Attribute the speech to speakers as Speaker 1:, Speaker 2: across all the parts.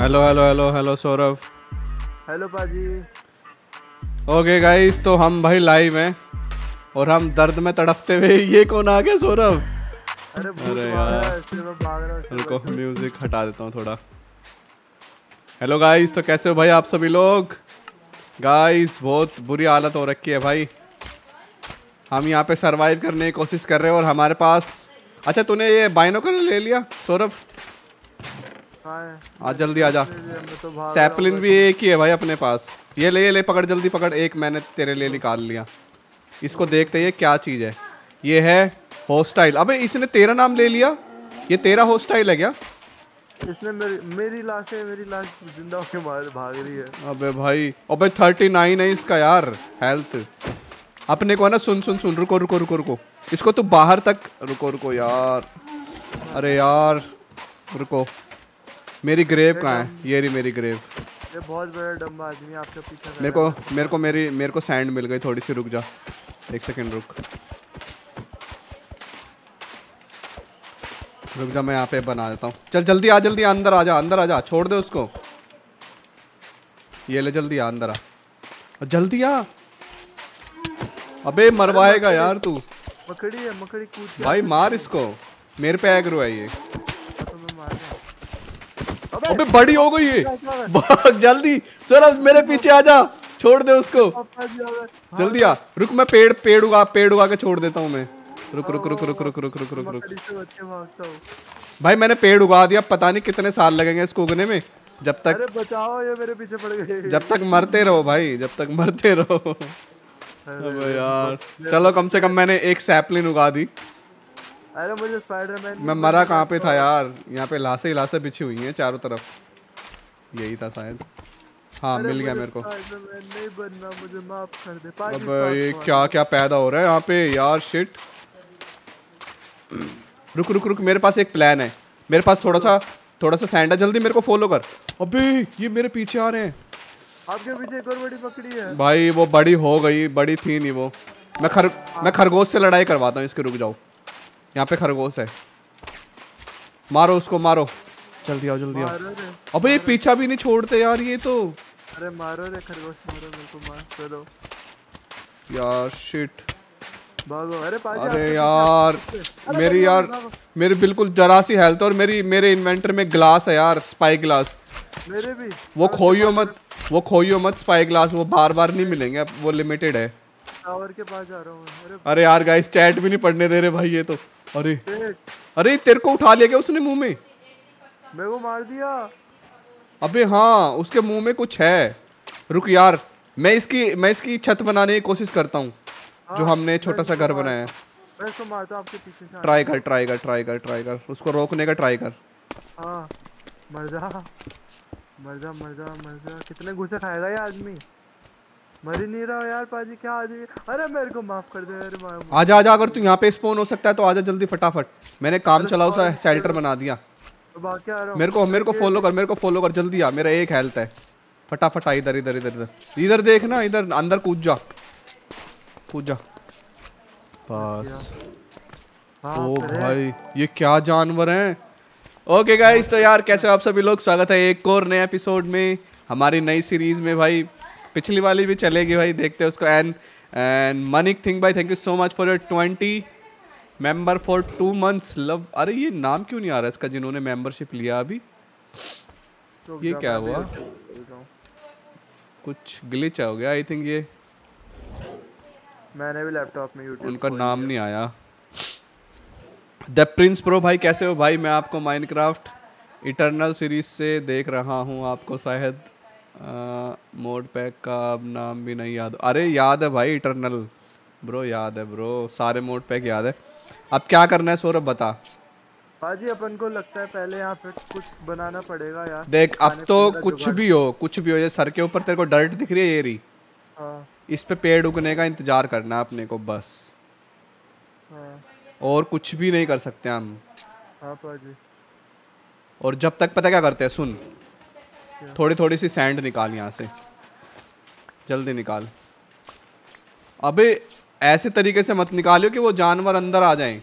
Speaker 1: Hello hello hello hello Saurabh
Speaker 2: hello पाजी
Speaker 1: okay guys तो हम भाई लाइव हैं और हम दर्द में तड़फते हुए ये कौन आ गया सौरभ
Speaker 2: अरे
Speaker 1: अरे यार। रुको म्यूज़िक हटा देता हूँ थोड़ा। हेलो गाइस तो कैसे हो भाई आप सभी लोग? गाइस बहुत बुरी हालत हो रखी है भाई। हम यहाँ पे सरवाइव करने की कोशिश कर रहे हैं और हमारे पास अच्छा तूने ये बाइनोकुलर ले लिया सौरभ। आ जल्दी आ जा।
Speaker 2: तो
Speaker 1: सैपलिन भी एक ही है भाई अपने पास। ये ले ये ले पकड़ जल्दी पकड़। एक मैंने तेरे लिए निकाल लिया। इसको देखते ये क्या चीज़ है। ये है होस्टाइल अबे इसने तेरा नाम ले लिया? ये तेरा होस्टाइल है क्या?
Speaker 2: इसने मेरी मेरी लाश है मेरी लाश ज़िंदा होके भाग रही है।
Speaker 1: अबे भाई अबे थर्टी नाइन है इसका यार हेल्थ अपने को है ना सुन सुन सुन रुको रुको रुको रुको। इसको तू बाहर तक रुको रुको यार। अरे यार रुको। मेरी ग्रेव कहाँ है? ये रही मेरी ग्रेव
Speaker 2: ये बहुत बड़ा डम्बा आदमी आपके पीछे
Speaker 1: मेरे को मेरे को मेरी मेरे को सैंड मिल गई थोड़ी सी रुक जा. एक सेकंड रुक. रुक जा मैं यहाँ पे बना देता हूँ. चल जल्दी आ जल्दी आ, अंदर आ जा अंदर आ जा. छोड़ दे उसको. ये ले जल्दी आ अंदर आ. जल्दी आ. अबे मरवाएगा यार तू.
Speaker 2: मकड़ी है मकड़ी कूद
Speaker 1: भाई मार इसको. मेरे पे एग्रो है ये.
Speaker 2: तो मैं मार रहा।
Speaker 1: अबे बड़ी हो गई ये।
Speaker 2: है?
Speaker 1: बहुत जल्दी। सौरभ मेरे पीछे आ जा। छोड़ दे उसको। जल्दी आ। रुक मैं पेड़ पेड़ उगा पेड़ उगा के छोड़ देता हूँ मैं। रुक रुक रुक रुक रुक रुक रुक रुक। रुक भाई मैंने पेड़ उगा दिया। पता नहीं कितने साल लगेंगे इसको उगने में। जब तक
Speaker 2: अरे बचाओ ये मेरे पीछे पड़ गए
Speaker 1: जब तक मरते रहो भाई जब तक मरते रहो। अबे यार। चलो कम से कम मैंने एक सैपलिन उगा दी।
Speaker 2: अरे मुझे स्पाइडरमैन
Speaker 1: मैं मरा कहाँ पे था यार? यहाँ पे लाशें ही लाशें बिछी हुई हैं चारों तरफ़। यही था शायद। हाँ मिल गया मेरे को।
Speaker 2: नहीं बनना मुझे माफ़ कर दे।
Speaker 1: अब ये क्या क्या पैदा हो रहा है यहाँ पे? यार शिट रुक रुक रुक मेरे पास एक प्लान है। मेरे पास थोड़ा सा थोड़ा सा सैंड जल्दी मेरे को फॉलो कर। अबे ये मेरे पीछे आ रहे हैं।
Speaker 2: आपके पीछे एक और बड़ी मकड़ी है।
Speaker 1: भाई वो बड़ी हो गई बड़ी थी नहीं वो। मैं खर मैं खरगोश से लड़ाई करवाता हूँ इसके रुक जाओ। यहाँ पे खरगोश है। मारो उसको मारो। जल्दी आओ जल्दी आओ। अबे ये पीछा भी नहीं छोड़ते यार ये तो।
Speaker 2: अरे मारो रे खरगोश मारो मेरे को मार चलो।
Speaker 1: यार शिट
Speaker 2: भागो। अरे
Speaker 1: अरे यार
Speaker 2: अरे
Speaker 1: मेरी यार। मेरी बिल्कुल जरा सी हेल्थ और मेरी मेरे इन्वेंटर में ग्लास है यार स्पाई ग्लास
Speaker 2: मेरे भी।
Speaker 1: वो खोइयो मत वो खोइयो मत स्पाई ग्लास वो बार बार नहीं मिलेंगे वो लिमिटेड है।
Speaker 2: टावर के पास जा रहा हूँ अरे
Speaker 1: अरे यार गाइस चैट भी नहीं पढ़ने दे रहे भाई ये तो। अरे। अरे तेरे को उठा लिया क्या उसने मुँह में?
Speaker 2: मेरे को मार दिया।
Speaker 1: अबे हाँ उसके मुँह में कुछ है। रुक यार मैं इसकी मैं इसकी छत बनाने की कोशिश करता हूँ हाँ, जो हमने छोटा सा घर बनाया। है ट्राई कर ट्राई कर ट्राई कर ट्राई कर। उसको रोकने का ट्राई कर।
Speaker 2: हाँ मर जा मर जा मर जा मर जा। कितने घुसे खाएगा ये आदमी? मर ही नहीं रहा यार पाजी क्या आदमी अरे मेरे को माफ़ कर दे अरे
Speaker 1: आजा आजा अगर तू यहाँ पे स्पोन हो सकता है तो आजा जल्दी फटाफट। मैंने काम चलाओ सा शेल्टर बना दिया।
Speaker 2: हूँ।
Speaker 1: मेरे को मेरे को फॉलो कर मेरे को फॉलो कर जल्दी आ मेरा एक हेल्थ है। फटाफट आ इधर इधर इधर इधर। इधर देख ना इधर अंदर कूद जा। कूद जा। बस। ओ भाई ये क्या जानवर हैं? ओके गाइस तो यार कैसे आप सभी लोग? स्वागत है एक और नए एपिसोड में हमारी नई सीरीज़ में भाई। पिछली वाली भी चलेगी भाई देखते हैं उसको। एंड एंड मनिक थिंग भाई thank you so much for your twenty member for two months love अरे ये नाम क्यों नहीं आ रहा इसका जिन्होंने मेंबरशिप लिया अभी?
Speaker 2: तो
Speaker 1: ये क्या हुआ? कुछ ग्लिच हो गया आई थिंक ये।
Speaker 2: मैंने भी लैपटॉप में यूट्यूब
Speaker 1: उनका नाम नहीं आया। द प्रिंस प्रो भाई कैसे हो भाई? मैं आपको माइनक्राफ्ट इटरनल सीरीज़ से देख रहा हूँ आपको शायद। मोड पैक का अब नाम भी नहीं याद। अरे याद है भाई इटरनल ब्रो याद है ब्रो। सारे मोड पैक याद है। अब क्या करना है सौरभ बता।
Speaker 2: पाजी अपन को लगता है पहले यहाँ पे कुछ बनाना पड़ेगा यार।
Speaker 1: देख अब तो कुछ भी हो कुछ भी हो ये सर के ऊपर तेरे को डर्ट दिख रही है ये रही
Speaker 2: हाँ।
Speaker 1: इस पे पेड़ उगने का इंतज़ार करना है अपने को बस।
Speaker 2: हाँ।
Speaker 1: और कुछ भी नहीं कर सकते हम।
Speaker 2: हाँ
Speaker 1: और जब तक पता क्या करते हैं सुन। थोड़ी थोड़ी सी सैंड निकाल यहाँ से। जल्दी निकाल। अबे ऐसे तरीके से मत निकालियो कि वो जानवर अंदर आ जाएँ।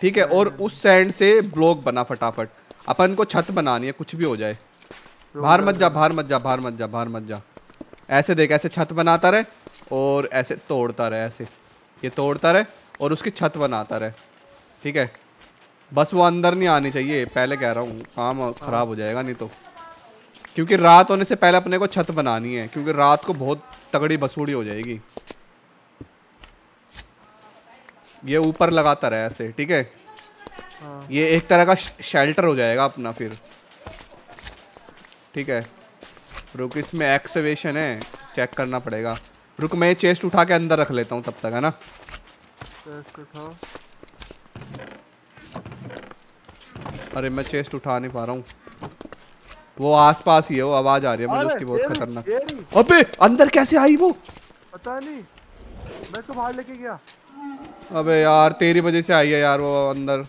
Speaker 1: ठीक है और उस सैंड से ब्लॉक बना फटाफट। अपन को छत बनानी है कुछ भी हो जाए। बाहर मत जा बाहर मत जा बाहर मत जा बाहर मत जा। ऐसे देख ऐसे छत बनाता रहे और ऐसे तोड़ता रहे ऐसे। ये तोड़ता रहे और उसकी छत बनाता रहे। ठीक है? बस वो अंदर नहीं आनी चाहिए पहले कह रहा हूँ काम ख़राब हो जाएगा नहीं तो। क्योंकि रात होने से पहले अपने को छत बनानी है क्योंकि रात को बहुत तगड़ी बसूड़ी हो जाएगी। ये ऊपर लगाता रहे ऐसे ठीक है?
Speaker 2: हाँ।
Speaker 1: ये एक तरह का शेल्टर हो जाएगा अपना फिर। ठीक है? रुक इसमें एक्सवेशन है चेक करना पड़ेगा। रुक मैं चेस्ट उठा के अंदर रख लेता हूँ तब तक है ना? अरे मैं चेस्ट उठा नहीं पा रहा हूँ। वो आसपास ही है वो आवाज़ आ रही है मुझे उसकी बहुत खतरनाक। अबे अंदर कैसे आई वो?
Speaker 2: पता नहीं। मैं तो बाहर लेके गया।
Speaker 1: अबे यार तेरी वजह से आई है यार वो अंदर।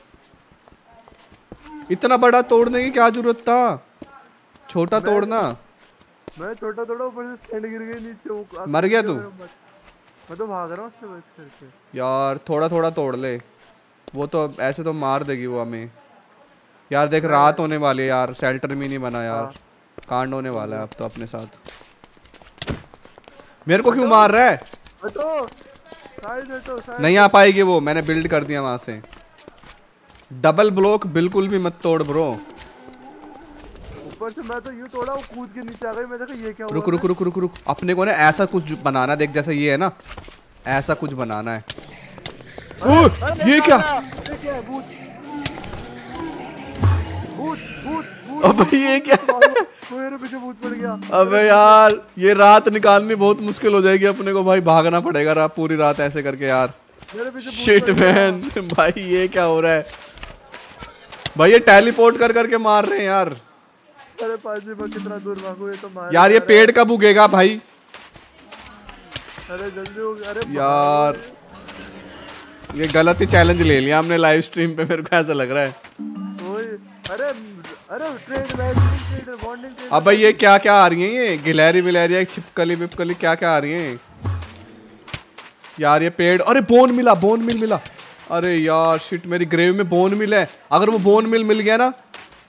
Speaker 1: इतना बड़ा तोड़ने की क्या ज़रूरत था? छोटा तोड़ना।
Speaker 2: मैं छोटा थोड़ा ऊपर से स्टैंड गिर गई नीचे वो-
Speaker 1: मर गया तू?
Speaker 2: मैं तो भाग रहा हूँ उससे बच करके।
Speaker 1: यार थोड़ा थोड़ा तोड़ ले। वो तो ऐसे तो मार देगी वो हमें। यार देख रात होने वाली है यार। शेल्टर भी नहीं बना यार। कांड होने वाला है अब तो अपने साथ। मेरे को क्यों मार रहा है? नहीं आ पाएगी वो। मैंने बिल्ड कर दिया वहाँ से। डबल ब्लॉक बिल्कुल भी मत तोड़ ब्रो
Speaker 2: ऊपर से मैं तो यूँ तोड़ा वो कूद के नीचे आ गई। मैं देखा ये क्या
Speaker 1: रुक रुक रुक रुक रुक। अपने को ना ऐसा कुछ बनाना देख जैसा ये है ना ऐसा कुछ बनाना है। ओह, ये क्या? अबे ये क्या? अबे यार, ये रात निकालनी बहुत मुश्किल हो जाएगी अपने को। भाई भागना पड़ेगा रा पूरी रात ऐसे करके यार। शिट मैन भाई, ये क्या हो रहा है? भाई, ये टेलीपोर्ट कर करके मार रहे हैं यार।
Speaker 2: अरे पाजी मैं कितना दूर भागू ये तो मार
Speaker 1: यार, ये पेड़ कब उगेगा भाई?
Speaker 2: अरे जल्दी गया अरे
Speaker 1: यार, ये गलत ही चैलेंज ले लिया हमने लाइव स्ट्रीम पे, मेरे को ऐसा लग रहा है।
Speaker 2: अरे अरे ट्रेड ट्रेड बॉन्डिंग
Speaker 1: अब भाई ये क्या क्या आ रही हैं ये? गिलहरी विलहरी छिपकली विपकली क्या क्या आ रही हैं यार ये पेड़ अरे बोन मिला बोन मिल मिला। अरे यार शिट मेरी ग्रेव में बोन मिल है। अगर वो बोन मिल मिल गया ना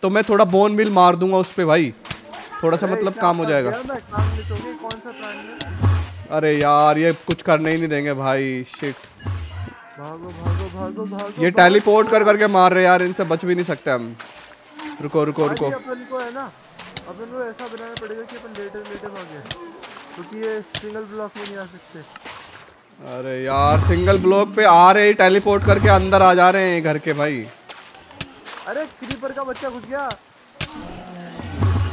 Speaker 1: तो मैं थोड़ा बोन मिल मार दूँगा उस पर भाई। थोड़ा सा मतलब काम हो जाएगा।
Speaker 2: प्लान है?
Speaker 1: अरे यार ये कुछ करने ही नहीं देंगे भाई शिट
Speaker 2: भागो भागो भागो भागो
Speaker 1: ये टेलीपोर्ट कर करके मार रहे यार इनसे बच भी नहीं सकते हम। रुको रुको रुको।
Speaker 2: अपन को है ना अपन को ऐसा बनाना पड़ेगा कि अपन लेटे लेटे भागे क्योंकि ये सिंगल ब्लॉक में नहीं आ सकते।
Speaker 1: अरे यार सिंगल ब्लॉक पे आ रहे टेलीपोर्ट करके अंदर आ जा रहे हैं घर के भाई।
Speaker 2: अरे क्रीपर का बच्चा घुस गया।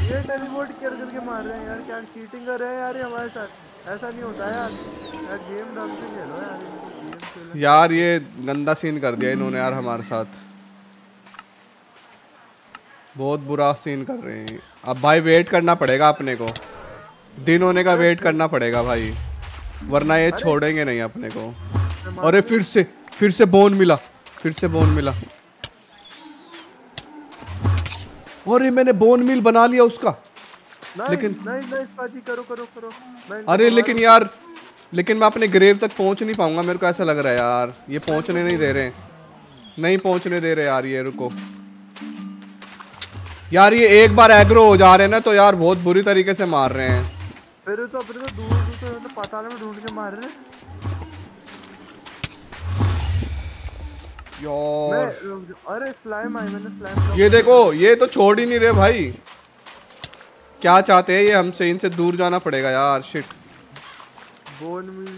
Speaker 2: ये टेलीपोर्ट कर करके मार रहे हैं यार क्या चीटिंग कर रहे हैं यार ये हमारे साथ। ऐसा नहीं होता यार। यार गेम ढंग से खेलो यार।
Speaker 1: यार ये गंदा सीन कर दिया इन्होंने यार हमारे साथ। बहुत बुरा सीन कर रहे हैं। अब भाई वेट करना पड़ेगा अपने को। दिन होने का वेट करना पड़ेगा भाई। वरना ये छोड़ेंगे नहीं अपने को। अरे फिर से फिर से बोन मिला फिर से बोन मिला। अरे मैंने बोन मिल बना लिया उसका।
Speaker 2: नहीं
Speaker 1: लेकिन-
Speaker 2: नहीं नहीं करो करो करो।
Speaker 1: अरे लेकिन यार लेकिन मैं अपने ग्रेव तक पहुँच नहीं पाऊँगा मेरे को ऐसा लग रहा है यार। ये पहुँचने नहीं दे रहे नहीं पहुँचने दे रहे यार ये रुको। यार ये एक बार एग्रो हो जा रहे हैं ना तो यार बहुत बुरी तरीके से मार रहे हैं।
Speaker 2: फिर तो अपने को दूर दूर से तो पाताल में ढूंढ के मार रहे हैं।
Speaker 1: यार।
Speaker 2: अरे स्लाइम आई मैंने स्लाइम
Speaker 1: ये देखो ये तो छोड़ ही नहीं रहे भाई। क्या चाहते हैं ये हमसे इनसे दूर जाना पड़ेगा यार शिट
Speaker 2: बोन मिल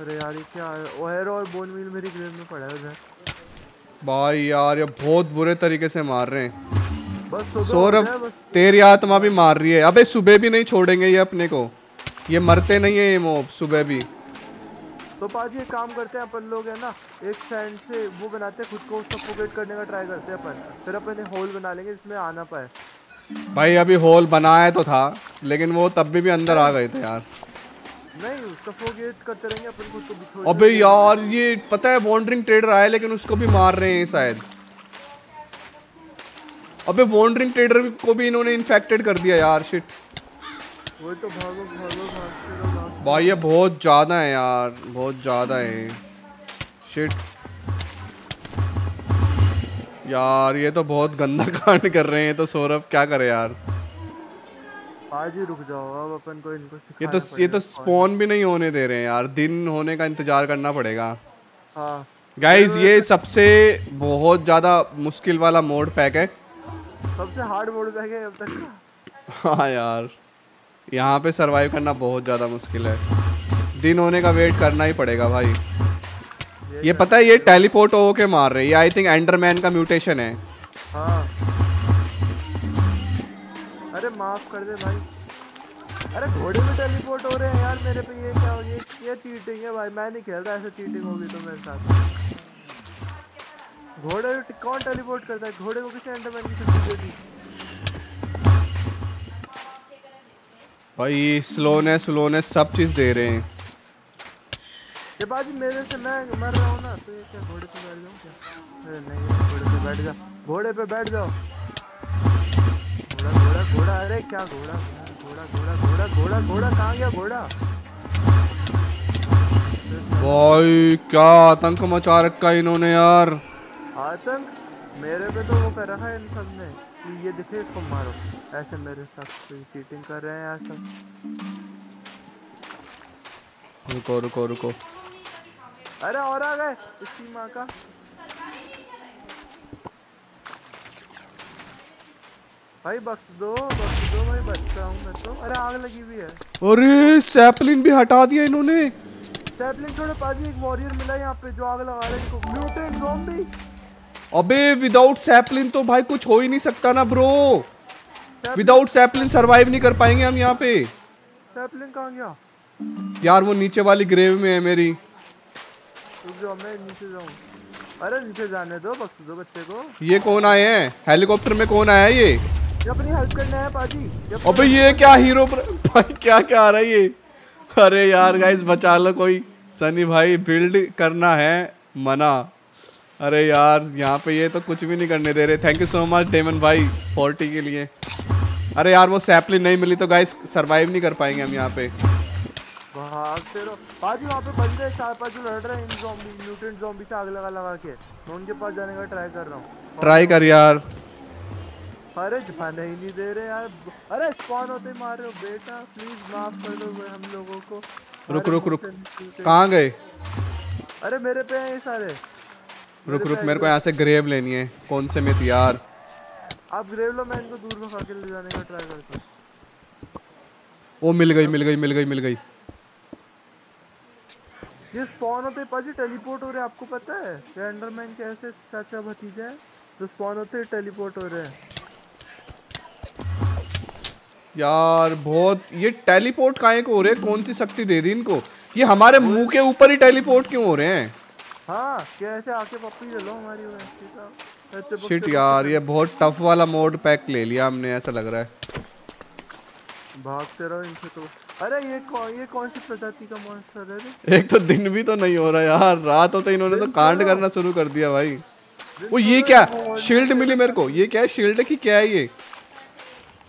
Speaker 2: अरे यार ये क्या है? ओहेर और बोन मिल मेरी ग्रेव में पड़ा है उधर।
Speaker 1: भाई यार ये बहुत बुरे तरीके से मार रहे हो। सौरभ तेरी आत्मा भी मार रही है। अबे सुबह भी नहीं छोड़ेंगे ये अपने को। ये मरते नहीं है ये मोब सुबह भी।
Speaker 2: तो पाजी एक काम करते हैं अपन लोग है ना एक सैंड से वो बनाते हैं खुद को सफोकेट करने का ट्राई करते हैं अपन। फिर अपन होल बना लेंगे जिसमें आना पाए।
Speaker 1: भाई अभी होल बनाया तो था लेकिन वो तब भी, भी अंदर आ गए थे यार।
Speaker 2: नहीं सफोकेट करते रहेंगे अपन खुद को
Speaker 1: अबे यार ये पता है वॉन्डरिंग ट्रेडर आया लेकिन उसको भी मार रहे हैं शायद। अबे वॉन्डरिंग ट्रेडर को भी इन्होंने इन्फेक्टेड कर दिया यार शिट
Speaker 2: वो तो भागो भागो भागते भागो
Speaker 1: भाई ये बहुत ज़्यादा है यार बहुत ज़्यादा है। शिट यार ये तो बहुत गंदा कांड कर रहे हैं तो सौरभ क्या करे यार?
Speaker 2: आज ही रुक जाओ अब अपन को इनको
Speaker 1: ये तो ये तो स्पॉन भी नहीं होने दे रहे हैं यार दिन होने का इंतज़ार करना पड़ेगा।
Speaker 2: हाँ।
Speaker 1: गाइज़ ये सबसे बहुत ज़्यादा मुश्किल वाला मोड पैक है।
Speaker 2: सबसे हार्ड मोड पे है अब तक? का।
Speaker 1: हाँ यार। यहाँ पे सरवाइव करना बहुत ज़्यादा मुश्किल है। दिन होने का वेट करना ही पड़ेगा भाई। ये पता है ये टेलीपोर्ट हो के मार रहे हैं। ये आई थिंक एंडरमैन का म्यूटेशन है।
Speaker 2: हाँ। अरे माफ़ कर दे भाई। अरे घोड़े में टेलीपोर्ट हो रहे हैं यार मेरे पे। ये क्या हो ये ये चीटिंग है भाई। मैं नहीं खेल रहा ऐसे चीटिंग होगी तो मेरे साथ। घोड़े कौन टेलीपोर्ट करता है? घोड़े को किसी एंडरमैन की शक्ति दे दी
Speaker 1: भाई स्लोनेस स्लोनेस सब चीज़ दे रहे हैं।
Speaker 2: ये बाजी मेरे से मैं मर रहा हूँ ना तो ये क्या घोड़े पे बैठ जाऊँ क्या? अरे नहीं घोड़े पे बैठ जा। घोड़े पे बैठ जाओ। घोड़ा घोड़ा घोड़ा अरे क्या घोड़ा? घोड़ा घोड़ा घोड़ा घोड़ा घोड़ा कहाँ गया घोड़ा?
Speaker 1: भाई क्या आतंक मचा रखा इन्होंने यार।
Speaker 2: आतंक मेरे पे तो वो कर रखा है इन सबने कि ये दिखे इसको मारो। ऐसे मेरे साथ चीटिंग कर रहे हैं यार सब
Speaker 1: रुको रुको रुको।
Speaker 2: अरे और आ गए इसकी माँ का। भाई बख्श दो बख्श दो भाई बच्चा हूँ मैं तो। अरे आग लगी हुई है।
Speaker 1: अरे सैपलिन भी हटा दिया इन्होंने।
Speaker 2: सैपलिंग छोड़ो पाजी एक वॉरियर मिला यहाँ पे जो आग लगा रहा है इनको। म्यूटेंट ज़ॉम्बी
Speaker 1: अबे विदाउट सैपलिन तो भाई कुछ हो ही नहीं सकता ना ब्रो विदाउट सैपलिन सरवाइव नहीं कर पाएँगे हम यहाँ पे.
Speaker 2: सैपलिंग कहाँ गया?
Speaker 1: यार वो नीचे वाली ग्रेव में है मेरी.
Speaker 2: रुक मैं नीचे जाऊँ। अरे नीचे जाने दो बख्श दो बच्चे को।
Speaker 1: ये कौन आए हैं? हेलीकॉप्टर में कौन आया है ये
Speaker 2: अपनी हेल्प करने आया पाजी। ये
Speaker 1: अबे ये क्या हीरो पर... भाई क्या क्या आ रहा है ये? अरे यार गाइस बचा लो कोई। सनी भाई बिल्ड करना है मना। अरे यार यहाँ पे ये तो कुछ भी नहीं करने दे रहे। Thank you so much demon भाई फोर्टी के लिए। अरे यार वो सैपलिन नहीं मिली तो गाइस सरवाइव नहीं कर पाएँगे हम यहाँ पे।
Speaker 2: पाजी वहाँ पे बंदे चार पाँच लड़ रहे हैं इन ज़ॉम्बी म्यूटेंट ज़ॉम्बी से आग लगा लगा के। मैं उनके पास जाने का ट्राई कर रहा हूँ।
Speaker 1: ट्राई कर यार।
Speaker 2: अरे जाने ही नहीं दे रहे यार। अरे स्पॉन होते मार रहे हो बेटा। प्लीज़ माफ़ कर दो हम लोगों को।
Speaker 1: रुक रुक रुक। कहाँ गए?
Speaker 2: अरे मेरे पे हैं ये सारे।
Speaker 1: रुक रुक मेरे को यहाँ से ग्रेव लेनी है। कौन से में यार।
Speaker 2: आप ग्रेव लो मैं इनको दूर भगा के ले जाने का ट्राई करता हूँ।
Speaker 1: वो मिल गई मिल गई मिल गई मिल गई।
Speaker 2: ये स्पॉन होते ही पाजी टेलीपोर्ट हो रहे हैं आपको पता है? ये अंडरमैन के ऐसे चाचा भतीजा है? जो स्पॉन होते ही टेलीपोर्ट हो रहे हैं।
Speaker 1: यार बहुत ये टेलीपोर्ट काहे को हो रहे हैं? कौन सी शक्ति दे दी इनको? ये हमारे मुँह के ऊपर ही टेलीपोर्ट क्यों हो रहे हैं?
Speaker 2: हाँ कैसे आके पप्पी ले लो हमारी वैसे का
Speaker 1: शिट यार ये बहुत टफ वाला मोड पैक ले लिया हमने ऐसा लग रहा है।
Speaker 2: भागते रहो इनसे तो। अरे ये कौन ये कौन सी प्रजाति का मॉन्स्टर है रे?
Speaker 1: एक तो दिन भी तो नहीं हो रहा यार रात होते इन्होंने तो कांड करना शुरू कर दिया भाई। वो ये क्या शील्ड मिली मेरे को? ये क्या है शील्ड की क्या है ये?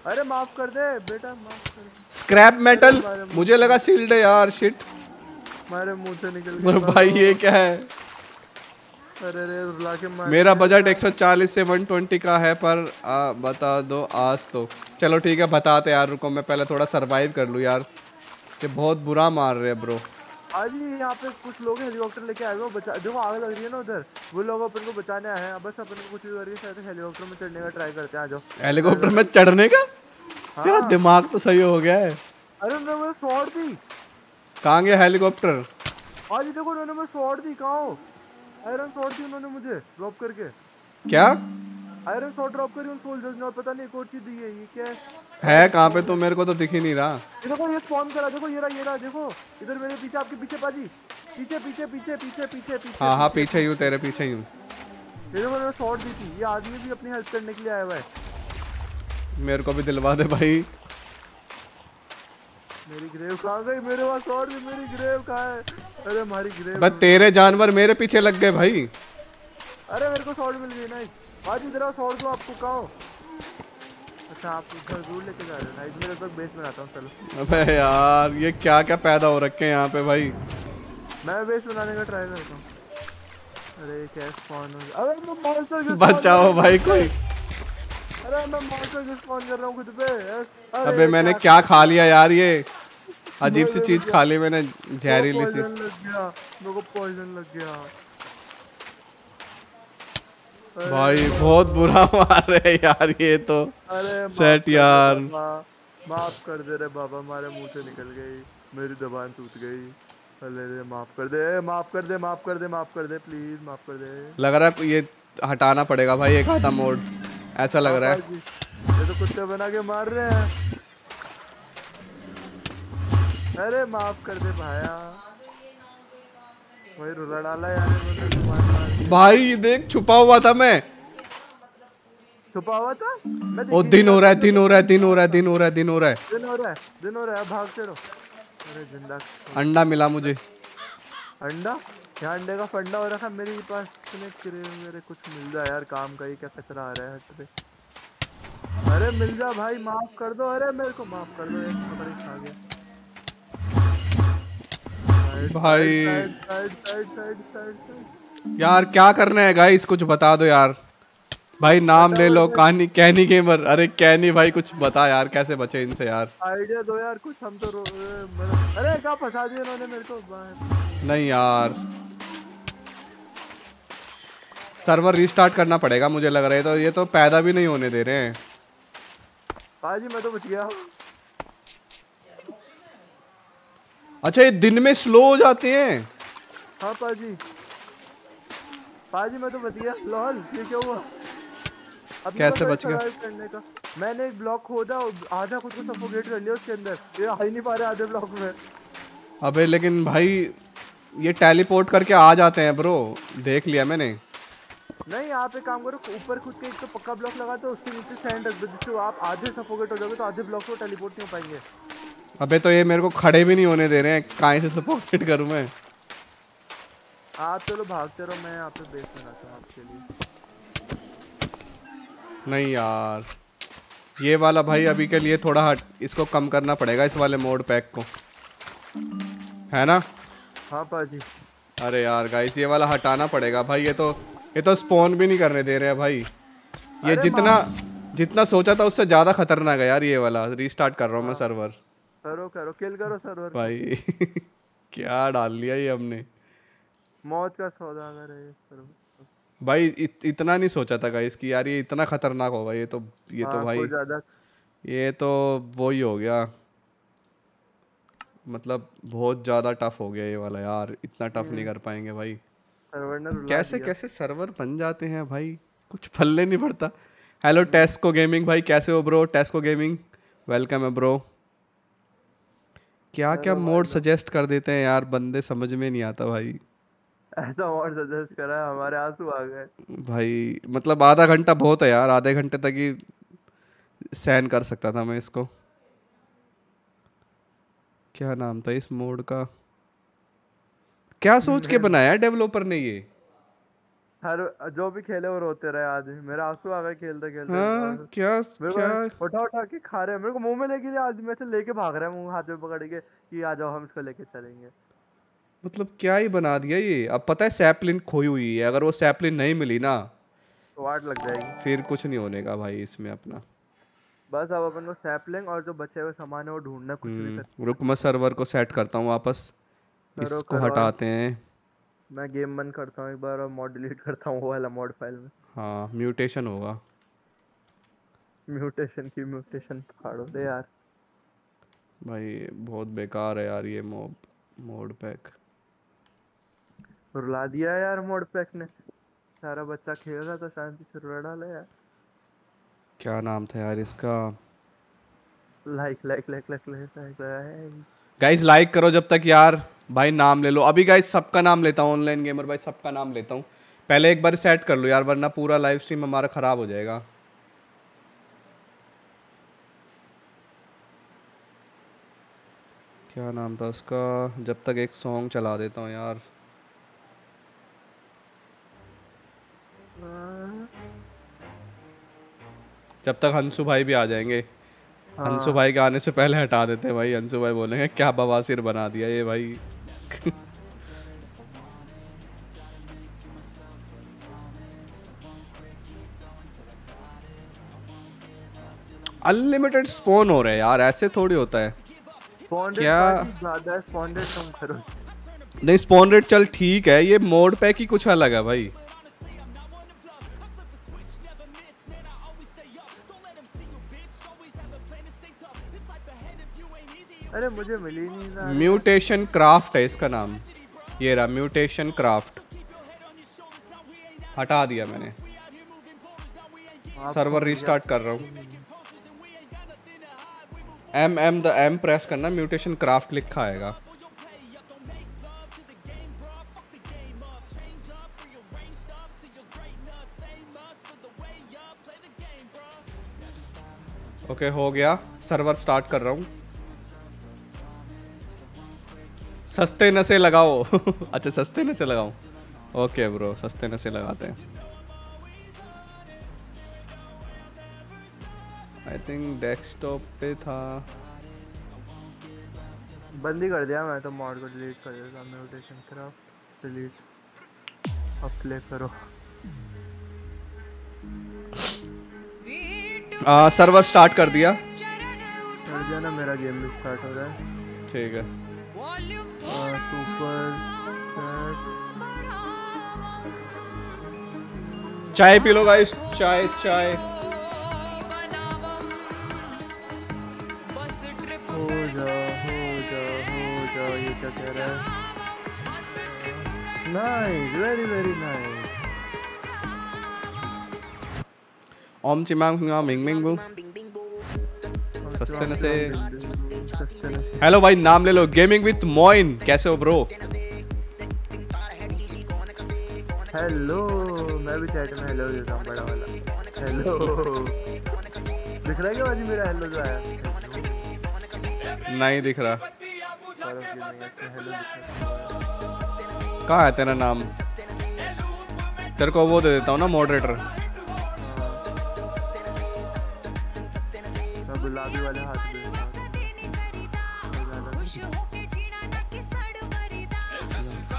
Speaker 2: अरे माफ़ कर दे बेटा माफ़ कर दे।
Speaker 1: स्क्रैप मेटल मुझे लगा शील्ड है यार शिट
Speaker 2: हमारे मुँह से निकल गया
Speaker 1: भाई ये क्या है?
Speaker 2: अरे रे रुला के मार
Speaker 1: मेरा बजट 140 से 120 का है पर आ, बता दो आज तो। चलो ठीक है बताते यार रुको मैं पहले थोड़ा सरवाइव कर लूँ यार। ये बहुत बुरा मार रहे हैं ब्रो
Speaker 2: आज ही यहाँ पे कुछ लोग हेलीकॉप्टर लेके आए हुए हैं, बचा देखो आग लग रही है ना उधर। वो लोग अपन को बचाने आए हैं। बस अपन को कुछ भी करके शायद हेलीकॉप्टर में चढ़ने का ट्राई करते हैं आ जाओ।
Speaker 1: हेलीकॉप्टर में चढ़ने का? तेरा दिमाग तो सही हो गया है।
Speaker 2: अरे उन्होंने मुझे स्वॉर्ड दी।
Speaker 1: कहाँ गया हेलीकॉप्टर?
Speaker 2: आज देखो उन्होंने मुझे स्वॉर्ड दी कहाँ हो? आयरन स्वॉर्ड दी उन्होंने मुझे ड्रॉप करके।
Speaker 1: क्या?
Speaker 2: आयरन स्वॉर्ड ड्रॉप करी उन सोल्जर्स ने और पता नहीं एक और चीज़ दी है ये क्या है?
Speaker 1: है कहाँ पे तो मेरे को तो दिख ही नहीं रहा।
Speaker 2: देखो ये स्पॉन करा देखो ये रहा ये रहा देखो। इधर मेरे पीछे आपके पीछे पाजी पीछे पीछे पीछे पीछे पीछे पीछे।
Speaker 1: हाँ हाँ पीछे ही हूँ तेरे पीछे ही हूँ।
Speaker 2: ये देखो मैंने शॉट दी थी। ये आदमी भी अपनी हेल्प करने के लिए आया हुआ है।
Speaker 1: मेरे को भी दिलवा दे भाई।
Speaker 2: मेरी ग्रेव कहाँ गई? मेरे पास शॉट भी मेरी ग्रेव कहाँ है? अरे हमारी ग्रेव
Speaker 1: बस तेरे जानवर मेरे पीछे लग गए भाई।
Speaker 2: अरे मेरे को शॉट मिल गई ना आज इधर शॉट दो आपको कहाँ अच्छा आप घर दूर लेके जा रहे हो नाइट मेरे तक बेस में आता हूँ चलो।
Speaker 1: अबे यार ये क्या क्या पैदा हो रखे हैं यहाँ पे भाई।
Speaker 2: मैं बेस बनाने का ट्राई करता हूँ। अरे हो गया? अरे मैं spawn
Speaker 1: बचाओ भाई कोई।
Speaker 2: अरे मैं मॉन्स्टर स्पॉन कर रहा हूँ खुद पे
Speaker 1: अबे मैंने क्या खा लिया यार ये? अजीब सी चीज़ खा ली मैंने जहरीली सी।
Speaker 2: मेरे को पॉइजन लग गया।
Speaker 1: भाई बहुत बुरा मार रहे यार ये तो। सेट यार।
Speaker 2: माफ़ कर दे रे बाबा हमारे मुँह से निकल गई मेरी जबान टूट गई। अरे रे माफ़ कर दे माफ़ कर दे माफ़ कर दे माफ़ कर दे प्लीज़ माफ़ कर दे।
Speaker 1: लग रहा है ये हटाना पड़ेगा भाई एक आधा मोड। ऐसा लग रहा है।
Speaker 2: ये तो कुत्ते बना के मार रहे हैं। अरे माफ़ कर दे भाया। वही रुला डाला यार तो
Speaker 1: भाई ये देख छुपा हुआ था मैं।
Speaker 2: छुपा हुआ था? मैं
Speaker 1: ओ दिन हो रहा है दिन हो रहा है दिन हो रहा है दिन हो रहा है दिन हो रहा है।
Speaker 2: दिन हो रहा है दिन हो रहा है भागते रहो अरे ज़िंदा।
Speaker 1: अंडा मिला मुझे।
Speaker 2: अंडा? यहाँ अंडे का फंडा हो रखा है मेरे पास मेरे कुछ मिल जाए यार काम का ही क्या कचरा आ रहा है हट पे। अरे मिल जा भाई माफ़ कर दो अरे मेरे को माफ़ कर दो एक के खा गया।
Speaker 1: भाई।
Speaker 2: Side side side side side side
Speaker 1: यार क्या करना है गाइस कुछ बता दो यार। भाई नाम ले लो कहानी कैनी गेमर। अरे कैनी भाई कुछ बता यार कैसे बचे इनसे यार?
Speaker 2: आइडिया दो यार कुछ हम तो अरे क्या फंसा दिया इन्होंने मेरे को।
Speaker 1: नहीं यार। सर्वर रीस्टार्ट करना पड़ेगा मुझे लग रहा है तो ये तो पैदा भी नहीं होने दे रहे हैं।
Speaker 2: पाजी मैं तो बच गया।
Speaker 1: अच्छा ये दिन में स्लो हो जाते हैं।
Speaker 2: हाँ पाजी पाजी मैं तो बच गया। लॉल ये क्या हुआ? अभी
Speaker 1: कैसे
Speaker 2: तो
Speaker 1: बच गया?
Speaker 2: करने का। मैंने एक ब्लॉक खोदा और आधा खुद को सफोकेट कर लिया उसके अंदर। ये आ ही नहीं पा रहे आधे ब्लॉक में।
Speaker 1: अबे लेकिन भाई ये टेलीपोर्ट करके आ जाते हैं ब्रो देख लिया मैंने.
Speaker 2: नहीं आप एक काम करो ऊपर खुद के एक तो पक्का ब्लॉक लगा दो उसके नीचे सैंड रख दो जिससे आप आधे सफोकेट हो जाओगे तो आधे ब्लॉक को टेलीपोर्ट नहीं हो पाएँगे.
Speaker 1: अबे तो ये मेरे को खड़े भी नहीं होने दे रहे हैं. कहाँ से सपोर्ट करूँ मैं?
Speaker 2: आप चलो भागते रहो मैं यहाँ पे बेस आता हूँ आपके लिए.
Speaker 1: नहीं यार. ये वाला भाई अभी के लिए थोड़ा हट इसको कम करना पड़ेगा इस वाले मोड पैक को. है ना?
Speaker 2: हाँ पाजी।
Speaker 1: अरे यार गाइस ये वाला हटाना पड़ेगा भाई। ये तो ये तो स्पॉन भी नहीं करने दे रहे हैं भाई। ये जितना जितना सोचा था उससे ज़्यादा खतरनाक है यार ये वाला। रीस्टार्ट कर रहा हूँ मैं सर्वर
Speaker 2: करो करो। किल करो सर्वर
Speaker 1: भाई क्या डाल लिया ये हमने?
Speaker 2: मौत का सौदागर है ये सर्वर
Speaker 1: भाई इत, इतना नहीं सोचा था गाइस कि यार ये इतना खतरनाक होगा। ये तो ये तो
Speaker 2: हाँ,
Speaker 1: भाई ये तो वो ही हो गया। मतलब बहुत ज़्यादा टफ हो गया ये वाला यार इतना टफ नहीं कर पाएँगे भाई।
Speaker 2: सर्वर
Speaker 1: कैसे कैसे सर्वर बन जाते हैं भाई? कुछ पल्ले नहीं पड़ता। हेलो टेस्को गेमिंग भाई कैसे हो ब्रो टेस्को गेमिंग वेलकम है ब्रो क्या क्या मोड सजेस्ट कर देते हैं यार? बंदे समझ में नहीं आता भाई।
Speaker 2: ऐसा और सजेस्ट करा है हमारे आँसू आ गए।
Speaker 1: भाई मतलब आधा घंटा बहुत है यार आधे घंटे तक ही सहन कर सकता था मैं इसको। क्या नाम था इस मोड का? क्या सोच के बनाया डेवलपर ने ये?
Speaker 2: हर जो भी खेले वो रोते रहे आज मेरे आँसू आ गए खेलते खेलते।
Speaker 1: हाँ क्या क्या
Speaker 2: उठा उठा के खा रहे हैं। मेरे को मुँह में लेके लिए आज में से लेके भाग रहे हैं मुँह हाथ में पकड़ के कि आ जाओ हम इसको लेके चलेंगे।
Speaker 1: मतलब क्या ही बना दिया ये? अब पता है सैपलिन खोई हुई है। अगर वो सैपलिन नहीं मिली ना
Speaker 2: तो वाट लग जाएगी।
Speaker 1: फिर कुछ नहीं होने का भाई इसमें अपना।
Speaker 2: बस अब अपन को सैपलिंग और जो बचे हुए सामान है वो ढूंढना कुछ भी
Speaker 1: हम्म, रुक मैं सर्वर को सेट करता हूँ वापस। इसको हटाते हैं।
Speaker 2: मैं गेम बंद करता हूँ एक बार और मॉड डिलीट करता हूँ वो वाला मॉड फ़ाइल में।
Speaker 1: हाँ म्यूटेशन होगा।
Speaker 2: म्यूटेशन की म्यूटेशन फाड़ो दे यार।
Speaker 1: भाई बहुत बेकार है यार ये मोब मोड पैक
Speaker 2: रुला दिया यार मोड पैक ने। सारा बच्चा खेल रहा था शांति से रुला डाला यार।
Speaker 1: क्या नाम था यार इसका?
Speaker 2: Like like like like like like
Speaker 1: guys like करो जब तक यार। भाई नाम ले लो। अभी गाइस सबका नाम लेता हूँ ऑनलाइन गेमर भाई सबका नाम लेता हूँ। पहले एक बार सेट कर लो यार वरना पूरा लाइव स्ट्रीम हमारा खराब हो जाएगा। क्या नाम था उसका? जब तक एक सॉन्ग चला देता हूँ यार। जब तक हंसू भाई भी आ जाएँगे। हंसू भाई के आने से पहले हटा देते हैं भाई। हंसू भाई बोलेंगे क्या बवासीर बना दिया ये भाई? अनलिमिटेड स्पॉन हो रहे हैं यार ऐसे थोड़ी होता है। क्या?
Speaker 2: ज़्यादा है स्पॉन्डेड कम करो।
Speaker 1: नहीं स्पॉन रेट चल ठीक है ये मोड पैक ही कुछ अलग है भाई।
Speaker 2: अरे मुझे मिली नहीं
Speaker 1: म्यूटेशन क्राफ्ट है इसका नाम। ये रहा म्यूटेशन क्राफ्ट। हटा दिया मैंने। सर्वर रीस्टार्ट कर रहा हूँ। M M the M press करना म्यूटेशन क्राफ्ट लिखा आएगा। ओके okay, हो गया। सर्वर स्टार्ट कर रहा हूँ। सस्ते नशे लगाओ। अच्छा सस्ते नशे लगाओ ओके ब्रो सस्ते नशे लगाते हैं। आई थिंक डेस्कटॉप पे था।
Speaker 2: बंद ही कर दिया मैं तो मॉड को डिलीट कर देता म्यूटेशन क्राफ्ट डिलीट अब प्ले करो।
Speaker 1: आ, सर्वर स्टार्ट कर दिया।
Speaker 2: कर दिया ना मेरा गेम भी स्टार्ट हो रहा है।
Speaker 1: ठीक है। चाय पी लो गाइस चाय चाय
Speaker 2: हो जा हो जा हो जा ये क्या कह रहा है नाइस वेरी वेरी नाइस
Speaker 1: ओम चिमांग हुआ मिंग मिंग सस्ते नशे हेलो भाई नाम ले लो। गेमिंग विथ मोइन कैसे हो ब्रो
Speaker 2: हेलो मैं भी चैट में हेलो देता हूँ बड़ा वाला। हेलो दिख रहा है क्या बाजी मेरा हेलो जो आया?
Speaker 1: नहीं दिख रहा।
Speaker 2: है है।
Speaker 1: कहाँ है तेरा नाम? तेरे को वो दे देता हूँ ना मॉडरेटर
Speaker 2: गुलाबी वाले हाथ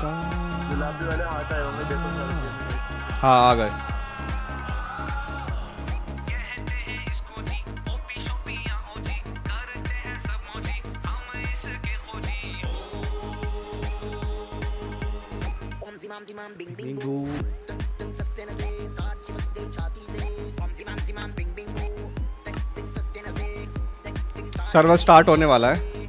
Speaker 2: गुलाबी वाले हाथ आए होंगे देखो
Speaker 1: हाँ आ गए। सर्वर स्टार्ट होने वाला है।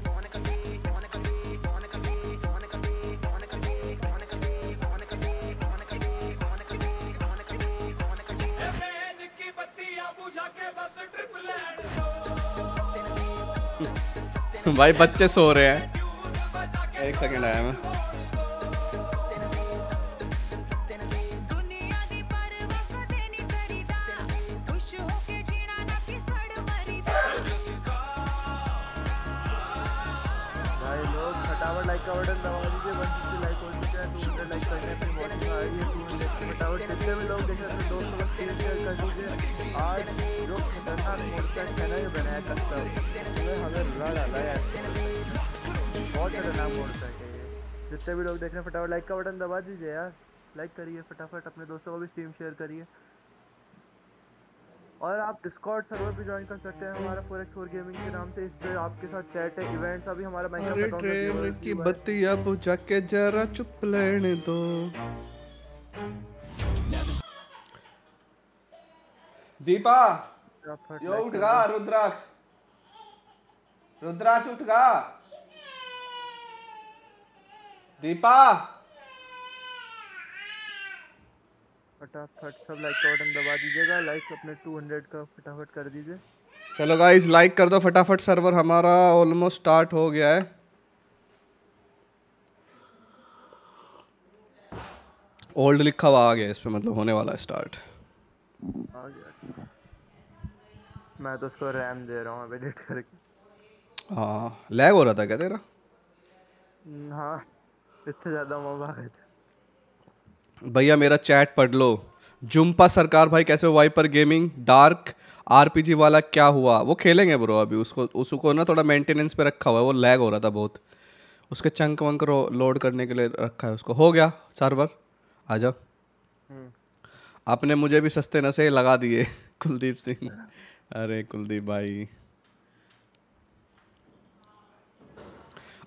Speaker 1: भाई बच्चे सो रहे हैं। एक सेकंड आया मैं।
Speaker 2: फटाफट लाइक करने आ रही है लोग दोस्तों कर दीजिए। आज जो खतरनाक है ना बनाया कस्टम इसमें हमें रड़ डाला है बहुत खतरनाक मोर्चा है जितने भी लोग देख रहे हैं फटाफट लाइक का बटन दबा दीजिए यार। लाइक करिए फटाफट अपने दोस्तों को भी स्ट्रीम शेयर करिए। और आप डिस्कॉर्ड सर्वर भी ज्वाइन कर सकते हैं हमारा फोर एक्स फोर गेमिंग के नाम से। इस पे आपके साथ चैट है इवेंट्स अभी हमारा
Speaker 1: अरे
Speaker 2: Minecraft account में
Speaker 1: ट्रेन की
Speaker 2: है।
Speaker 1: बत्तियाँ बुझा के जरा चुप लेने दो। दीपा। यो उठ गा रुद्राक्ष। रुद्राक्ष उठ गा दीपा।
Speaker 2: फटाफट सब लाइक का बटन दबा दीजिएगा। लाइक अपने 200 का फटाफट कर दीजिए।
Speaker 1: चलो गाइस लाइक कर दो फटाफट। सर्वर हमारा ऑलमोस्ट स्टार्ट हो गया है। ओल्ड लिखा हुआ आ गया इस पे मतलब होने वाला है स्टार्ट
Speaker 2: आ गया। मैं तो उसको रैम दे रहा हूँ एडिट करके।
Speaker 1: हाँ। लैग हो रहा था क्या तेरा?
Speaker 2: हाँ। इतने ज़्यादा मोब आ गए थे
Speaker 1: भैया मेरा चैट पढ़ लो। जुम्पा सरकार भाई कैसे हो? वाइपर गेमिंग डार्क आरपीजी वाला क्या हुआ? वो खेलेंगे ब्रो अभी। उसको उसको ना थोड़ा मेंटेनेंस पे रखा हुआ है। वो लैग हो रहा था बहुत। उसके चंक वंक लोड करने के लिए रखा है उसको। हो गया सर्वर आ जाओ।
Speaker 2: हम्म,
Speaker 1: आपने मुझे भी सस्ते नशे लगा दिए कुलदीप सिंह। अरे कुलदीप भाई।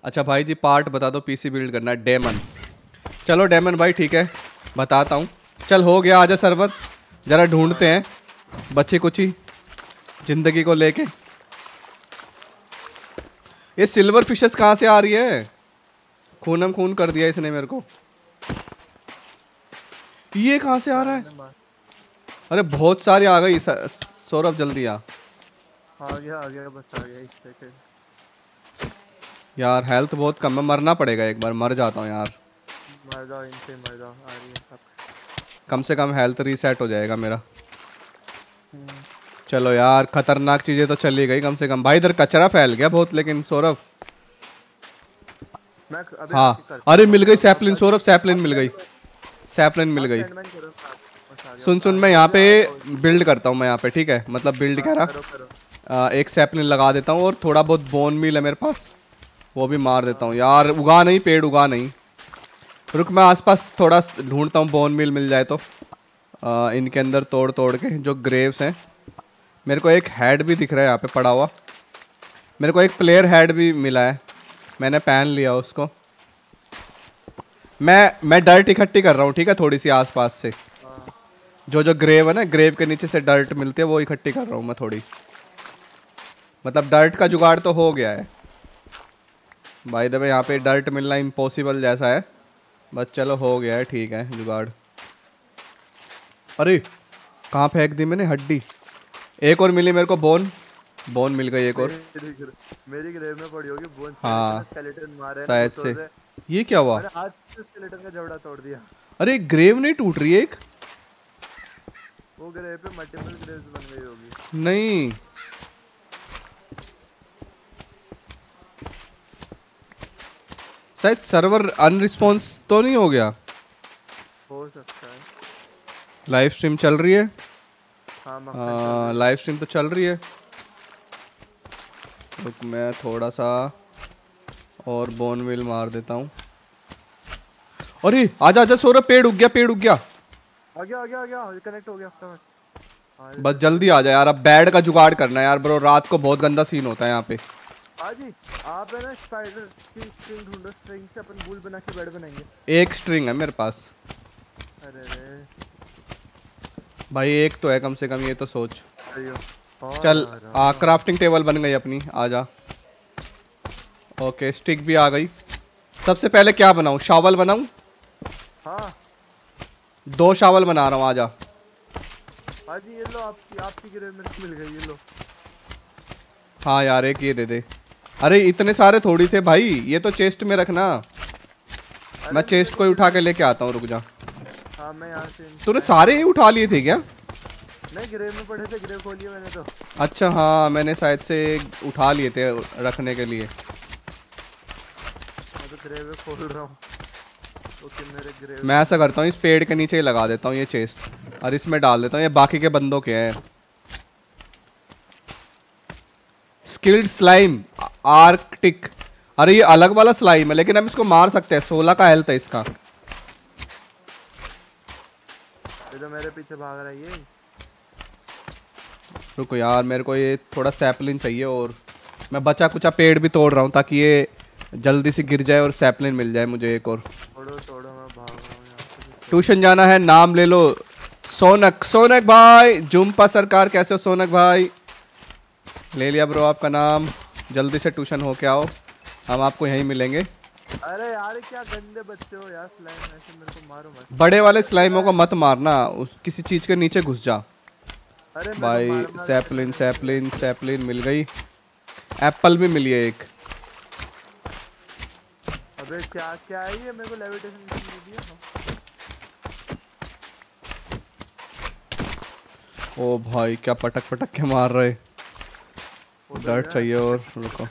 Speaker 1: अच्छा भाई जी पार्ट बता दो पीसी बिल्ड करना है डेमन चलो डेमन भाई, ठीक है, बताता हूँ। चल, हो गया आजा सर्वर ज़रा ढूंढते हैं बच्चे कुछ ही ज़िंदगी को लेके। ये सिल्वर फिशेस कहाँ से आ रही है? खूनम खून कर दिया इसने मेरे को। ये कहाँ से आ रहा है? अरे बहुत सारी आ गई सौरभ जल्दी आ।
Speaker 2: आ गया आ गया बस आ गया एक सेकंड
Speaker 1: यार हेल्थ बहुत कम है मरना पड़ेगा एक बार मर जाता हूँ यार।
Speaker 2: मर जाओ इनसे मर जाओ आ रही है सब।
Speaker 1: कम से कम हेल्थ रीसेट हो जाएगा मेरा। चलो यार खतरनाक चीज़ें तो चली गई कम से कम। भाई इधर कचरा फैल गया बहुत लेकिन सौरभ। हाँ। अरे मिल गई सैपलिन सौरभ सैपलिन मिल गई। सैपलिन मिल गई। सुन सुन मैं यहाँ पे बिल्ड करता हूँ मैं यहाँ पे ठीक है? मतलब बिल्ड कह रहा
Speaker 2: करो।
Speaker 1: आ, एक सैपलिन लगा देता हूँ और थोड़ा बहुत बोन मिल है मेरे पास। वो भी मार देता हूँ। यार उगा नहीं पेड़ उगा नहीं। रुक मैं आसपास थोड़ा ढूंढता हूँ बोन मिल मिल जाए तो। आ, इनके अंदर तोड़ तोड़ के जो ग्रेव्स हैं। मेरे को एक हेड भी दिख रहा है यहाँ पे पड़ा हुआ। मेरे को एक प्लेयर हेड भी मिला है। मैंने पहन लिया उसको। मैं मैं डर्ट इकट्ठी कर रहा हूँ ठीक है? थोड़ी सी आसपास से। जो जो ग्रेव है ना ग्रेव के नीचे से डर्ट मिलती है वो इकट्ठी कर रहा हूँ मैं थोड़ी। मतलब डर्ट का जुगाड़ तो हो गया है। भाई दबे यहाँ पे डर्ट मिलना इम्पॉसिबल जैसा है। बस चलो हो गया है ठीक है जुगाड़। अरे कहाँ फेंक दी मैंने? हड्डी। एक और मिली मेरे को बोन बोन मिल गई एक और।
Speaker 2: मेरी ग्रेव में पड़ी होगी बोन
Speaker 1: हाँ,
Speaker 2: स्केलेटन मारे
Speaker 1: शायद से। ये क्या हुआ?
Speaker 2: आज स्केलेटन का जबड़ा तोड़ दिया।
Speaker 1: अरे ग्रेव नहीं टूट रही है एक?
Speaker 2: वो ग्रेव पे मल्टीपल ग्रेव्स बन गई होगी।
Speaker 1: नहीं। शायद सर्वर अनरिस्पॉन्स तो नहीं हो गया?
Speaker 2: हो सकता है।
Speaker 1: लाइव स्ट्रीम चल रही है?
Speaker 2: हाँ
Speaker 1: लाइव स्ट्रीम तो चल रही है। रुक मैं थोड़ा सा और बोन विल मार देता हूँ। अरे आजा आजा सौरभ पेड़ उग गया पेड़ उग गया।
Speaker 2: आ गया आ गया आ गया। कनेक्ट हो गया में हाँ
Speaker 1: बस जल्दी आ जा यार। अब बेड का जुगाड़ करना है यार ब्रो रात को बहुत गंदा सीन होता है यहाँ पे।
Speaker 2: जी आप है ना स्पाइडर की स्ट्रिंग ढूंढो। स्ट्रिंग से अपन बूल बना के बेड बनाएँगे।
Speaker 1: एक स्ट्रिंग है मेरे पास।
Speaker 2: अरे। रे
Speaker 1: भाई एक तो है कम से कम ये तो सोच। चल
Speaker 2: आ
Speaker 1: आ क्राफ्टिंग टेबल बन गई अपनी। आ जा। ओके स्टिक भी आ गई। सबसे पहले क्या बनाऊँ? शावल बनाऊँ?
Speaker 2: हाँ।
Speaker 1: दो चावल बना रहा हूँ आ जा
Speaker 2: हाँ ये लो आपकी आपकी ग्रेव मेरे मिल गई ये लो।
Speaker 1: हाँ यार एक ये दे दे। अरे इतने सारे थोड़ी थे भाई ये तो चेस्ट में रखना। मैं चेस्ट को ही उठा के लेके आता हूँ रुक जा।
Speaker 2: हाँ मैं यहाँ से
Speaker 1: तूने सारे ही उठा लिए थे क्या?
Speaker 2: नहीं ग्रेव में पड़े थे ग्रेव खोलिए मैंने तो।
Speaker 1: अच्छा हाँ मैंने शायद से उठा लिए थे रखने के लिए।
Speaker 2: मैं तो ग्रेव खोल रहा हूँ।
Speaker 1: मैं ऐसा करता हूँ इस पेड़ के नीचे ही लगा देता हूँ ये चेस्ट और इसमें डाल देता हूँ। ये बाकी के बंदों के हैं। स्किल्ड स्लाइम आर्कटिक अरे ये अलग वाला स्लाइम है लेकिन हम इसको मार सकते हैं। सोलह का हेल्थ है इसका।
Speaker 2: ये तो मेरे पीछे भाग रहा है ये?
Speaker 1: रुको यार मेरे को ये थोड़ा सैपलिन चाहिए और मैं बचा कुचा पेड़ भी तोड़ रहा हूँ ताकि ये जल्दी से गिर जाए और सैपलिन मिल जाए मुझे एक और। ट्यूशन जाना है नाम ले लो। सोनक सोनक भाई जुम्पा सरकार कैसे हो सोनक भाई? ले लिया ब्रो आपका नाम जल्दी से ट्यूशन होके आओ हम आपको यहीं मिलेंगे।
Speaker 2: अरे यार क्या गंदे बच्चे हो यार स्लाइम ऐसे मेरे को मारो मत।
Speaker 1: बड़े वाले स्लाइमों को मत मारना उस किसी चीज़ के नीचे घुस जा।
Speaker 2: अरे तो
Speaker 1: भाई सैपलिन सैपलिन सैपलिन मिल गई। एप्पल भी मिली है एक।
Speaker 2: अबे क्या क्या है ये? मेरे को लेविटेशन नहीं दिया ना
Speaker 1: ओ भाई क्या पटक पटक के मार रहे।
Speaker 2: उधर
Speaker 1: डर्ट चाहिए और रुको।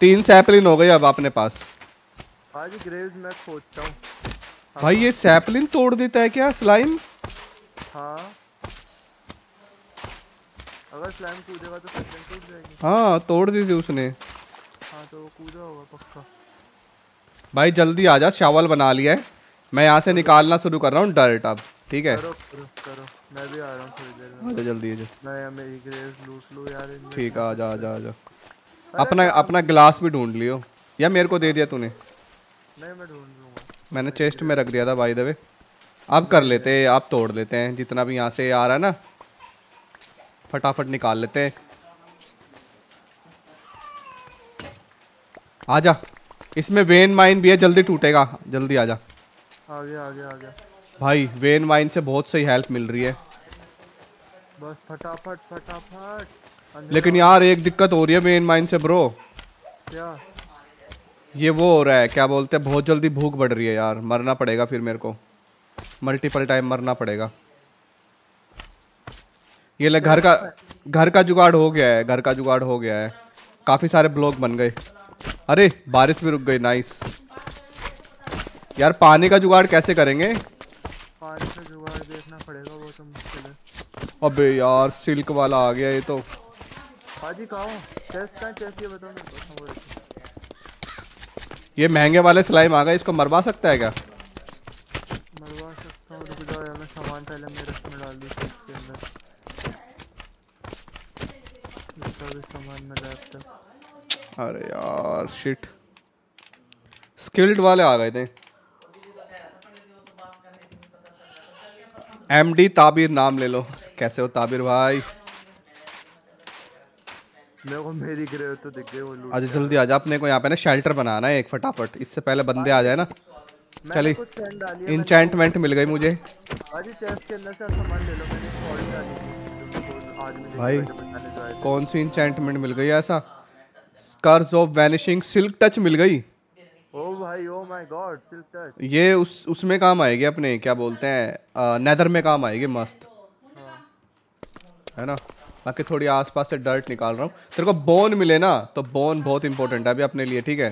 Speaker 1: तीन सैपलिन हो गई अब अपने पास।
Speaker 2: आज ग्रेव्स मैं खोजता हूँ।
Speaker 1: भाई ये सैपलिन तोड़ देता है क्या स्लाइम
Speaker 2: हाँ। अगर स्लाइम कूदेगा तो सेकंड टूट जाएगी
Speaker 1: हाँ तोड़ दी थी उसने।
Speaker 2: हाँ तो वो कूदा होगा पक्का।
Speaker 1: भाई जल्दी आ जा चावल बना लिया है। मैं यहाँ से निकालना शुरू कर रहा हूँ डर्ट अब ठीक है?
Speaker 2: करो करो करो। मैं भी आ रहा हूँ थोड़ी देर में।
Speaker 1: आजा जल्दी आजा
Speaker 2: मैं मेरी ग्रेव लूट लूँ यार
Speaker 1: ठीक है आजा आजा आजा अपना अपना गिलास भी ढूंढ लियो। या मेरे को दे दिया तूने?
Speaker 2: नहीं मैं ढूंढ लूँगा।
Speaker 1: मैंने चेस्ट में रख दिया था बाई द वे अब कर लेते हैं अब तोड़ लेते हैं जितना भी यहाँ से आ रहा है ना। फटाफट निकाल लेते हैं। आजा इसमें वेन माइन भी है जल्दी टूटेगा। जल्दी आजा।
Speaker 2: आगे आगे आगे।
Speaker 1: भाई वेन माइन से बहुत सही हेल्प मिल रही है।
Speaker 2: बस फटाफट फटाफट।
Speaker 1: लेकिन यार एक दिक्कत हो रही है वेन माइन से ब्रो
Speaker 2: क्या?
Speaker 1: ये वो हो रहा है क्या बोलते हैं बहुत जल्दी भूख बढ़ रही है यार। मरना पड़ेगा फिर मेरे को। मल्टीपल टाइम मरना पड़ेगा। ये ले घर का घर का जुगाड़ हो गया है घर का जुगाड़ हो गया है। काफ़ी सारे ब्लॉक बन गए। अरे बारिश भी रुक गई नाइस यार पानी का जुगाड़ कैसे करेंगे?
Speaker 2: पानी का जुगाड़ देखना पड़ेगा वो तो मुश्किल है।
Speaker 1: अबे यार सिल्क वाला आ गया ये तो।
Speaker 2: हाजी कहाँ चेस्ट कहाँ चेस्ट ये बताओ मेरे को
Speaker 1: ये महँगे वाले स्लाइम आ गए इसको मरवा सकता है क्या?
Speaker 2: मरवा सकता हूँ रुक जाओ मैं सामान पहले मेरे इसमें डाल दूँ चेस्ट के अंदर सामान में
Speaker 1: अरे यार शिट स्किल्ड वाले आ गए थे। एमडी ताबिर नाम ले लो। कैसे हो ताबिर भाई?
Speaker 2: मेरे को मेरी ग्रेव तो दिख गई वो लूट
Speaker 1: आज जल्दी आ जा अपने को यहाँ पे ना शेल्टर बनाना है एक फटाफट। इससे पहले बंदे आ जाए ना। चलिए। इंचेंटमेंट मिल गई मुझे।
Speaker 2: चेस्ट के अंदर से सामान ले लो मैंने
Speaker 1: भाई।
Speaker 2: है।
Speaker 1: कौन सी इंचेंटमेंट मिल गई ऐसा? Curse of vanishing silk touch मिल गई।
Speaker 2: ओ भाई oh my god silk touch
Speaker 1: ये उस उसमें काम आएगी अपने क्या बोलते हैं नेदर में काम आएगी मस्त। है ना? बाकी थोड़ी आसपास से डर्ट निकाल रहा हूँ। तेरे को बोन मिले ना तो बोन बहुत इंपॉर्टेंट है अभी अपने लिए ठीक है?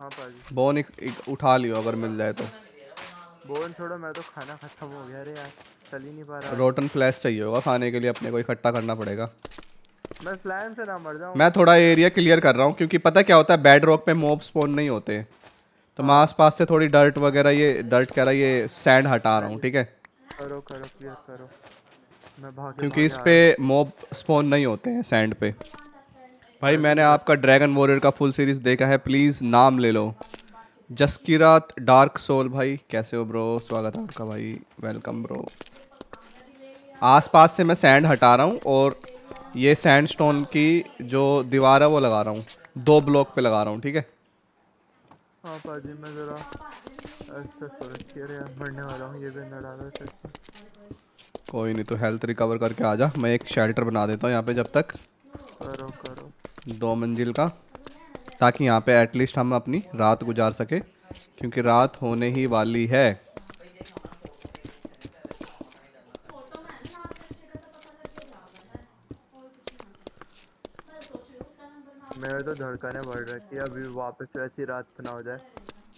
Speaker 2: हाँ
Speaker 1: बोन एक, एक उठा लियो अगर मिल जाए तो।
Speaker 2: बोन छोड़ो मैं तो खाना खत्म हो गया अरे यार। चल ही नहीं पा रहा।
Speaker 1: रोटन फ्लैश चाहिए होगा खाने के लिए अपने को इकट्ठा करना पड़ेगा।
Speaker 2: मैं फ्लैम से ना मर जाऊँ।
Speaker 1: मैं थोड़ा एरिया क्लियर कर रहा हूँ क्योंकि पता क्या होता है बेड रॉक पे मोब स्पॉन नहीं होते। तो मैं आसपास से थोड़ी डर्ट वगैरह ये डर्ट कह रहा ये सैंड हटा रहा हूँ ठीक है?
Speaker 2: करो करो क्लियर करो। मैं भाग
Speaker 1: क्योंकि इस पे मोब स्पॉन नहीं होते हैं सैंड पे। भाई मैंने आपका ड्रैगन वॉरियर का फुल सीरीज़ देखा है प्लीज़ नाम ले लो। जसकिरात डार्क सोल भाई कैसे हो ब्रो स्वागत है आपका भाई। वेलकम ब्रो आसपास से मैं सैंड हटा रहा हूँ और ये सैंड स्टोन की जो दीवार है वो लगा रहा हूँ। दो ब्लॉक पे लगा रहा हूँ ठीक है?
Speaker 2: हाँ पाजी मैं जरा वाला हूँ ये भी
Speaker 1: कोई नहीं तो हेल्थ रिकवर करके आ जा। मैं एक शेल्टर बना देता हूँ यहाँ पे जब तक।
Speaker 2: करो करो।
Speaker 1: दो मंजिल का ताकि यहाँ पे एटलीस्ट हम अपनी रात गुजार सके क्योंकि रात होने ही वाली है।
Speaker 2: मेरे तो धड़कने बढ़ रही कि अभी वापस से ऐसी रात ना हो जाए।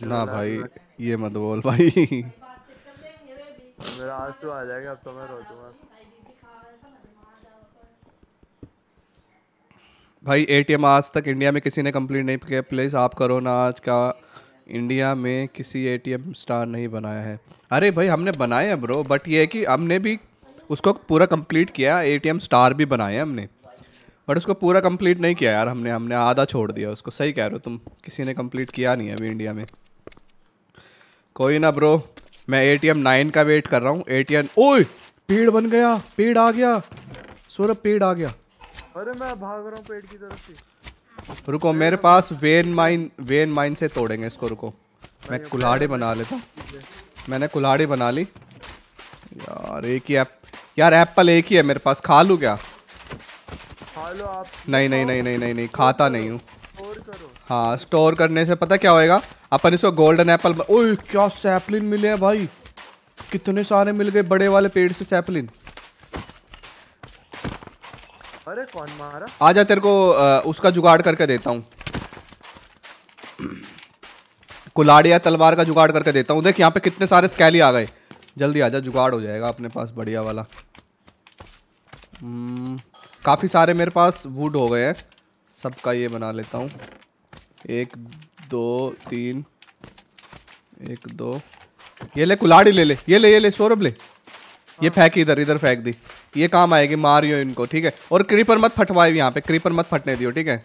Speaker 1: ना भाई ये मत बोल भाई।
Speaker 2: मेरा आँसू आ जाएगा अब तो मैं रो दूँगा।
Speaker 1: भाई एटीएम आज तक इंडिया में किसी ने कंप्लीट नहीं किया। प्लीज़ आप करो ना आज का इंडिया में किसी एटीएम स्टार नहीं बनाया है। अरे भाई हमने बनाए हैं ब्रो बट ये है कि हमने भी उसको पूरा कंप्लीट किया एटीएम स्टार भी बनाए हैं हमने। बट उसको पूरा कंप्लीट नहीं किया यार हमने हमने आधा छोड़ दिया उसको। सही कह रहे हो तुम। किसी ने कंप्लीट किया नहीं है अभी इंडिया में। कोई ना ब्रो मैं ए टी एम नाइन का वेट कर रहा हूँ। ए टी एम ओए पेड़ बन गया पेड़ आ गया। सौरभ पेड़ आ गया।
Speaker 2: अरे मैं भाग रहा हूँ पेड़ की तरफ़ से।
Speaker 1: रुको मेरे पास वेन माइन वेन माइन से तोड़ेंगे इसको रुको। मैं कुल्हाड़ी बना लेता। हूँ मैंने कुल्हाड़ी बना ली। यार एक ही एप यार एप्पल एक ही है मेरे पास। खा लूँ क्या? नहीं नहीं नहीं नहीं नहीं नहीं खाता नहीं हूँ। हाँ स्टोर करने से पता क्या होएगा? अपन इसको गोल्डन एप्पल ओए क्या सैपलिन मिले हैं भाई? कितने सारे मिल गए बड़े वाले पेड़ से सैपलिन
Speaker 2: अरे कौन मारा?
Speaker 1: आजा तेरे को अ, उसका जुगाड़ करके देता हूँ। कुलाड़ी या तलवार का जुगाड़ करके देता हूँ। देख यहाँ पे कितने सारे स्कैली आ गए। जल्दी आजा जुगाड़ हो जाएगा अपने पास बढ़िया वाला। हम्म, काफ़ी सारे मेरे पास वुड हो गए हैं। सबका ये बना लेता हूँ। एक दो तीन एक दो। ये ले कुलाड़ी ले ले। ये ले ये ले सौरभ ले। ये फेंक इधर इधर फेंक दी। ये काम आएगी मारियो इनको ठीक है? और क्रीपर मत फटवाए यहाँ पे। क्रीपर मत फटने दियो ठीक है?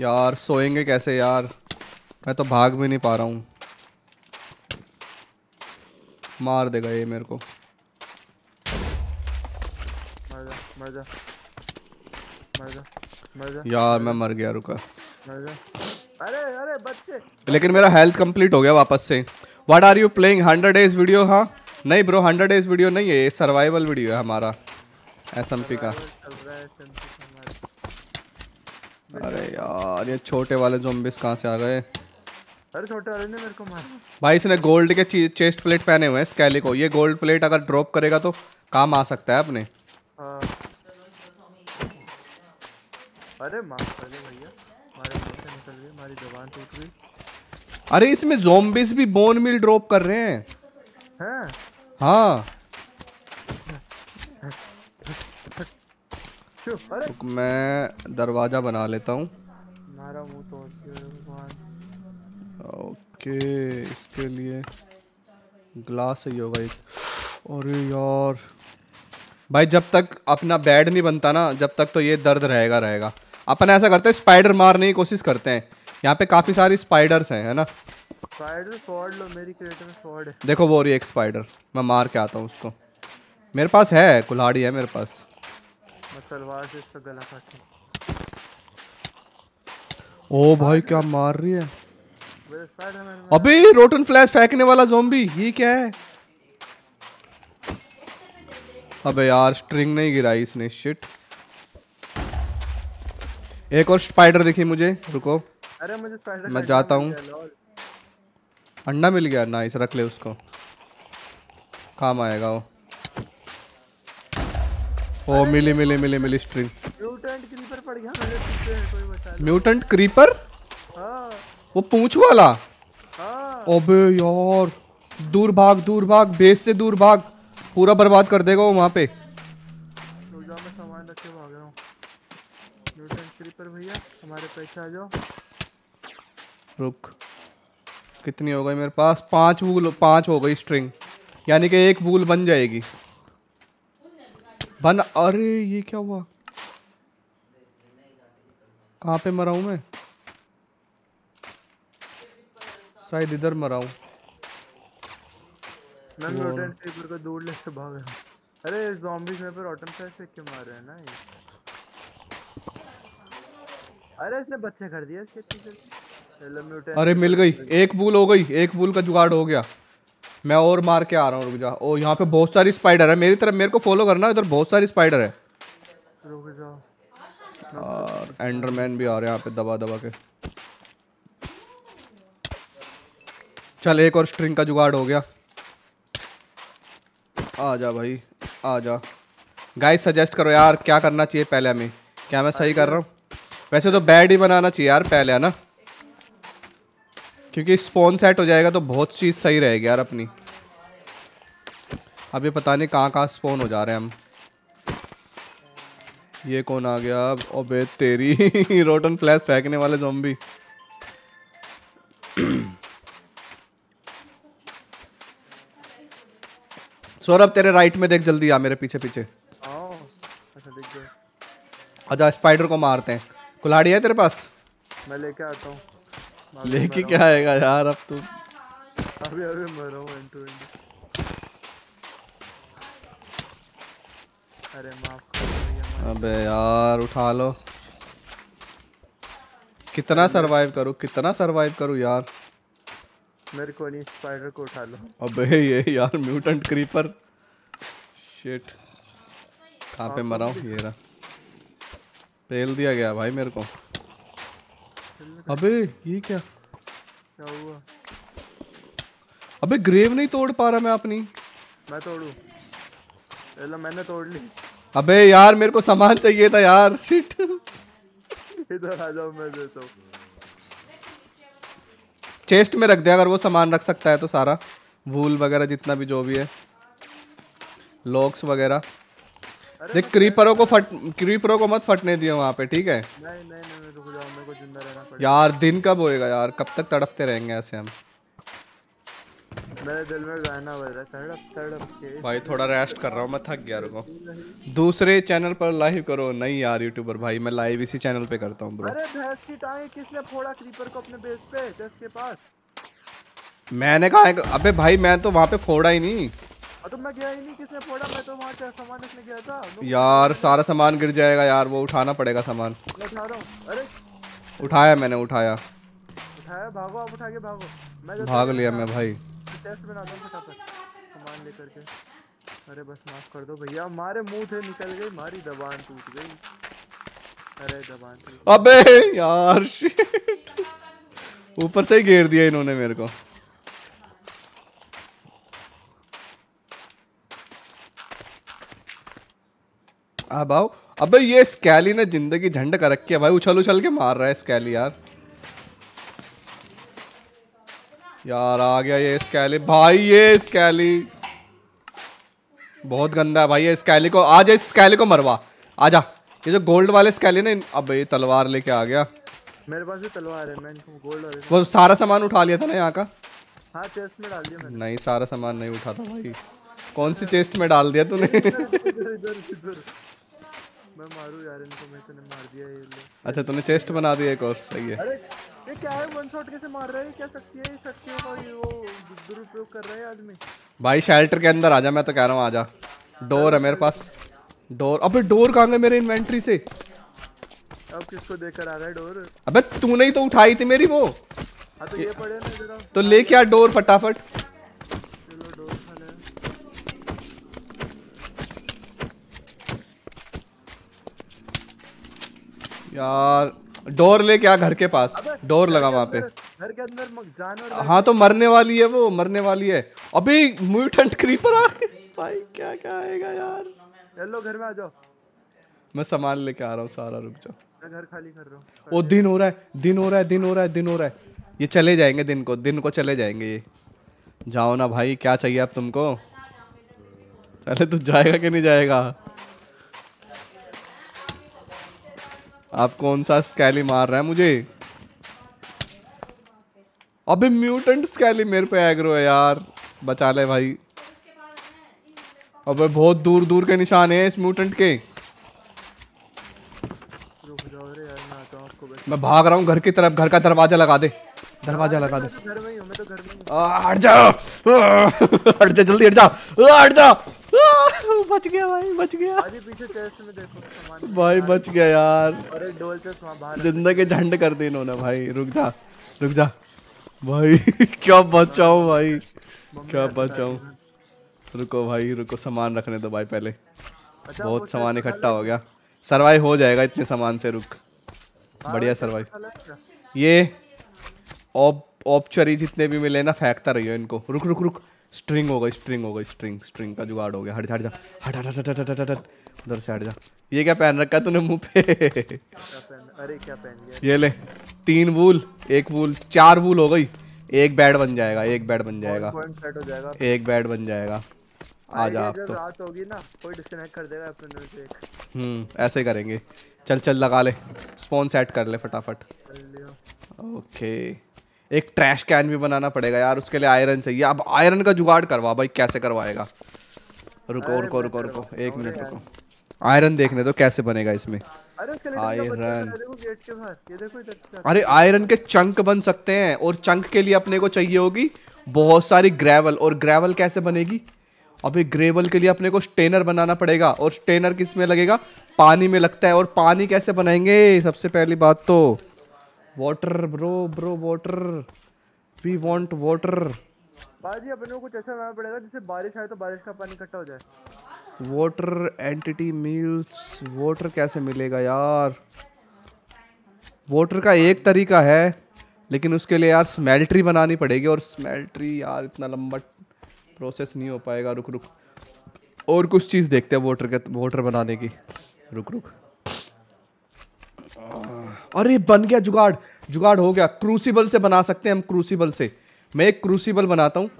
Speaker 1: यार सोएँगे कैसे यार? मैं तो भाग भी नहीं पा रहा हूँ। मार देगा ये मेरे को।
Speaker 2: मर जा मर जा मर जा
Speaker 1: यार मैं मर गया रुका।
Speaker 2: मर जा अरे अरे बच्चे।
Speaker 1: लेकिन मेरा हेल्थ कंप्लीट हो गया वापस से। What are you playing hundred days video हाँ? नहीं ब्रो हंड्रेड डेज़ वीडियो नहीं है ये सर्वाइवल वीडियो है हमारा। एस
Speaker 2: है SMC का।
Speaker 1: अरे यार ये छोटे वाले जोम्बिस कहाँ से आ गए
Speaker 2: अरे छोटे वाले ने मेरे को मारा।
Speaker 1: भाई इसने गोल्ड के चेस्ट प्लेट पहने हुए हैं स्कैली को। ये गोल्ड प्लेट अगर ड्रॉप करेगा तो काम आ सकता है अपने।
Speaker 2: हाँ। अरे माफ़ कर दे भैया। हमारे मुँह से निकल गई हमारी जबान टूट गई।
Speaker 1: अरे इसमें जोम्बिस भी बोन मिल ड्रॉप कर रहे हैं।
Speaker 2: हैं?
Speaker 1: हाँ। रुक, मैं दरवाज़ा बना लेता हूँ।
Speaker 2: भगवान।
Speaker 1: ओके इसके लिए ग्लास सही होगा एक। अरे यार। भाई जब तक अपना बेड नहीं बनता ना जब तक तो ये दर्द रहेगा रहेगा। अपन ऐसा करते हैं स्पाइडर मारने की कोशिश करते हैं। यहाँ पे काफ़ी सारी स्पाइडर्स हैं है ना?
Speaker 2: स्पाइडर स्वॉर्ड लो मेरी क्रेट में स्वॉर्ड है।
Speaker 1: देखो वो रही एक स्पाइडर मैं मार के आता हूँ उसको। मेरे पास है कुल्हाड़ी है मेरे पास।
Speaker 2: तलवार से इसका गला काटूं
Speaker 1: ओ भाई क्या मार रही है? अबे रोटन फ्लैश फेंकने वाला जोम्बी ये क्या है? अबे यार स्ट्रिंग नहीं गिराई इसने शिट एक और स्पाइडर दिखी मुझे रुको।
Speaker 2: अरे मुझे स्पाइडर
Speaker 1: मैं जाता हूँ। अंडा मिल गया ना नाइस रख ले उसको। काम आएगा वो। ओ मिली मिली मिली मिली स्ट्रिंग
Speaker 2: म्यूटेंट क्रीपर पड़ गया मेरे पीछे कोई बचा ले
Speaker 1: म्यूटेंट क्रीपर
Speaker 2: हाँ।
Speaker 1: वो पूंछ वाला?
Speaker 2: हाँ।
Speaker 1: अबे यार दूर भाग दूर भाग बेस से दूर भाग। पूरा बर्बाद कर देगा वो वहाँ पे
Speaker 2: रुक जाओ मैं सामान रख के भाग रहा हूँ म्यूटेंट क्रीपर भैया हमारे पैसे आ जाओ।
Speaker 1: रुक। कितनी हो गई मेरे पास? पाँच वूल पाँच हो गई स्ट्रिंग यानी कि एक वूल बन जाएगी। बन अरे ये क्या हुआ? कहाँ पे मरा हूँ मैं? शायद इधर मरा हूँ।
Speaker 2: मैं क्रीपर को दूर लेके भाग रहा हूँ। अरे zombies मेरे पे रॉटन फ्लैश फेंक के मार रहे हैं ना ये? अरे इसने बच्चे कर दिया इसके पीछे
Speaker 1: अरे मिल गई। एक वूल हो गई। एक वूल का जुगाड़ हो गया। मैं और मार के आ रहा हूँ रुक जा। ओ यहाँ पे बहुत सारी स्पाइडर है। मेरी तरफ़ मेरे को फॉलो करना इधर बहुत सारी स्पाइडर है।
Speaker 2: रुक जाओ।
Speaker 1: और एंडरमैन भी आ रहे हैं यहाँ पे दबा दबा के। चल एक और स्ट्रिंग का जुगाड़ हो गया। आ जा भाई आ जा। गाइस सजेस्ट करो यार क्या करना चाहिए पहले हमें? क्या मैं सही कर रहा हूँ? वैसे तो बेड ही बनाना चाहिए यार पहले है ना? क्योंकि स्पॉन सेट हो जाएगा तो बहुत चीज़ सही रहेगी यार अपनी। अभी पता नहीं कहाँ कहाँ स्पॉन हो जा रहे हैं हम। ये कौन आ गया अब? अबे तेरी रोटन फ्लैश फेंकने वाले ज़ॉम्बी सौरभ तेरे राइट में देख जल्दी आ मेरे पीछे पीछे
Speaker 2: अच्छा दिख गया
Speaker 1: अच्छा स्पाइडर को मारते हैं। कुल्हाड़ी है तेरे पास?
Speaker 2: मैं लेके आता हूँ।
Speaker 1: लेके क्या आएगा यार अब तू?
Speaker 2: अभी अभी मर रहा हूँ एंड टू एंड अरे माफ़
Speaker 1: अबे यार उठा लो। कितना सरवाइव करूँ? कितना सरवाइव करूँ यार?
Speaker 2: मेरे को नहीं स्पाइडर को उठा लो।
Speaker 1: अबे ये यार म्यूटेंट क्रीपर शिट कहाँ पे मरा हूँ? ये रहा। पेल दिया गया भाई मेरे को। अबे ये क्या?
Speaker 2: क्या हुआ?
Speaker 1: अबे ग्रेव नहीं तोड़ पा रहा मैं अपनी।
Speaker 2: मैं तोड़ू। चलो मैंने तोड़ ली।
Speaker 1: अबे यार मेरे को सामान चाहिए था यार शिट
Speaker 2: इधर आ जाओ मैं देता हूँ।
Speaker 1: चेस्ट में रख दे अगर वो सामान रख सकता है तो सारा। वूल वगैरह जितना भी जो भी है। लॉक्स वगैरह। देख क्रीपरों को फट क्रीपरों को मत फटने दियो वहाँ पे ठीक है?
Speaker 2: नहीं नहीं नहीं मैं रुक जाओ मेरे को ज़िंदा रहना पड़ेगा।
Speaker 1: यार दिन कब होएगा यार? कब तक तड़पते रहेंगे ऐसे हम?
Speaker 2: मेरे दिल में गाना बज रहा है तड़प तड़प के।
Speaker 1: भाई थोड़ा रेस्ट कर रहा हूँ मैं थक गया रुको। दूसरे चैनल पर लाइव करो। नहीं यार यूट्यूबर भाई मैं लाइव इसी चैनल पे करता हूँ ब्रो
Speaker 2: अरे भैंस की टांगे किसने फोड़ा क्रीपर को अपने बेस पे जस्ट के पास?
Speaker 1: मैंने कहा अबे भाई मैं तो वहाँ पे फोड़ा ही नहीं।
Speaker 2: तो मैं गया ही नहीं किसने फोड़ा? मैं तो वहाँ से सामान रखने गया था।
Speaker 1: यार सारा सामान गिर जाएगा यार वो उठाना पड़ेगा सामान।
Speaker 2: मैं उठा रहा हूँ। अरे।
Speaker 1: उठाया मैंने उठाया।
Speaker 2: उठाया? भागो आप उठा के भागो। मैं
Speaker 1: भाग लिया मैं भाई।
Speaker 2: टेस्ट बनाता हूँ फटाफट। सामान लेकर के। अरे बस माफ़ कर दो भैया। हमारे मुँह से निकल गई हमारी जबान टूट गई। अरे जबान
Speaker 1: अबे यार ऊपर से ही घेर दिया इन्होंने मेरे को। अब आओ। अबे ये स्कैली ने ज़िंदगी झंड कर रखी है भाई। उछल उछल के मार रहा है स्कैली यार। यार आ गया ये स्कैली। भाई ये स्कैली। बहुत गंदा है भाई ये स्कैली को। आ जा इस स्कैली को मरवा। आजा। ये जो गोल्ड वाले स्कैली ने अब ये तलवार लेके आ गया।
Speaker 2: मेरे पास भी तलवार है मैं गोल्ड वाले
Speaker 1: वो सारा सामान उठा लिया था ना यहाँ का?
Speaker 2: हाँ चेस्ट में डाल दिया मैंने।
Speaker 1: नहीं सारा सामान नहीं उठा था भाई। कौन सी चेस्ट में डाल दिया तूने?
Speaker 2: मैं मारू यार इनको मैं तूने मार दिया ये ले
Speaker 1: अच्छा तूने चेस्ट बना दिया एक और सही है।
Speaker 2: अरे ये क्या है? वन शॉट कैसे मार रहा है? क्या शक्ति है? शक्ति का ये वो दुरुपयोग कर रहा है आदमी।
Speaker 1: भाई शेल्टर के अंदर आजा मैं तो कह रहा हूँ आजा डोर है मेरे पास। डोर अबे डोर कहाँ गए मेरे इन्वेंट्री से?
Speaker 2: अब किसको देकर आ रहा है डोर
Speaker 1: अबे तूने ही तो उठाई थी मेरी वो।
Speaker 2: हाँ तो ये पड़े ना जरा
Speaker 1: तो लेके आ डोर फटाफट? यार डोर लेके आ घर के पास। डोर लगा वहाँ पे।
Speaker 2: घर के अंदर जानवर
Speaker 1: हाँ तो मरने वाली है वो मरने वाली है। अभी म्यूटेंट क्रीपर आ गए। भाई क्या क्या आएगा यार?
Speaker 2: चलो घर में आ जाओ।
Speaker 1: मैं सामान लेके आ रहा हूँ सारा रुक जाओ।
Speaker 2: घर खाली कर रहा हूँ।
Speaker 1: वो दिन हो रहा है दिन हो रहा है दिन हो रहा है दिन हो रहा है। ये चले जाएँगे दिन को दिन को चले जाएँगे ये। जाओ ना भाई क्या चाहिए अब तुमको? चले तू जाएगा कि नहीं जाएगा? आप कौन सा स्कैली मार रहा है मुझे? अबे म्यूटेंट स्कैली मेरे पे एग्रो है यार। बचा ले भाई। अबे बहुत दूर दूर के निशान है इस म्यूटेंट के।
Speaker 2: मैं
Speaker 1: भाग रहा हूँ घर की तरफ़ घर का दरवाज़ा लगा दे। दरवाज़ा लगा दे।
Speaker 2: तो
Speaker 1: हट जा। हट जा जल्दी हट जा। हट जा। बच गया भाई बच गया।
Speaker 2: आगे पीछे चेस्ट में देखो सामान
Speaker 1: भाई बच गया यार।
Speaker 2: डोल से बाहर
Speaker 1: ज़िंदगी झंड कर दी इन्होंने भाई रुक जा रुक जा। भाई क्या बचाऊं भाई क्या बचाऊं। रुको भाई रुको सामान रखने दो भाई पहले।
Speaker 2: अच्छा
Speaker 1: बहुत सामान इकट्ठा हो गया। सरवाइव हो जाएगा इतने सामान से रुक। बढ़िया सरवाइव ये ऑप ऑपचरी जितने भी मिले ना फेंकता रहियो इनको। रुक रुक रुक। स्ट्रिंग हो गई स्ट्रिंग हो गई स्ट्रिंग स्ट्रिंग का जुगाड़ हो गया। हट जा हट जा हट हट हट हट हट हट उधर से हट जा। ये क्या पहन रखा है तूने मुँह पे?
Speaker 2: अरे क्या पहन लिया?
Speaker 1: ये ले तीन वूल एक वूल चार वूल हो गई। एक बेड बन जाएगा एक बेड बन जाएगा। एक बेड बन जाएगा। आ जा आप तो।
Speaker 2: रात होगी ना कोई डिस्कनेक्ट कर देगा अपने में से एक।
Speaker 1: हम्म ऐसे ही करेंगे। चल चल लगा ले। स्पॉन सेट कर ले फटाफट। ओके एक ट्रैश कैन भी बनाना पड़ेगा यार उसके लिए आयरन चाहिए। अब आयरन का जुगाड़ करवा भाई कैसे करवाएगा? रुको रुको रुको रुको एक मिनट रुको। आयरन देखने दो कैसे बनेगा इसमें?
Speaker 2: अरे
Speaker 1: आयरन अरे आयरन के चंक बन सकते हैं और चंक के लिए अपने को चाहिए होगी बहुत सारी ग्रेवल और ग्रेवल कैसे बनेगी? अभी ग्रेवल के लिए अपने को स्टेनर बनाना पड़ेगा और स्टेनर किसमें लगेगा? पानी में लगता है। और पानी कैसे बनाएँगे? सबसे पहली बात तो water bro bro water we want water
Speaker 2: बाजी अपने को कुछ ऐसा बनाना पड़ेगा जिससे बारिश आए तो बारिश का पानी इकट्ठा हो जाए।
Speaker 1: वाटर एंटिटी मील्स वाटर कैसे मिलेगा यार? वाटर का एक तरीका है लेकिन उसके लिए यार स्मेल्ट्री बनानी पड़ेगी और स्मेल्ट्री यार इतना लंबा प्रोसेस नहीं हो पाएगा। रुक रुक। और कुछ चीज़ देखते हैं वाटर के वाटर बनाने की। रुक रुक। अरे बन गया जुगाड़। जुगाड़ हो गया। क्रूसिबल से बना सकते हैं हम क्रूसिबल से। मैं एक क्रूसिबल बनाता हूँ।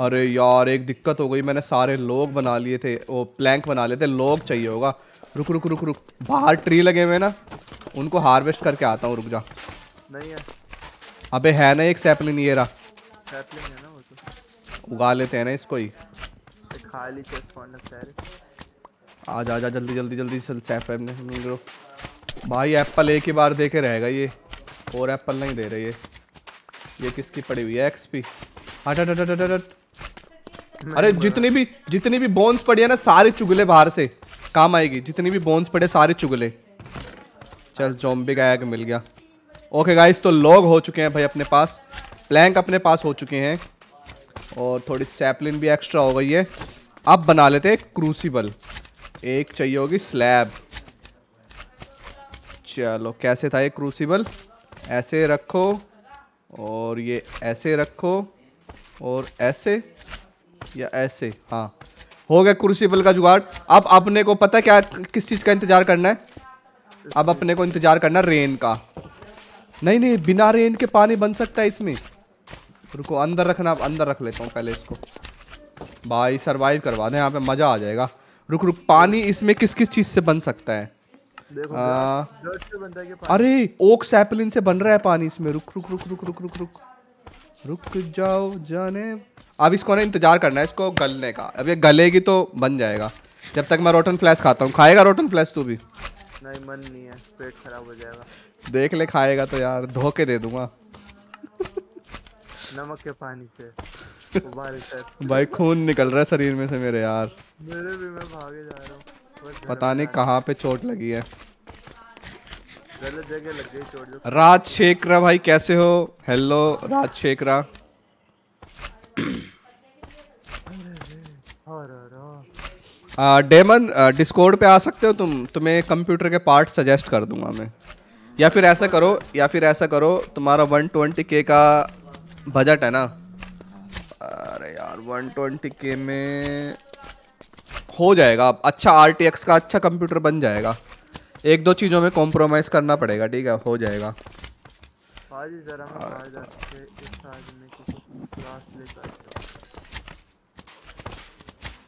Speaker 1: अरे यार एक दिक्कत हो गई। मैंने सारे लोग बना लिए थे। वो प्लैंक बना लिए थे लोग चाहिए होगा। रुक रुक रुक रुक। बाहर ट्री लगे हुए ना। उनको हार्वेस्ट करके आता हूँ। रुक जा।
Speaker 2: नहीं है।
Speaker 1: अबे है ना एक सैपलिन ये रहा।
Speaker 2: है ना वो
Speaker 1: उगा लेते हैं ना इसको ही।
Speaker 2: खाली
Speaker 1: आ जा जा जल्दी जल्दी जल्दी, चल सैफ ने भाई एप्पल एक ही बार दे के रहेगा ये। और एप्पल नहीं दे रही है ये किसकी पड़ी हुई है? एक्सपी हट हट हट हट हट हट अरे, जितनी भी जितनी भी बोन्स पड़ी है ना, सारे चुगले बाहर से। काम आएगी। जितनी भी बोन्स पड़े, सारे चुगले। चल जोम्बी का एग मिल गया। ओके गाइस तो लॉग हो चुके हैं भाई अपने पास। प्लैंक अपने पास हो चुके हैं। और थोड़ी सैपलिन भी एक्स्ट्रा हो गई है। अब बना लेते हैं क्रूसिबल एक चाहिए होगी स्लैब चलो, कैसे था ये क्रूसिबल ऐसे रखो और ये ऐसे रखो और ऐसे या ऐसे हाँ। हो गया क्रूसिबल का जुगाड़। अब अपने को पता क्या, किस चीज़ का इंतज़ार करना है? अब अपने को इंतज़ार करना रेन का। नहीं नहीं, बिना रेन के पानी बन सकता है इसमें। रुको, अंदर रखना, अंदर रख लेता हूँ पहले इसको। भाई सरवाइव करवा दें यहाँ पे मज़ा आ जाएगा। रुक रुक पानी इसमें किस किस चीज़ से बन सकता है?
Speaker 2: देखो
Speaker 1: आ, अरे ओक सैपलिन से बन रहा है पानी इसमें। रुक रुक रुक रुक रुक रुक रुक। रुक जाओ जाने। अब इसको ना इंतज़ार करना है इसको गलने का। अब ये गलेगी तो बन जाएगा। जब तक मैं रोटन फ्लैश खाता हूँ। खाएगा रोटन फ्लैश तू भी?
Speaker 2: नहीं मन नहीं है। पेट खराब हो जाएगा।
Speaker 1: देख ले खाएगा तो यार धोके दे दूँगा।
Speaker 2: नमक के पानी से।
Speaker 1: भाई खून निकल रहा है शरीर में से मेरे यार।
Speaker 2: मेरे भी मैं भागे जा रहा हूँ।
Speaker 1: पता नहीं कहाँ पे चोट लगी है।
Speaker 2: गलत जगह लग गई चोट
Speaker 1: राज शेखरा भाई कैसे हो? Hello Raj Shekhara. Demon discord पे आ सकते हो तुम? तुम्हें कंप्यूटर के पार्ट सजेस्ट कर दूँगा मैं। या फिर ऐसा करो या फिर ऐसा करो तुम्हारा 120 के का बजट है ना अरे यार 120 के में हो जाएगा। अच्छा RTX का अच्छा कंप्यूटर बन जाएगा। एक दो चीज़ों में कॉम्प्रोमाइज़ करना पड़ेगा ठीक है? हो जाएगा।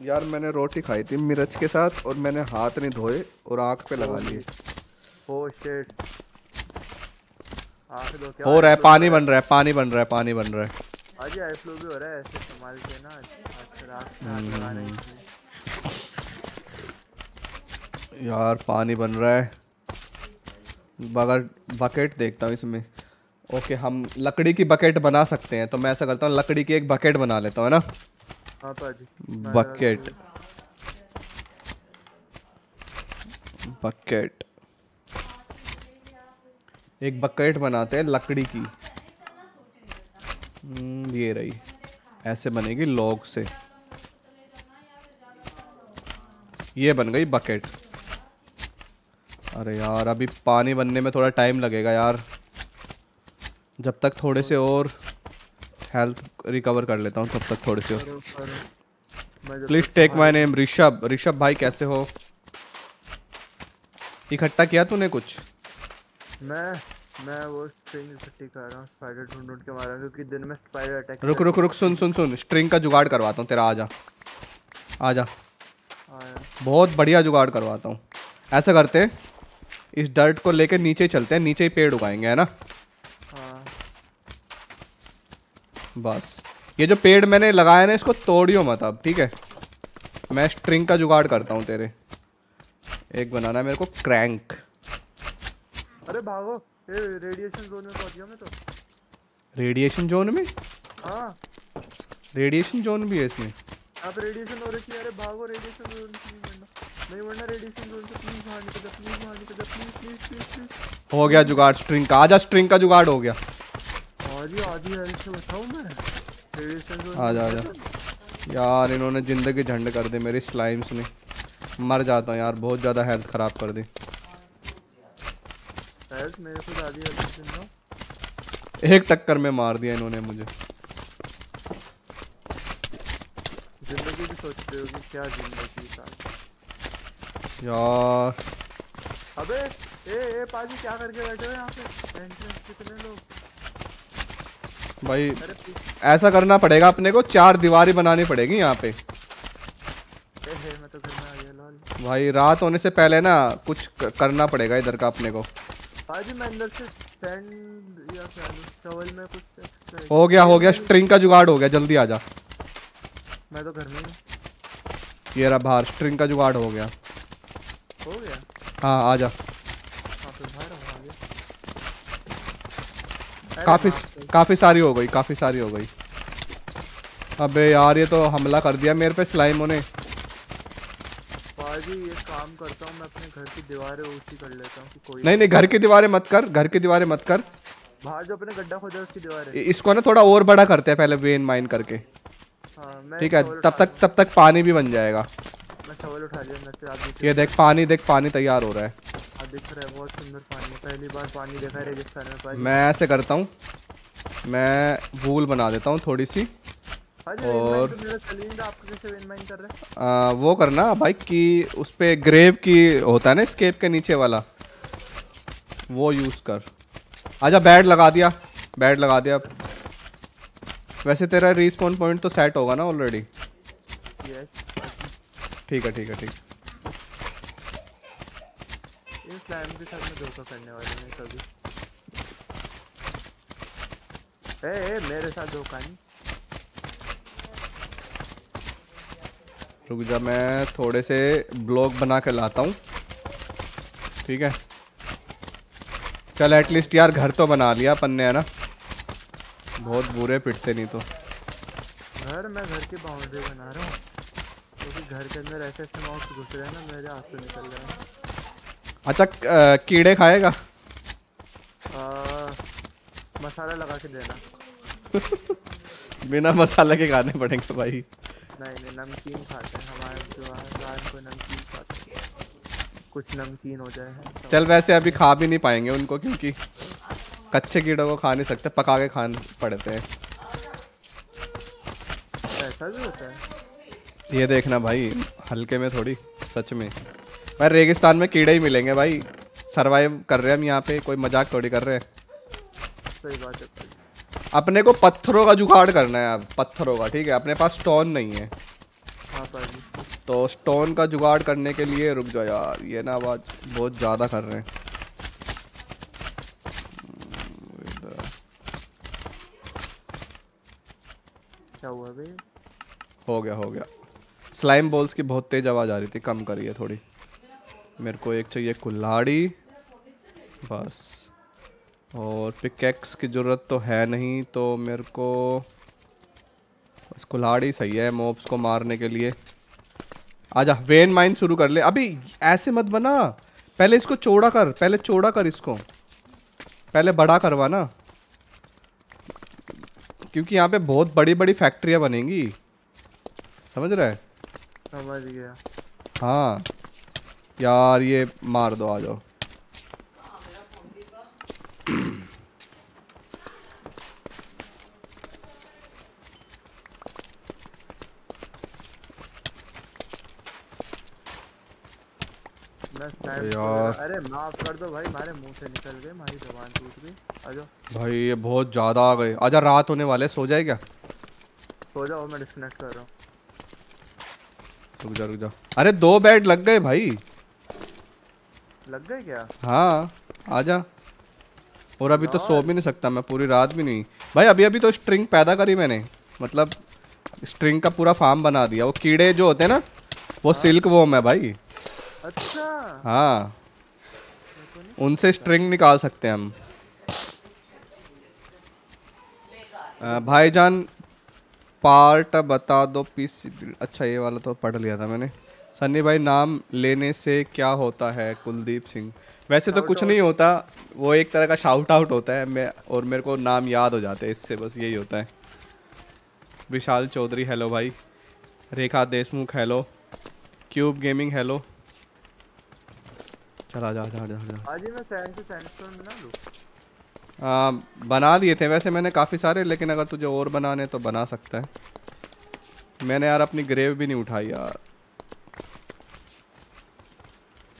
Speaker 1: यार मैंने रोटी खाई थी मिर्च के साथ और मैंने हाथ नहीं धोए और आँख पे लगा लिए।
Speaker 2: क्या
Speaker 1: हो रहा है पानी बन रहा है पानी बन रहा है पानी बन रहा है।
Speaker 2: आज आई फ्लू भी हो रहा है ऐसे संभाल के ना अच्छा रात लगा रहे हैं।
Speaker 1: यार पानी बन रहा है। बगर बकेट देखता हूँ इसमें। ओके हम लकड़ी की बकेट बना सकते हैं तो मैं ऐसा करता हूँ लकड़ी की एक बकेट बना लेता हूँ है ना?
Speaker 2: हाँ
Speaker 1: बकेट बकेट एक बकेट बनाते हैं लकड़ी की। हम्म, ये रही। ऐसे बनेगी लॉग से। ये बन गई बकेट अरे यार अभी पानी बनने में थोड़ा टाइम लगेगा यार। जब तक थोड़े से और हेल्थ रिकवर कर लेता हूँ तब तक थोड़े से और। Please take my name Rishabh Rishabh भाई कैसे हो? इकट्ठा किया तूने कुछ?
Speaker 2: मैं मैं वो स्ट्रिंग इकट्ठी कर रहा हूँ स्पाइडर ढूंढ ढूंढ के मारा क्योंकि दिन में स्पाइडर अटैक
Speaker 1: रुक रुक रुक सुन सुन सुन स्ट्रिंग का जुगाड़ करवाता हूँ तेरा आजा। आजा। बहुत बढ़िया जुगाड़ करवाता हूँ। ऐसा करते हैं इस डर्ट को लेके नीचे चलते हैं नीचे ही पेड़ उगाएँगे है ना?
Speaker 2: हाँ।
Speaker 1: बस। ये जो पेड़ मैंने लगाया ना इसको तोड़ियो मत अब ठीक है? मैं स्ट्रिंग का जुगाड़ करता हूँ तेरे। एक बनाना है मेरे को क्रैंक
Speaker 2: अरे भागो। रेडिएशन जोन में पहुँच गया मैं तो।
Speaker 1: रेडिएशन जोन में?
Speaker 2: हाँ।
Speaker 1: रेडिएशन जोन भी है इसमें।
Speaker 2: यहाँ पे रेडिएशन हो रही है अरे भागो रेडिएशन जोन से नहीं मरना। रेडिएशन जोन से प्लीज़ बाहर निकल जा प्लीज़ बाहर निकल जा प्लीज़ प्लीज़ प्लीज़ प्लीज़
Speaker 1: हो गया जुगाड़ स्ट्रिंग का। आजा स्ट्रिंग का जुगाड़ हो गया।
Speaker 2: आधी आधी हेल्थ से बताऊँ मैं? रेडिएशन जोन
Speaker 1: आजा आजा। यार इन्होंने ज़िंदगी झंड कर दी मेरी स्लाइम्स ने। मर जाता हूँ यार बहुत ज़्यादा हेल्थ ख़राब कर दी।
Speaker 2: हेल्थ मेरे को आधी हेल्थ से ना
Speaker 1: एक टक्कर में मार दिया इन्होंने मुझे।
Speaker 2: ज़िंदगी भी सोचते हो कि क्या ज़िंदगी का
Speaker 1: यार।
Speaker 2: अबे ए ए पाजी क्या करके बैठे हो यहाँ पे? एंट्रेंस कितने लोग?
Speaker 1: भाई ऐसा करना पड़ेगा अपने को चार दीवारी बनानी पड़ेगी यहाँ पे।
Speaker 2: मैं तो
Speaker 1: भाई रात होने से पहले ना कुछ करना पड़ेगा इधर का अपने को।
Speaker 2: पाजी मैं अंदर से सैंड या शवल में कुछ
Speaker 1: हो। गया हो गया स्ट्रिंग का जुगाड़ हो गया जल्दी आ जा।
Speaker 2: मैं तो घर में ही।
Speaker 1: ये रहा बाहर स्ट्रिंग का जुगाड़ हो गया।
Speaker 2: हो गया?
Speaker 1: हाँ आ जा।
Speaker 2: हाँ
Speaker 1: काफ़ी काफ़ी सारी हो गई काफ़ी सारी हो गई। अबे यार ये तो हमला कर दिया मेरे पे स्लाइमों ने।
Speaker 2: पाजी ये काम करता हूँ मैं अपने घर की दीवारें ऊँची कर लेता हूँ कि कोई
Speaker 1: नहीं नहीं घर की दीवारें मत कर घर की दीवारें मत कर।
Speaker 2: बाहर जो अपने गड्ढा खोदा उसकी दीवारें।
Speaker 1: इसको ना थोड़ा और बड़ा करते हैं पहले वेन माइन करके।
Speaker 2: हाँ
Speaker 1: ठीक है तब तक तब तक पानी भी बन जाएगा। ये देख पानी देख पानी तैयार हो रहा है।
Speaker 2: दिख रहा है बहुत सुंदर पानी पहली बार पानी देखा रेगिस्तान में
Speaker 1: मैं ऐसे करता हूँ मैं भूल बना देता हूँ थोड़ी सी। और- आ, वो करना भाई कि उस पर ग्रेव की होता है ना स्केप के नीचे वाला वो यूज़ कर। आजा बैड लगा दिया बैड लगा दिया। वैसे तेरा रिस्पॉन पॉइंट तो सेट होगा ना ऑलरेडी ठीक है ठीक है ठीक।
Speaker 2: हैं ए, ए मेरे साथ धोखा नहीं।
Speaker 1: रुक जा मैं थोड़े से ब्लॉक बना कर लाता हूँ। ठीक है? चल एटलीस्ट यार घर तो बना लिया अपन ने है ना? बहुत बुरे पिटते नहीं तो।
Speaker 2: घर मैं घर की बाउंड्री बना रहा हूँ। क्योंकि घर के अंदर ऐसे ऐसे माउस घुस रहे हैं ना मेरे हाथ से निकल रहे हैं।
Speaker 1: अच्छा कीड़े खाएगा?
Speaker 2: आ, मसाला लगा के देना।
Speaker 1: बिना मसाला के खाने पड़ेंगे भाई।
Speaker 2: नहीं नहीं नमकीन खाते हैं। हमारे जो रात को नमकीन खाते हैं। कुछ नमकीन हो जाए
Speaker 1: चल वैसे अभी खा भी नहीं पाएँगे उनको क्योंकि कच्चे कीड़ों को खा नहीं सकते पका के खाने पड़ते हैं।
Speaker 2: ऐसा भी होता है?
Speaker 1: ये देखना भाई हल्के में थोड़ी सच में। भाई रेगिस्तान में कीड़े ही मिलेंगे भाई। सरवाइव कर रहे हैं हम यहाँ पे कोई मज़ाक थोड़ी कर रहे हैं।
Speaker 2: सही बात है।
Speaker 1: अपने को पत्थरों का जुगाड़ करना है अब पत्थरों का ठीक है? अपने पास स्टोन नहीं है।
Speaker 2: हाँ
Speaker 1: तो स्टोन का जुगाड़ करने के लिए रुक जाओ यार ये ना आवाज़ बहुत ज़्यादा कर रहे हैं।
Speaker 2: क्या हुआ भाई
Speaker 1: हो गया हो गया। स्लाइम बॉल्स की बहुत तेज आवाज़ आ रही थी कम करिए थोड़ी। मेरे को एक चाहिए कुल्हाड़ी बस। और पिकेक्स की ज़रूरत तो है नहीं तो मेरे को बस कुल्हाड़ी सही है मोब्स को मारने के लिए। आजा वेन माइन शुरू कर ले। अभी ऐसे मत बना। पहले इसको चौड़ा कर पहले चौड़ा कर इसको। पहले बड़ा करवा ना। क्योंकि यहाँ पे बहुत बड़ी बड़ी फैक्ट्रियाँ बनेंगी। समझ रहा? है
Speaker 2: समझ गया।
Speaker 1: हाँ। यार ये मार दो आ जाओ
Speaker 2: मैं स्नैप
Speaker 1: यार।
Speaker 2: अरे माफ़ कर दो भाई हमारे मुँह से निकल गए हमारी जबान टूट गई। आ
Speaker 1: भाई ये बहुत ज़्यादा आ गए। आजा रात होने वाले सो जाए क्या?
Speaker 2: सो जाओ मैं डिस्कनेक्ट कर रहा हूँ।
Speaker 1: रुक जा रुक जा। अरे दो बेड लग गए भाई।
Speaker 2: लग गए क्या?
Speaker 1: हाँ आजा। और अभी तो सो भी नहीं सकता मैं पूरी रात भी नहीं। भाई अभी अभी तो स्ट्रिंग पैदा करी मैंने। मतलब स्ट्रिंग का पूरा फार्म बना दिया। वो कीड़े जो होते हैं ना वो सिल्क वोम है भाई।
Speaker 2: अच्छा
Speaker 1: हाँ। उनसे स्ट्रिंग निकाल सकते हैं हम। भाईजान पार्ट बता दो पीस अच्छा ये वाला तो पढ़ लिया था मैंने। सन्नी भाई नाम लेने से क्या होता है कुलदीप सिंह? वैसे तो कुछ नहीं होता वो एक तरह का शाउट आउट होता है मैं और मेरे को नाम याद हो जाते हैं इससे बस यही होता है। विशाल चौधरी हेलो भाई। Rekha Deshmukh hello cube gaming hello चला जा जा जा जा।
Speaker 2: आज ही मैं सैंड से सैंडस्टोन बना लूँ।
Speaker 1: आ, बना दिए थे वैसे मैंने काफ़ी सारे लेकिन अगर तुझे और बनाने तो बना सकता है। मैंने यार अपनी ग्रेव भी नहीं उठाई यार।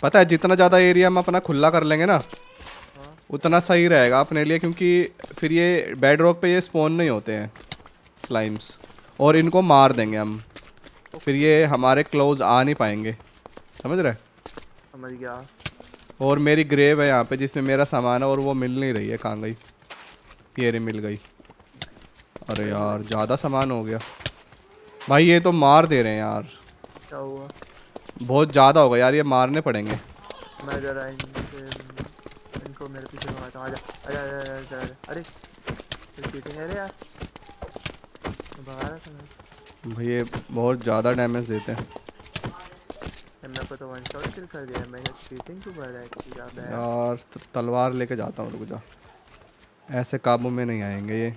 Speaker 1: पता है जितना ज़्यादा एरिया हम अपना खुला कर लेंगे ना
Speaker 2: हाँ।
Speaker 1: उतना सही रहेगा अपने लिए क्योंकि फिर ये बेड रॉक पे ये स्पॉन नहीं होते हैं स्लाइम्स और इनको मार देंगे हम। फिर ये हमारे क्लोज आ नहीं पाएँगे। समझ रहे?
Speaker 2: समझ गया।
Speaker 1: और मेरी ग्रेव है यहाँ पे जिसमें मेरा सामान है और वो मिल नहीं रही है कहाँ गई? ये रे मिल गई। अरे यार ज़्यादा सामान हो गया। भाई ये तो मार दे रहे हैं यार।
Speaker 2: क्या हुआ?
Speaker 1: बहुत ज़्यादा होगा यार ये मारने पड़ेंगे।
Speaker 2: मैं जरा इनको मेरे पीछे भगाता हूँ। आजा आजा आजा आजा आजा आजा। अरे चीटिंग है रे यार। भगा रहा था
Speaker 1: भाई ये बहुत ज़्यादा डैमेज देते हैं।
Speaker 2: मेरे को तो वन शॉट किल कर दिया मैं चीटिंग क्यों कर रहा है ज़्यादा यार
Speaker 1: तलवार लेके जाता हूँ रुक जा। ऐसे काबू में नहीं आएँगे ये।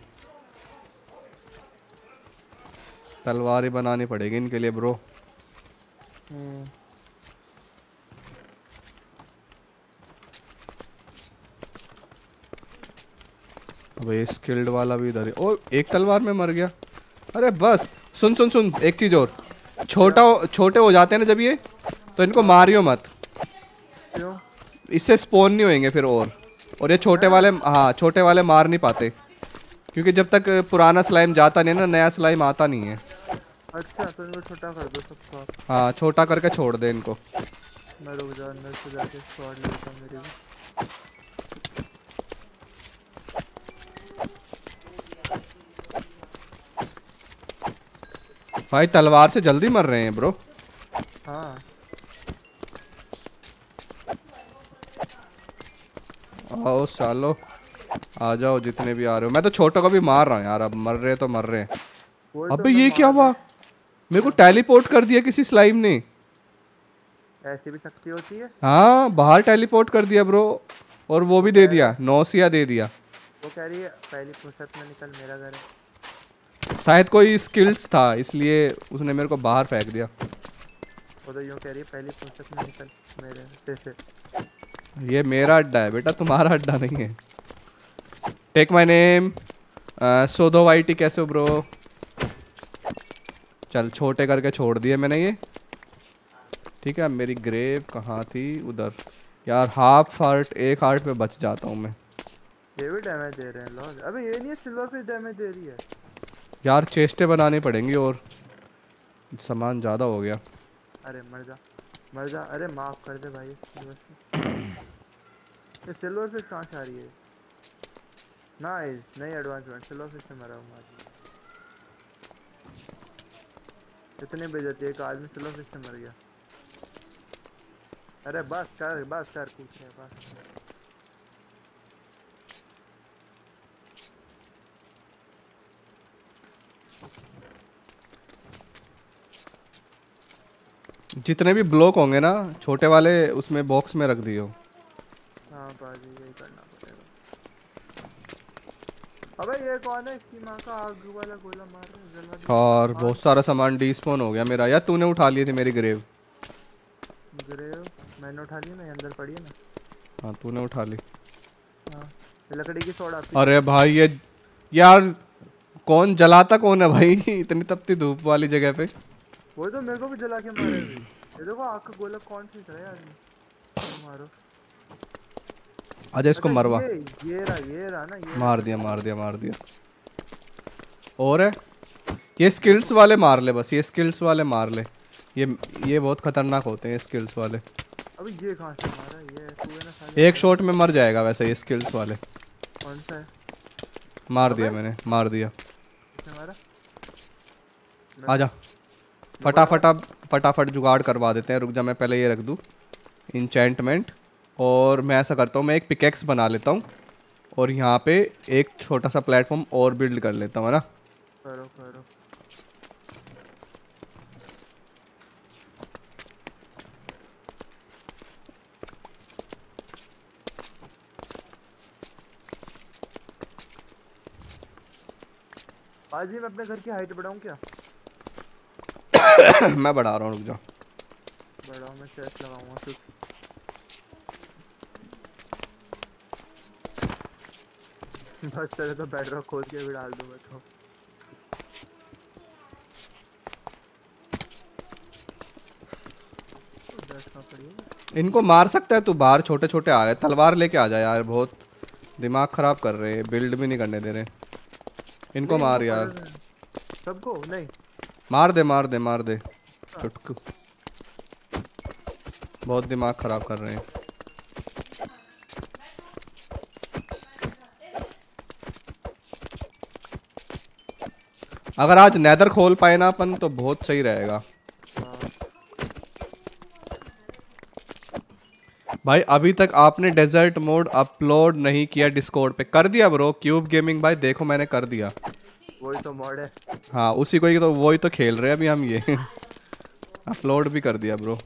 Speaker 1: तलवार ही बनानी पड़ेगी इनके लिए ब्रो अब ये स्किल्ड वाला भी इधर है ओ एक तलवार में मर गया। अरे बस सुन सुन सुन एक चीज़ और। छोटा छोटे हो जाते हैं ना जब ये तो इनको मारियो मत। इससे स्पोन नहीं होएँगे फिर और। और ये छोटे वाले हाँ छोटे वाले मार नहीं पाते। क्योंकि जब तक पुराना स्लाइम जाता नहीं है ना नया स्लाइम आता नहीं है।
Speaker 2: अच्छा तो इनको छोटा कर दो सबको
Speaker 1: हाँ छोटा करके छोड़ दे इनको।
Speaker 2: मैं रुक जाओ अंदर से जाके स्क्वाड लेता हूँ मेरी
Speaker 1: भाई तलवार से जल्दी मर रहे हैं ब्रो
Speaker 2: हाँ।
Speaker 1: आओ सालो। आ जाओ जितने भी आ रहे हो। मैं तो छोटों को भी मार रहा हूँ यार। अब मर रहे तो मर रहे। हैं अबे ये क्या हुआ? मेरे को टेलीपोर्ट कर दिया किसी स्लाइम ने।
Speaker 2: ऐसी भी शक्ति होती है?
Speaker 1: हाँ बाहर टेलीपोर्ट कर दिया ब्रो और वो भी दे दिया नौसिया दे दिया।
Speaker 2: वो कह रही है पहली फुर्सत में निकल मेरा घर है।
Speaker 1: शायद कोई स्किल्स था इसलिए उसने मेरे को बाहर फेंक दिया।
Speaker 2: वो कह रही है पहली में निकल मेरे से। से
Speaker 1: ये मेरा अड्डा है बेटा तुम्हारा अड्डा नहीं है। टेक माय नेम सोदो वाइटी कैसे हो ब्रो चल छोटे करके छोड़ दिए मैंने ये। ठीक है मेरी ग्रेव कहाँ थी? उधर। यार हाफ़ हार्ट एक हार्ट पे बच जाता हूँ मैं।
Speaker 2: ये भी डैमेज दे रहे हैं लॉस अबे ये नहीं है सिल्वर फ़िश डैमेज दे रही है।
Speaker 1: यार चेस्टें बनानी पड़ेंगी और सामान ज़्यादा हो गया।
Speaker 2: अरे, मर जा मर जा। अरे, माफ़ कर दे भाई ये सिल्वर फ़िश कहाँ से आ रही है? नाइस नई एडवांसमेंट सिल्वर फ़िश से मरा हूँ इतनी बेइज्जती है एक आदमी सिल्वर फ़िश से मर गया। अरे, बस कर बस कर पूछ रहे बस।
Speaker 1: जितने भी ब्लॉक होंगे ना छोटे वाले उसमें बॉक्स में रख दियो।
Speaker 2: हाँ बाजी यही करना पड़ेगा। अबे ये कौन है? इसकी माँ का आग वाला गोला मार रहा है
Speaker 1: और बहुत सारा सामान डिस्पोन हो गया मेरा। यार तूने उठा लिए थे मेरी ग्रेव
Speaker 2: ग्रेव मैंने उठा लिया ना अंदर पड़ी है ना?
Speaker 1: हाँ तूने उठा ली।
Speaker 2: हाँ लकड़ी की सोडा
Speaker 1: अरे भाई ये यार कौन जलाता कौन है भाई? इतनी तपती धूप वाली जगह पे।
Speaker 2: वो तो मेरे को भी जला के मारे ये देखो आग का गोला कौन सी है आदमी मारो।
Speaker 1: आजा इसको
Speaker 2: अच्छा,
Speaker 1: मरवा।
Speaker 2: ये ये रहा ये रहा ना ये
Speaker 1: मार दिया मार दिया मार दिया। और है? ये स्किल्स वाले मार ले बस ये स्किल्स वाले मार ले। ये ये बहुत खतरनाक होते हैं स्किल्स वाले।
Speaker 2: अभी ये कहाँ से मारा ये तू है ना साले।
Speaker 1: एक शॉट में मर जाएगा वैसे ये स्किल्स वाले।
Speaker 2: कौन सा है?
Speaker 1: मार दिया मैंने मार दिया।
Speaker 2: किसने जा
Speaker 1: आजा। फटाफट अब फटाफट जुगाड़ करवा देते हैं। रुक जा मैं पहले ये रख दूँ। इंचेंटमेंट और मैं ऐसा करता हूँ मैं एक पिकेक्स बना लेता हूँ। और यहाँ पे एक छोटा सा प्लेटफॉर्म और बिल्ड कर लेता हूँ है ना?
Speaker 2: करो करो। बाजी मैं अपने घर की हाइट बढ़ाऊं क्या?
Speaker 1: मैं बढ़ा रहा हूँ रुक जा।
Speaker 2: बढ़ाऊं मैं चेस्ट लगाऊँगा कुछ बस चले तो बेड रॉक खोद के भी डाल दूँगा तो। कहाँ पड़ी है
Speaker 1: इनको मार सकता है तू बाहर छोटे छोटे आ गए तलवार लेके आ जा यार बहुत दिमाग खराब कर रहे हैं बिल्ड भी नहीं करने दे रहे। इनको मार यार।
Speaker 2: सबको? नहीं।
Speaker 1: मार दे मार दे मार दे। चुटकू। बहुत दिमाग खराब कर रहे हैं। अगर आज नेदर खोल पाए ना अपन तो बहुत सही रहेगा
Speaker 2: हाँ
Speaker 1: भाई अभी तक आपने डेजर्ट मोड अपलोड नहीं किया डिस्कॉर्ड पे। कर दिया ब्रो क्यूब गेमिंग भाई देखो मैंने कर दिया।
Speaker 2: वही तो मॉड है।
Speaker 1: हाँ उसी को ही तो वही तो खेल रहे हैं अभी हम ये। अपलोड भी कर दिया ब्रो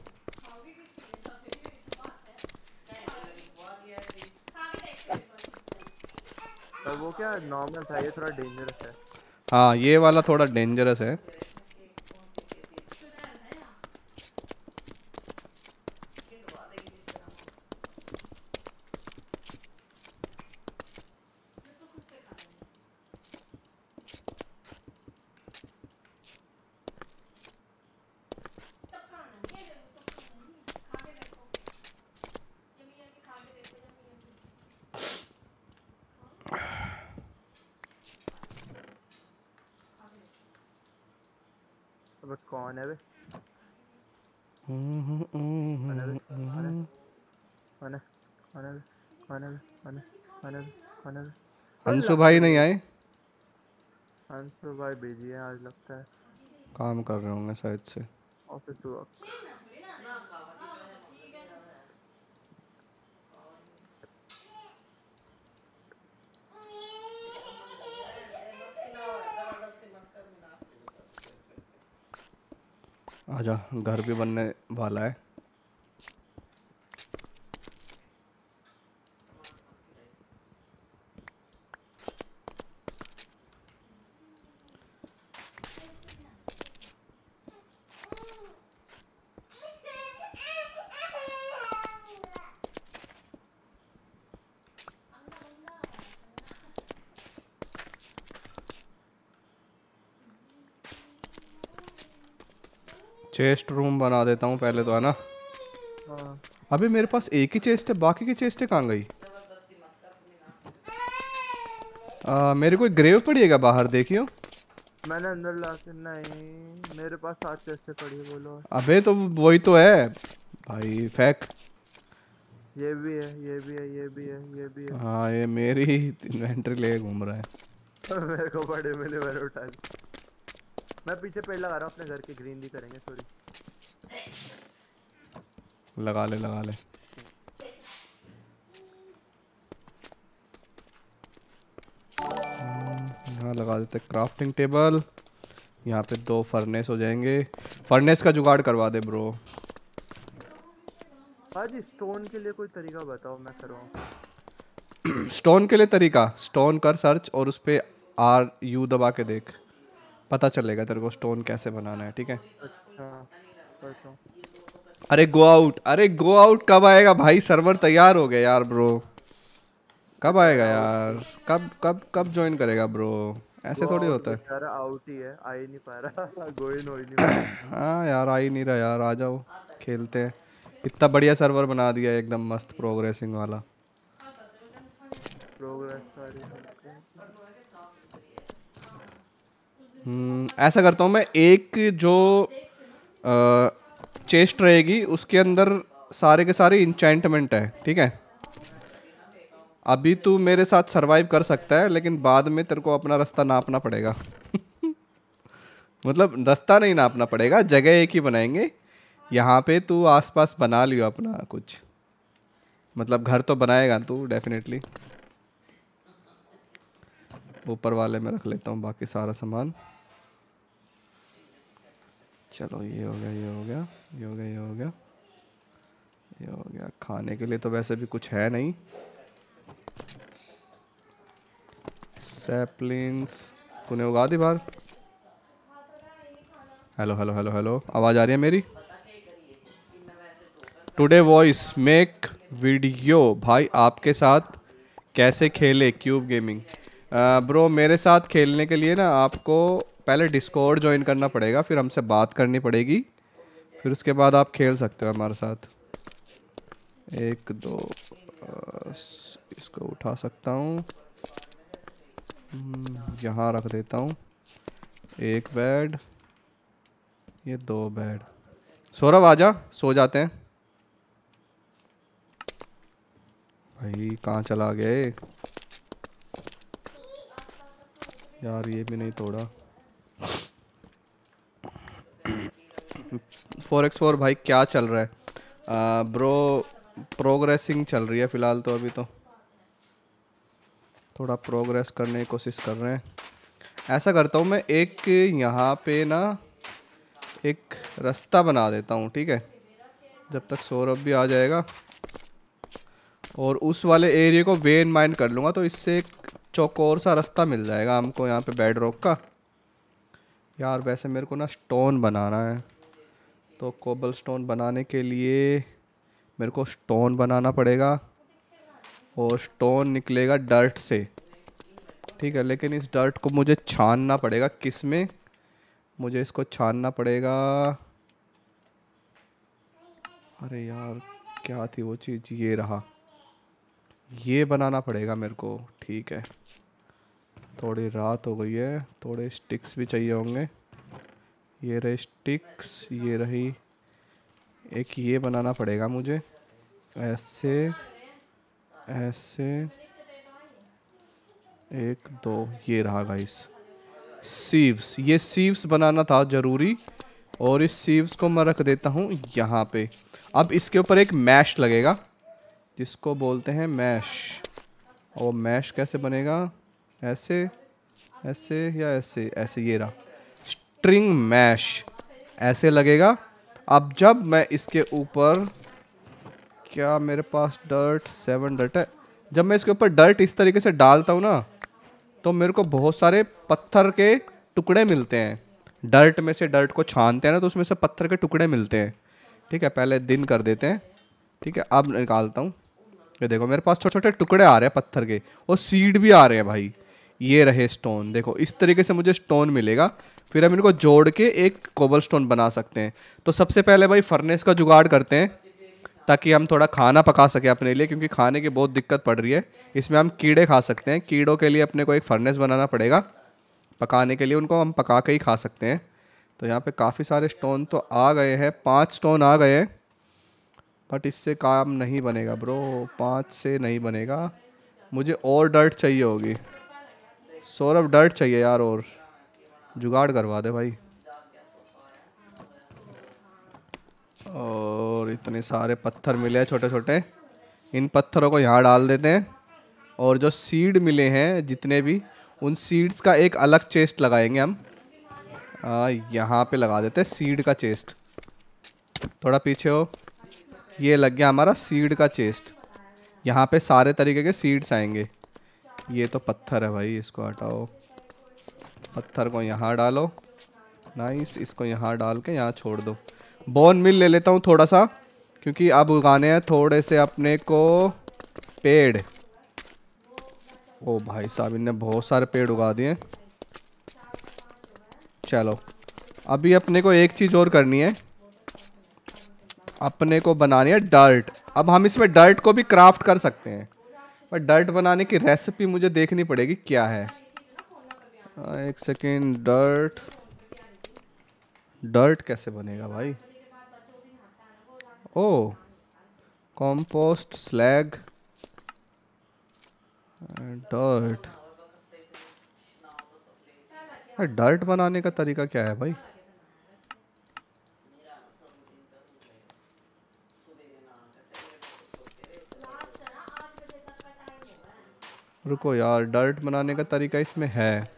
Speaker 2: और वो क्या नॉर्मल था ये थोड़ा डेंजरस है।
Speaker 1: हाँ ये वाला थोड़ा डेंजरस है
Speaker 2: अब कौन है बे कौन है बे? कौन है? कौन है कौन है बे? कौन है बे? कौन है कौन है बे? कौन है बे?
Speaker 1: अंशु भाई नहीं आए?
Speaker 2: अंशु भाई बिज़ी है आज लगता है।
Speaker 1: काम कर रहे होंगे शायद से।
Speaker 2: ऑफ़िस वर्क
Speaker 1: आजा घर भी बनने वाला है। चेस्ट रूम बना देता हूँ पहले तो है ना?
Speaker 2: हाँ।
Speaker 1: अभी मेरे पास एक ही चेस्ट है बाकी की चेस्टें कहाँ गई? आ, मेरे को ग्रेव पड़ी है बाहर देखियो।
Speaker 2: मैंने अंदर ला के नहीं मेरे पास सात चेस्टें पड़ी है बोलो।
Speaker 1: अबे तो वही तो है। भाई फैक।
Speaker 2: ये भी है ये भी है ये भी है ये भी है।
Speaker 1: हाँ ये मेरी इन्वेंटरी ले घूम रहा है।
Speaker 2: मेरे को बड़े मिले मैंने उठा। मैं पीछे पेड़ लगा रहा हूँ अपने घर के ग्रीन भी करेंगे सॉरी
Speaker 1: लगा ले लगा ले। यहाँ लगा देते क्राफ्टिंग टेबल यहाँ पे दो फर्नेस हो जाएँगे। फर्नेस का जुगाड़ करवा दे ब्रो
Speaker 2: भाजी स्टोन के लिए कोई तरीका बताओ मैं करवाऊँ
Speaker 1: स्टोन के लिए तरीका। स्टोन कर सर्च और उस पे आर यू दबा के देख। पता चलेगा तेरे को स्टोन कैसे बनाना है ठीक है?
Speaker 2: अच्छा
Speaker 1: अरे गो आउट अरे गो आउट कब आएगा भाई? सर्वर तैयार हो गया यार ब्रो कब आएगा यार? कब कब कब ज्वाइन करेगा ब्रो ऐसे थोड़ी होता है।
Speaker 2: बेचारा आउट ही है आ ही नहीं पा रहा गोइन हो ही नहीं रहा।
Speaker 1: हाँ यार आ ही नहीं रहा यार आ जाओ खेलते हैं। इतना बढ़िया सर्वर बना दिया एकदम मस्त प्रोग्रेसिंग वाला।
Speaker 2: प्रोग्रेस सारी
Speaker 1: हम्म, ऐसा करता हूँ मैं, एक जो चेस्ट रहेगी, उसके अंदर सारे के सारे इंचेंटमेंट है, ठीक है? अभी तू मेरे साथ सरवाइव कर सकता है, लेकिन बाद में तेरे को अपना रास्ता नापना पड़ेगा। मतलब रास्ता नहीं नापना पड़ेगा, जगह एक ही बनाएँगे। यहाँ पे तू आसपास बना लियो अपना कुछ। मतलब घर तो बनाएगा तू डेफिनेटली ऊपर वाले में रख लेता हूँ बाकी सारा सामान। चलो, ये हो गया, ये हो गया, ये हो गया, ये हो गया, ये हो गया। खाने के लिए तो वैसे भी कुछ है नहीं। सैपलिंग्स तूने उगा दी बाहर? हेलो हेलो हेलो हेलो आवाज़ आ रही है मेरी? टुडे वॉइस मेक वीडियो भाई, आपके साथ कैसे खेले? क्यूब गेमिंग ब्रो मेरे साथ खेलने के लिए ना आपको पहले डिस्कॉर्ड ज्वाइन करना पड़ेगा फिर हमसे बात करनी पड़ेगी फिर उसके बाद आप खेल सकते हो हमारे साथ। एक दो इसको उठा सकता हूँ। हम्म, यहाँ रख देता हूँ। एक बेड ये दो बेड सौरभ आजा सो जाते हैं। भाई कहाँ चला गए यार ये भी नहीं तोड़ा। फोर एक्स फोर भाई क्या चल रहा है? आ, ब्रो प्रोग्रेसिंग चल रही है फ़िलहाल तो अभी तो। थोड़ा प्रोग्रेस करने की कोशिश कर रहे हैं। ऐसा करता हूँ मैं एक यहाँ पे ना एक रास्ता बना देता हूँ ठीक है? जब तक सौरभ भी आ जाएगा। और उस वाले एरिया को वेन माइंड कर लूँगा तो इससे एक चौकोर सा रास्ता मिल जाएगा हमको यहाँ पे बेड रॉक का। यार वैसे मेरे को ना स्टोन बनाना है। तो कोबल स्टोन बनाने के लिए मेरे को स्टोन बनाना पड़ेगा और स्टोन निकलेगा डर्ट से। ठीक है, लेकिन इस डर्ट को मुझे छानना पड़ेगा। किसमें? मुझे इसको छानना पड़ेगा। अरे यार, क्या थी वो चीज़? ये रहा। ये बनाना पड़ेगा मेरे को। ठीक है। थोड़ी रात हो गई है, थोड़े स्टिक्स भी चाहिए होंगे। ये रहे स्टिक्स ये रही एक ये बनाना पड़ेगा मुझे। ऐसे ऐसे, एक, दो, ये रहा गाइस सीव्स ये सीव्स बनाना था ज़रूरी और इस सीव्स को मैं रख देता हूँ यहाँ पे। अब इसके ऊपर एक मैश लगेगा, जिसको बोलते हैं मैश और मैश कैसे बनेगा? ऐसे ऐसे या ऐसे? ऐसे ये रहा। String mash. ऐसे लगेगा। अब जब मैं इसके ऊपर, क्या मेरे पास डर्ट सेवन डर्ट है? जब मैं इसके ऊपर डर्ट इस तरीके से डालता हूँ ना तो मेरे को बहुत सारे पत्थर के टुकड़े मिलते हैं। डर्ट में से डर्ट को छानते हैं ना तो उसमें से पत्थर के टुकड़े मिलते हैं। ठीक है, पहले दिन कर देते हैं। ठीक है, अब निकालता हूँ। ये देखो, मेरे पास छोटे छोटे टुकड़े आ रहे हैं पत्थर के, और सीड भी आ रहे हैं भाई। ये रहे स्टोन देखो, इस तरीके से मुझे स्टोन मिलेगा। फिर हम इनको जोड़ के एक कोबल स्टोन बना सकते हैं। तो सबसे पहले भाई फर्नेस का जुगाड़ करते हैं, ताकि हम थोड़ा खाना पका सकें अपने लिए, क्योंकि खाने की बहुत दिक्कत पड़ रही है। इसमें हम कीड़े खा सकते हैं। कीड़ों के लिए अपने को एक फर्नेस बनाना पड़ेगा। पकाने के लिए उनको हम पका के ही खा सकते हैं। तो यहाँ पे काफ़ी सारे स्टोन तो आ गए हैं। पाँच स्टोन आ गए हैं। बट इससे काम नहीं बनेगा ब्रो पाँच से नहीं बनेगा। मुझे और डर्ट चाहिए होगी। सौरभ डर्ट चाहिए यार और जुगाड़ करवा दे भाई। और इतने सारे पत्थर मिले हैं छोटे छोटे इन पत्थरों को यहाँ डाल देते हैं। और जो सीड मिले हैं, जितने भी, उन सीड्स का एक अलग चेस्ट लगाएँगे हम। यहाँ पे लगा देते हैं सीड का चेस्ट थोड़ा पीछे हो। ये लग गया हमारा सीड का चेस्ट यहाँ पे सारे तरीके के सीड्स आएँगे। ये तो पत्थर है भाई, इसको हटाओ। पत्थर को यहाँ डालो। नाइस इसको यहाँ डाल के यहाँ छोड़ दो। बोन मिल ले लेता हूँ थोड़ा सा, क्योंकि अब उगाने हैं थोड़े से अपने को पेड़। ओ भाई साहब, इनने बहुत सारे पेड़ उगा दिए। चलो, अभी अपने को एक चीज़ और करनी है। अपने को बनानी है डर्ट अब हम इसमें डर्ट को भी क्राफ्ट कर सकते हैं। पर डर्ट बनाने की रेसिपी मुझे देखनी पड़ेगी, क्या है? एक सेकेंड, डर्ट। डर्ट कैसे बनेगा भाई? ओ, कॉम्पोस्ट स्लैग। डर्ट। डर्ट बनाने का तरीका क्या है भाई? रुको यार डर्ट बनाने का तरीका इसमें है।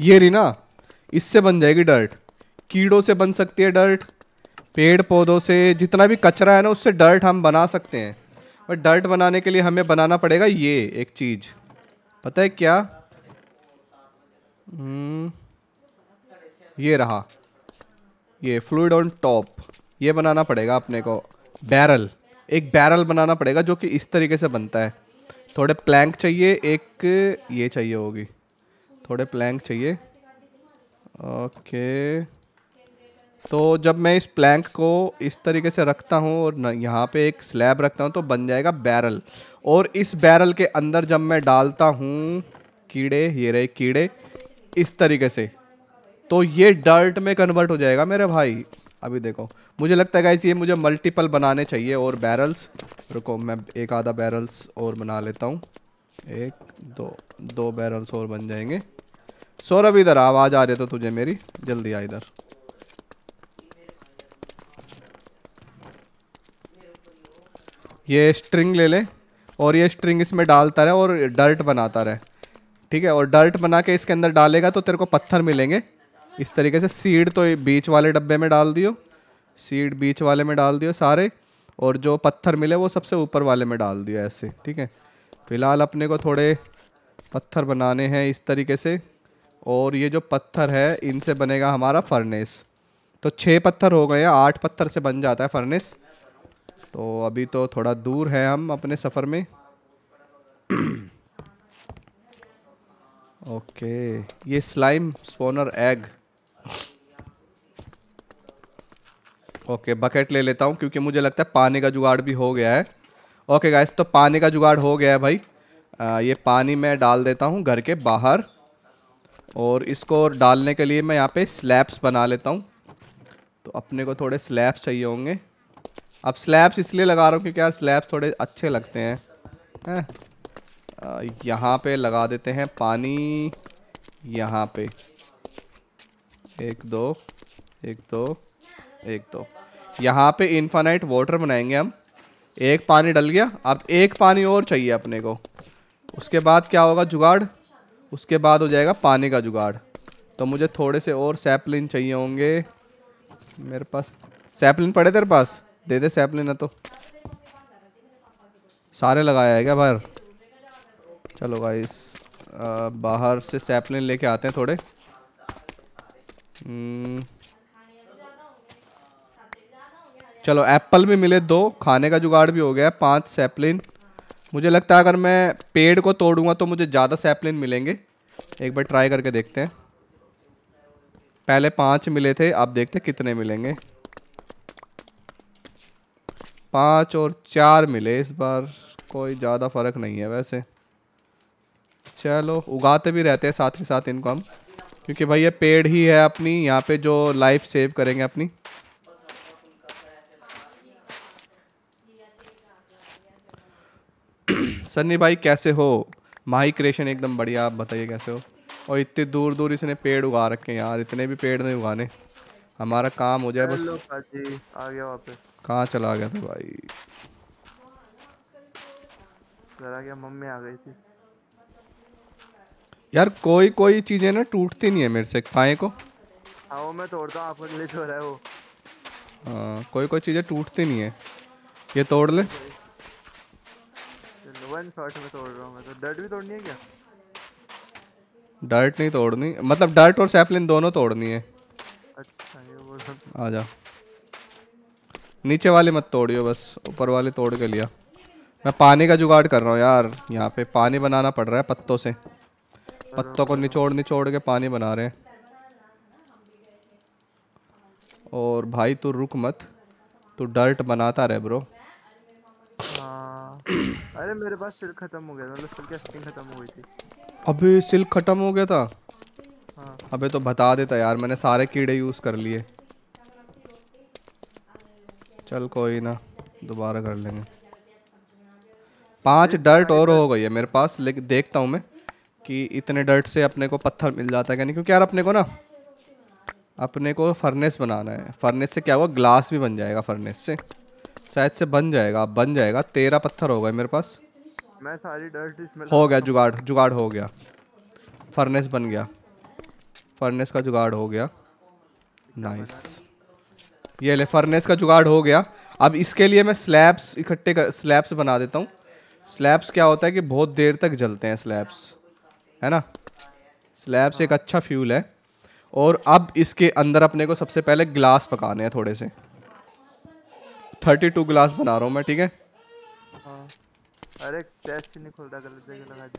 Speaker 1: ये रही ना इससे बन जाएगी डर्ट। कीड़ों से बन सकती है डर्ट। पेड़ पौधों से जितना भी कचरा है ना उससे डर्ट हम बना सकते हैं। बट डर्ट बनाने के लिए हमें बनाना पड़ेगा ये एक चीज़। पता है क्या? हम्म, ये रहा। ये फ्लूड ऑन टॉप ये बनाना पड़ेगा अपने को। बैरल। एक बैरल बनाना पड़ेगा जो कि इस तरीके से बनता है। थोड़े प्लैंक चाहिए, एक ये चाहिए होगी। थोड़े प्लैंक चाहिए। ओके तो जब मैं इस प्लैंक को इस तरीके से रखता हूँ और यहाँ पे एक स्लैब रखता हूँ तो बन जाएगा बैरल और इस बैरल के अंदर जब मैं डालता हूँ, कीड़े, ये रहे कीड़े, इस तरीके से तो ये डर्ट में कन्वर्ट हो जाएगा मेरे भाई। अभी देखो। मुझे लगता है ये मुझे मल्टीपल बनाने चाहिए और बैरल्स रुको, मैं एक आधा बैरल्स और बना लेता हूँ। एक, दो दो बैरल्स और बन जाएँगे। सौरभ, इधर आवाज़ आ रही तो तुझे मेरी। जल्दी आ, इधर। ये स्ट्रिंग ले ले और ये स्ट्रिंग इसमें डालता रहे और डर्ट बनाता रहे। ठीक है, और डर्ट बना के इसके अंदर डालेगा तो तेरे को पत्थर मिलेंगे। इस तरीके से सीड तो बीच वाले डब्बे में डाल दियो सीड बीच वाले में डाल दियो सारे, और जो पत्थर मिले वो सबसे ऊपर वाले में डाल दियो ऐसे, ठीक है? फ़िलहाल अपने को थोड़े पत्थर बनाने हैं इस तरीके से, और ये जो पत्थर है, इनसे बनेगा हमारा फर्नेस तो छः पत्थर हो गए, आठ पत्थर से बन जाता है फर्नेस तो अभी तो थोड़ा दूर है हम अपने सफ़र में। ओके ये slime spawner egg okay bucket ले लेता हूँ क्योंकि मुझे लगता है पानी का जुगाड़ भी हो गया है। ओके गाइस तो पानी का जुगाड़ हो गया है भाई। आ, ये पानी मैं डाल देता हूँ घर के बाहर और इसको डालने के लिए मैं यहाँ पे स्लैब्स बना लेता हूँ। तो अपने को थोड़े स्लैब्स चाहिए होंगे। अब स्लैब्स इसलिए लगा रहा हूँ क्योंकि यार स्लैब्स थोड़े अच्छे लगते हैं। हैं? यहाँ पे लगा देते हैं पानी यहाँ पे। एक दो एक दो एक दो। यहाँ पे इन्फानाइट वाटर बनाएँगे हम। एक पानी डल गया। अब एक पानी और चाहिए अपने को। उसके बाद क्या होगा जुगाड़? उसके बाद हो जाएगा पानी का जुगाड़। तो मुझे थोड़े से और सैपलिन चाहिए होंगे। मेरे पास सैपलिन पड़े तेरे पास? दे दे सैपलिन है तो। सारे लगाया है क्या बाहर? चलो भाई बाहर से सैपलिन लेके आते हैं थोड़े। चलो, एप्पल भी मिले दो। खाने का जुगाड़ भी हो गया पाँच सैपलिन। मुझे लगता है अगर मैं पेड़ को तोड़ूँगा तो मुझे ज़्यादा सैपलिन मिलेंगे। एक बार ट्राई करके देखते हैं। पहले पाँच मिले थे, अब देखते कितने मिलेंगे। पाँच और चार मिले, इस बार कोई ज़्यादा फ़र्क नहीं है वैसे। चलो, उगाते भी रहते हैं साथ ही साथ इनको हम। क्योंकि भाई ये पेड़ ही है अपनी यहाँ पे जो लाइफ सेव करेंगे अपनी। सन्नी भाई कैसे हो? माही क्रिएशन एकदम बढ़िया आप बताइए कैसे हो? और इतनी दूर दूर इसने पेड़ उगा रखे हैं यार इतने भी पेड़ नहीं उगाने। हमारा काम हो जाए बस।
Speaker 2: आ गया वापस।
Speaker 1: कहाँ चला गया था भाई?
Speaker 2: गया मम्मी आ गई थी।
Speaker 1: यार कोई कोई चीज़ें ना टूटती नहीं है मेरे से खाए को।
Speaker 2: हाँ वो मैं तोड़ता हूँ आप ले तो रहा है वो।
Speaker 1: हाँ कोई कोई चीज़ें टूटती नहीं है। ये तोड़ ले।
Speaker 2: वन शॉट में तोड़ रहा हूँ मैं तो। डर्ट भी तोड़नी है क्या?
Speaker 1: डर्ट नहीं तोड़नी। मतलब डर्ट और सैपलिन दोनों तोड़नी है।
Speaker 2: अच्छा ये वो सब।
Speaker 1: आ जा। नीचे वाले मत तोड़ियो बस ऊपर वाले तोड़ के लिया। मैं पानी का जुगाड़ कर रहा हूँ यार यहाँ पे पानी बनाना पड़ रहा है पत्तों से। पत्तों को निचोड़ निचोड़ के पानी बना रहे हैं। और भाई तू रुक मत तू डर्ट बनाता रहे ब्रो।
Speaker 2: हाँ। अरे मेरे पास सिल्क खत्म हो गया मतलब सिल्क स्टिंग खत्म हो गई थी।
Speaker 1: अबे सिल्क खत्म हो गया था?
Speaker 2: हाँ।
Speaker 1: अबे तो बता देता यार मैंने सारे कीड़े यूज़ कर लिए। चल कोई ना दोबारा कर लेंगे। पाँच डर्ट और हो गई है मेरे पास लेकिन देखता हूँ मैं। कि इतने डर्ट से अपने को पत्थर मिल जाता है क्या नहीं क्योंकि यार अपने को ना अपने को फर्नेस बनाना है। फर्नेस से क्या हुआ? ग्लास भी बन जाएगा फर्नेस से। शायद से बन जाएगा बन जाएगा। तेरह पत्थर हो गए मेरे पास।
Speaker 2: मैं सारी डर्ट इसमें
Speaker 1: हो गया जुगाड़ जुगाड़ हो गया। फर्नेस बन गया। फर्नेस का जुगाड़ हो गया। नाइस ये ले फर्नेस का जुगाड़ हो गया। अब इसके लिए मैं स्लैब्स इकट्ठे कर स्लैब्स बना देता हूँ। स्लैब्स क्या होता है कि बहुत देर तक जलते हैं स्लैब्स है ना? स्लैब्स एक अच्छा फ्यूल है। और अब इसके अंदर अपने को सबसे पहले ग्लास पकाने हैं थोड़े से। थर्टी टू ग्लास बना रहा हूँ मैं ठीक है?
Speaker 2: हाँ। अरे टेस्ट नहीं खुलता गलत जगह लगा दी।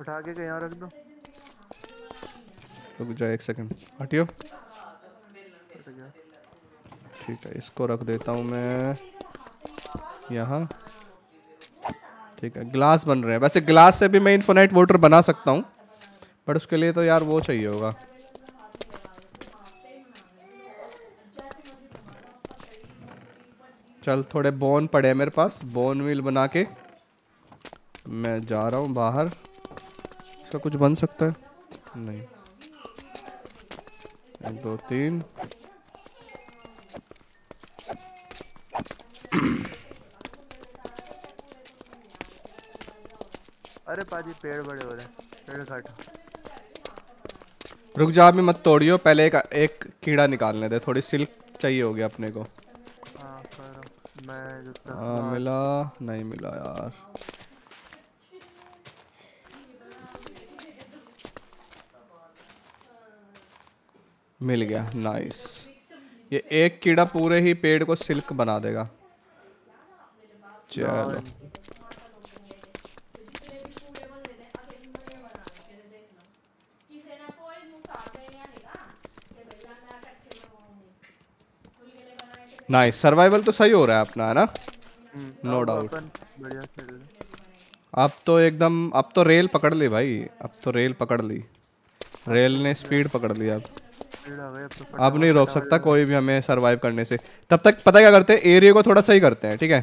Speaker 2: उठा के कहीं और रख दो।
Speaker 1: रुक जाओ एक सेकंड हटियो। ठीक है इसको रख देता हूँ मैं। यहाँ। ठीक है ग्लास बन रहे हैं। वैसे ग्लास से भी मैं इन्फोनाइट वाटर बना सकता हूँ बट उसके लिए तो यार वो चाहिए होगा। चल, थोड़े बोन पड़े हैं मेरे पास बोन व्हील बना के मैं जा रहा हूँ बाहर। इसका कुछ बन सकता है? नहीं। एक, दो, तीन।
Speaker 2: अरे पाजी पेड़ बड़े हो रहे पेड़ काटो
Speaker 1: रुक जा अभी मत तोड़ियो। पहले एक एक कीड़ा निकालने दे। थोड़ी सिल्क चाहिए होगी अपने को।
Speaker 2: हाँ करो मैं
Speaker 1: हाँ मिला। नहीं मिला यार। मिल गया। नाइस। ये एक कीड़ा पूरे ही पेड़ को सिल्क बना देगा। चलो। नाइस सर्वाइवल तो सही हो रहा है अपना है ना? नो डाउट अब तो एकदम अब तो रेल पकड़ ली भाई। अब तो रेल पकड़ ली। रेल ने स्पीड पकड़ ली अब।
Speaker 2: गए अब तो
Speaker 1: नहीं रोक सकता कोई भी हमें सरवाइव करने से। तब तक पता क्या करते हैं? एरिया को थोड़ा सही करते हैं ठीक है?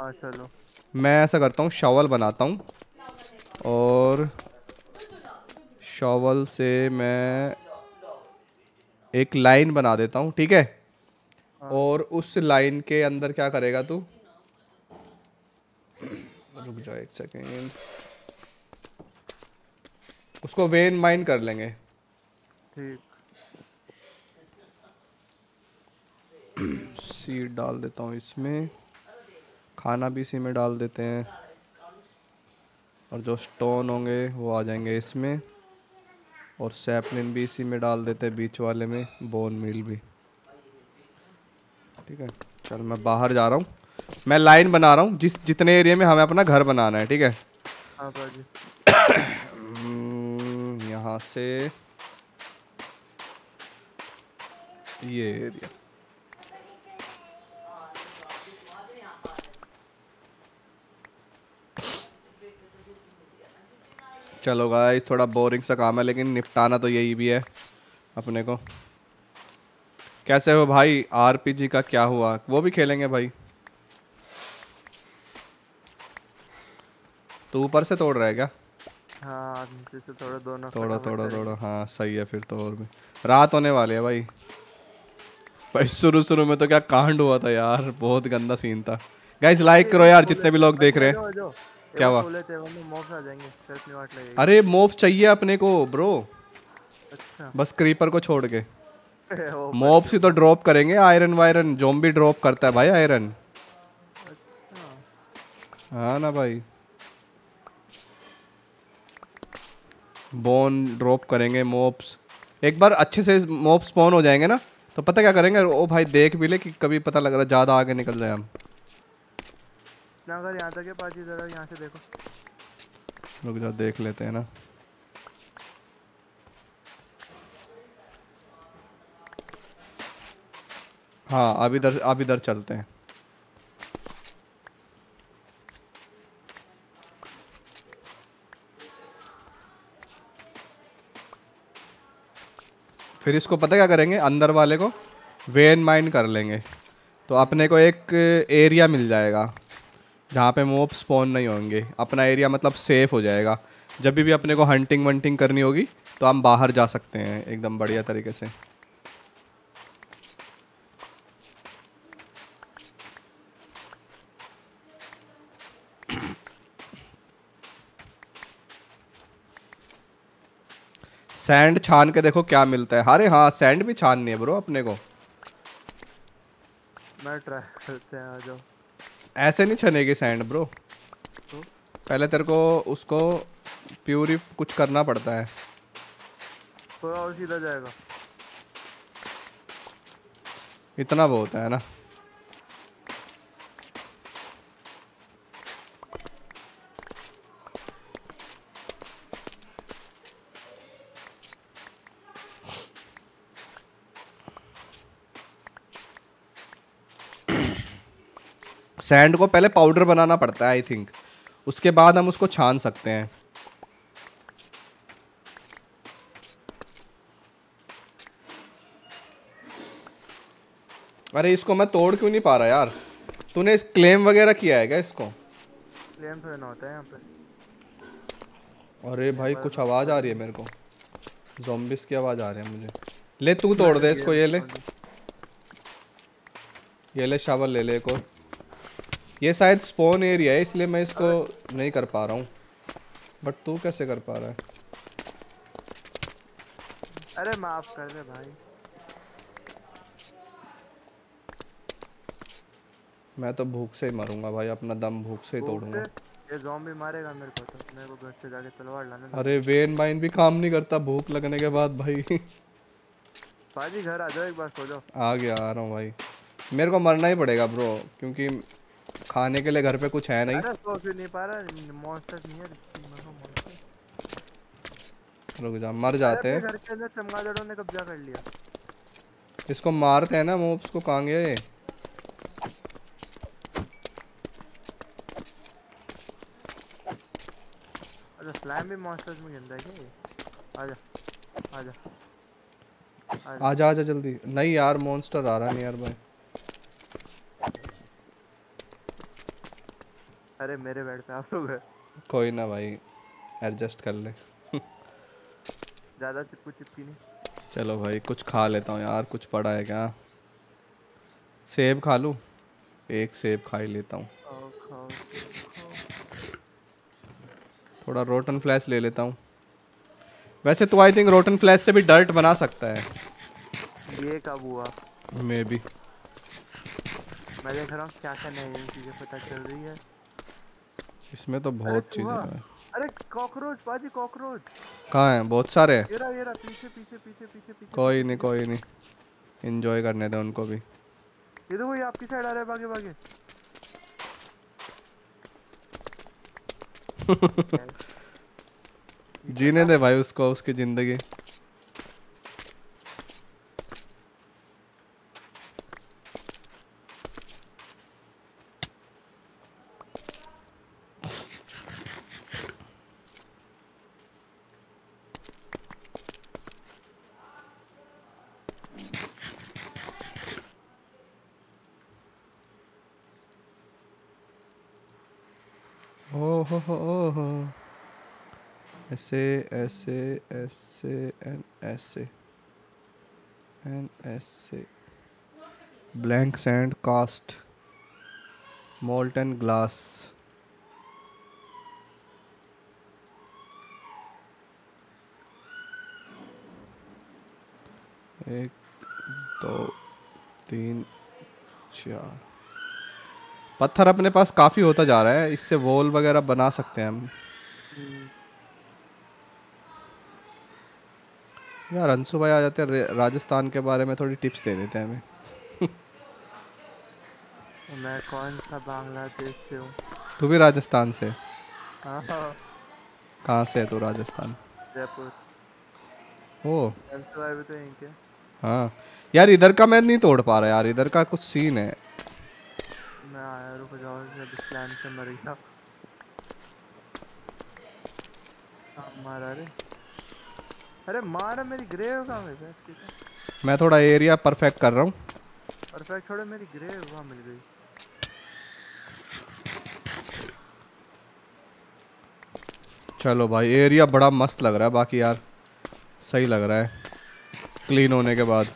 Speaker 2: हाँ चलो।
Speaker 1: मैं ऐसा करता हूँ शॉवल बनाता हूँ। और शॉवल से मैं एक लाइन बना देता हूँ ठीक है? और उस लाइन के अंदर क्या करेगा तू? रुक जाओ एक सेकेंड। उसको वेन माइन कर लेंगे।
Speaker 2: ठीक।
Speaker 1: सीड डाल देता हूँ इसमें। खाना भी इसी में डाल देते हैं। और जो स्टोन होंगे वो आ जाएँगे इसमें। और सैपलिन भी इसी में डाल देते हैं बीच वाले में बोन मिल भी। ठीक है। चल मैं बाहर जा रहा हूँ। मैं लाइन बना रहा हूँ। जिस जितने एरिया में हमें अपना घर बनाना है ठीक है?
Speaker 2: हाँ
Speaker 1: हम्म, यहाँ से ये एरिया। चलो गाइस थोड़ा बोरिंग सा काम है लेकिन निपटाना तो यही भी है अपने को। कैसे हो भाई? आरपीजी का क्या हुआ? वो भी खेलेंगे भाई। तो ऊपर से तोड़ रहा है क्या?
Speaker 2: हाँ से थोड़ा दोनों
Speaker 1: थोड़ा थोड़ा थोड़ा हाँ सही है फिर तो और भी। रात होने वाली है भाई। भाई शुरू शुरू में तो क्या कांड हुआ था यार। बहुत गंदा सीन था। गाइस लाइक करो यार जितने भी लोग देख रहे हैं। क्या हुआ? अरे मोफ चाहिए अपने को ब्रो
Speaker 2: अच्छा।
Speaker 1: बस क्रीपर को छोड़ के। मोब्स ही तो ड्रॉप करेंगे आयरन वायरन जोम्बी ड्रॉप करता है भाई आयरन
Speaker 2: अच्छा।
Speaker 1: हाँ ना भाई। बोन ड्रॉप करेंगे मोब्स। एक बार अच्छे से मोब स्पॉन हो जाएँगे ना तो पता क्या करेंगे? ओ भाई देख भी ले कि कभी पता लग रहा है ज़्यादा आगे निकल जाए हम।
Speaker 2: अगर यहाँ तक है पाजी जरा यहाँ से देखो।
Speaker 1: रुक जा देख लेते हैं ना। हाँ अब इधर अब इधर चलते हैं। फिर इसको पता क्या करेंगे? अंदर वाले को वेन माइन कर लेंगे। तो अपने को एक एरिया मिल जाएगा जहाँ पे मोब स्पॉन नहीं होंगे। अपना एरिया मतलब सेफ़ हो जाएगा। जब भी, भी अपने को हंटिंग वंटिंग करनी होगी तो हम बाहर जा सकते हैं एकदम बढ़िया तरीके से। सैंड छान के देखो क्या मिलता है। अरे हाँ सैंड भी छाननी है ब्रो अपने को।
Speaker 2: मैं ट्राई करते हैं
Speaker 1: ऐसे नहीं छनेगी सैंड ब्रो
Speaker 2: तो?
Speaker 1: पहले तेरे को उसको प्यूरी कुछ करना पड़ता है।
Speaker 2: थोड़ा और सीधा जाएगा।
Speaker 1: इतना बहुत है ना। सैंड को पहले पाउडर बनाना पड़ता है आई थिंक उसके बाद हम उसको छान सकते हैं। अरे इसको मैं तोड़ क्यों नहीं पा रहा यार? तूने इस क्लेम वगैरह किया है क्या इसको?
Speaker 2: क्लेम थोड़ा ना होता है यहाँ पे।
Speaker 1: अरे भाई कुछ आवाज़ आ रही है मेरे को। जोम्बिस की आवाज़ आ रही है मुझे। ले तू तोड़ दे इसको ये ले। ये ले शावल ले ले एक और। ये शायद स्पॉन एरिया है इसलिए मैं इसको नहीं कर पा रहा हूँ। बट तू कैसे कर पा रहा है?
Speaker 2: अरे माफ़ कर दे भाई।
Speaker 1: मैं तो भूख से ही मरूँगा भाई अपना दम भूख से ही तोड़ूँगा।
Speaker 2: ये ज़ॉम्बी मारेगा मेरे को तो मेरे को घर से जाके तलवार लाने
Speaker 1: अरे वेन माइन भी काम नहीं करता भूख लगने के बाद भाई।
Speaker 2: बाजी घर आ जाओ एक बार सो जाओ।
Speaker 1: आ गया आ रहा हूँ भाई। मेरे को मरना ही पड़ेगा ब्रो क्योंकि खाने के लिए घर पे कुछ है नहीं।
Speaker 2: अरे सो फिर नहीं पा रहा मॉन्स्टर नहीं है
Speaker 1: रुक जा मर जाते हैं।
Speaker 2: घर के अंदर चमगादड़ों ने कब्जा कर लिया।
Speaker 1: इसको मारते हैं ना मोब्स को कहाँ गया ये
Speaker 2: अच्छा स्लाइम भी मॉन्स्टर्स में है क्या ये? आजा आजा आजा।
Speaker 1: आजा आजा जल्दी। नहीं यार मॉन्स्टर आ रहा नहीं यार भाई।
Speaker 2: अरे मेरे बेड पे आप लोग
Speaker 1: कोई ना भाई एडजस्ट कर ले।
Speaker 2: ज़्यादा चिपकू चिपकी नहीं।
Speaker 1: चलो भाई कुछ खा लेता हूँ यार कुछ पड़ा है क्या? सेब खा लूँ? एक सेब खा ही लेता हूँ। थोड़ा रोटन फ्लैश ले लेता हूँ। वैसे तो आई थिंक रोटन फ्लैश से भी डर्ट बना सकता है।
Speaker 2: ये कब हुआ?
Speaker 1: मे बी
Speaker 2: मैं देख रहा हूँ क्या क्या नई चीज़ें पता चल रही है।
Speaker 1: इसमें तो बहुत चीज़ें। हैं।
Speaker 2: अरे कॉकरोच बाजी कॉकरोच।
Speaker 1: कहाँ हैं? बहुत सारे हैं?
Speaker 2: ये रहा ये रहा पीछे पीछे पीछे पीछे पीछे।
Speaker 1: कोई नहीं कोई नहीं। इंजॉय करने दे उनको भी।
Speaker 2: ये देखो ये आपकी साइड आ रहा है भागे भागे।
Speaker 1: जीने दे भाई उसको उसकी ज़िंदगी ओ हो हो ओ हो ऐसे ऐसे ऐसे एंड ऐसे एंड ऐसे blank sand cast molten glass एक, दो, तीन, चार. पत्थर अपने पास काफ़ी होता जा रहा है, इससे वॉल वगैरह बना सकते हैं हम. यार अंशु भाई आ जाते हैं राजस्थान के बारे में थोड़ी टिप्स दे देते हैं हमें।
Speaker 2: मैं कौन सा बांग्लादेश से हूँ?
Speaker 1: तू भी राजस्थान से?
Speaker 2: हाँ।
Speaker 1: कहाँ से है तू राजस्थान?
Speaker 2: जयपुर।
Speaker 1: ओ।
Speaker 2: तो
Speaker 1: हाँ। यार इधर का मैं नहीं तोड़ पा रहा यार इधर का कुछ सीन है।
Speaker 2: मैं आया रुक जाओ से मर गया। मारा रे। अरे मारा मेरी ग्रेव कहाँ गई? बैठ
Speaker 1: मैं थोड़ा एरिया परफेक्ट कर रहा हूँ।
Speaker 2: परफेक्ट छोड़ो मेरी ग्रेव वहाँ मिल गई?
Speaker 1: चलो भाई एरिया बड़ा मस्त लग रहा है बाकी यार सही लग रहा है। क्लीन होने के बाद।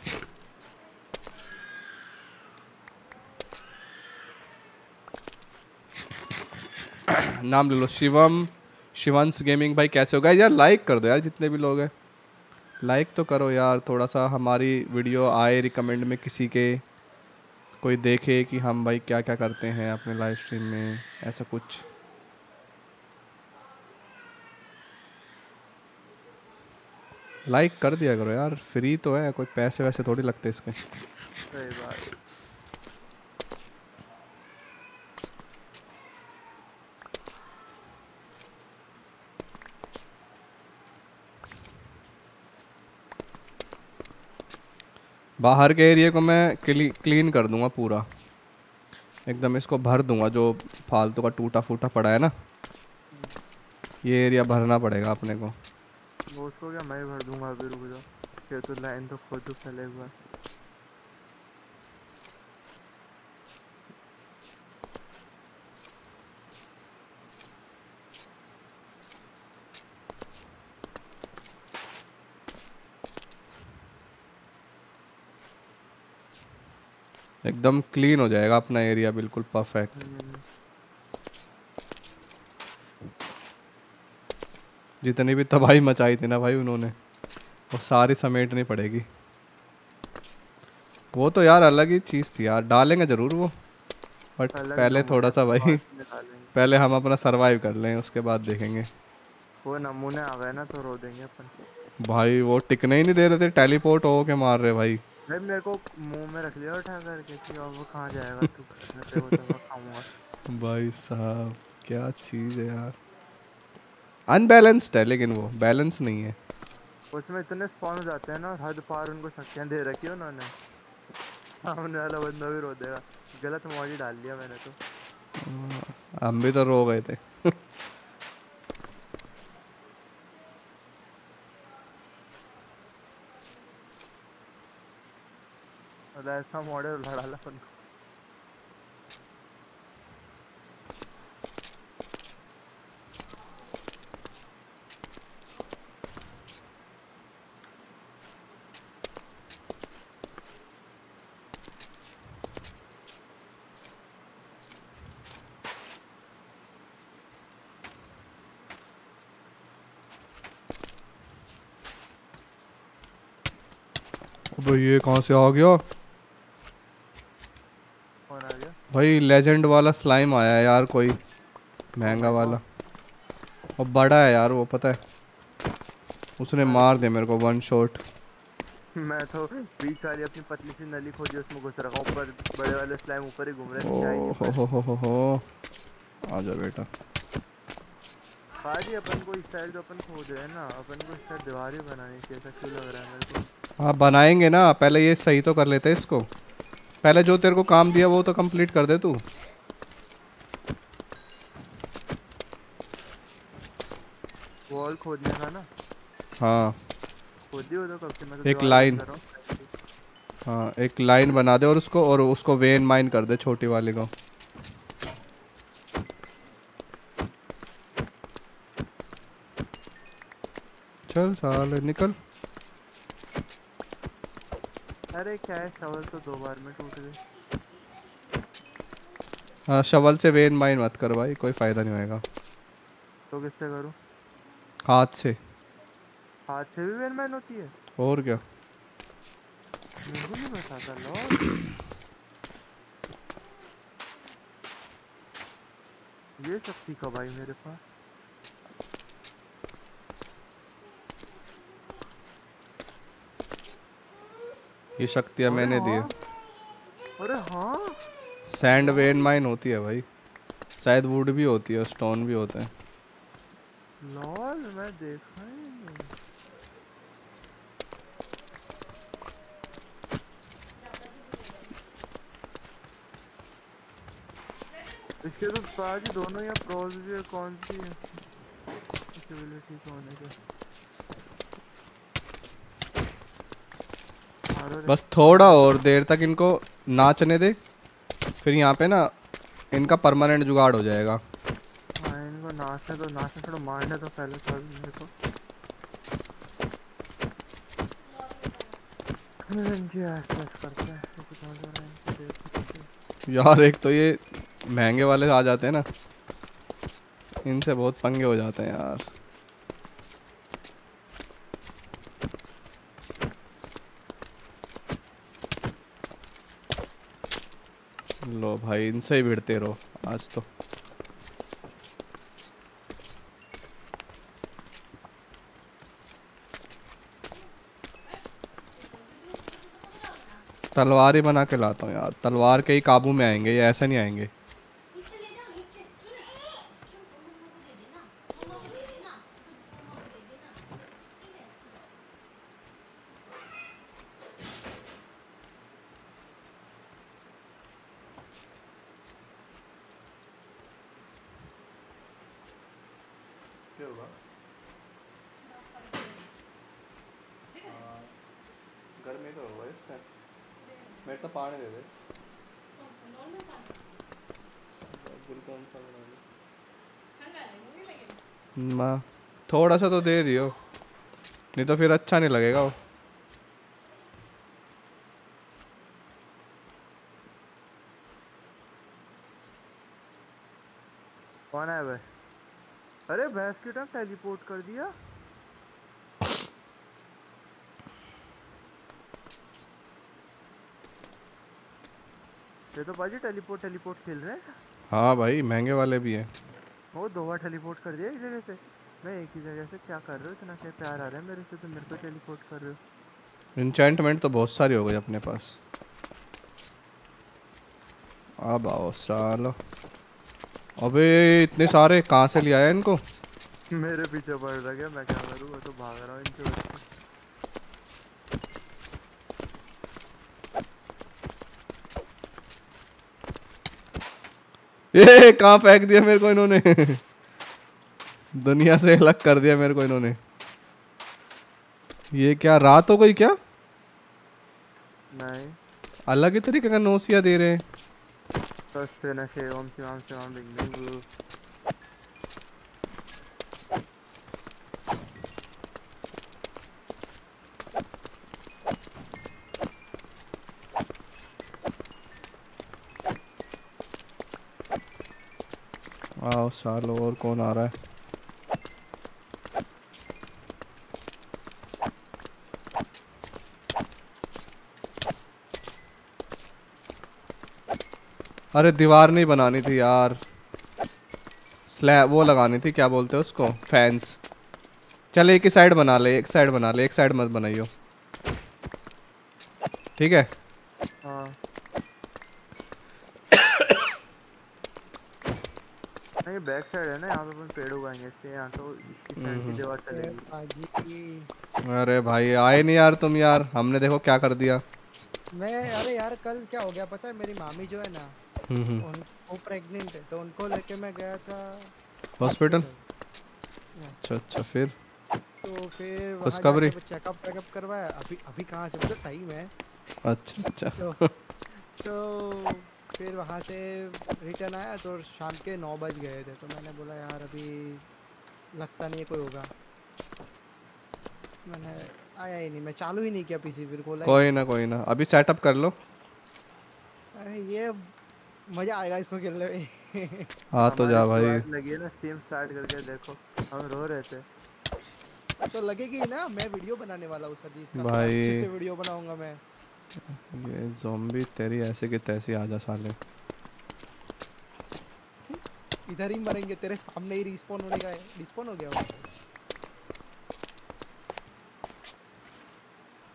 Speaker 1: नाम ले लो शिवम शिवंश गेमिंग भाई कैसे हो? गए यार लाइक कर दो यार जितने भी लोग हैं। लाइक तो करो यार थोड़ा सा हमारी वीडियो आए रिकमेंड में किसी के, कोई देखे कि हम भाई क्या क्या करते हैं अपने लाइव स्ट्रीम में, ऐसा कुछ। लाइक कर दिया करो यार फ्री तो है, कोई पैसे वैसे थोड़ी लगते इसके।
Speaker 2: सही बात।
Speaker 1: बाहर के एरिया को मैं क्ली, क्लीन कर दूँगा पूरा। एकदम इसको भर दूँगा जो फालतू का टूटा फूटा पड़ा है ना। ये एरिया भरना पड़ेगा अपने को।
Speaker 2: वो उसको क्या मैं भर दूँगा? अभी रुक जाओ। तो लाइन तो खोदो पहले एक बार
Speaker 1: एकदम क्लीन हो जाएगा अपना एरिया बिल्कुल परफेक्ट जितनी भी तबाही मचाई थी ना भाई उन्होंने वो सारी समेटनी पड़ेगी। वो तो यार अलग ही चीज़ थी यार डालेंगे ज़रूर वो बट पहले थोड़ा सा भाई पहले हम अपना सरवाइव कर लें उसके बाद देखेंगे।
Speaker 2: वो नमूने आ गए ना तो रो देंगे अपन।
Speaker 1: भाई वो टिकने ही नहीं दे रहे थे टेलीपोर्ट हो के मार रहे भाई।
Speaker 2: भाई मेरे को मुँह में रख लिया उठा करके कि अब वो कहाँ जाएगा तू मैं तो खाऊँगा।
Speaker 1: भाई साहब क्या चीज़ है यार। अनबैलेंस्ड है लेकिन वो बैलेंस नहीं है।
Speaker 2: उसमें इतने स्पॉन हो जाते हैं ना हद पार उनको शक्तियाँ दे रखी है उन्होंने। सामने वाला बंदा भी रो देगा। गलत मॉडी डाल दिया मैंने तो।
Speaker 1: हम भी तो रो गए थे।
Speaker 2: मतलब ऐसा मॉडल लड़ा ला अपन।
Speaker 1: भाई ये कहाँ से आ गया? भाई लेजेंड वाला स्लाइम आया यार कोई। महँगा वाला। और बड़ा है यार वो पता है। उसने मार दिया मेरे को वन शॉट
Speaker 2: मैं तो बीच वाली अपनी पतली सी नली खोजी उसमें घुस रखा ऊपर बड़े वाले स्लाइम ऊपर ही घूम रहे हैं
Speaker 1: हो हो हो हो हो। आ जा बेटा।
Speaker 2: बाजी अपन को इस साइड जो अपन खोज रहे हैं ना अपन को इस साइड दीवार ही बनानी चाहिए ऐसा क्यों लग रहा है मेरे को?
Speaker 1: हाँ बनाएँगे ना। पहले ये सही तो कर लेते हैं इसको। पहले जो तेरे को काम दिया वो तो कंप्लीट कर दे तू।
Speaker 2: वॉल खोदने का ना?
Speaker 1: हाँ।
Speaker 2: खोदी हो तो कब से? मैं तो
Speaker 1: एक लाइन।
Speaker 2: हूँ।
Speaker 1: हाँ एक लाइन बना दे और उसको और उसको वेन माइन कर दे छोटी वाली को। चल साले निकल।
Speaker 2: अरे क्या है शवल तो दो बार में टूट गए।
Speaker 1: हाँ शवल से वेन माइन मत कर भाई कोई फ़ायदा नहीं होएगा।
Speaker 2: तो किससे करूँ?
Speaker 1: हाथ से।
Speaker 2: हाथ से भी वेनमैन होती है?
Speaker 1: और क्या?
Speaker 2: नहीं पता था लॉर्ड। ये सब सीखा भाई मेरे पास?
Speaker 1: ये शक्तियाँ मैंने दी है।
Speaker 2: अरे हाँ।
Speaker 1: सैंड वेन माइन होती है भाई। शायद वुड भी होती है स्टोन भी होते हैं।
Speaker 2: लॉल मैं देखा ही नहीं। इसके तो बाजी दोनों या प्रोज भी है कौन सी है? कौन है क्या मारो रे।
Speaker 1: बस थोड़ा और देर तक इनको नाचने दे फिर यहाँ पे ना इनका परमानेंट जुगाड़ हो जाएगा।
Speaker 2: हाँ इनको नाचने तो नाचने थोड़ा मारने तो पहले मेरे के।
Speaker 1: यार एक तो ये महँगे वाले आ जाते हैं ना इनसे बहुत पंगे हो जाते हैं यार। भाई, इनसे ही भिड़ते रहो, आज तो। तलवार ही बना के लाता हूँ यार, तलवार के ही काबू में आएँगे, ये ऐसे नहीं आएँगे। थोड़ा सा तो दे दियो। नहीं तो फिर अच्छा नहीं लगेगा वो।
Speaker 2: कौन है भाई? अरे भैंस की टाइम टेलीपोर्ट कर दिया। ये तो भाई टेलीपोर्ट टेलीपोर्ट खेल रहे हैं।
Speaker 1: हाँ भाई महँगे वाले भी हैं।
Speaker 2: वो दो बार टेलीपोर्ट कर दिया इस जगह से। मैं एक ही जगह से। क्या कर रहे हो? इतना क्या प्यार आ रहा है मेरे से? तो मेरे को टेलीपोर्ट कर रहे हो।
Speaker 1: इंचेंटमेंट तो बहुत सारी हो गई अपने पास। अब आओ सालो। अबे इतने सारे कहाँ से लिया है इनको?
Speaker 2: मेरे पीछे पड़ रहा क्या? मैं क्या करूँ? मैं तो भाग रहा हूँ बच
Speaker 1: ये कहाँ फेंक दिया मेरे को इन्होंने? दुनिया से अलग कर दिया मेरे को इन्होंने। ये क्या रात हो गई क्या?
Speaker 2: नहीं।
Speaker 1: अलग ही तरीके का नोसिया दे रहे हैं।
Speaker 2: सस्ते नशे ओम शिवाम शिवाम बिग बिग
Speaker 1: आओ सालो और कौन आ रहा है? अरे दीवार नहीं बनानी थी यार। स्लैब वो लगानी थी क्या बोलते हैं उसको? फैंस। चल एक ही साइड बना ले एक साइड बना ले एक साइड मत बनाइयो। ठीक है?
Speaker 2: हाँ। नहीं बैक साइड है ना यहाँ पे अपन पेड़ उगाएँगे इसके यहाँ तो इसकी साइड की दीवार चलेगी।
Speaker 1: अरे भाई आए नहीं यार तुम यार हमने देखो क्या कर दिया।
Speaker 3: मैं अरे यार कल क्या हो गया पता है मेरी मामी जो है ना
Speaker 1: हम्म हम्म
Speaker 3: वो प्रेग्नेंट है तो उनको लेके मैं गया था
Speaker 1: हॉस्पिटल अच्छा अच्छा फिर
Speaker 3: तो फिर वहाँ
Speaker 1: खुशखबरी?
Speaker 3: जाके चेकअप करवाया अभी अभी कहाँ से मतलब टाइम है
Speaker 1: अच्छा अच्छा
Speaker 3: तो तो फिर वहाँ से रिटर्न आया तो शाम के नौ बज गए थे तो मैंने बोला यार अभी लगता नहीं है कोई होगा मैंने आया ही नहीं मैं चालू ही नहीं किया पीसी फिर खोला
Speaker 1: कोई ना कोई ना अभी सेटअप कर लो
Speaker 3: अरे ये मज़ा आएगा इसमें खेलने में।
Speaker 1: हाँ तो जा भाई।
Speaker 2: लगी है ना स्टीम स्टार्ट करके देखो हम रो रहे थे।
Speaker 3: तो लगेगी ना मैं वीडियो बनाने वाला हूँ सर इसका
Speaker 1: भाई।
Speaker 3: अच्छे से वीडियो बनाऊँगा मैं।
Speaker 1: ये ज़ॉम्बी तेरी ऐसे की तैसी आ जा साले।
Speaker 3: इधर ही मरेंगे तेरे सामने ही रिस्पॉन होने का है। रिस्पॉन हो गया वो?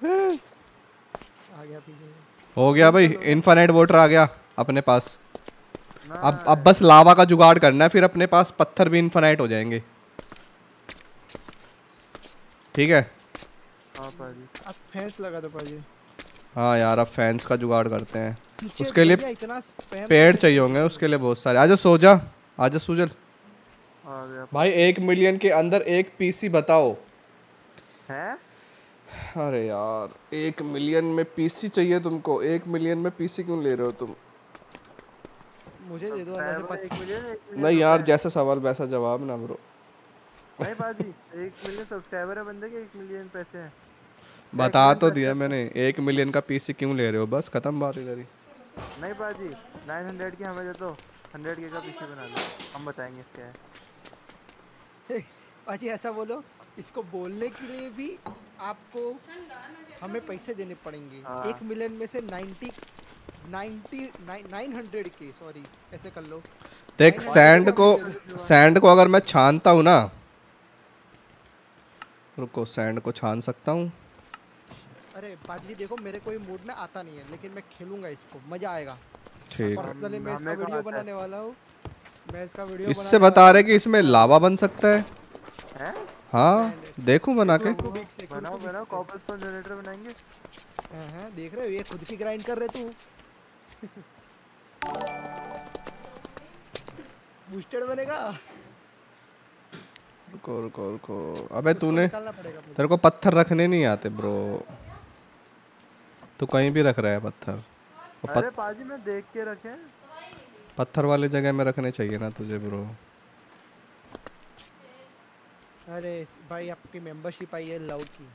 Speaker 3: आ गया पीछे।
Speaker 1: हो गया भाई इनफाइनाइट वाटर आ गया अपने पास। अब अब बस लावा का जुगाड़ करना है फिर अपने पास पत्थर भी इनफाइनाइट हो जाएँगे। ठीक है?
Speaker 2: हाँ
Speaker 3: अब फैंस लगा दो पाजी।
Speaker 1: हाँ यार अब फैंस का जुगाड़ करते हैं। उसके लिए पेड़ चाहिए होंगे उसके लिए बहुत सारे। आजा सो जा आजा सुजल। भाई एक मिलियन के अंदर एक पीसी बताओ।
Speaker 2: है?
Speaker 1: अरे यार एक मिलियन में पीसी चाहिए तुमको? एक मिलियन में पीसी क्यों ले रहे हो तुम?
Speaker 3: मुझे दे दो
Speaker 2: एक मिलियन एक मिलियन
Speaker 1: नहीं यार जैसा सवाल वैसा जवाब ना ब्रो।
Speaker 2: नहीं पाजी एक मिलियन सब्सक्राइबर है बंदे के एक मिलियन पैसे हैं।
Speaker 1: बता तो दिया मैंने एक मिलियन का पीसी क्यों ले रहे हो? बस खत्म बात इधर ही।
Speaker 2: नहीं पाजी 900 की हमें दे दो। 100 के का पीछे बना लो। हम बताएँगे क्या है
Speaker 3: पाजी ऐसा बोलो। इसको बोलने के लिए भी आपको हमें पैसे देने पड़ेंगे।
Speaker 2: हाँ।
Speaker 3: एक मिलियन में से 90 90 नाइन हंड्रेड के सॉरी ऐसे कर लो।
Speaker 1: देख सैंड को सैंड को अगर मैं छानता हूँ ना रुको सैंड को छान सकता हूँ।
Speaker 3: अरे पाजी देखो मेरे कोई मूड में आता नहीं है लेकिन मैं खेलूँगा इसको मज़ा आएगा।
Speaker 1: ठीक।
Speaker 3: पर्सनली मैं इसका वीडियो
Speaker 2: है?
Speaker 3: बनाने वाला हूँ। मैं इसका वीडियो
Speaker 1: इससे बता रहे कि इसमें लावा बन सकता है।
Speaker 2: हैं?
Speaker 1: हाँ देखूँ बना के।
Speaker 2: बनाओ बनाओ कॉपरस्टोन जनरेटर बनाएँगे।
Speaker 3: हाँ देख रहे हो ये खुद की ग्राइंड कर रहे तू। बूस्टेड बनेगा।
Speaker 1: रुको रुको रुको अबे तूने
Speaker 3: निकालना पड़ेगा मुझे।
Speaker 1: तेरे को पत्थर रखने नहीं आते ब्रो तू कहीं भी रख रहा है पत्थर।
Speaker 2: अरे पाजी मैं देख के रखे
Speaker 1: पत्थर वाली जगह में रखने चाहिए ना तुझे ब्रो
Speaker 3: अरे भाई आपकी मेंबरशिप आई है लव की।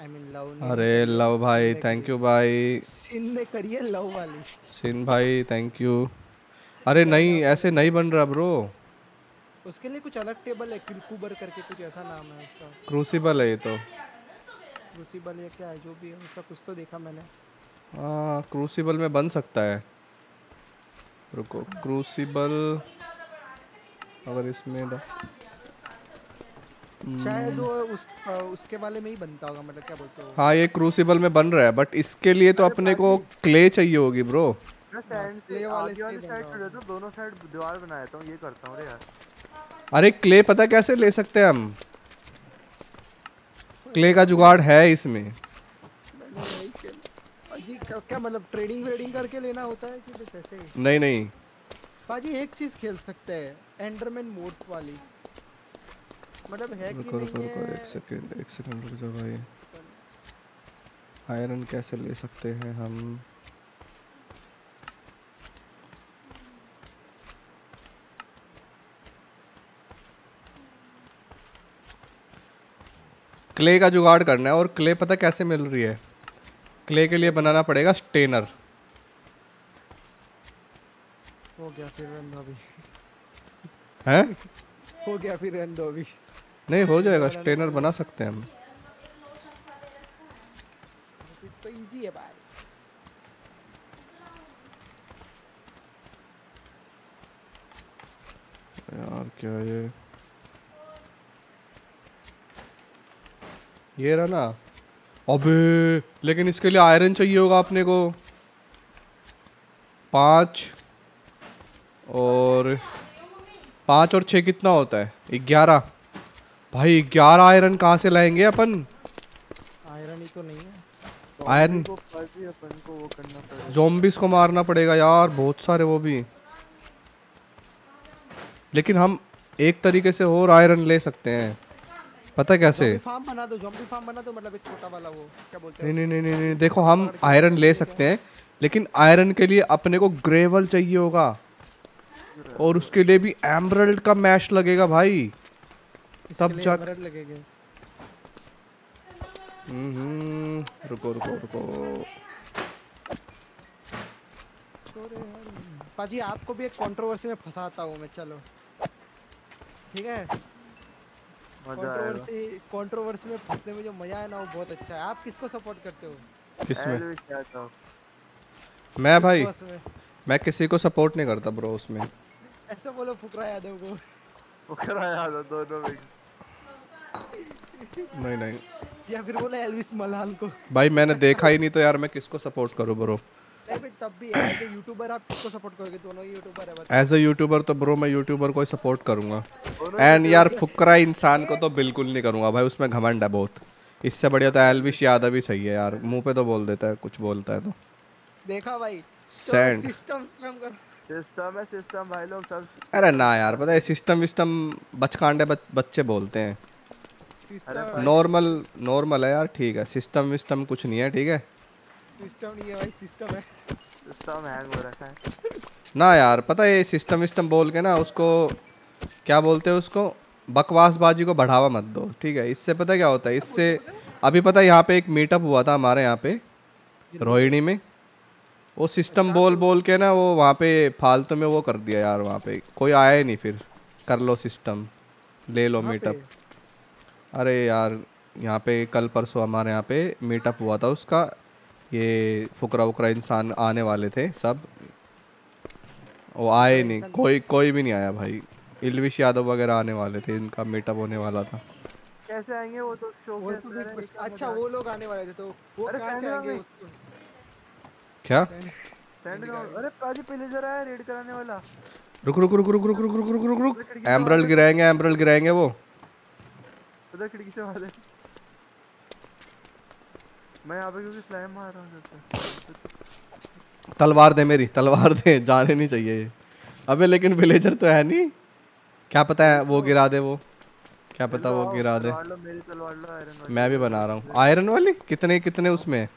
Speaker 3: आई मीन लव
Speaker 1: अरे लव भाई थैंक यू भाई।
Speaker 3: सिन ने करी है लव वाली।
Speaker 1: सिन भाई थैंक यू अरे नहीं ऐसे नहीं बन रहा ब्रो
Speaker 3: उसके लिए कुछ अलग टेबल है क्यूबर करके कुछ ऐसा नाम है उसका।
Speaker 1: क्रूसिबल है ये तो।
Speaker 3: क्रूसिबल या क्या है जो भी है उसका कुछ तो देखा मैंने।
Speaker 1: हाँ क्रूसिबल में बन सकता है। रुको क्रूसिबल अगर इसमें
Speaker 3: शायद वो उस उसके वाले में ही बनता होगा मतलब क्या बोलते हो?
Speaker 1: हाँ ये क्रूसिबल में बन रहा है बट इसके लिए तो अपने को क्ले चाहिए होगी ब्रो
Speaker 2: मैं सैंड से
Speaker 3: clay वाले
Speaker 2: आगे
Speaker 3: से
Speaker 2: वाली
Speaker 3: ही
Speaker 2: साइड
Speaker 3: बना
Speaker 2: छोड़ देता हूँ दोनों साइड दीवार बना देता हूँ ये करता हूँ रे यार।
Speaker 1: अरे क्ले पता कैसे ले सकते हैं हम? क्ले का जुगाड़ है इसमें।
Speaker 3: क्या, मतलब ट्रेडिंग व्रेडिंग करके लेना होता है कि बस ऐसे ही?
Speaker 1: नहीं नहीं।
Speaker 3: बाजी एक चीज़ खेल सकते हैं एंडरमैन मोड वाली। मतलब है कि
Speaker 1: रुको रुको रुको एक सेकंड एक सेकंड रुक जाओ भाई। आयरन कैसे ले सकते हैं हम? क्ले का जुगाड़ करना है और क्ले पता कैसे मिल रही है? क्ले के लिए बनाना पड़ेगा स्टेनर
Speaker 3: हो गया फिर रन दो अभी
Speaker 1: हैं?
Speaker 3: हो गया फिर रन दो अभी
Speaker 1: नहीं हो जाएगा स्टेनर बना सकते हैं हम।
Speaker 3: तो इजी है भाई।
Speaker 1: यार क्या ये? ये रहा ना। अबे लेकिन इसके लिए आयरन चाहिए होगा अपने को। पाँच और पाँच और छः कितना होता है? ग्यारह। भाई ग्यारह आयरन कहाँ से लाएँगे अपन?
Speaker 3: आयरन ही तो नहीं है।
Speaker 1: आयरन
Speaker 2: को फर्जी अपन को वो करना पड़ेगा।
Speaker 1: जोम्बिस को मारना पड़ेगा यार बहुत सारे वो भी। लेकिन हम एक तरीके से और आयरन ले सकते हैं। पता कैसे?
Speaker 3: फार्म बना दो ज़ॉम्बी फार्म बना दो मतलब एक छोटा वाला वो क्या बोलते हैं
Speaker 1: नहीं नहीं नहीं नहीं देखो हम आयरन ले सकते हैं लेकिन आयरन के लिए अपने को ग्रेवल चाहिए होगा। और उसके लिए भी एमरल्ड का मैश लगेगा भाई। तब जा-
Speaker 3: emerald
Speaker 1: हम्म, रुको रुको रुको।
Speaker 3: पाजी आपको भी एक कंट्रोवर्सी में फंसाता हूँ मैं चलो। ठीक है? कंट्रोवर्सी कंट्रोवर्सी में फंसने में जो मज़ा है ना वो बहुत अच्छा है। आप किसको सपोर्ट करते हो?
Speaker 1: किसमें मैं? भाई
Speaker 3: में।
Speaker 1: मैं किसी को सपोर्ट नहीं करता ब्रो उसमें।
Speaker 3: ऐसा बोलो फुकरा यादव को।
Speaker 2: वो कराया था दोनों में।
Speaker 1: नहीं नहीं।
Speaker 3: या फिर बोला एल्विस मलाल को।
Speaker 1: भाई मैंने देखा ही नहीं तो यार मैं किसको सपोर्ट करूँ ब्रो
Speaker 3: नहीं भाई तब भी एज ए यूट्यूबर आप किसको सपोर्ट करोगे? दोनों ही यूट्यूबर है
Speaker 1: एज अ यूट्यूबर तो ब्रो मैं यूट्यूबर को ही सपोर्ट करूँगा। एंड यार फुकरा इंसान को तो बिल्कुल नहीं करूँगा भाई उसमें घमंड है बहुत। इससे बढ़िया तो एलविश यादव ही सही है यार मुँह पे तो बोल देता है कुछ बोलता है तो।
Speaker 3: देखा भाई?
Speaker 1: सैंड
Speaker 3: सिस्टम स्पैम कर।
Speaker 2: सिस्टम है सिस्टम भाई लोग सब।
Speaker 1: अरे ना यार पता है सिस्टम विस्टम बचकांडे बच, बच्चे बोलते हैं। नॉर्मल नॉर्मल है यार ठीक है। सिस्टम विस्टम कुछ नहीं है ठीक है?
Speaker 3: सिस्टम नहीं है भाई सिस्टम है।
Speaker 2: सिस्टम हैंग हो रखा है।
Speaker 1: ना यार पता है ये सिस्टम विस्टम बोल के ना उसको क्या बोलते हैं उसको? बकवासबाजी को बढ़ावा मत दो ठीक है? इससे पता क्या होता है? इससे अभी पता है यहाँ पे एक मीटअप हुआ था हमारे यहाँ पे रोहिणी में। वो सिस्टम बोल बोल के ना वो वहाँ पे फालतू में वो कर दिया यार वहाँ पे। कोई आया ही नहीं फिर। कर लो सिस्टम ले लो मीटअप अरे यार यहाँ पे कल परसों हमारे यहाँ पे मीटअप हुआ था उसका। ये फुकरा वुकरा इंसान आने वाले थे सब। वो आए नहीं कोई कोई भी नहीं आया भाई। इलविश यादव वगैरह आने वाले थे इनका मीटअप होने वाला था।
Speaker 2: कैसे आएँगे वो तो शो
Speaker 3: वो तो भी अच्छा वो लोग आने वाले थे तो वो कहाँ से आएँगे उसको?
Speaker 1: क्या?
Speaker 2: सेंड अरे पाजी पहले जरा है रेड कराने वाला।
Speaker 1: रुक रुक रुक रुक रुक रुक रुक रुक रुक। रुक एमरल्ड गिराएँगे एमरल्ड गिराएँगे वो।
Speaker 2: उधर खिड़की से मार दे मैं यहाँ पे क्योंकि स्लैम मार रहा हूँ
Speaker 1: तलवार दे मेरी तलवार दे जाने नहीं चाहिए ये। अबे लेकिन विलेजर तो है नहीं। क्या पता है वो गिरा दे वो। क्या पता वो गिरा दे। मैं भी बना रहा हूँ। आयरन वाली? कितने कितने उसमें?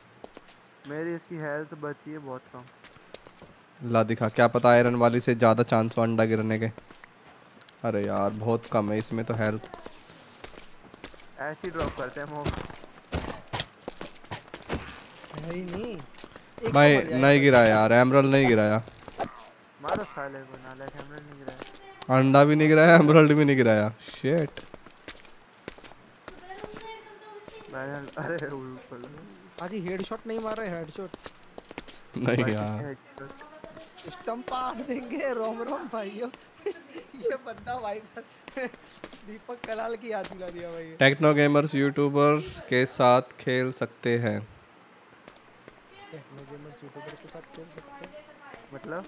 Speaker 2: मेरी इसकी हेल्थ बची है बहुत कम।
Speaker 1: ला दिखा क्या पता आयरन वाली से ज़्यादा चांस हो अंडा गिरने के। अरे यार बहुत कम है इसमें तो हेल्थ
Speaker 2: ऐसे ही ड्रॉप करते हैं
Speaker 3: है नहीं तो
Speaker 1: भाई नहीं गिराया यार एमरल नहीं गिराया।
Speaker 2: मारो साले को नाले कैमरे नहीं गिरा
Speaker 1: अंडा भी नहीं गिराया एमरल्ड भी नहीं गिराया। शेट
Speaker 2: अरे ऊपर लगा।
Speaker 3: पाजी हेडशॉट नहीं मार रहे हेडशॉट
Speaker 1: नहीं यार।
Speaker 3: स्टंप पाड़ देंगे रोम रोम भाइयों। ये बंदा भाई दीपक कलाल की याद दिला दिया भाई।
Speaker 1: टेक्नो गेमर्स यूट्यूबर के साथ खेल सकते हैं।
Speaker 3: टेक्नो गेमर्स यूट्यूबर के साथ खेल सकते हैं।
Speaker 2: मतलब?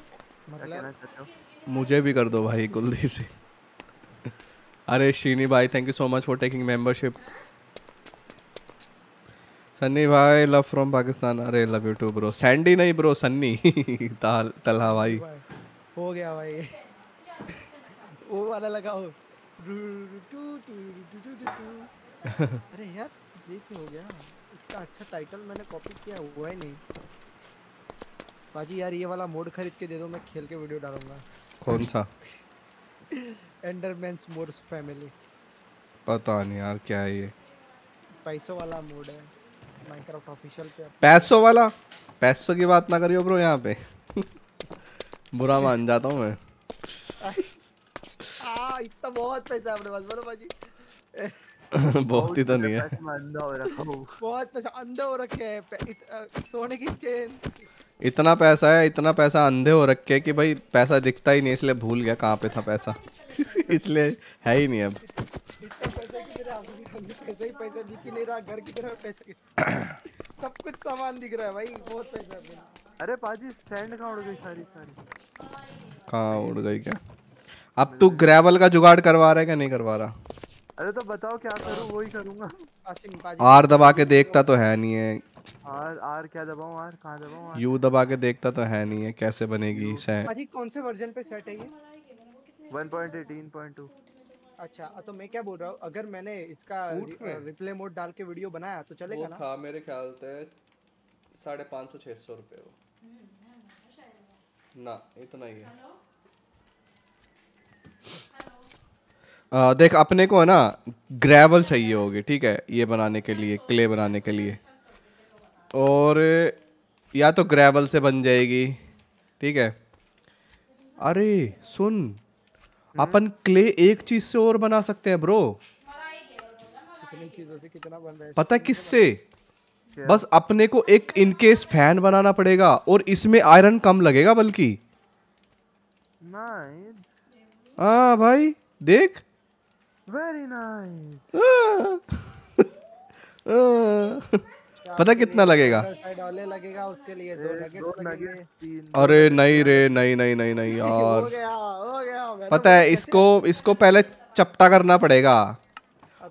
Speaker 3: मतलब?
Speaker 2: कहना चाहते हो?
Speaker 1: मुझे भी कर दो भाई कुलदीप सिंह अरे शीनी भाई thank you so much for taking membership Sunny भाई लव फ्रॉम पाकिस्तान। अरे love you too bro Sandy नहीं ब्रो सन्नी। ताल तलहा भाई।
Speaker 3: हो गया भाई। वो वाला लगाओ। अरे यार ये क्या हो गया इतना अच्छा टाइटल मैंने कॉपी किया हुआ ही नहीं। बाजी यार ये वाला मोड खरीद के दे दो मैं खेल के वीडियो डालूँगा।
Speaker 1: कौन सा?
Speaker 3: एंडरमैन्स मोड्स फैमिली
Speaker 1: पता नहीं यार क्या है ये?
Speaker 3: पैसों वाला मोड है। माइनक्राफ्ट ऑफिशियल पे।
Speaker 1: पैसों वाला? पैसों की बात ना करियो ब्रो यहाँ पे। बुरा मान जाता हूँ मैं।
Speaker 3: इतना बहुत पैसा है अपने पास बोलो बाजी
Speaker 1: बहुत ही तो नहीं है।
Speaker 2: अंधा हो रखा
Speaker 3: बहुत पैसा अंधे हो रखे हैं सोने की चेन।
Speaker 1: इतना पैसा है इतना पैसा अंधे हो रखे कि भाई पैसा दिखता ही नहीं इसलिए भूल गया कहाँ पे था पैसा। इसलिए है ही नहीं अब।
Speaker 3: पैसा पैसा ही पैसा दिख ही नहीं रहा घर की पैसा सब कुछ सामान दिख रहा है भाई बहुत है। पास।
Speaker 2: अरे पाजी सैंड कहाँ उड़ गई सारी सारी?
Speaker 1: कहाँ उड़ गई क्या? अब तू ग्रेवल का जुगाड़ करवा रहा है क्या नहीं करवा रहा?
Speaker 2: अरे तो बताओ क्या करूँ वही करूँगा।
Speaker 1: आर दबा के देखता तो है नहीं है।
Speaker 2: आर आर क्या दबाऊँ आर? कहाँ दबाऊँ
Speaker 1: यू दबा के देखता तो है नहीं है कैसे बनेगी सै
Speaker 3: बाजी कौन से वर्जन पे सेट है ये?
Speaker 2: 1.18.2
Speaker 3: अच्छा तो मैं क्या बोल रहा हूँ अगर मैंने इसका रिप्ले मोड डाल के वीडियो बनाया तो चलेगा ना?
Speaker 1: था मेरे ख्याल से साढ़े पाँच सौ छः सौ रुपये ना? इतना ही है। आ, देख अपने को है ना ग्रेवल चाहिए होगी ठीक है ये बनाने के लिए क्ले बनाने के लिए। और या तो ग्रेवल से बन जाएगी ठीक है। अरे सुन अपन क्ले एक चीज़ से और बना सकते हैं ब्रो पता है किससे? बस अपने को एक इनकेस फ़ैन बनाना पड़ेगा और इसमें आयरन कम लगेगा बल्कि।
Speaker 2: नाइस
Speaker 1: हाँ भाई देख।
Speaker 2: वेरी नाइस
Speaker 1: पता कितना लगेगा?
Speaker 3: लगेगा उसके लिए दो नगेट्स
Speaker 1: अरे नहीं रे नहीं नहीं नहीं नहीं
Speaker 3: हो
Speaker 1: यार
Speaker 3: गया हो गया।
Speaker 1: पता है इसको इसको पहले चपटा करना पड़ेगा।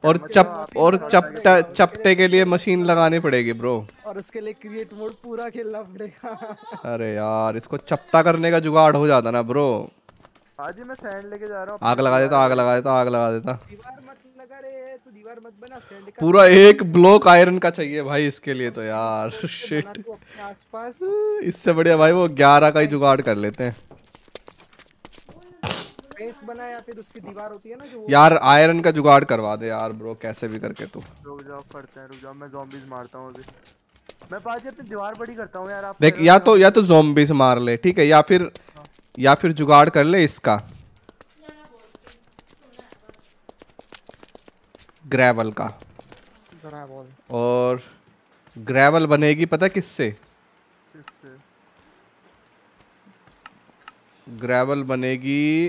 Speaker 1: और चप और चपटा चपटे के लिए मशीन लगानी पड़ेगी ब्रो।
Speaker 3: और उसके लिए क्रिएट मोड पूरा खेलना पड़ेगा।
Speaker 1: अरे यार इसको चपटा करने का जुगाड़ हो जाता ना ब्रो।
Speaker 2: पाजी मैं सैंड लेके जा रहा हूँ
Speaker 1: आग लगा देता आग लगा देता आग लगा देता।
Speaker 3: दीवार मत लगा रे तू दीवार मत बना सैंड का
Speaker 1: पूरा एक ब्लॉक आयरन का चाहिए भाई इसके लिए तो यार शिट
Speaker 3: आसपास।
Speaker 1: इससे बढ़िया भाई वो ग्यारह का ही जुगाड़ कर लेते हैं।
Speaker 3: बेस बना या फिर उसकी दीवार होती है ना जो
Speaker 1: यार आयरन का जुगाड़ करवा दे यार ब्रो कैसे भी करके तू।
Speaker 2: रुक जाओ करते हैं रुक जाओ मैं zombies मारता हूँ अभी। मैं पाजी अपनी दीवार बड़ी करता हूँ यार आप
Speaker 1: देख या तो या तो जोम्बी से मार ले ठीक है या फिर या फिर जुगाड़ कर ले इसका। ग्रेवल का। और ग्रेवल बनेगी पता किससे? ग्रेवल बनेगी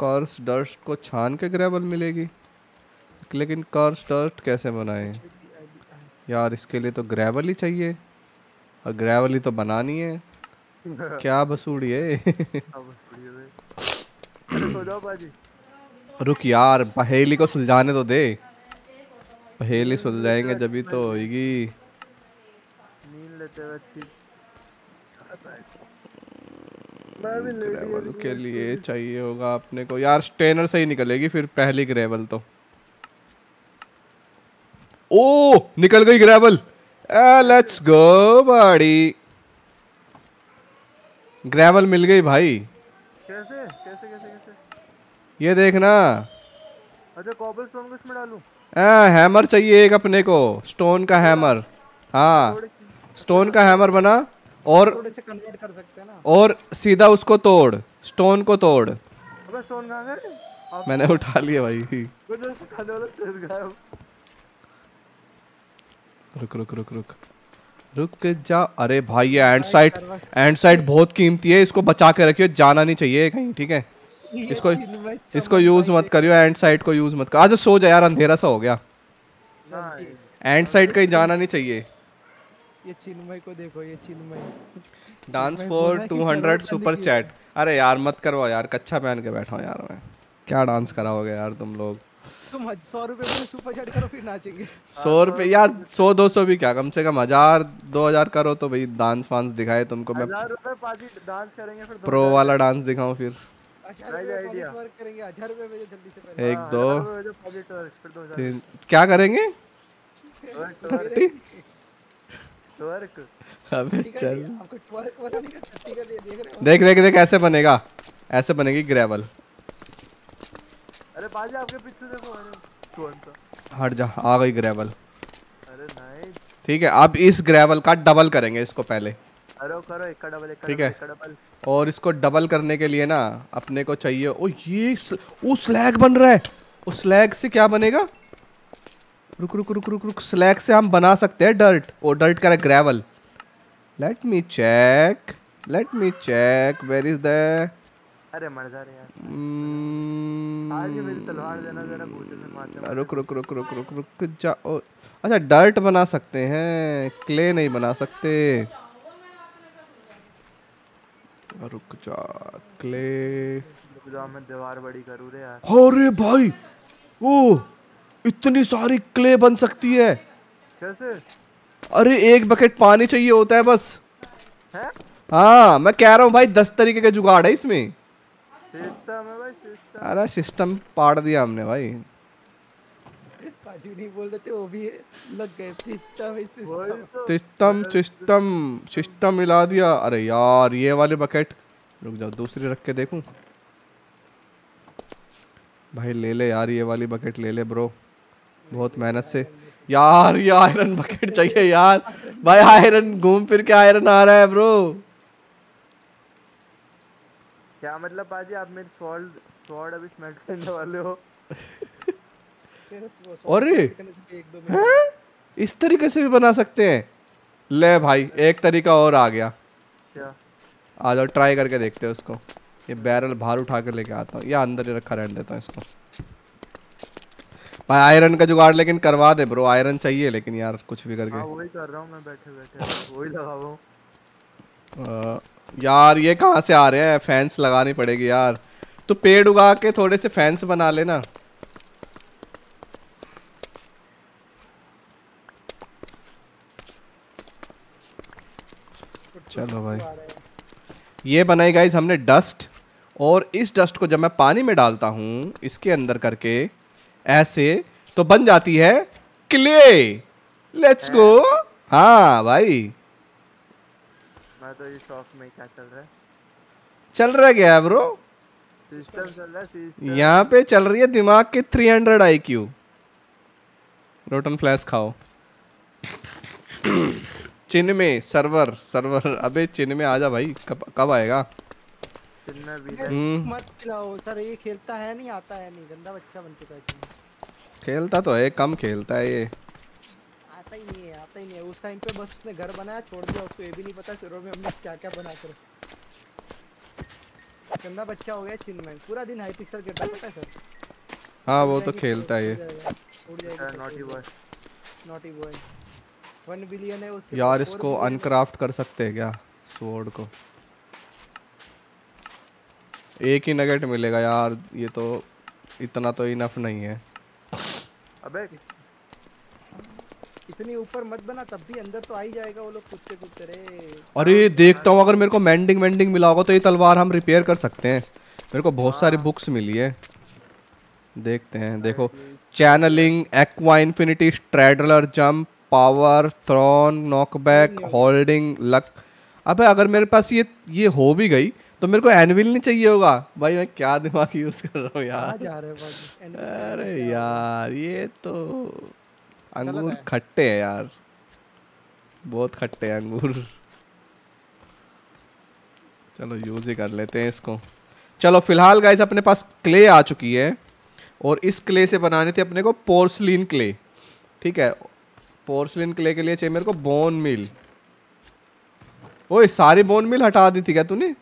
Speaker 1: कर्स डस्ट को छान के ग्रेवल मिलेगी। लेकिन कर्स डस्ट कैसे बनाए? यार इसके लिए तो ग्रेवल ही चाहिए। और ग्रेवल ही तो बनानी है। क्या बसूड़ी है
Speaker 2: है
Speaker 1: रुक यार पहेली को सुलझाने तो दे। पहेली सुलझाएँगे जब ही तो होगी ग्रेवल के लिए चाहिए होगा अपने को। यार स्टेनर से ही निकलेगी फिर पहली ग्रेवल तो। ओ निकल गई ग्रेवल लेट्स गो बाड़ी। ग्रेवल मिल गई भाई।
Speaker 2: कैसे? कैसे कैसे कैसे?
Speaker 1: ये देखना।
Speaker 2: अच्छा कॉबल स्टोन को इसमें डालूं?
Speaker 1: आ, हैमर चाहिए एक अपने को। स्टोन का हैमर हाँ। स्टोन का हैमर बना और
Speaker 3: थोड़े से कन्वर्ट कर सकते हैं ना।
Speaker 1: और सीधा उसको तोड़। स्टोन को तोड़।
Speaker 2: अबे स्टोन कहाँ गए?
Speaker 1: मैंने उठा लिया भाई। रुक रुक रुक रुक। रुक जा। अरे भाई ये एंड साइड एंड साइड बहुत कीमती है इसको बचा के रखियो जाना नहीं चाहिए कहीं ठीक है? इसको इसको यूज़ मत करियो एंड साइड को यूज़ मत कर। आज सो जा यार अंधेरा सा हो गया। एंड साइड कहीं जाना नहीं चाहिए।
Speaker 3: ये चिन्मय को देखो ये चिन्मय।
Speaker 1: डांस फॉर
Speaker 3: बोल रहा कि
Speaker 1: 200 सुपर चैट अरे यार मत करवाओ यार कच्चा पहन के बैठा हूँ यार मैं। क्या डांस कराओगे यार तुम लोग?
Speaker 3: तुम सौ रुपए में सुपर चैट करो फिर नाचेंगे।
Speaker 1: सौ रुपये यार सौ दो सौ भी क्या कम से कम हज़ार दो हज़ार करो तो भाई डांस वांस दिखाए तुमको मैं
Speaker 2: हज़ार रुपए पाजी डांस करेंगे फिर
Speaker 1: प्रो वाला डांस दिखाऊँ फिर। एक
Speaker 2: हाँ,
Speaker 1: दो तीन क्या करेंगे? थर्टी? अबे चल।
Speaker 3: है। देख
Speaker 1: देख देख ऐसे बनेगा ऐसे बनेगी ग्रेवल
Speaker 2: अरे पाजी आपके पीछे देखो अरे कौन सा
Speaker 1: हट जा आ गई ग्रेवल
Speaker 2: अरे नहीं
Speaker 1: ठीक है अब इस ग्रेवल का डबल करेंगे इसको पहले।
Speaker 2: वो करो एक का डबल एक का
Speaker 1: ठीक है।
Speaker 2: डबल
Speaker 1: और इसको डबल करने के लिए ना अपने को चाहिए ओ ये वो स्लैग बन रहा है। उस स्लैग से क्या बनेगा? रुक रुक रुक रुक रुक स्लैग से हम बना सकते हैं डर्ट ओ डर्ट का gravel let me check let me check where is the
Speaker 2: अरे मर जा रहे यार।
Speaker 1: Hmm,
Speaker 2: आज मेरी तलवार देना जरा बूटे से मारते मारते।
Speaker 1: रुक रुक रुक रुक रुक रुक जा ओ अच्छा डर्ट बना सकते हैं क्ले नहीं बना सकते। रुक जा क्ले।
Speaker 2: मैं दीवार बड़ी करूँ रे यार।
Speaker 1: अरे भाई ओ इतनी सारी क्ले बन सकती है।
Speaker 2: कैसे?
Speaker 1: अरे एक बकेट पानी चाहिए होता है बस।
Speaker 2: हैं?
Speaker 1: हाँ मैं कह रहा हूँ भाई दस तरीके का जुगाड़ है इसमें।
Speaker 2: सिस्टम है भाई सिस्टम
Speaker 1: अरे सिस्टम पाड़ दिया हमने भाई।
Speaker 3: पाजी नहीं बोल रहे थे वो भी लग गए। System system
Speaker 1: system system system मिला दिया। अरे यार ये वाले बकेट रुक जाओ दूसरी रख के देखूँ? भाई ले ले यार ये वाली बकेट ले ले ब्रो बहुत मेहनत से। यार ये आयरन बकेट चाहिए यार। भाई आयरन घूम फिर के आयरन आ रहा है ब्रो
Speaker 2: क्या मतलब पाजी आप मेरी स्वॉर्ड स्वॉर्ड अभी स्मेल्ट करने वाले हो?
Speaker 1: अरे! हैं? इस तरीके से भी बना सकते हैं। ले भाई एक तरीका और आ गया।
Speaker 2: क्या?
Speaker 1: आ जाओ ट्राई करके देखते हैं उसको। ये बैरल बाहर उठा के लेके आता हूँ। या अंदर ही रखा रहने देता हूँ इसको। भाई आयरन का जुगाड़ लेकिन करवा दे ब्रो आयरन चाहिए लेकिन यार कुछ भी
Speaker 2: हाँ
Speaker 1: करके
Speaker 2: वही कर रहा हूँ मैं बैठे बैठे वही लगा हुआ हूँ
Speaker 1: यार, ये कहाँ से आ रहे हैं? फैंस लगानी पड़ेगी यार। तो पेड़ उगा के थोड़े से फैंस बना लेना। चलो भाई। ये बनाई गाइज़ हमने डस्ट और इस डस्ट को जब मैं पानी में डालता हूँ, इसके अंदर करके, ऐसे तो बन जाती है क्ले लेट्स गो हाँ भाई।
Speaker 2: मैं तो ये शॉप में क्या चल रहा है?
Speaker 1: चल रहा क्या है ब्रो
Speaker 2: सिस्टम चल रहा है
Speaker 1: यहाँ पे चल रही है दिमाग के 300 hundred I Q rotten flesh खाओ। चिन में सर्वर सर्वर अबे चिन में आजा भाई। कब कब आएगा?
Speaker 2: चिन्ह भी
Speaker 1: हम्म,
Speaker 3: मत खिलाओ सर ये खेलता है नहीं आता है नहीं। गंदा बच्चा बन चुका है
Speaker 1: खेलता तो है कम खेलता है ये।
Speaker 3: आता ही नहीं है। ही नहीं है उस टाइम पे बस उसने घर बनाया छोड़ दिया उसको ये भी नहीं पता सिरों में हमने क्या क्या बना कर। गंदा बच्चा हो गया चिन्मय पूरा दिन हाई पिक्सल खेलता पता है सर
Speaker 1: हाँ वो तो खेलता है ये
Speaker 2: naughty boy
Speaker 3: naughty boy one billion है उसके
Speaker 1: यार इसको अनक्राफ्ट कर सकते हैं क्या? स्वॉर्ड को। एक ही नगेट मिलेगा यार ये तो इतना तो इनफ नहीं है।
Speaker 2: अबे
Speaker 3: इतनी ऊपर मत बना तब भी अंदर तो आ ही जाएगा वो लोग कूदते कूदते रे।
Speaker 1: अरे देखता हूँ अगर मेरे को मेंडिंग वेंडिंग मिला होगा तो ये तलवार हम रिपेयर कर सकते हैं। मेरे को बहुत सारी बुक्स मिली है। देखते हैं देखो। Channeling aqua infinity स्ट्रेडलर jump power thorn knockback holding luck अबे अगर मेरे पास ये ये हो भी गई तो मेरे को एनविल नहीं चाहिए होगा। भाई मैं क्या दिमाग यूज़ कर रहा हूँ यार।
Speaker 3: हैं
Speaker 1: अरे यार ये तो अंगूर खट्टे हैं यार। बहुत खट्टे हैं अंगूर। चलो यूज़ ही कर लेते हैं इसको। चलो फ़िलहाल गाइस अपने पास क्ले आ चुकी है और इस क्ले से बनानी थी अपने को पोर्सलिन क्ले ठीक है? पोर्सलिन क्ले के लिए चाहिए मेरे को बोन मिल ओए सारी बोन मिल हटा दी थी क्या तूने?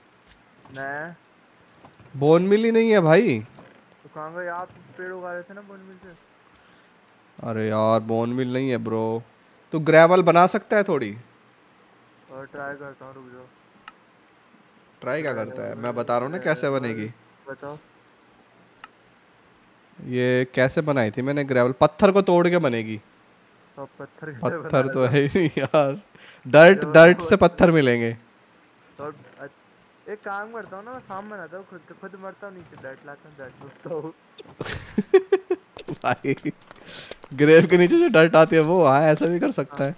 Speaker 1: बोन मिल ही नहीं है भाई।
Speaker 2: तो कहाँ गए? आप पेड़ उगा रहे थे ना बोन मिल से?
Speaker 1: अरे यार बोन मिल नहीं है ब्रो तू ग्रेवल बना सकता है थोड़ी?
Speaker 2: और ट्राई करता हूँ रुक जाओ।
Speaker 1: ट्राई क्या करता है? मैं बता रहा हूँ ना कैसे बनेगी।
Speaker 2: बताओ।
Speaker 1: ये कैसे बनाई थी मैंने ग्रेवल पत्थर को तोड़ के बनेगी।
Speaker 2: अब पत्थर
Speaker 1: पत्थर तो है ही नहीं यार। डर्ट डर्ट से पत्थर मिलेंगे।
Speaker 2: तो एक काम करता हूँ ना मैं शाम बनाता हूँ खुद खुद मरता हूँ नीचे डर्ट लाता हूँ डर्ट घुसता हूँ।
Speaker 1: भाई ग्रेव के नीचे जो डर्ट आती है वो हाँ ऐसा भी कर सकता है।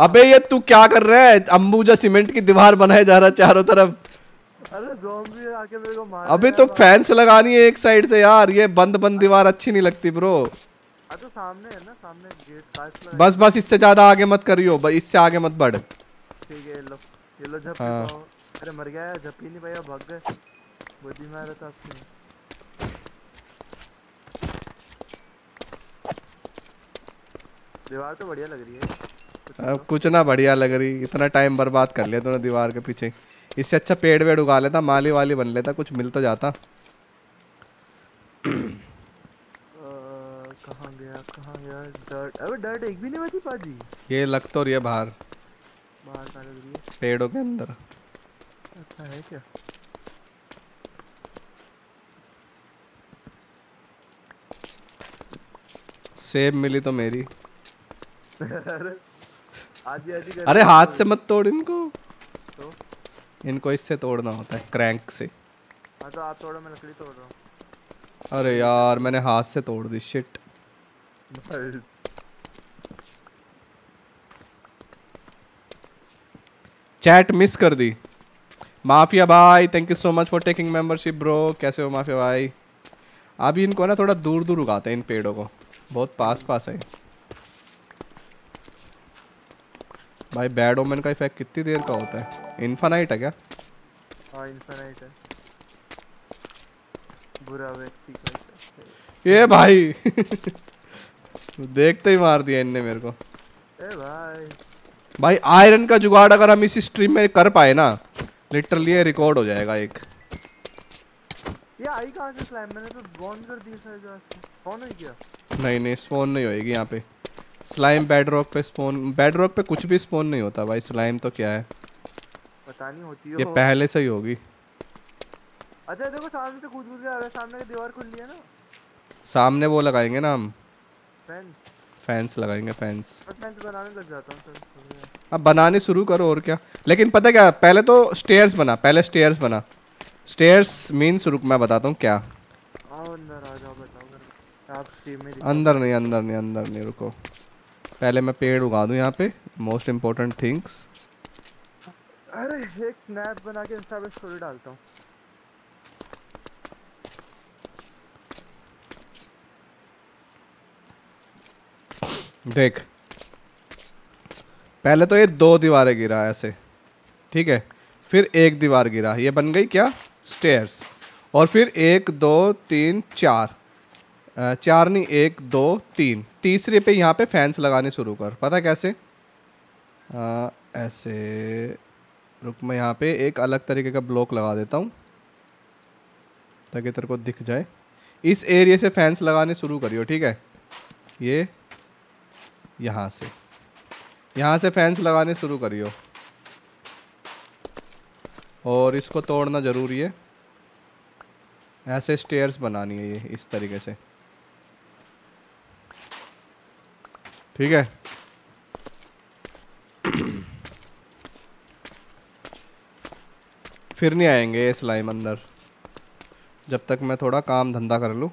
Speaker 1: अबे ये तू क्या कर रहा है? अंबुजा सीमेंट की दीवार बनाए जा रहा है चारों तरफ़।
Speaker 2: अरे आके मेरे को मार
Speaker 1: अबे तो फैंस लगानी है एक साइड से यार ये बंद बंद दीवार अच्छी नहीं लगती ब्रो।
Speaker 2: हाँ तो सामने है ना सामने गेट
Speaker 1: बस बस इससे ज़्यादा आगे मत करियो इससे आगे मत बढ़।
Speaker 2: ठीक है ये लो ये लो झप
Speaker 1: हाँ।
Speaker 2: अरे मर गया झप ही नहीं पाया भाग गए। गोदी में आ रहा था आपकी। दीवार तो बढ़िया लग रही है। कुछ
Speaker 1: अब कुछ ना बढ़िया लग रही इतना टाइम बर्बाद कर लिया तूने दीवार के पीछे। इससे अच्छा पेड़ वेड़ उगा लेता माली वाली बन लेता कुछ मिल तो जाता।
Speaker 2: कहाँ गया कहाँ गया? डर्ट अबे डर्ट एक भी नहीं बची पाजी?
Speaker 1: ये लग तो रही है बाहर।
Speaker 2: बाहर
Speaker 1: पेड़ों के अंदर।
Speaker 2: अच्छा है क्या
Speaker 1: सेब मिली तो मेरी।
Speaker 2: अरे आजी आजी
Speaker 1: अरे हाथ से मत तोड़ इनको।
Speaker 2: तो?
Speaker 1: इनको इससे तोड़ना होता है क्रैंक से।
Speaker 2: हाँ तो आप तोड़ो मैं लकड़ी तोड़ रहा हूँ।
Speaker 1: अरे यार मैंने हाथ से तोड़ दी शिट चैट मिस कर दी। माफिया भाई thank you so much for taking membership bro कैसे हो माफिया भाई? अभी इनको ना थोड़ा दूर दूर उगाते हैं इन पेड़ों को। बहुत पास पास है। भाई बैड ओमन का इफ़ेक्ट कितनी देर का होता है? इन्फानाइट है क्या?
Speaker 2: हाँ इन्फिनाइट है। बुरा व्यक्ति का
Speaker 1: ये भाई! देखते ही मार दिया इनने मेरे को।
Speaker 2: ए भाई।
Speaker 1: भाई आयरन का जुगाड़ अगर हम इस स्ट्रीम में कर पाए ना लिटरली ये रिकॉर्ड हो जाएगा एक।
Speaker 2: ये आई कहाँ से स्लाइम मैंने तो गॉन कर दी शायद रास्ते कौन है क्या?
Speaker 1: नहीं नहीं स्पॉन नहीं होएगी यहाँ पे। स्लाइम बेड रॉक पे स्पॉन बेड रॉक पे कुछ भी स्पॉन नहीं होता भाई स्लाइम तो क्या है?
Speaker 2: पता नहीं होती
Speaker 1: ये
Speaker 2: हो।
Speaker 1: पहले से ही होगी।
Speaker 2: अच्छा देखो सामने से कूद कूद के आ रहा है सामने की दीवार खुल है ना।
Speaker 1: सामने वो लगाएँगे ना हम।
Speaker 2: फ्रेंड
Speaker 1: फैंस लगाएँगे फैंस
Speaker 2: बनाने लग जाता हूँ।
Speaker 1: अब बनाने शुरू करो और क्या। लेकिन पता क्या पहले तो स्टेयर्स बना पहले स्टेयर्स बना। स्टेयर्स मीन्स रुक मैं बताता हूँ क्या।
Speaker 2: अंदर
Speaker 1: नहीं अंदर नहीं अंदर नहीं रुको। पहले मैं पेड़ उगा दूँ यहाँ पे मोस्ट इम्पोर्टेंट थिंग्स
Speaker 2: अरे एक स्नैप बना के इंस्टा पे स्टोरी डालता हूँ।
Speaker 1: देख। पहले तो ये दो दीवारें गिरा ऐसे ठीक है? फिर एक दीवार गिरा ये बन गई क्या? स्टेयर्स। और फिर एक दो तीन चार। चार नहीं एक दो तीन। तीसरे पे यहाँ पे फैंस लगाने शुरू कर पता कैसे? अ, ऐसे रुक मैं यहाँ पे एक अलग तरीके का ब्लॉक लगा देता हूँ ताकि तेरे को दिख जाए। इस एरिया से फैंस लगाने शुरू करियो ठीक है? ये यहाँ से। यहाँ से फैंस लगाने शुरू करियो। और इसको तोड़ना ज़रूरी है। ऐसे स्टेयर्स बनानी है ये, इस तरीके से। ठीक है? फिर नहीं आएँगे ये स्लाइम अंदर। जब तक मैं थोड़ा काम धंधा कर लूँ।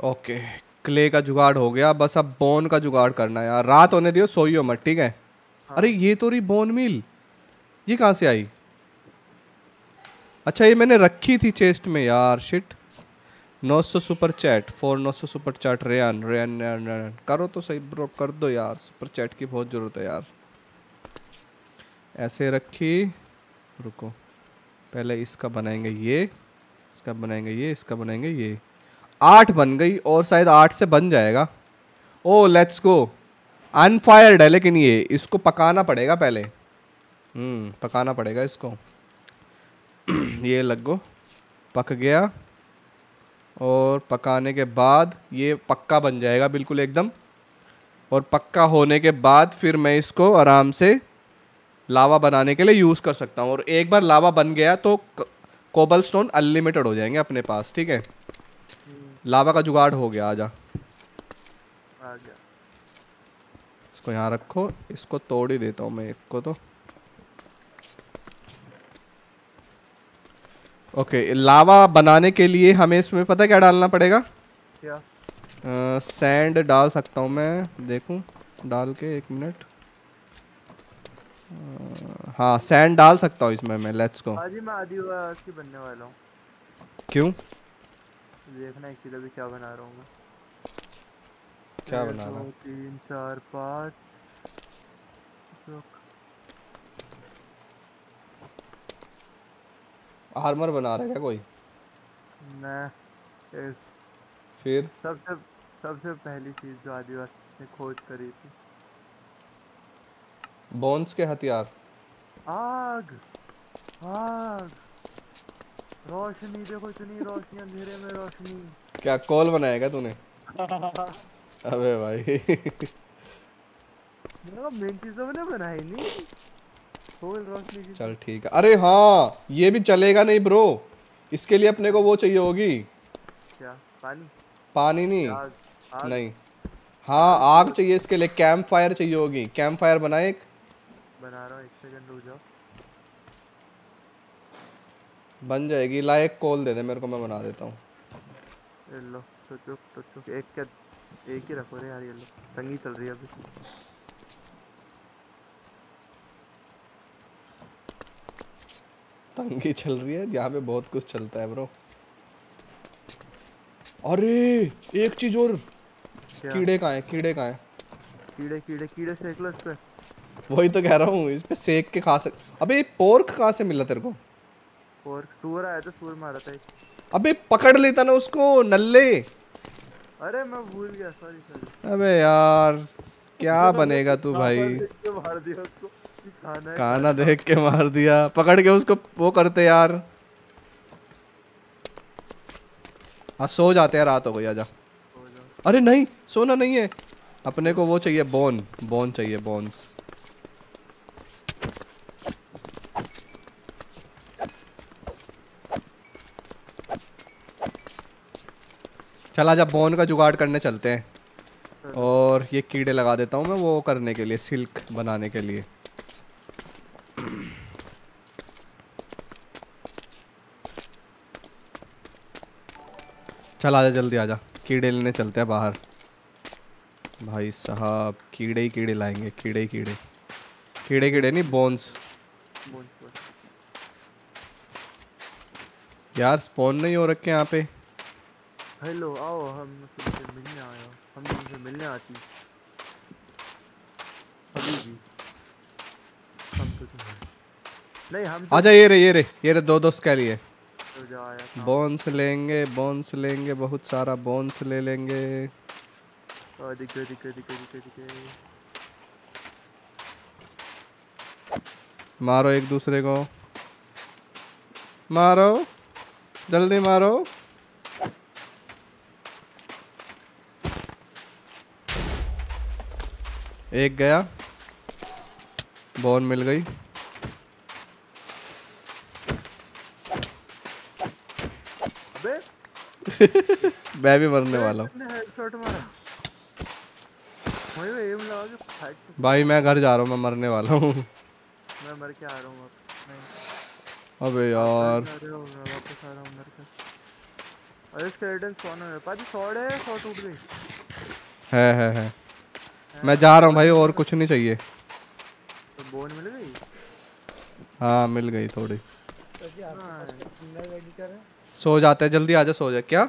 Speaker 1: ओके क्ले का जुगाड़ हो गया बस अब बोन का जुगाड़ करना है यार। रात होने दियो सोइयो मत ठीक है? हाँ। अरे ये तो रही बोन मिल ये कहाँ से आई? अच्छा ये मैंने रखी थी चेस्ट में यार शिट नौ सौ सुपर चैट फोर नौ सौ super chat rain rain Rayan Rayan करो तो सही ब्रो कर दो यार सुपर चैट की बहुत ज़रूरत है यार। ऐसे रखी रुको। पहले इसका बनाएँगे ये इसका बनाएँगे ये इसका बनाएँगे ये। आठ बन गई और शायद आठ से बन जाएगा। ओ लेट्स गो अनफायर्ड है, लेकिन ये, इसको पकाना पड़ेगा पहले। हम्म पकाना पड़ेगा इसको। ये लग गो। पक गया। और पकाने के बाद ये पक्का बन जाएगा बिल्कुल एकदम। और पक्का होने के बाद फिर मैं इसको आराम से लावा बनाने के लिए यूज़ कर सकता हूँ। और एक बार लावा बन गया तो कोबल स्टोन अनलिमिटेड हो जाएँगे अपने पास, ठीक है? लावा का जुगाड़ हो गया आजा।
Speaker 2: आ गया।
Speaker 1: इसको यहाँ रखो इसको तोड़ ही देता हूँ मैं एक को तो। ओके लावा बनाने के लिए हमें इसमें पता क्या डालना पड़ेगा?
Speaker 2: क्या?
Speaker 1: सैंड डाल सकता हूँ मैं देखूँ डाल के एक मिनट। अ, हाँ सैंड डाल सकता हूँ इसमें मैं लेट्स को
Speaker 2: आज ही मैं आदिवासी बनने वाला हूँ।
Speaker 1: क्यों?
Speaker 2: देखना एक किलो भी क्या बना रहा हूँ मैं।
Speaker 1: क्या बना रहा
Speaker 2: दो, तीन चार पाँच।
Speaker 1: आर्मर बना रहा है क्या कोई?
Speaker 2: मैं
Speaker 1: फिर?
Speaker 2: सबसे सबसे पहली चीज़ जो आदिवासी ने खोज करी थी।
Speaker 1: बोन्स के हथियार।
Speaker 2: आग! आग! रोशनी देखो इतनी रोशनी अंधेरे में रोशनी।
Speaker 1: क्या कॉल बनाएगा तूने? अबे भाई।
Speaker 2: मेन चीज़ तो मैंने बनाई नहीं।
Speaker 1: चल ठीक है। अरे हाँ ये भी चलेगा नहीं ब्रो। इसके लिए अपने को वो चाहिए होगी।
Speaker 2: क्या? पानी?
Speaker 1: पानी नहीं।
Speaker 2: आग आग।
Speaker 1: नहीं। हाँ आग चाहिए इसके लिए। कैंप फायर चाहिए होगी। कैंप फायर बनाए एक।
Speaker 2: बना रहा हूँ एक सेकंड रुक जाओ।
Speaker 1: बन जाएगी। ला एक कॉल दे दे मेरे को मैं बना देता हूँ।
Speaker 2: ये लो तो चुप तो चुप। एक क्या एक ही रखो रे यार ये लो तंगी चल रही है अभी।
Speaker 1: तंगी चल रही है यहाँ पे बहुत कुछ चलता है ब्रो अरे एक चीज़ और।
Speaker 2: क्या?
Speaker 1: कीड़े कहाँ है कीड़े कहाँ है?
Speaker 2: कीड़े कीड़े कीड़े सेक लो इस पे।
Speaker 1: वही तो कह रहा हूँ इस पे सेक के खा सक अबे पोर्क कहाँ से मिला तेरे को?
Speaker 2: और सूअर आया था सूअर मारा था।
Speaker 1: अबे पकड़ लेता ना उसको नल्ले।
Speaker 2: अरे मैं भूल गया सॉरी सॉरी
Speaker 1: अबे यार क्या बनेगा तू भाई?
Speaker 2: मार दिया उसको। खाना
Speaker 1: काना देख के मार दिया। पकड़ के उसको वो करते यार। हाँ सो जाते हैं रात हो गई आजा। अरे नहीं सोना नहीं है। अपने को वो चाहिए बोन बोन चाहिए बोन्स चल आजा बोन का जुगाड़ करने चलते हैं। और ये कीड़े लगा देता हूँ मैं वो करने के लिए सिल्क बनाने के लिए। चल आजा जल्दी आजा। कीड़े लेने चलते हैं बाहर। भाई साहब कीड़े ही कीड़े लाएँगे कीड़े ही कीड़े। कीड़े कीड़े नहीं बोन्स यार स्पॉन नहीं हो रखे यहाँ पे।
Speaker 2: हेलो आओ हम तुमसे मिलने आए हम तुमसे मिलने आती। अभी भी। हम तो नहीं हम तो
Speaker 1: आजा ये रे ये रे ये रे दो दो स्कैल ये
Speaker 2: तो
Speaker 1: बोन्स लेंगे बोन्स लेंगे बहुत सारा बोन्स ले लेंगे।
Speaker 2: दिख दिख दिख दिख दिख।
Speaker 1: मारो एक दूसरे को। मारो। जल्दी मारो। एक गया। बोन मिल गई। मैं भी मरने वाला हूँ।
Speaker 2: फाइट
Speaker 1: भाई मैं घर जा रहा हूँ मैं मरने वाला हूँ।
Speaker 2: मैं मर के आ रहा हूँ अब।
Speaker 1: यार।
Speaker 2: अरे हो गया वापस आ रहा हूँ मर के अरे स्केलेटन स्पॉन है पाजी शॉट है शॉट टूट गई?
Speaker 1: है है है। हाँ। मैं जा रहा हूँ भाई और कुछ नहीं चाहिए।
Speaker 2: तो बोन मिल गई?
Speaker 1: हाँ मिल गई थोड़ी।
Speaker 2: हाँ।
Speaker 1: सो जाते हैं जल्दी आ जा सो जा। क्या?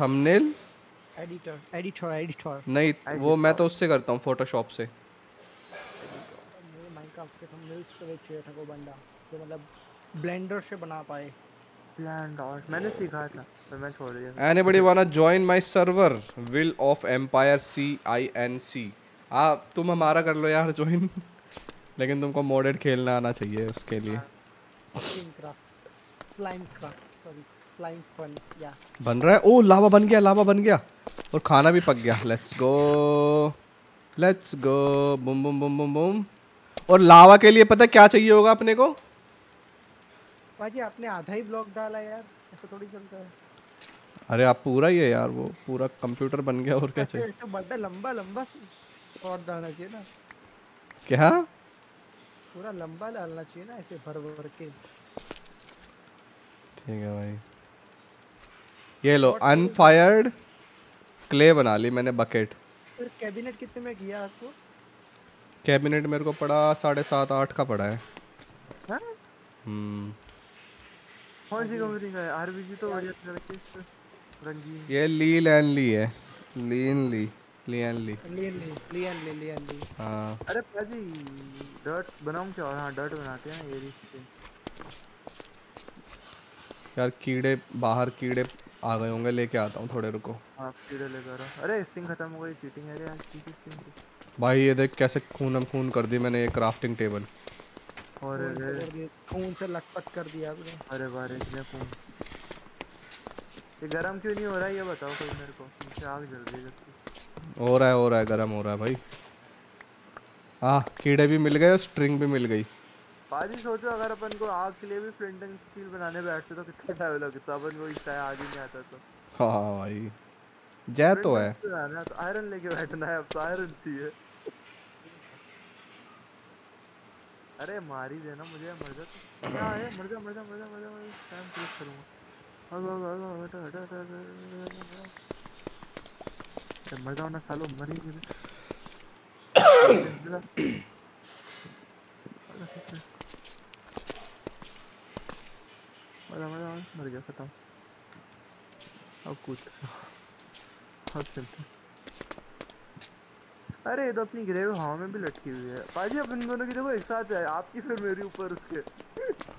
Speaker 1: थंबनेल
Speaker 3: एडिटर एडिटर एडिटर
Speaker 1: नहीं वो मैं तो उससे करता हूँ फोटोशॉप से।
Speaker 3: माइनक्राफ्ट के थंबनेल्स तो चाहिए था को बंदा जो मतलब ब्लेंडर से बना पाए।
Speaker 2: प्लान डॉट मैंने सीखा था पर मैं छोड़ दिया।
Speaker 1: Anybody wanna join my server will of empire C I N C आप तुम हमारा कर लो यार ज्वाइन लेकिन तुमको मॉडेड खेलना आना चाहिए उसके लिए। बन रहा है? ओ लावा बन गया लावा बन गया। और खाना भी पक गया। Let's go let's go Bum Bum Bum Bum Bum और लावा के लिए पता क्या चाहिए होगा अपने को?
Speaker 3: पाजी आपने आधा ही ब्लॉक डाला यार ऐसा थोड़ी चलता है।
Speaker 1: अरे आप पूरा ही है यार वो पूरा कंप्यूटर बन गया और क्या चाहिए?
Speaker 3: ऐसे बड़ा लंबा लंबा और डालना चाहिए ना।
Speaker 1: क्या?
Speaker 3: पूरा लंबा डालना चाहिए ना ऐसे भर भर के।
Speaker 1: ठीक है भाई। ये लो अनफायर्ड क्ले बना ली मैंने बकेट
Speaker 3: फिर कैबिनेट कितने में किया आपको?
Speaker 1: कैबिनेट मेरे को पड़ा साढ़े सात आठ का पड़ा है।
Speaker 2: हाँ?
Speaker 1: हम्म।
Speaker 2: कौन सी कंपनी का है आरबीजी तो बढ़िया तरह के इस रंगीन।
Speaker 1: ये ली लैन ली है। लीन ली लियन ली
Speaker 3: लियन ली लियन ली लियन ली
Speaker 1: हाँ।
Speaker 2: अरे पाजी डर्ट बनाऊँ क्या? हाँ डर्ट बनाते हैं ये भी।
Speaker 1: यार कीड़े बाहर कीड़े आ गए होंगे लेके आता हूँ थोड़े रुको।
Speaker 2: आप कीड़े लेकर आओ अरे स्टिंग खत्म हो गई चीटिंग है यार स्टिंग की
Speaker 1: भाई ये देख कैसे खून हम खून कर दी मैंने ये क्राफ्टिंग टेबल
Speaker 2: और
Speaker 3: खून से
Speaker 2: अरे
Speaker 3: कर दिया खून से लटपट कर दिया आपने।
Speaker 2: अरे बारे इतने फ़ोन ये गरम क्यों नहीं हो रहा है ये बताओ कोई मेरे को नीचे आग जल रही है
Speaker 1: हो रहा है हो रहा है गर्म हो रहा है भाई। हाँ कीड़े भी मिल गए और स्ट्रिंग भी मिल गई।
Speaker 2: पाजी सोचो अगर अपन को आग के लिए भी फ्लिंट एंड स्टील बनाने बैठते तो कितना टाइम लगता अपन को इस आग ही नहीं आता तो।
Speaker 1: हाँ भाई जय तो है।
Speaker 2: है तो आयरन लेके बैठना है अब तो आयरन चाहिए। अरे मार ही देना मुझे मर जा क्या है? मर जा मर जा मर जा मर जा जा। टाइम पूछ करूँगा। अब अब अब हटा हटा हटा हटा, मर जाओ ना सालो मर ही गए मर जा मर जा गया खत्म। अब कुछ अब चलते अरे ये तो अपनी ग्रेव हवा में भी लटकी हुई है। पाजी अपन दोनों की देखो एक साथ है। आपकी फिर मेरी ऊपर उसके।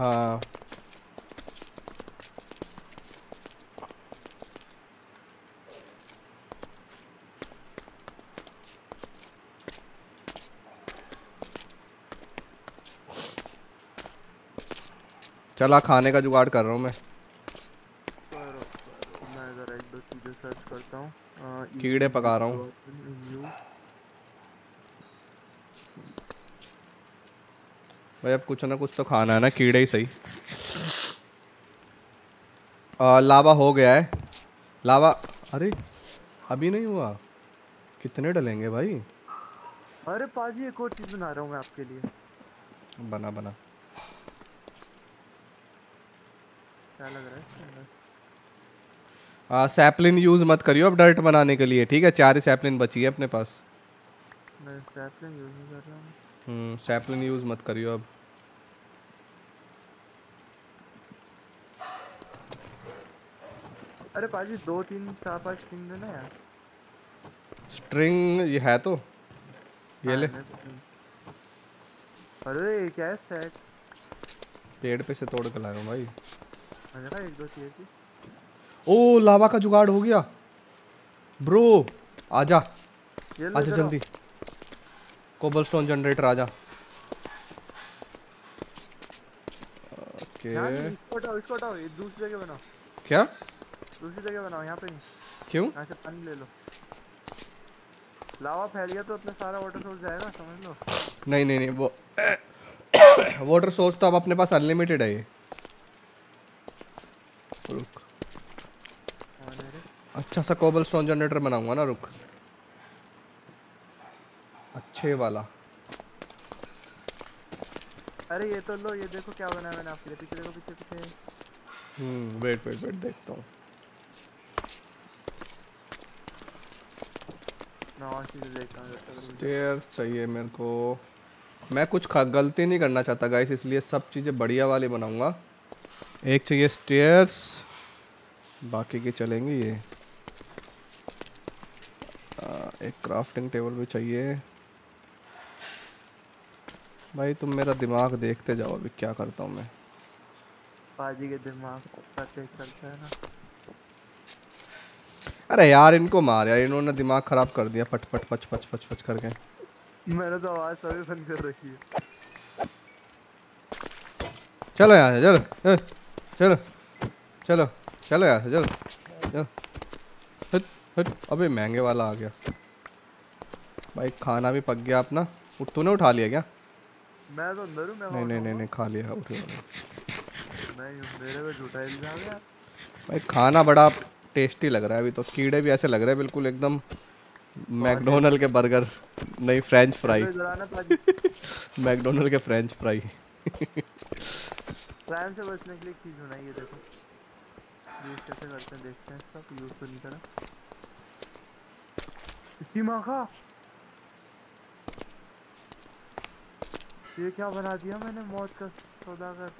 Speaker 1: हाँ। चला खाने का जुगाड़ कर रहा हूँ मैं।
Speaker 2: मैं जरा एक दो चीज़ें सर्च करता
Speaker 1: कीड़े पका रहा हूँ। भाई अब कुछ ना कुछ तो खाना है ना कीड़े ही सही। आ, लावा हो गया है। लावा अरे अभी नहीं हुआ। कितने डलेंगे भाई?
Speaker 2: अरे पाजी एक और चीज़ बना रहा हूँ मैं आपके लिए।
Speaker 1: बना बना।
Speaker 2: क्या लग रहा है?
Speaker 1: सैपलिन यूज़ मत करियो अब डर्ट बनाने के लिए ठीक है? चार ही सैपलिन बची है अपने पास।
Speaker 2: मैं सैपलिंग यूज़ नहीं कर रहा हूँ।
Speaker 1: हम्म सैपलिन यूज़ मत करियो अब।
Speaker 2: अरे पाजी दो तीन चार पाँच स्टिंग देना यार।
Speaker 1: स्ट्रिंग ये है तो। ये ले।
Speaker 2: हाँ, को नहीं। अरे क्या है स्टैक
Speaker 1: पेड़ पे से तोड़ के लाया हूँ भाई।
Speaker 2: मैंने कहा एक दो चाहिए थी।
Speaker 1: ओ लावा का जुगाड़ हो गया। ब्रो आजा। आजा जल्दी। कोबलस्टोन जनरेटर आजा। ओके
Speaker 2: इसको हटाओ इसको हटाओ ये दूसरी जगह बनाओ।
Speaker 1: क्या?
Speaker 2: दूसरी जगह बनाओ यहाँ पे नहीं।
Speaker 1: क्यों?
Speaker 2: यहाँ से पानी ले लो। लावा फैल गया तो अपना सारा वाटर सोर्स जाएगा समझ लो।
Speaker 1: नहीं नहीं नहीं वो वाटर सोर्स तो अब अपने पास अनलिमिटेड है ये। रुक। अच्छा सा कोबल स्टोन जनरेटर बनाऊँगा ना रुक। अच्छे वाला।
Speaker 2: अरे ये तो लो ये देखो क्या बनाया मैंने आपके लिए पीछे देखो पीछे पीछे।
Speaker 1: हम्म वेट वेट वेट देखता हूँ। स्टेयर्स चाहिए मेरे को। मैं कुछ गलती नहीं करना चाहता गाइस इसलिए सब चीज़ें बढ़िया वाली बनाऊँगा। एक चाहिए स्टेयर्स बाकी की चलेंगी ये। एक क्राफ्टिंग टेबल भी चाहिए। भाई, तुम मेरा दिमाग देखते जाओ अभी क्या करता हूँ मैं।
Speaker 2: पाजी के दिमाग का चलता है ना।
Speaker 1: अरे यार इनको मार यार इन्होंने दिमाग खराब कर दिया पट पट पच पच पच पच करके।
Speaker 2: मैंने तो आवाज़ सभी बंद कर रखी है।
Speaker 1: चलो यहाँ से चलो चलो चलो चलो यहाँ से चलो चलो। हट हट अबे महँगे वाला आ गया। भाई खाना भी पक गया अपना। उठ तूने उठा लिया क्या?
Speaker 2: मैं तो अंदर हूँ मैं
Speaker 1: नहीं नहीं नहीं नहीं खा लिया उठ।
Speaker 2: नहीं मेरे पे झूठा इल्ज़ाम है।
Speaker 1: भाई खाना बड़ा टेस्टी लग रहा है अभी तो। कीड़े भी ऐसे लग रहे हैं बिल्कुल एकदम मैकडोनल्ड के बर्गर नहीं फ्रेंच फ्राई। मैकडोनल्ड के फ्रेंच फ्राई।
Speaker 2: से बचने के लिए चीज़ है देखो। यूज़ कैसे करते हैं देखते हैं इसका यूज़ इसकी माँ का ये क्या बना दिया मैंने? मौत का सौदा कर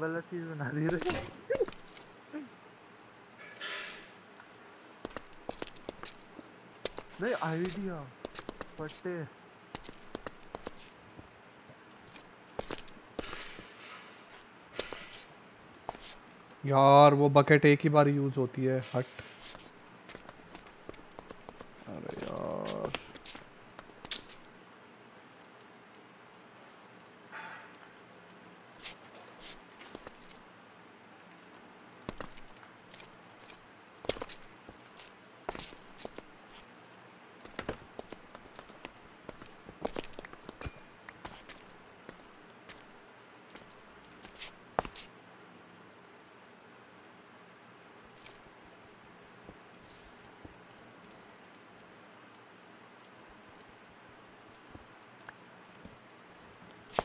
Speaker 2: गलत चीज़ बना दी। रे नहीं आइडिया पट्टे
Speaker 1: यार वो बकेट एक ही बार यूज़ होती है हट।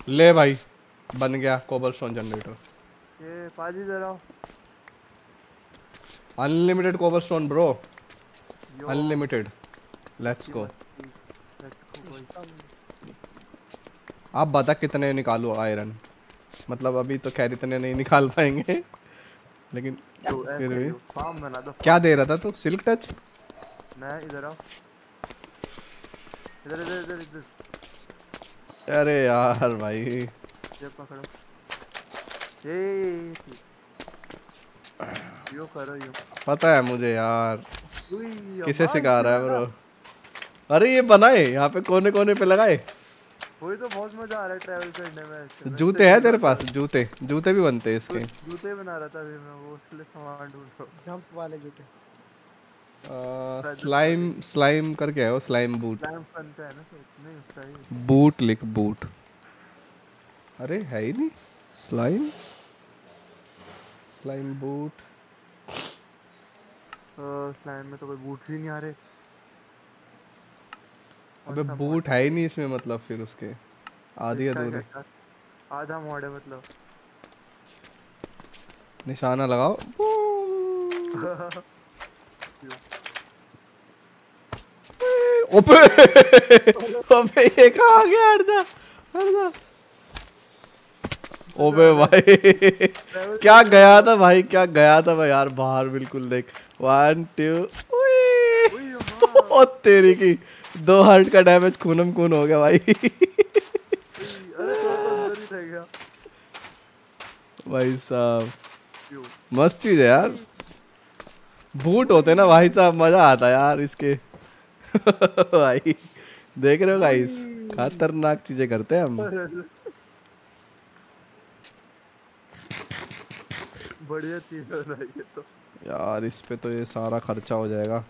Speaker 1: ले भाई बन गया कोबलस्टोन जनरेटर
Speaker 2: ये पाजी जरा
Speaker 1: unlimited cobblestone bro unlimited let's go. आप बता कितने निकालो आयरन मतलब अभी तो खैर इतने नहीं निकाल पाएँगे। लेकिन
Speaker 2: तो
Speaker 1: फिर भी। क्या दे रहा था तू? तो? सिल्क टच
Speaker 2: मैं इधर आओ। इधर इधर इधर इधर।
Speaker 1: अरे यार भाई।
Speaker 2: ये पकड़ो। ये ये, करो यो।
Speaker 1: पता है मुझे यार। किसे सिखा रहा है ब्रो अरे ये बनाए यहाँ पे कोने कोने पे लगाए।
Speaker 2: वही तो बहुत मज़ा आ रहा है ट्रैवल करने में।
Speaker 1: जूते हैं तेरे पास? जूते जूते भी बनते हैं इसके।
Speaker 2: जूते बना रहा था अभी मैं वो उसके लिए सामान ढूंढ रहा हूँ।
Speaker 3: जंप वाले जूते।
Speaker 1: स्लाइम स्लाइम करके है वो स्लाइम बूट बूट लिख बूट अरे है ही नहीं। स्लाइम स्लाइम बूट
Speaker 2: स्लाइम में तो कोई बूट ही नहीं आ रहे।
Speaker 1: अबे बूट है? ही नहीं इसमें मतलब फिर उसके। आधी अधूरे।
Speaker 2: आधा मॉड है मतलब।
Speaker 1: निशाना लगाओ। ओपे अबे ये कहाँ गया, हट जा, हट ओबे भाई, क्या गया था भाई, क्या गया था भाई? यार, बाहर बिल्कुल देख। वन टू ओ, तेरी की दो हार्ट का डैमेज खूनम खून हो गया भाई।
Speaker 2: गया
Speaker 1: भाई साहब, मस्त चीज़ है यार। बूट होते ना भाई साहब, मज़ा आता यार इसके। भाई देख रहे हो गाइस खतरनाक चीज़ें करते हैं हम।
Speaker 2: बढ़िया चीज़ है ना ये तो।
Speaker 1: यार इस पे तो ये सारा खर्चा हो जाएगा।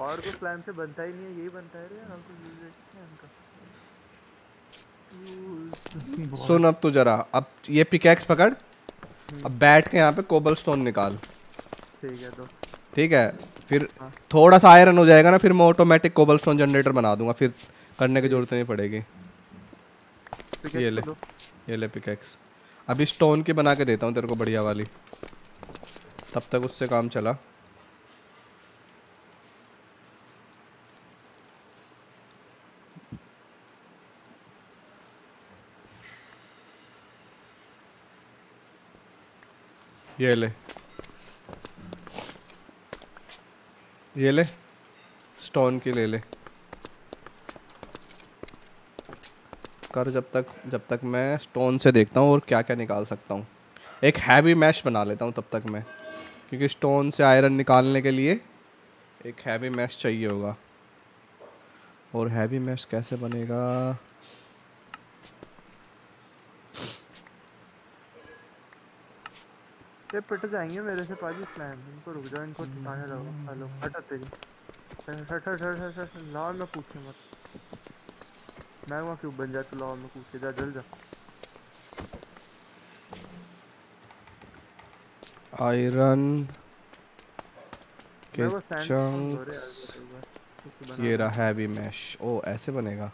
Speaker 2: और कुछ प्लान से बनता ही नहीं है यही बनता है रे यार हमको यूज़ देखते हैं इनका
Speaker 1: सुन अब तू जरा अब ये पिकैक्स पकड़। अब बैठ के यहाँ पे कोबल स्टोन निकाल।
Speaker 2: ठीक है तो
Speaker 1: ठीक है? फिर हाँ। थोड़ा सा आयरन हो जाएगा ना फिर मैं ऑटोमेटिक कोबल स्टोन जनरेटर बना दूँगा फिर करने की ज़रूरत नहीं पड़ेगी। ये ले ये ले पिकैक्स अभी स्टोन की बना के देता हूँ तेरे को बढ़िया वाली। तब तक उससे काम चला। ये ले ये ले स्टोन की ले ले. कर जब तक जब तक मैं स्टोन से देखता हूँ और क्या क्या निकाल सकता हूँ। एक हैवी मैश बना लेता हूँ तब तक मैं। क्योंकि स्टोन से आयरन निकालने के लिए एक हैवी मैश चाहिए होगा। और हैवी मैश कैसे बनेगा?
Speaker 2: ये पिट जाएँगे मेरे से पाजी स्लैम इनको रुक जाओ इनको ठिकाने लगाओ हेलो हट हट तेरी। हट हट हट हट हट लाओ में पूछे मत। मैं वहाँ क्यों बन जाए तू लाओ में पूछे जा जल जा।
Speaker 1: आयरन के चंक्स
Speaker 2: हैं बना
Speaker 1: ये रहा हैवी मैश ओ ऐसे बनेगा।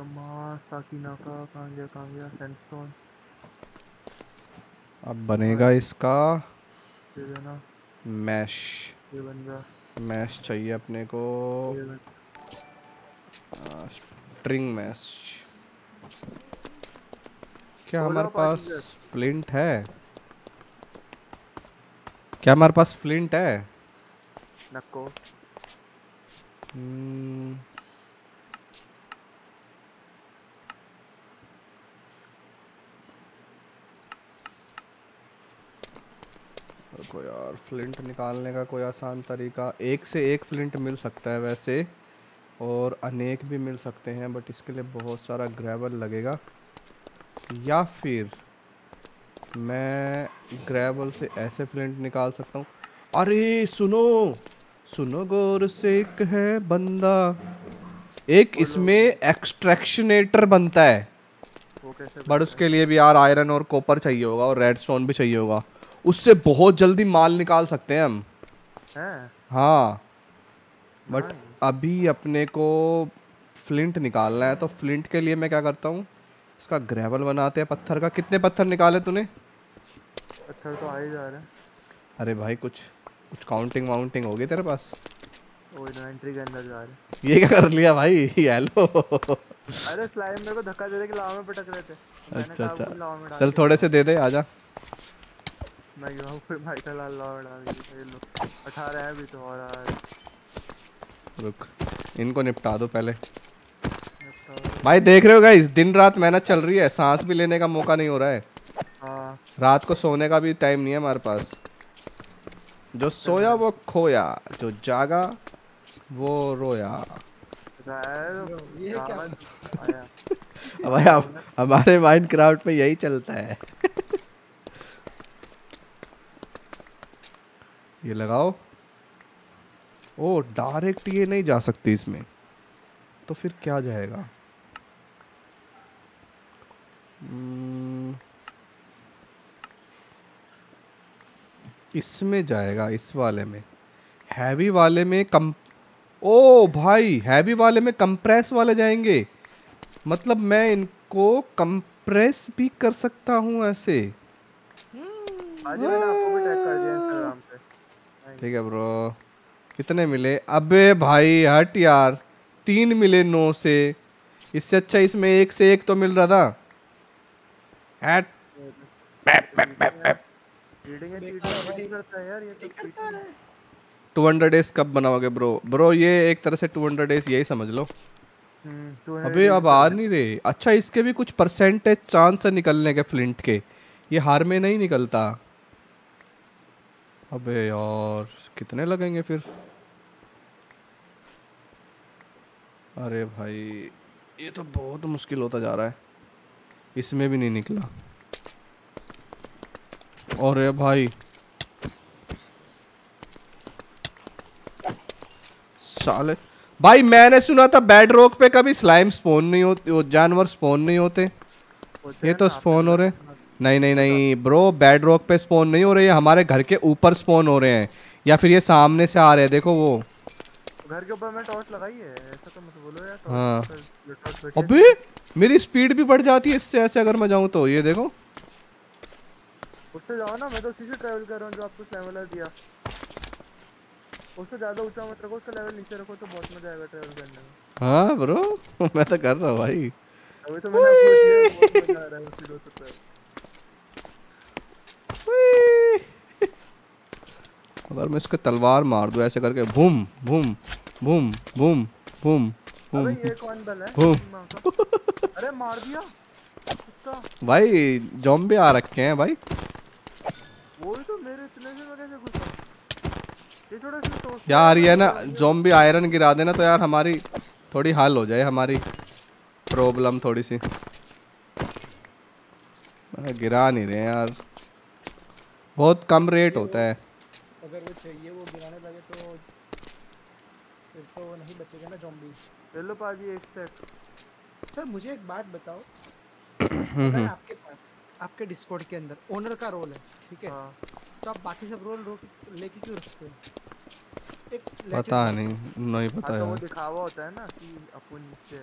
Speaker 2: अम्मा साकिना का कहाँ गया कहाँ सैंडस्टोन
Speaker 1: अब बनेगा इसका मैश। मैश चाहिए अपने को। स्ट्रिंग मैश। क्या हमारे पास फ्लिंट है? क्या हमारे पास फ्लिंट है?
Speaker 2: नक्को।
Speaker 1: रुको यार फ्लिंट निकालने का कोई आसान तरीका। एक से एक फ्लिंट मिल सकता है वैसे और अनेक भी मिल सकते हैं बट इसके लिए बहुत सारा ग्रेवल लगेगा। या फिर मैं ग्रेवल से ऐसे फ्लिंट निकाल सकता हूँ। अरे सुनो सुनो गौर से एक है बंदा। एक इसमें एक्सट्रैक्शनेटर बनता है। बट उसके लिए भी यार आयरन और कॉपर चाहिए होगा और रेड स्टोन भी चाहिए होगा। उससे बहुत जल्दी माल निकाल सकते हैं हम।
Speaker 2: हैं।
Speaker 1: हाँ। बट अभी अपने को फ्लिंट निकालना है तो फ्लिंट के लिए मैं क्या करता हूँ? इसका ग्रेवल बनाते हैं पत्थर का। कितने पत्थर निकाले तूने?
Speaker 2: अच्छा तो आ ही जा रहे हैं।
Speaker 1: अरे भाई कुछ कुछ काउंटिंग वाउंटिंग होगी तेरे पास?
Speaker 2: इन्वेंट्री के अंदर जा रहे
Speaker 1: ये क्या कर लिया भाई? हेलो
Speaker 2: अरे स्लाइम मेरे को धक्का दे दे कि लावा में पटक रहे थे।
Speaker 1: अच्छा अच्छा। चल थोड़े से दे दे आजा।
Speaker 2: मैं गया हूँ फिर माइकल में डाल दिया ये लो। अठारह है अभी तो और आ है।
Speaker 1: रुक इनको निपटा दो पहले। भाई देख रहे हो गाइस दिन रात मेहनत चल रही है सांस भी लेने का मौका नहीं हो रहा है।
Speaker 2: हाँ।
Speaker 1: रात को सोने का भी टाइम नहीं है हमारे पास। जो सोया वो खोया जो जागा वो रोया।
Speaker 3: ये क्या?
Speaker 1: अब भाई हमारे माइंड क्राफ्ट में यही चलता है। ये लगाओ। ओ डायरेक्ट ये नहीं जा सकती इसमें। तो फिर क्या जाएगा? हम्म, इसमें जाएगा इस वाले में। हैवी वाले में कम ओ भाई हैवी वाले में कंप्रेस वाले जाएँगे। मतलब मैं इनको कंप्रेस भी कर सकता हूँ ऐसे।
Speaker 2: आज मैंने आपको भी टैग कर दिया इंस्टाग्राम
Speaker 1: ठीक है ब्रो। कितने मिले? अबे भाई हट यार। तीन मिले नौ से। इससे अच्छा इसमें एक से एक तो मिल रहा था। हट। टू हंड्रेड डेज़ कब बनाओगे ब्रो? ब्रो ये एक तरह से टू हंड्रेड डेज़ यही समझ लो।
Speaker 2: 200
Speaker 1: अबे अब आ नहीं रहे। अच्छा इसके भी कुछ परसेंटेज चांस है निकलने के फ्लिंट के। ये हार में नहीं निकलता। अबे यार कितने लगेंगे फिर? अरे भाई ये तो बहुत मुश्किल होता जा रहा है। इसमें भी नहीं निकला। अरे भाई। साले। भाई मैंने सुना था बेड रॉक पे कभी स्लाइम स्पॉन नहीं होते वो जानवर स्पॉन नहीं होते।
Speaker 2: होते
Speaker 1: ये तो स्पॉन हो रहे नहीं नहीं नहीं ब्रो बेड रॉक पे स्पॉन नहीं हो रहे हमारे घर के ऊपर स्पॉन हो रहे हैं। या फिर ये सामने से आ रहे हैं देखो वो।
Speaker 2: घर के ऊपर मैं टॉर्च लगाई है ऐसा तो मत बोलो यार
Speaker 1: हाँ। अबे मेरी स्पीड भी बढ़ जाती है इससे ऐसे अगर मैं जाऊँ तो ये देखो।
Speaker 2: उससे जाओ ना मैं तो उसी से ट्रैवल कर रहा हूँ जो आपको लेवल दिया। उससे ज़्यादा ऊँचा मत रखो उसका लेवल नीचे रखो तो बहुत मज़ा आएगा ट्रैवल करने में।
Speaker 1: हाँ ब्रो मैं तो कर रहा हूँ भाई।
Speaker 2: अभी तो मैंने आपको दिया बहुत मज़ा आ रहा है उसी।
Speaker 1: अगर मैं इसके तलवार मार दूँ ऐसे करके भूम भूम भूम भूम भूम भूम
Speaker 2: ये कौन बल। माँ का। अरे मार दिया। कुत्ता।
Speaker 1: भाई जॉम्बे आ रखे हैं भाई।
Speaker 2: वही तो मेरे इतने से कैसे घुसा
Speaker 1: यार ये ना? जॉम्बी आयरन गिरा देना तो यार हमारी थोड़ी हल हो जाए हमारी प्रॉब्लम थोड़ी सी। गिरा नहीं रहे यार। बहुत कम रेट होता है।
Speaker 3: अगर वो चाहिए वो गिराने लगे तो फिर तो नहीं बचेगा ना जॉम्बी
Speaker 2: ले लो पाजी एक सेट
Speaker 3: सर मुझे एक बात बताओ। अगर आपके पास आपके डिस्कॉर्ड के अंदर ओनर का रोल है ठीक है?
Speaker 2: हाँ।
Speaker 3: तो आप बाकी सब रोल रोक लेके क्यों रखते हो? एक
Speaker 1: पता नहीं नहीं पता
Speaker 2: हाँ तो वो दिखावा होता है ना कि अपन नीचे।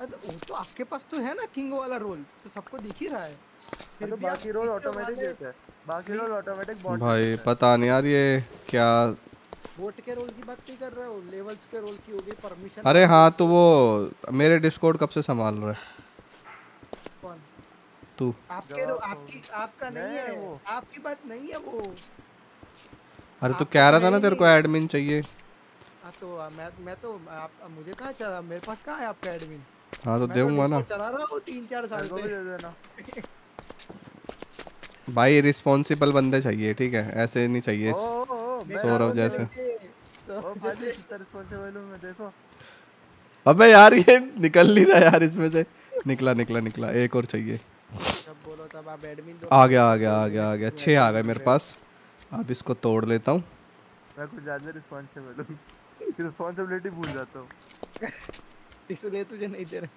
Speaker 3: अरे वो तो आपके पास तो है ना किंग वाला रोल तो सबको दिख ही रहा है
Speaker 2: हाँ। तो बाकी रोल ऑटोमेटिक देते हैं। बाकी रोल ऑटोमेटिक बॉट
Speaker 1: भाई पता नहीं यार ये क्या
Speaker 3: वोट के रोल की बात नहीं कर रहे हो? लेवल्स के रोल की होगी परमिशन
Speaker 1: अरे हाँ तो वो मेरे डिस्कॉर्ड कब से संभाल रहा है?
Speaker 3: कौन?
Speaker 1: तू।
Speaker 3: आपके रो, आपकी आपका नहीं
Speaker 2: नहीं
Speaker 3: है।
Speaker 2: है वो।
Speaker 3: आपकी बात नहीं है वो।
Speaker 1: अरे तू कह रहा
Speaker 3: तो
Speaker 1: था ना तेरे को एडमिन चाहिए।
Speaker 3: हाँ तो मैं मैं तो आप मुझे कहाँ चला? मेरे पास कहाँ है आपका एडमिन
Speaker 1: हाँ तो
Speaker 3: मैं
Speaker 1: दूँगा ना।
Speaker 3: चला रहा हूँ तीन चार साल से।
Speaker 2: दे देना।
Speaker 1: भाई रिस्पॉन्सिबल बंदे चाहिए ठीक है? ऐसे नहीं चाहिए सौरभ जैसे।
Speaker 3: तो
Speaker 1: अबे यार ये निकल नहीं रहा यार इसमें से। निकला निकला निकला एक और चाहिए।
Speaker 3: जब बोलो तब आप एडमिन दो।
Speaker 1: आ गया आ गया आ गया आ गया छः आ गए मेरे पास। अब इसको तोड़ लेता हूँ।
Speaker 2: मैं कुछ ज़्यादा रिस्पांसिबल हूँ। रिस्पांसिबिलिटी भूल जाता हूँ।
Speaker 3: इसलिए तुझे नहीं दे रहे।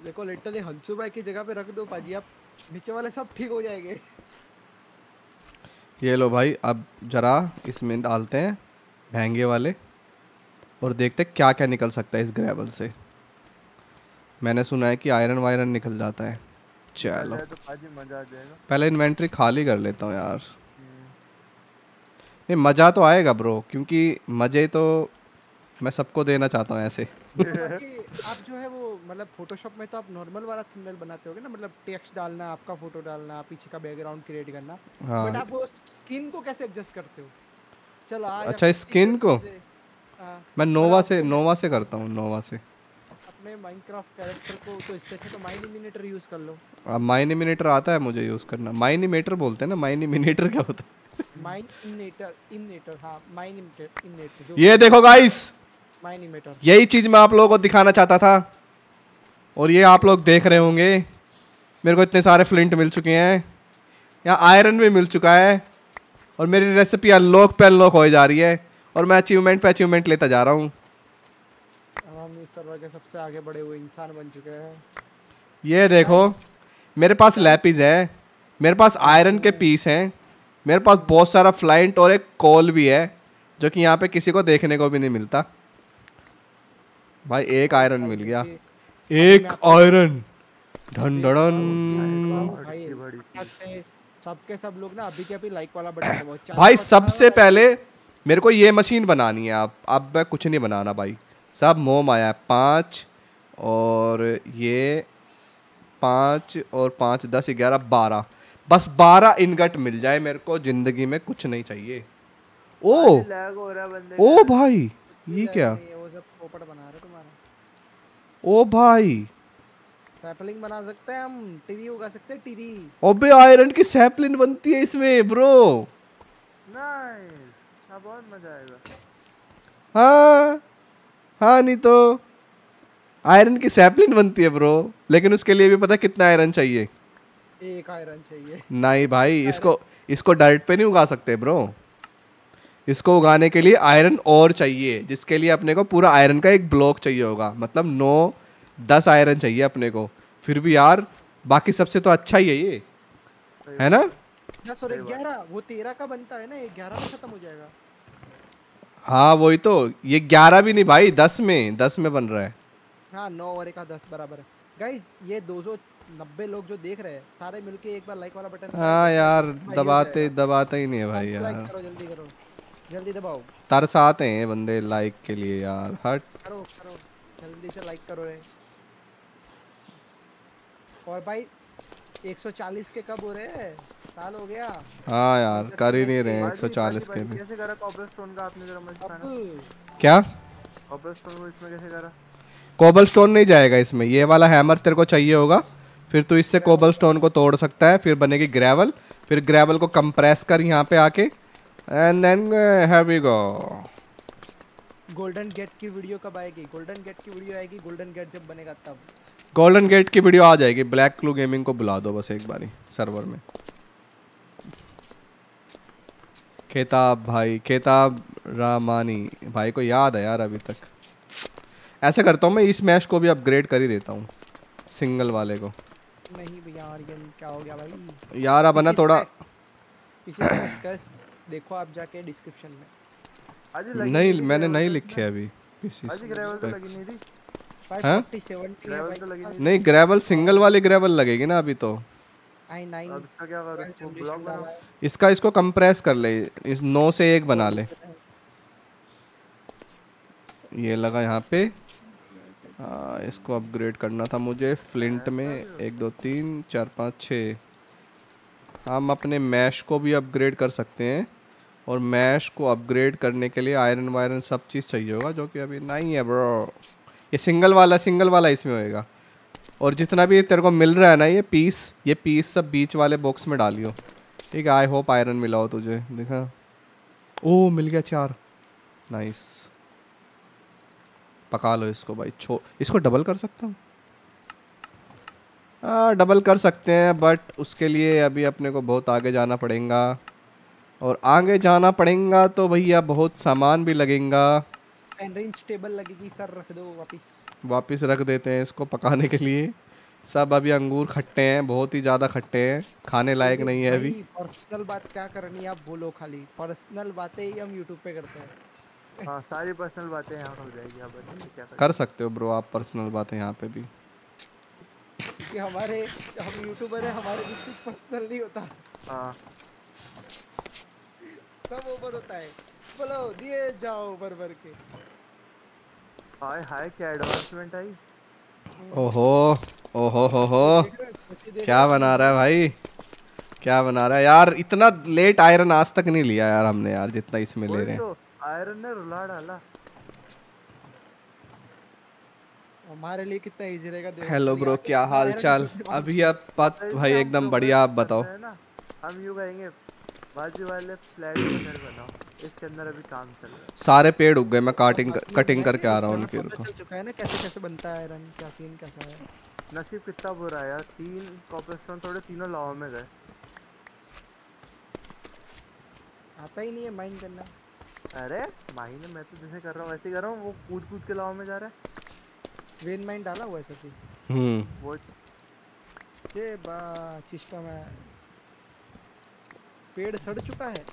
Speaker 3: देखो लिटरली हंसू भाई की जगह पे रख दो पाजी आप नीचे वाले सब ठीक हो जाएँगे।
Speaker 1: ये लो भाई अब जरा इसमें डालते हैं महँगे वाले और देखते हैं क्या क्या निकल सकता है इस ग्रेवल से। मैंने सुना है कि आयरन वायरन निकल जाता है। चलो।
Speaker 2: तो पाजी मज़ा आ जाएगा।
Speaker 1: पहले इन्वेंट्री खाली कर लेता हूँ यार।
Speaker 2: हम्म,
Speaker 1: नहीं मज़ा तो आएगा ब्रो क्योंकि मज़े तो मैं सबको देना चाहता हूँ ऐसे।
Speaker 3: आप जो है वो मतलब फोटोशॉप में तो आप नॉर्मल वाला थंबनेल बनाते होगे ना मतलब टेक्स्ट डालना आपका फ़ोटो डालना पीछे का बैकग्राउंड क्रिएट करना।
Speaker 1: हाँ।
Speaker 3: बट आप वो स्किन को कैसे एडजस्ट करते हो? चलो
Speaker 1: अच्छा,
Speaker 3: season
Speaker 1: को?
Speaker 3: हाँ,
Speaker 1: मैं नोवा से नोवा से करता हूँ नोवा से।
Speaker 3: अपने माइनक्राफ्ट कैरेक्टर को तो इससे अच्छा तो माइनिमीटर यूज़ कर लो।
Speaker 1: अब माइनिमीटर आता है मुझे यूज़ करना। माइनिमीटर बोलते हैं ना माइनिमीटर क्या होता है?
Speaker 3: माइनिमीटर इमिनेटर हाँ माइनिमीटर इमिनेटर
Speaker 1: ये देखो गाइस यही चीज़ मैं आप लोगों को दिखाना चाहता था। और ये आप लोग देख रहे होंगे। मेरे को इतने सारे फ्लिंट मिल चुके हैं। यहाँ आयरन भी मिल चुका है। और मेरी रेसिपी अनलॉक पे अनलॉक हो जा रही है। और मैं अचीवमेंट पे अचीवमेंट लेता जा रहा हूँ।
Speaker 3: हम इस सर्वर के सबसे आगे बढ़े हुए इंसान बन चुके हैं।
Speaker 1: ये देखो मेरे पास लैपिस है। मेरे पास आयरन के पीस हैं। मेरे पास बहुत सारा फ्लाइंट और एक कॉल भी है जो कि यहाँ पे किसी को देखने को भी नहीं मिलता। भाई एक आयरन मिल गया। एक आयरन
Speaker 3: सबसे सबके सब लोग ना अभी के अभी लाइक वाला बटन दबाओ।
Speaker 1: भाई सबसे पहले मेरे को ये मशीन बनानी है अब। अब मैं कुछ नहीं बनाना भाई। सब मोम आया है। पाँच और ये पाँच और पाँच दस ग्यारह बारह। बस बारह इनगट मिल जाए मेरे को। ज़िंदगी में कुछ नहीं चाहिए। ओ!
Speaker 2: लैग हो रहा है बंदे
Speaker 1: ओ भाई ये क्या?
Speaker 3: वो सब पोपट बना
Speaker 1: ओ भाई।
Speaker 3: सैपलिंग बना सकते हैं हम टीवी उगा सकते हैं टीवी
Speaker 1: ओबे आयरन की सैपलिन बनती है इसमें ब्रो
Speaker 2: नाइस बहुत मज़ा आएगा।
Speaker 1: हाँ हाँ नहीं तो। आयरन की सैपलिन बनती है ब्रो लेकिन उसके लिए भी पता कितना आयरन चाहिए?
Speaker 3: एक आयरन चाहिए।
Speaker 1: नहीं भाई इसको इसको डायरेक्ट पे नहीं उगा सकते ब्रो इसको उगाने के लिए आयरन और चाहिए जिसके लिए अपने को पूरा आयरन का एक ब्लॉक चाहिए होगा। मतलब नौ दस आयरन चाहिए अपने को। फिर भी यार बाकी सबसे तो अच्छा ही है ये। है ना?
Speaker 3: ग्यारह वो तेरह का बनता है ना ये ग्यारह में खत्म हो जाएगा।
Speaker 1: हाँ वही तो। ये ग्यारह भी नहीं भाई दस में दस में बन रहा है।
Speaker 3: हाँ नौ और एक का दस बराबर है। गाइस ये दो सौ नब्बे लोग जो देख रहे हैं सारे मिलके एक बार लाइक वाला बटन
Speaker 1: हाँ यार दबाते दबाते ही नहीं है भाई यार।
Speaker 3: करो जल्दी करो। जल्दी दबाओ।
Speaker 1: तरस आते हैं बंदे लाइक के लिए यार हट।
Speaker 3: करो करो जल्दी से लाइक करो रे और भाई 140 के कब हो रहे हैं? साल हो गया।
Speaker 1: हाँ यार कर ही नहीं रहे 140 के भी।
Speaker 2: कैसे करा कॉपर स्टोन का आपने जरा मुझे बताना
Speaker 1: क्या?
Speaker 2: कॉपर स्टोन को इसमें कैसे करा?
Speaker 1: कोबल स्टोन नहीं जाएगा इसमें। ये वाला हैमर तेरे को चाहिए होगा। फिर तू इससे कोबल स्टोन को तोड़ सकता है फिर बनेगी ग्रेवल फिर ग्रेवल को कंप्रेस कर यहाँ पे आके। And then have we go
Speaker 3: golden gate की वीडियो कब आएगी? गोल्डन गेट की वीडियो आएगी गोल्डन गेट जब बनेगा तब।
Speaker 1: गोल्डन गेट की वीडियो आ जाएगी। ब्लैक क्लू गेमिंग को बुला दो बस एक बारी सर्वर में। खेताब भाई खेताब रामानी। भाई को याद है यार अभी तक। ऐसे करता हूँ मैं इस मैच को भी अपग्रेड कर ही देता हूँ सिंगल वाले को।
Speaker 3: नहीं यार ये क्या हो गया भाई?
Speaker 1: यार अब ना थोड़ा
Speaker 3: इसी देखो आप जाके डिस्क्रिप्शन में।
Speaker 1: नहीं मैंने नहीं
Speaker 2: तो
Speaker 1: लिखे अभी
Speaker 2: तो नहीं थी।
Speaker 3: 540 70 है
Speaker 2: ग्रेवल
Speaker 1: सिंगल वाली ग्रेवल लगेगी ना अभी तो।
Speaker 3: आई
Speaker 2: अब
Speaker 3: 9
Speaker 2: इसका इसको ब्लॉक बनाऊँ
Speaker 1: इसका इसको कंप्रेस कर ले इस नौ से एक बना ले। ये लगा यहाँ पे। हाँ इसको अपग्रेड करना था मुझे फ्लिंट में। एक दो तीन चार पाँच छः। हम अपने मैश को भी अपग्रेड कर सकते हैं। और मैश को अपग्रेड करने के लिए आयरन वायरन सब चीज़ चाहिए होगा, जो कि अभी नहीं है ब्रो ये सिंगल वाला सिंगल वाला इसमें होएगा। और जितना भी तेरे को मिल रहा है ना, ये पीस ये पीस सब बीच वाले बॉक्स में डालियो। ठीक है आई होप आयरन मिला हो तुझे। देखा? ओ, मिल गया चार। नाइस पका लो इसको भाई, छो इसको डबल कर सकता हूँ? हाँ डबल कर सकते हैं बट उसके लिए अभी अपने को बहुत आगे जाना पड़ेगा। और आगे जाना पड़ेगा तो भैया बहुत सामान भी लगेगा।
Speaker 3: रेंज टेबल लगेगी सर रख दो वापस।
Speaker 1: वापस रख देते हैं इसको पकाने के लिए। सब अभी अंगूर खट्टे हैं बहुत ही ज़्यादा खट्टे हैं खाने लायक नहीं है अभी।
Speaker 3: पर्सनल बात क्या करनी है आप बोलो खाली। पर्सनल बातें ही हम यूट्यूब पे करते हैं।
Speaker 2: हाँ सारी पर्सनल बातें यहाँ हो जाएगी आप बताइए क्या कर
Speaker 1: सकते हो ब्रो आप पर्सनल बातें यहाँ पे भी।
Speaker 3: क्योंकि हमारे हम यूट्यूबर है हमारे बीच कुछ पर्सनल नहीं होता।
Speaker 2: हाँ।
Speaker 3: सब ओवर होता है। बोलो दिए जाओ भर भर के।
Speaker 2: हाय हाय क्या एडवांसमेंट आई?
Speaker 1: ओहो ओहो हो हो। क्या बना रहा है भाई? क्या बना रहा है? यार इतना लेट आयरन आज तक नहीं लिया यार हमने यार जितना इसमें ले रहे हैं।
Speaker 2: तो आयरन ने रुला डाला।
Speaker 3: हमारे लिए कितना इजी रहेगा देखो।
Speaker 1: हेलो
Speaker 3: तो
Speaker 1: ब्रो क्या हाल चाल अभी आप बात भाई एकदम बढ़िया आप बताओ।
Speaker 2: हम यूँ कहेंगे बाजू वाले फ्लैट का घर बनाओ इसके अंदर अभी काम चल रहा है।
Speaker 1: सारे पेड़ उग गए मैं काटिंग कटिंग करके आ रहा हूँ उनके
Speaker 3: चल चुका है ना कैसे कैसे बनता है आयरन क्या सीन कैसा है?
Speaker 2: नसीब कितना बुरा है यार तीन कॉपरस्टोन थोड़े तीनों लावा में गए।
Speaker 3: आता ही नहीं है माइंड करना।
Speaker 2: अरे माही ने मैं तो जैसे कर रहा हूँ वैसे ही कर रहा हूँ वो कूद कूद के लावा में जा रहा है।
Speaker 3: वेन माइंड डाला हुआ है सभी
Speaker 1: हम्म।
Speaker 2: वो
Speaker 3: ये बा सिस्टम है पेड़ सड़ चुका है।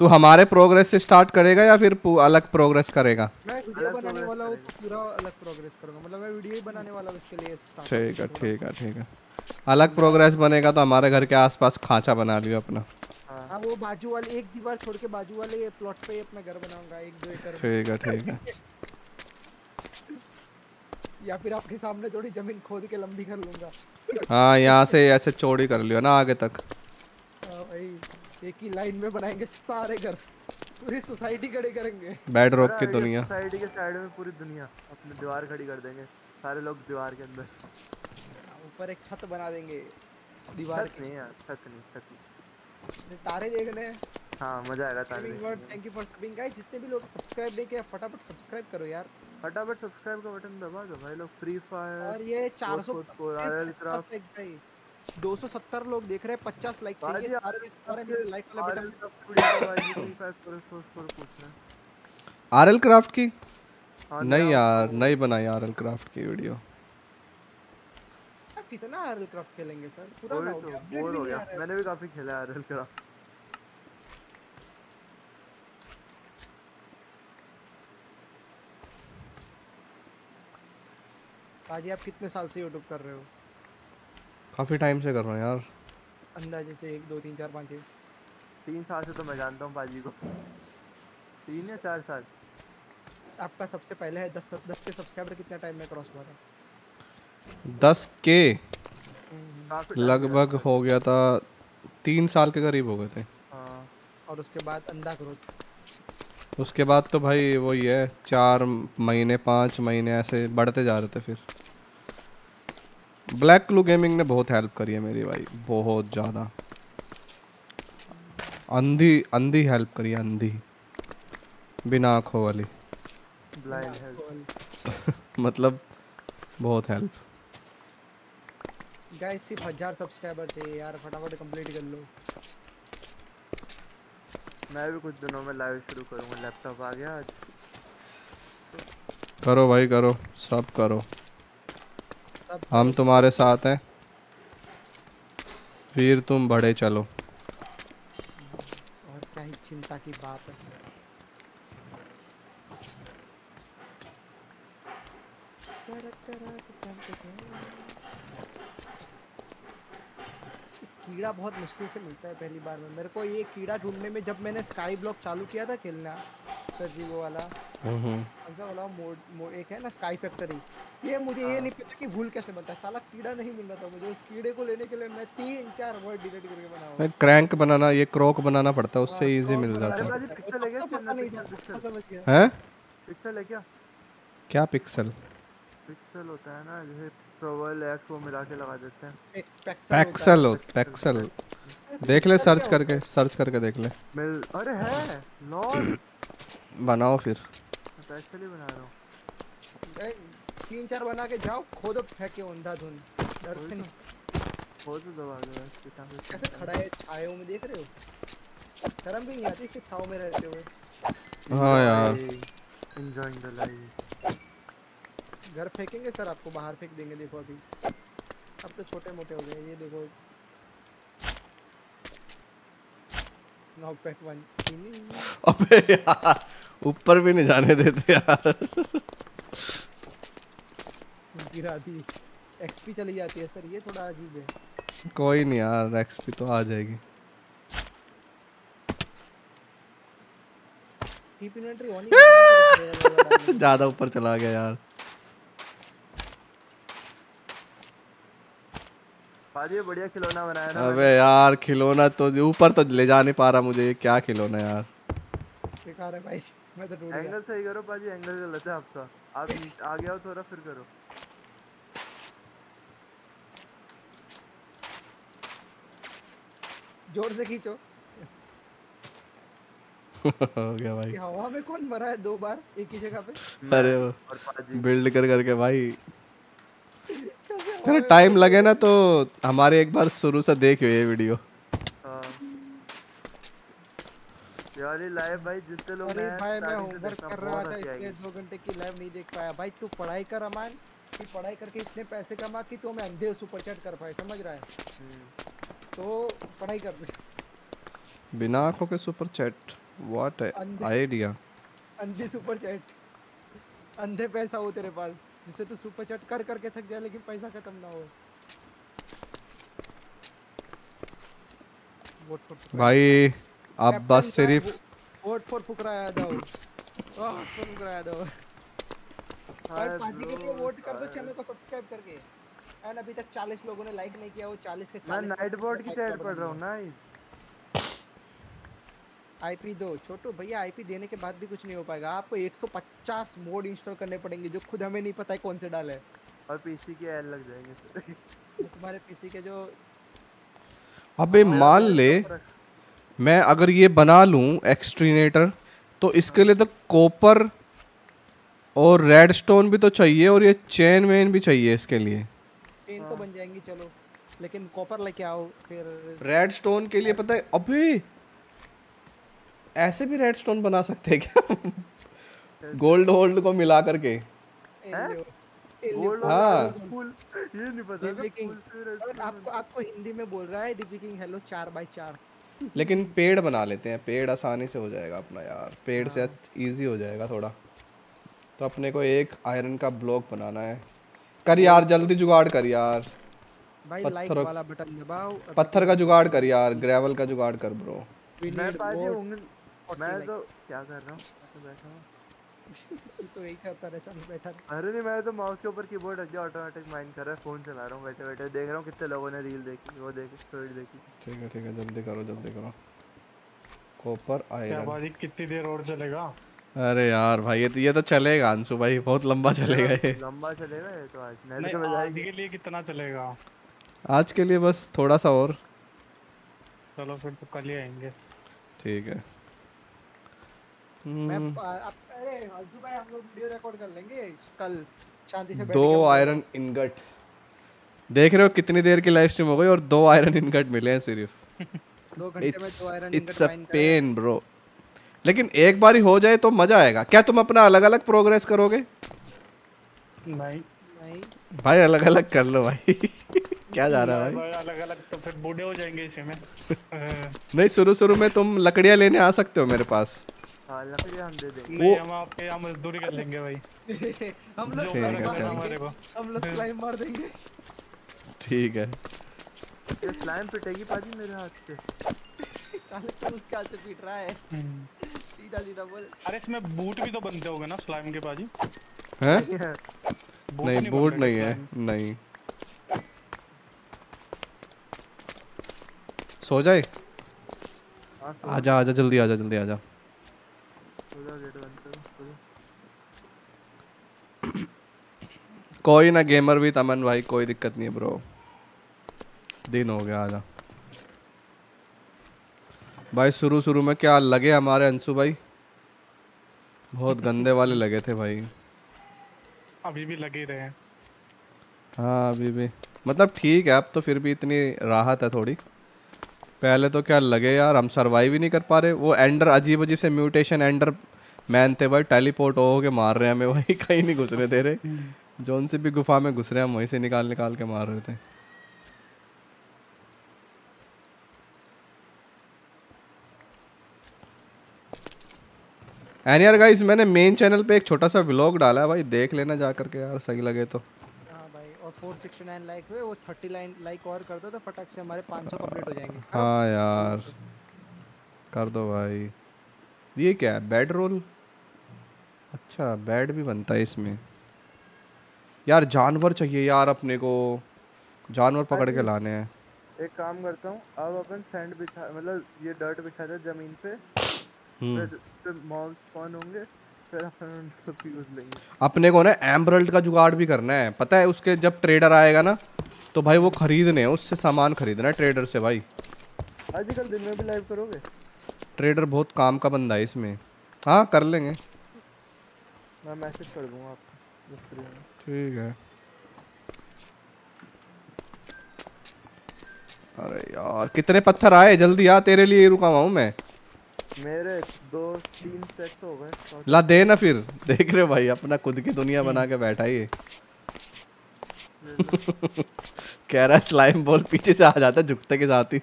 Speaker 1: तू हमारे प्रोग्रेस से स्टार्ट करेगा या फिर अलग प्रोग्रेस करेगा?
Speaker 3: मैं वीडियो बनाने वाला हूँ तो पूरा अलग प्रोग्रेस करूँगा। मतलब मैं वीडियो ही बनाने वाला हूँ इसके लिए
Speaker 1: ठीक है ठीक है ठीक है। अलग प्रोग्रेस बनेगा तो हमारे घर के आसपास खांचा बना लियो अपना।
Speaker 3: हाँ। वो बाजू वाले एक दीवार छोड़ के बाजू वाले प्लॉट पे अपना घर बनाऊँगा एक दो एकड़
Speaker 1: ठीक है ठीक है।
Speaker 3: या फिर आपके सामने थोड़ी ज़मीन खोद के लंबी कर लूँगा।
Speaker 1: हाँ यहाँ से ऐसे चौड़ी कर लियो ना आगे तक।
Speaker 3: हाँ भाई एक ही लाइन में बनाएँगे सारे घर। पूरी सोसाइटी खड़े करेंगे।
Speaker 1: बेड रॉक की दुनिया।
Speaker 2: सोसाइटी के साइड में पूरी दुनिया अपने दीवार खड़ी कर देंगे। सारे लोग दीवार के अंदर।
Speaker 3: ऊपर एक छत बना देंगे। दीवार
Speaker 2: छत नहीं यार छत नहीं छत नहीं।
Speaker 3: तारे देखने
Speaker 2: हाँ। मज़ा आएगा तारे देखने
Speaker 3: thank you for subbing guys जितने भी लोग सब्सक्राइब नहीं किए फटाफट सब्सक्राइब करो यार।
Speaker 2: फटाफट सब्सक्राइब का बटन दबा दो भाई लोग। फ्री फायर और
Speaker 3: ये 400
Speaker 2: code code RL craft.
Speaker 3: Like भाई। 270 लोग देख रहे हैं 50 लाइक चाहिए सारे के सारे मेरे लाइक वाला बटन
Speaker 2: पर हैं
Speaker 1: क्राफ्ट की?
Speaker 2: हाँ,
Speaker 1: नहीं यार नहीं बनाई आर एल क्राफ्ट की वीडियो
Speaker 3: कितना आरएल क्राफ्ट खेलेंगे सर?
Speaker 2: वही
Speaker 3: हो
Speaker 2: तो
Speaker 3: गया
Speaker 2: बोर हो गया। मैंने भी काफ़ी खेला है RL क्राफ्ट
Speaker 3: पाजी आप कितने साल से यूट्यूब कर रहे हो?
Speaker 1: काफ़ी टाइम से कर रहा हूँ यार।
Speaker 3: अंदाजे से एक दो तीन चार पाँच छः
Speaker 2: तीन साल से तो मैं जानता हूँ पाजी को। तीन या चार साल?
Speaker 3: आपका सबसे पहले है दस दस के सब्सक्राइबर कितना टाइम में क्रॉस हुआ था?
Speaker 1: दस के?
Speaker 3: हम्म,
Speaker 1: लगभग हो गया था तीन साल के करीब हो गए थे।
Speaker 2: हाँ।
Speaker 3: और उसके बाद अंधा ग्रोथ
Speaker 1: उसके बाद तो भाई वही है चार महीने पाँच महीने ऐसे बढ़ते जा रहे थे फिर। ब्लैक क्लू गेमिंग ने बहुत हेल्प करी है मेरी भाई बहुत ज़्यादा। अंधी अंधी हेल्प करी है अंधी। बिना आँखों वाली। मतलब बहुत हेल्प
Speaker 3: गाइस सिर्फ़ हज़ार सब्सक्राइबर चाहिए यार फटाफट कंप्लीट कर लो।
Speaker 2: मैं भी कुछ दिनों में लाइव शुरू करूँगा लैपटॉप आ गया आज।
Speaker 1: करो भाई करो। सब करो। हम तुम्हारे साथ हैं। फिर तुम बढ़े चलो।
Speaker 3: और क्या ही चिंता की बात है। कीड़ा बहुत मुश्किल से मिलता है पहली बार में। मेरे को ये कीड़ा ढूँढने में जब मैंने स्काई ब्लॉक चालू किया था खेलना जी वो वाला।
Speaker 1: हम्म
Speaker 3: कौन सा वाला? मोड मोड एक है ना स्काई फैक्ट्री ये मुझे ये नहीं पता कि भूल कैसे बनता है। साला कीड़ा नहीं मिल रहा था मुझे। उस कीड़े को लेने के लिए मैं तीन चार वर्ड डिलीट करके बनाऊँगा
Speaker 1: क्रैंक बनाना ये क्रोक बनाना पड़ता है उससे इजी मिल जाता है।
Speaker 2: पिक्सल है क्या
Speaker 3: पता नहीं था।
Speaker 2: पिक्सल
Speaker 3: समझ गया।
Speaker 1: हैं?
Speaker 2: पिक्सल है क्या?
Speaker 1: क्या पिक्सल
Speaker 2: पिक्सल होता है ना जैसे सवल एक्स वो मिला के लगा देते हैं।
Speaker 3: पैक्सल होता है।
Speaker 1: हो पैक्सल देख ले सर्च करके सर्च करके देख ले।
Speaker 2: मिल अरे है लॉर्ड
Speaker 1: बनाओ फिर।
Speaker 2: मैं तो बना रहा हूँ।
Speaker 3: तीन चार बना के जाओ खोदो फेंके अंधाधुन डरते नहीं
Speaker 2: हो तो दबा दो इसके
Speaker 3: कैसे खड़ा है छायों में देख रहे हो? शर्म भी नहीं आती इससे छाव में रहते हुए।
Speaker 1: हाँ यार।
Speaker 2: एंजॉयिंग द लाइफ
Speaker 3: घर फेंकेंगे सर आपको बाहर फेंक देंगे देखो अभी। अब तो छोटे मोटे हो गए ये देखो। नॉक पैक वन
Speaker 1: अबे यार। ऊपर भी नहीं जाने देते यार।
Speaker 3: एक्सपी चली जाती है सर ये थोड़ा अजीब है।
Speaker 1: कोई नहीं यार एक्सपी तो आ जाएगी। ज़्यादा ऊपर चला गया यार।
Speaker 2: बढ़िया खिलौना बनाया ना
Speaker 1: अबे यार खिलौना तो ऊपर तो ले जा नहीं पा रहा मुझे ये क्या खिलौना यार।
Speaker 3: बेकार है भाई। मैं तो टूट गया।
Speaker 2: एंगल सही करो पाजी एंगल गलत है आपका। आप नीचे- आगे आओ थोड़ा फिर करो।
Speaker 3: ज़ोर से खींचो।
Speaker 1: हो गया भाई।
Speaker 3: हवा में कौन मरा है दो बार एक ही जगह पे?
Speaker 1: अरे वो
Speaker 2: और
Speaker 1: बिल्ड कर करके भाई। अरे टाइम लगे ना तो हमारे एक बार शुरू से देखियो ये वीडियो
Speaker 2: हाँ। यार ये लाइव भाई जितने लोग
Speaker 3: अरे
Speaker 2: हैं,
Speaker 3: भाई मैं होमवर्क कर रहा था इसलिए दो घंटे की लाइव नहीं देख पाया। भाई तू पढ़ाई कर अमान कि पढ़ाई करके इतने पैसे कमा कि तू हमें अंधे सुपर चैट कर पाए समझ रहा है?
Speaker 2: हम्म।
Speaker 3: तो पढ़ाई कर।
Speaker 1: बिना आँखों के सुपर चैट व्हाट आइडिया
Speaker 3: अंधे सुपर चैट अंधे पैसा हो तेरे पास जिससे तू सुपर चैट कर करके थक जाए लेकिन पैसा खत्म ना हो।
Speaker 1: भाई अब बस सिर्फ़
Speaker 3: vote for Fukra Yadav vote for Fukra Yadav और पाजी के लिए वोट कर दो चैनल को सब्सक्राइब करके। एंड अभी तक 40 लोगों ने लाइक नहीं किया वो 40 के 40
Speaker 2: मैं नाइट बोर्ड की चैट पढ़ रहा हूँ ना
Speaker 3: आईपी दो छोटू भैया आईपी देने के बाद भी कुछ नहीं हो पाएगा। आपको 150 मोड इंस्टॉल करने पड़ेंगे जो खुद हमें नहीं पता है कौन से डाले
Speaker 2: और पीसी के एल लग जाएँगे।
Speaker 3: तुम्हारे पीसी के जो
Speaker 1: अबे मान ले। मैं अगर ये बना लूँ एक्सट्रीनेटर तो इसके लिए तो कॉपर और रेड स्टोन भी तो चाहिए और ये चेन वेन भी चाहिए इसके लिए।
Speaker 3: पेन तो बन जाएँगी चलो। लेकिन कॉपर लेके आओ फिर
Speaker 1: रेड स्टोन के लिए पता है अबे ऐसे भी रेड स्टोन बना सकते हैं क्या? गोल्ड होल्ड को मिला करके। हाँ।
Speaker 2: ये नहीं पता
Speaker 3: आपको आपको हिंदी में बोल रहा है दिव्य किंग हेलो चार बाई चार।
Speaker 1: लेकिन पेड़ बना लेते हैं पेड़ आसानी से हो जाएगा अपना यार। पेड़ से ईजी हो जाएगा थोड़ा। तो अपने को एक आयरन का ब्लॉक बनाना है। कर यार जल्दी जुगाड़ कर यार।
Speaker 3: भाई लाइक वाला बटन दबाओ
Speaker 1: पत्थर का जुगाड़ कर यार ग्रेवल का जुगाड़ कर ब्रो
Speaker 2: मैं
Speaker 3: need
Speaker 2: पाजी
Speaker 3: more
Speaker 2: उंगली
Speaker 3: 40
Speaker 2: मैं तो क्या कर रहा हूँ? तो बैठा हूँ।
Speaker 3: तू तो रहे सामने बैठा
Speaker 2: अरे नहीं मैं तो माउस के ऊपर कीबोर्ड रख दिया ऑटोमेटिक माइंड कर रहा है फ़ोन चला रहा हूँ बैठे बैठे देख रहा हूँ कितने लोगों ने रील देखी वो देखी स्टोरी देखी।
Speaker 1: ठीक है ठीक है जल्दी करो जल्दी करो। कॉपर
Speaker 4: क्या
Speaker 1: आयरन
Speaker 4: भाई कितनी देर और चलेगा?
Speaker 1: अरे यार भाई ये तो ये तो चलेगा अंशु भाई बहुत लंबा चलेगा ये।
Speaker 2: लंबा चलेगा ये तो आज
Speaker 4: नहीं
Speaker 2: के
Speaker 4: आज के लिए कितना चलेगा?
Speaker 1: आज के लिए बस थोड़ा सा और।
Speaker 4: चलो फिर तो कल ही आएँगे।
Speaker 1: ठीक है।
Speaker 3: मैं
Speaker 1: हम्म,
Speaker 3: आप- अरे अंशु भाई हम लोग वीडियो रिकॉर्ड कर लेंगे कल शांति से
Speaker 1: दो आयरन इनगट देख रहे हो कितनी देर की लाइव स्ट्रीम हो गई और दो आयरन इनगट मिले हैं सिर्फ़।
Speaker 3: दो घंटे में
Speaker 1: it's it's a pain bro लेकिन एक बार ही हो जाए तो मज़ा आएगा। क्या तुम अपना अलग अलग प्रोग्रेस करोगे?
Speaker 4: नहीं।
Speaker 3: नहीं।
Speaker 1: भाई अलग अलग कर लो भाई। क्या जा रहा है भाई?
Speaker 4: अलग अलग तो फिर बूढ़े हो जाएँगे इसी में।
Speaker 1: नहीं शुरू शुरू में तुम लकड़ियाँ लेने आ सकते हो मेरे पास।
Speaker 2: हाँ लकड़ी हम दे देंगे
Speaker 4: नहीं हम आपके यहाँ मजदूरी कर लेंगे भाई।
Speaker 3: हम लोग
Speaker 4: हमारे को।
Speaker 3: हम लोग मार देंगे।
Speaker 1: ठीक है।
Speaker 2: ये स्लाइम पिटेगी पाजी मेरे हाथ से।
Speaker 3: साले तू उसके हाथ से पीट रहा है। सीधा सीधा बोल।
Speaker 4: अरे इसमें बूट भी तो बनते होंगे ना स्लाइम के पाजी।
Speaker 1: हैं? नहीं बूट नहीं है। नहीं। सो जाए?
Speaker 2: हाँ
Speaker 1: आजा आजा जल्दी आजा जल्दी आजा
Speaker 2: सो जा गेट बंद करो सो जा।
Speaker 1: कोई ना गेमर भी तमन भाई कोई दिक्कत नहीं है ब्रो दिन हो गया आजा। भाई शुरू शुरू में क्या लगे हमारे अंशु भाई? बहुत गंदे वाले लगे थे भाई।
Speaker 4: अभी भी लगे रहे हैं।
Speaker 1: हाँ अभी भी। मतलब ठीक है अब तो फिर भी इतनी राहत है थोड़ी। पहले तो क्या लगे यार हम सरवाइव ही नहीं कर पा रहे। वो एंडर अजीब अजीब से म्यूटेशन एंडर मैन थे भाई टेलीपोर्ट हो के मार रहे हैं हमें वही कहीं नहीं घुसने दे रहे जौन सी भी गुफा में घुस रहे हैं हम वहीं से निकाल निकाल के मार रहे थे। एंड यार गाइस मैंने मेन चैनल पे एक छोटा सा व्लॉग डाला है भाई देख लेना जा करके यार सही लगे तो।
Speaker 3: हाँ भाई और 469 लाइक हुए वो 30 लाइन लाइक और कर दो तो फटाक से हमारे 500 कंप्लीट हो जाएँगे।
Speaker 1: हाँ यार कर दो भाई। ये क्या है बेड रोल अच्छा बेड भी बनता है इसमें। यार जानवर चाहिए यार अपने को। जानवर पकड़ के लाने हैं।
Speaker 2: एक काम करता हूँ अब अपन सैंड बिछा मतलब ये डर्ट बिछा दे ज़मीन पे।
Speaker 1: हम्म।
Speaker 2: फिर फिर स्पॉन होंगे फिर अपन
Speaker 1: को ना एम्बरल्ड का जुगाड़ भी करना है। पता है उसके जब ट्रेडर आएगा ना तो भाई वो खरीदने हैं उससे सामान खरीदना है ट्रेडर से भाई।
Speaker 2: आजकल दिन में भी लाइव करोगे?
Speaker 1: ट्रेडर बहुत काम का बंदा है इसमें। हाँ कर लेंगे।
Speaker 2: मैं मैसेज कर दूँगा आपको
Speaker 1: ठीक है। अरे यार कितने पत्थर आए? जल्दी आ तेरे लिए रुका हुआ हूँ मैं।
Speaker 2: मेरे दो तीन सेट हो गए।
Speaker 1: ला दे ना फिर। देख रहे भाई अपना खुद की दुनिया बना के बैठा ही है कह रहा है स्लाइम बॉल पीछे से आ जाता है झुकते के साथ ही।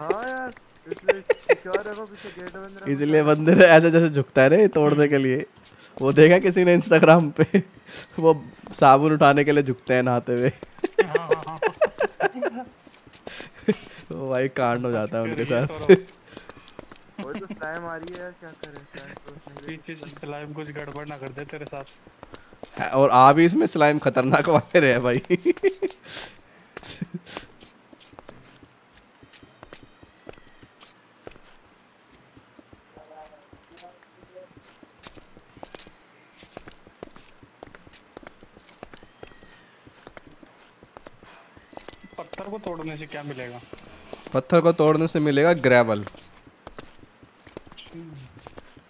Speaker 2: हाँ यार इसलिए
Speaker 1: इसलिए बंदे ने ऐसे जैसे झुकता है रे तोड़ने के लिए। वो देखा किसी ने इंस्टाग्राम पे? वो साबुन उठाने के लिए झुकते हैं नहाते हुए।
Speaker 4: हाँ, हाँ, हाँ।
Speaker 1: वो भाई कांड हो जाता है उनके साथ।
Speaker 4: तो
Speaker 2: वो तो टाइम आ रही है यार क्या करें? शायद तो नहीं देख
Speaker 4: पीछे से स्लाइम कुछ गड़बड़ ना कर दे तेरे साथ।
Speaker 1: और आ भी इसमें स्लाइम खतरनाक वाले रहे भाई।
Speaker 4: पत्थर को तोड़ने से क्या मिलेगा?
Speaker 1: पत्थर को तोड़ने से मिलेगा ग्रेवल।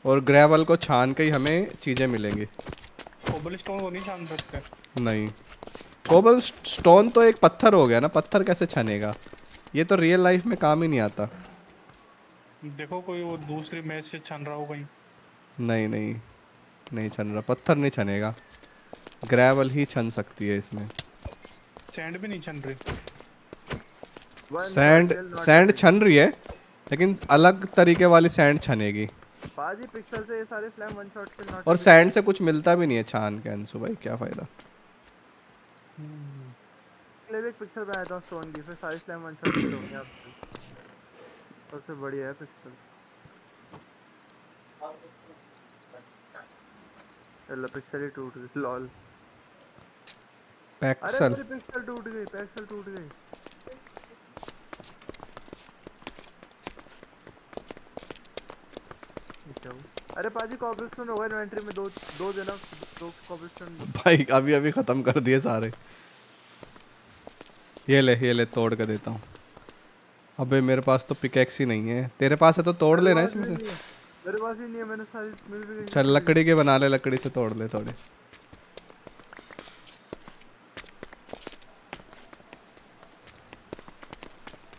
Speaker 1: और ग्रेवल को छान के ही हमें चीज़ें मिलेंगी।
Speaker 4: कोबल स्टोन को नहीं छान सकते?
Speaker 1: नहीं। कोबल स्टोन तो एक पत्थर हो गया ना पत्थर कैसे छनेगा? ये तो रियल लाइफ में काम ही नहीं आता।
Speaker 4: देखो कोई वो दूसरी मैच से छन रहा हो कहीं।
Speaker 1: नहीं नहीं। नहीं छन रहा। पत्थर नहीं छनेगा। ग्रेवल ही छन सकती है इसमें।
Speaker 4: सैंड भी नहीं छन रही।
Speaker 1: सैंड सैंड छन रही है लेकिन अलग तरीके वाली सैंड छनेगी
Speaker 2: पाजी पिक्सल से ये सारे स्लैम वन शॉट के नॉट
Speaker 1: और सैंड से कुछ मिलता भी नहीं है छान के अंशु भाई क्या फ़ायदा
Speaker 2: ले एक पिक्सल बनाया था स्टोन की फिर सारे स्लैम वन शॉट के होंगे आपसे सबसे बढ़िया है पिक्सल चलो पिक्सल ही टूट गई लॉल अरे
Speaker 1: पैक्सल
Speaker 2: मेरी पिक्सल टूट गई पिक्सल टूट गई ये क्या हुआ? अरे पाजी कॉबलस्टोन होगा इन्वेंटरी में दो दो देना दो कॉबलस्टोन
Speaker 1: भाई अभी अभी ख़त्म कर दिए सारे। ये ले ये ले तोड़ के देता हूँ। अबे मेरे पास तो पिकेक्स ही नहीं है। तेरे पास है तो तोड़ लेना इसमें से।
Speaker 2: मेरे पास ही नहीं है मैंने सारी मिल भी गई।
Speaker 1: चल लकड़ी के बना ले लकड़ी से तोड़ ले थोड़े।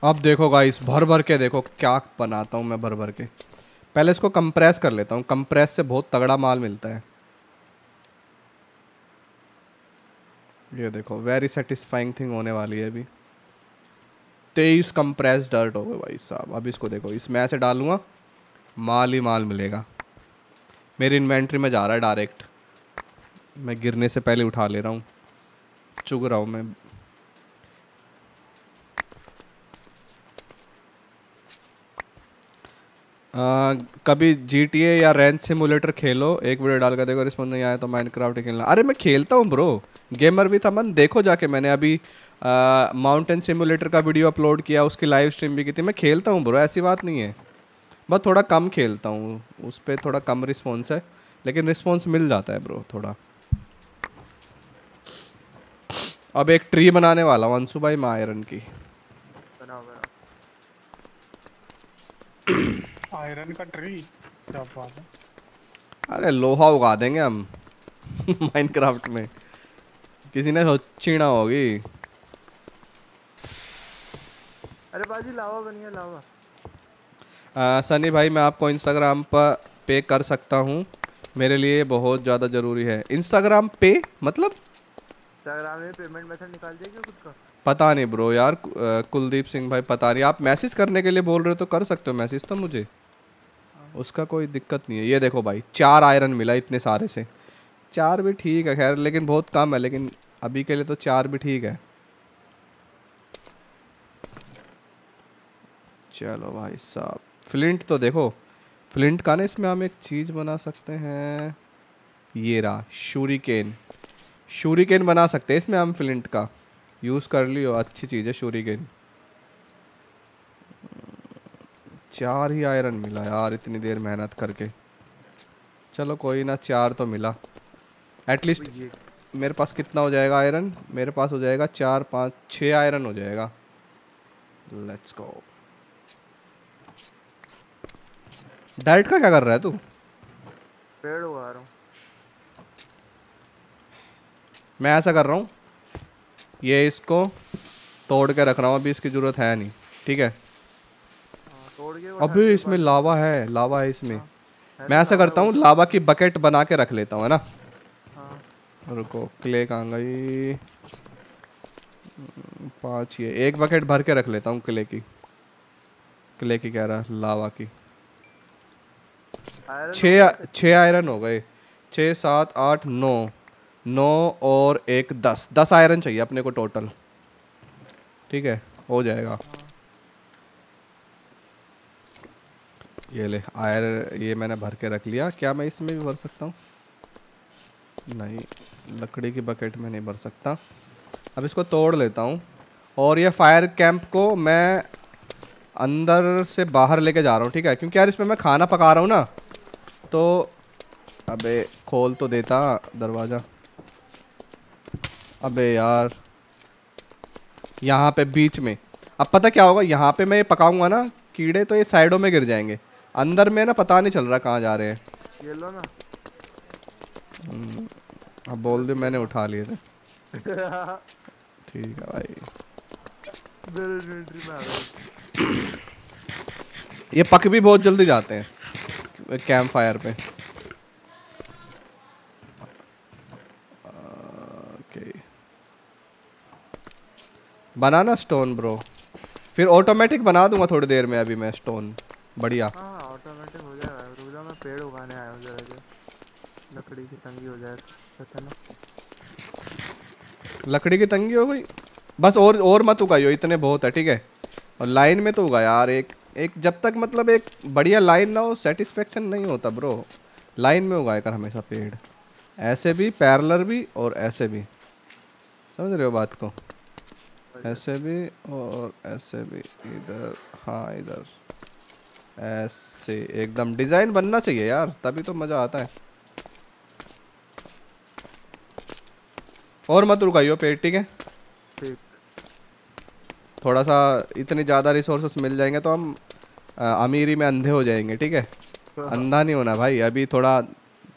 Speaker 1: अब देखो गाइस भर भर के देखो क्या बनाता हूँ मैं भर भर के। पहले इसको कंप्रेस कर लेता हूँ। कंप्रेस से बहुत तगड़ा माल मिलता है। ये देखो वेरी सेटिस्फाइंग थिंग होने वाली है अभी। तेईस कंप्रेस डर्ट हो गए भाई साहब। अब इसको देखो, इसमें ऐसे डालूँगा, माल ही माल मिलेगा। मेरी इन्वेंट्री में जा रहा है डायरेक्ट मैं गिरने से पहले उठा ले रहा हूँ। चुग रहा हूँ मैं। आ, कभी जी टी ए या रेंच सिमुलेटर खेलो एक वीडियो डाल कर देखो रिस्पॉन्स नहीं आया तो माइंड क्राफ्ट खेलना। अरे मैं खेलता हूँ ब्रो गेमर भी था मन देखो जाके मैंने अभी माउंटेन सिमुलेटर का वीडियो अपलोड किया उसकी लाइव स्ट्रीम भी की थी। मैं खेलता हूँ ब्रो ऐसी बात नहीं है। बस थोड़ा कम खेलता हूँ उस पर थोड़ा कम रिस्पॉन्स है लेकिन रिस्पॉन्स मिल जाता है ब्रो थोड़ा। अब एक ट्री बनाने वाला हूँ अंशु भाई मैं की
Speaker 4: आयरन का ट्री क्या बात है?
Speaker 1: अरे लोहा उगा देंगे हम। माइनक्राफ्ट में। किसी ने सोची ना होगी।
Speaker 2: अरे बाजी लावा बनी है लावा।
Speaker 1: आ, सनी भाई मैं आपको इंस्टाग्राम पर पे कर सकता हूँ। मेरे लिए बहुत ज़्यादा ज़रूरी है। इंस्टाग्राम पे मतलब?
Speaker 2: इंस्टाग्राम में पेमेंट मेथड निकाल देगी खुद का?
Speaker 1: पता नहीं ब्रो यार कुलदीप सिंह भाई पता नहीं। आप मैसेज करने के लिए बोल रहे हो तो कर सकते हो मैसेज तो मुझे। उसका कोई दिक्कत नहीं है। ये देखो भाई चार आयरन मिला इतने सारे से। चार भी ठीक है खैर लेकिन बहुत कम है लेकिन अभी के लिए तो चार भी ठीक है। चलो भाई साहब फ्लिंट तो देखो। फ्लिंट का ना इसमें हम एक चीज़ बना सकते हैं। ये रहा शूरिकेन शूरिकेन बना सकते हैं इसमें हम फ्लिंट का। यूज़ कर लियो अच्छी चीज़ है शूरिकेन चार ही आयरन मिला यार इतनी देर मेहनत करके। चलो कोई ना चार तो मिला। एटलीस्ट मेरे पास कितना हो जाएगा आयरन? मेरे पास हो जाएगा चार पाँच छः आयरन हो जाएगा। लेट्स गो डाइट का क्या कर रहा है तू?
Speaker 2: पेड़ उगा रहा हूँ।
Speaker 1: मैं ऐसा कर रहा हूँ ये इसको तोड़ के रख रहा हूँ अभी इसकी ज़रूरत है नहीं ठीक है?
Speaker 2: हाँ,
Speaker 1: अबे इसमें लावा है लावा है इसमें। मैं ऐसा करता हूँ लावा की बकेट बना के रख लेता हूँ है ना?
Speaker 2: हाँ।
Speaker 1: रुको क्ले कहाँ गई? पाँच ये एक बकेट भर के रख लेता हूँ क्ले की। क्ले की कह रहा लावा की। छः छः आयरन हो गए। छः सात आठ नौ। नौ और एक दस। दस आयरन चाहिए अपने को टोटल ठीक है? हो जाएगा। ये ले, आयर, ये मैंने भर के रख लिया। क्या मैं इसमें भी भर सकता हूँ? नहीं, लकड़ी की बकेट में नहीं भर सकता। अब इसको तोड़ लेता हूँ। और ये फायर कैंप को मैं अंदर से बाहर लेके जा रहा हूँ, ठीक है? क्योंकि यार इसमें मैं खाना पका रहा हूँ ना। तो अबे, खोल तो देता दरवाज़ा। अबे यार। यहाँ पे बीच में। अब पता क्या होगा यहाँ पे मैं ये पकाऊँगा ना कीड़े तो ये साइडों में गिर जाएँगे। अंदर में ना पता नहीं चल रहा कहाँ जा रहे हैं।
Speaker 2: ये लो ना।
Speaker 1: अब बोल दे मैंने उठा लिए थे। ठीक है भाई। ये पक भी बहुत जल्दी जाते हैं कैंप फायर पे। बनाना स्टोन ब्रो फिर ऑटोमेटिक बना दूँगा थोड़ी देर में अभी मैं स्टोन बढ़िया.
Speaker 2: हाँ ऑटोमेटिक हो जाएगा. रुक जा मैं पेड़ उगाने आया हूँ जरा जो लकड़ी की तंगी हो जाए पता ना?
Speaker 1: लकड़ी की तंगी हो गई? बस और और मत उगाइयो इतने बहुत है ठीक है? और लाइन में तो उगा यार एक एक जब तक मतलब एक बढ़िया लाइन ना हो सेटिस्फेक्शन नहीं होता ब्रो लाइन में उगाए कर हमेशा पेड़. ऐसे भी पैरलर भी और ऐसे भी. समझ रहे हो बात को? ऐसे भी और ऐसे भी इधर हाँ इधर ऐसे एकदम डिज़ाइन बनना चाहिए यार तभी तो मज़ा आता है और मत रुकाइयो पेट ठीक है थोड़ा सा इतने ज़्यादा रिसोर्सेस मिल जाएँगे तो हम अमीरी में अंधे हो जाएँगे ठीक है अंधा नहीं होना भाई अभी थोड़ा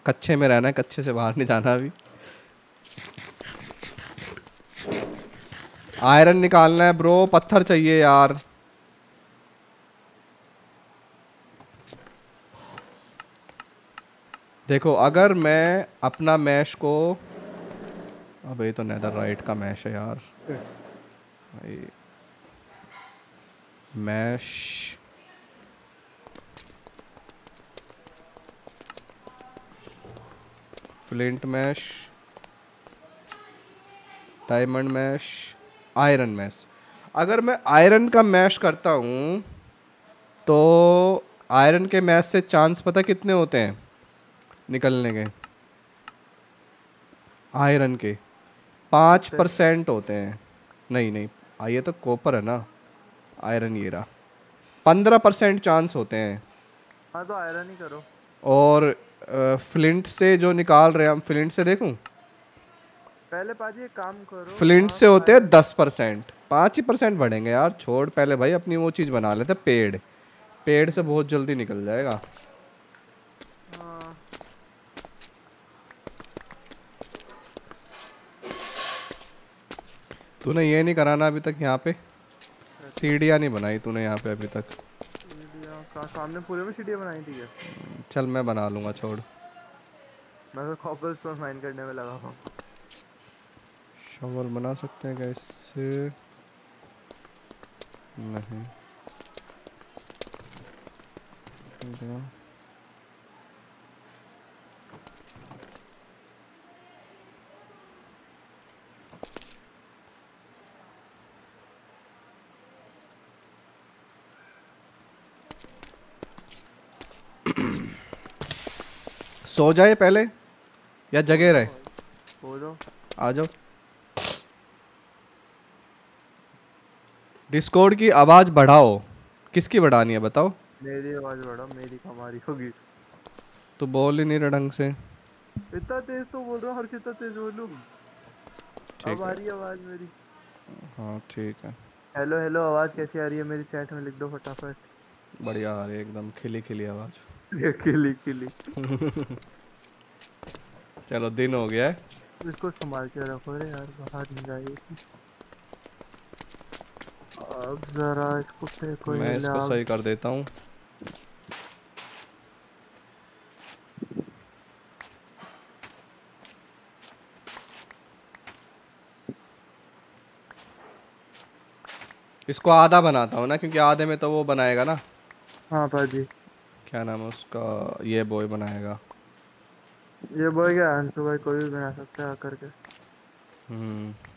Speaker 1: कच्चे में रहना है कच्चे से बाहर नहीं जाना अभी आयरन निकालना है, ब्रो। पत्थर चाहिए यार। देखो, अगर मैं अपना मैश को अबे, ये तो नेदर राइट का मैश है यार। Mash flint mash diamond mash iron mash अगर मैं आयरन का मैश करता हूँ तो आयरन के मैश से चांस पता कितने होते हैं? निकलने के। आयरन के। पाँच परसेंट होते हैं। नहीं नहीं। आ, ये तो कॉपर है ना। आयरन ये रहा। पंद्रह परसेंट चांस होते हैं।
Speaker 2: हाँ तो आयरन ही करो।
Speaker 1: और फ्लिंट से जो निकाल रहे हैं हम फ्लिंट से देखूँ?
Speaker 2: पहले पाजी एक काम करो
Speaker 1: फ्लिंट से होते हैं दस परसेंट। पाँच ही परसेंट बढ़ेंगे यार छोड़ पहले भाई अपनी वो चीज़ बना लेते पेड़। पेड़ से बहुत जल्दी निकल जाएगा।
Speaker 2: हाँ।
Speaker 1: तूने ये नहीं कराना अभी तक यहाँ पे? सीढ़ियाँ नहीं बनाई तूने यहाँ पे अभी तक।
Speaker 2: सामने पूरे में सीढ़ियाँ बनाई थी
Speaker 1: चल मैं बना लूँगा छोड़।
Speaker 2: मैं तो स्टोन माइन करने में लगा हूँ।
Speaker 1: शवल बना सकते हैं क्या इससे नहीं सो जाए पहले या जगे रहे।
Speaker 2: हो जाओ।
Speaker 1: आ जाओ। डिस्कॉर्ड की आवाज़ बढ़ाओ। किसकी बढ़ानी है बताओ?
Speaker 2: मेरी आवाज़ बढ़ा मेरी कमारी होगी।
Speaker 1: तो बोल ही नहीं रहा ढंग से।
Speaker 2: इतना तेज तो बोल रहा हूँ हर कितना तेज बोलूँ।
Speaker 1: ठीक
Speaker 2: अब आ रही आवाज़ मेरी।
Speaker 1: हाँ ठीक है।
Speaker 2: हेलो हेलो आवाज़ कैसी आ रही है मेरी? चैट में लिख दो फटाफट।
Speaker 1: बढ़िया आ रही है एकदम खिली खिली आवाज़।
Speaker 2: किली किली
Speaker 1: चलो दिन हो गया है।
Speaker 2: इसको संभाल के रखो रे यार बाहर नहीं जाएगी। अब जरा इसको फेंको
Speaker 1: मैं इसको सही कर देता हूँ। इसको आधा बनाता हूँ ना क्योंकि आधे में तो वो बनाएगा ना।
Speaker 2: हाँ पाजी।
Speaker 1: क्या नाम है उसका? ये बॉय बनाएगा।
Speaker 2: ये बॉय क्या अंशु भाई कोई भी बना सकता है आकर के।
Speaker 1: हम्म।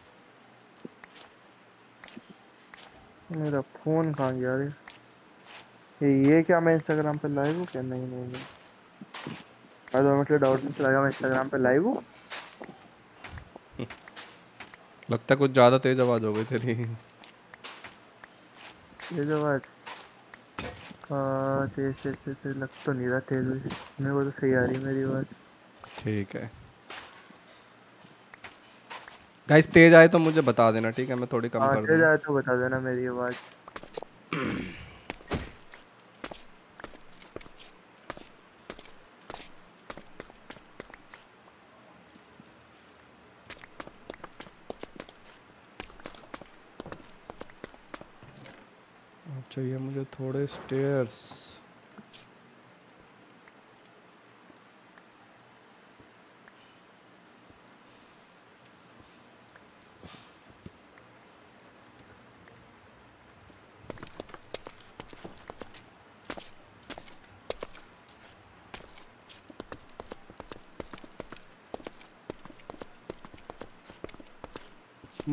Speaker 2: मेरा फ़ोन कहाँ गया रे? ये ये क्या मैं इंस्टाग्राम पे लाइव हूँ क्या? नहीं नहीं नहीं। मैं दो मिनट डाउट में चला मैं इंस्टाग्राम पे लाइव हूँ।
Speaker 1: लगता है कुछ ज़्यादा तेज आवाज़ हो गई तेरी।
Speaker 2: तेज तेज तेज तेज लग तो नहीं रहा तेज। मेरे को तो सही आ रही मेरी आवाज़।
Speaker 1: ठीक है। गाइस तेज आए तो मुझे बता देना ठीक है? मैं थोड़ी कम
Speaker 2: हाँ
Speaker 1: कर
Speaker 2: तेज आए तो बता देना मेरी आवाज़।
Speaker 1: चाहिए मुझे थोड़े स्टेयर्स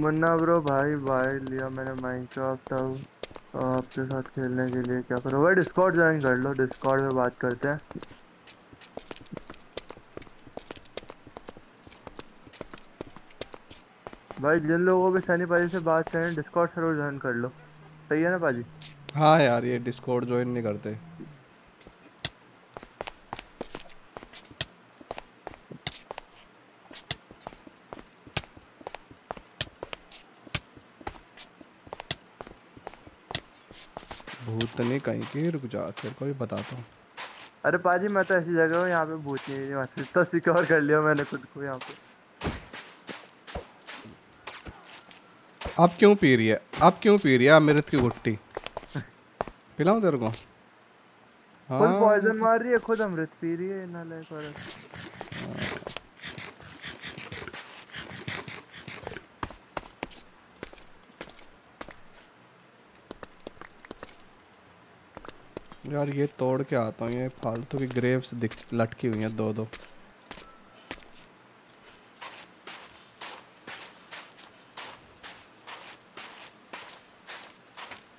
Speaker 2: मुन्ना ब्रो, भाई भाई, लिया मैंने माइनक्राफ्ट अब आपके साथ खेलने के लिए। क्या करो? भाई डिस्कॉर्ड ज्वाइन कर लो। डिस्कॉर्ड में बात करते हैं। भाई, जिन लोगों को सैनी पाजी से बात करें डिस्कॉर्ड ज़रूर ज्वाइन कर लो। सही है ना पाजी?
Speaker 1: हाँ यार, ये डिस्कॉर्ड ज्वाइन नहीं करते। कहीं की? रुक जा तेरे को भी बताता हूँ।
Speaker 2: अरे पाजी मैं तो ऐसी जगह हूँ यहाँ पे भूत नहीं है इतना सिक्योर कर लिया मैंने खुद को यहाँ पे।
Speaker 1: अब क्यों पी रही है? आप क्यों पी रही है? अमृत की गुट्टी पिलाऊं तेरे को?
Speaker 2: खुद
Speaker 1: हाँ।
Speaker 2: पॉइजन मार रही है खुद अमृत पी रही है नालायक औरत
Speaker 1: यार ये तोड़ के आता हूँ ये फालतू की ग्रेव्स दिख लटकी हुई हैं दो दो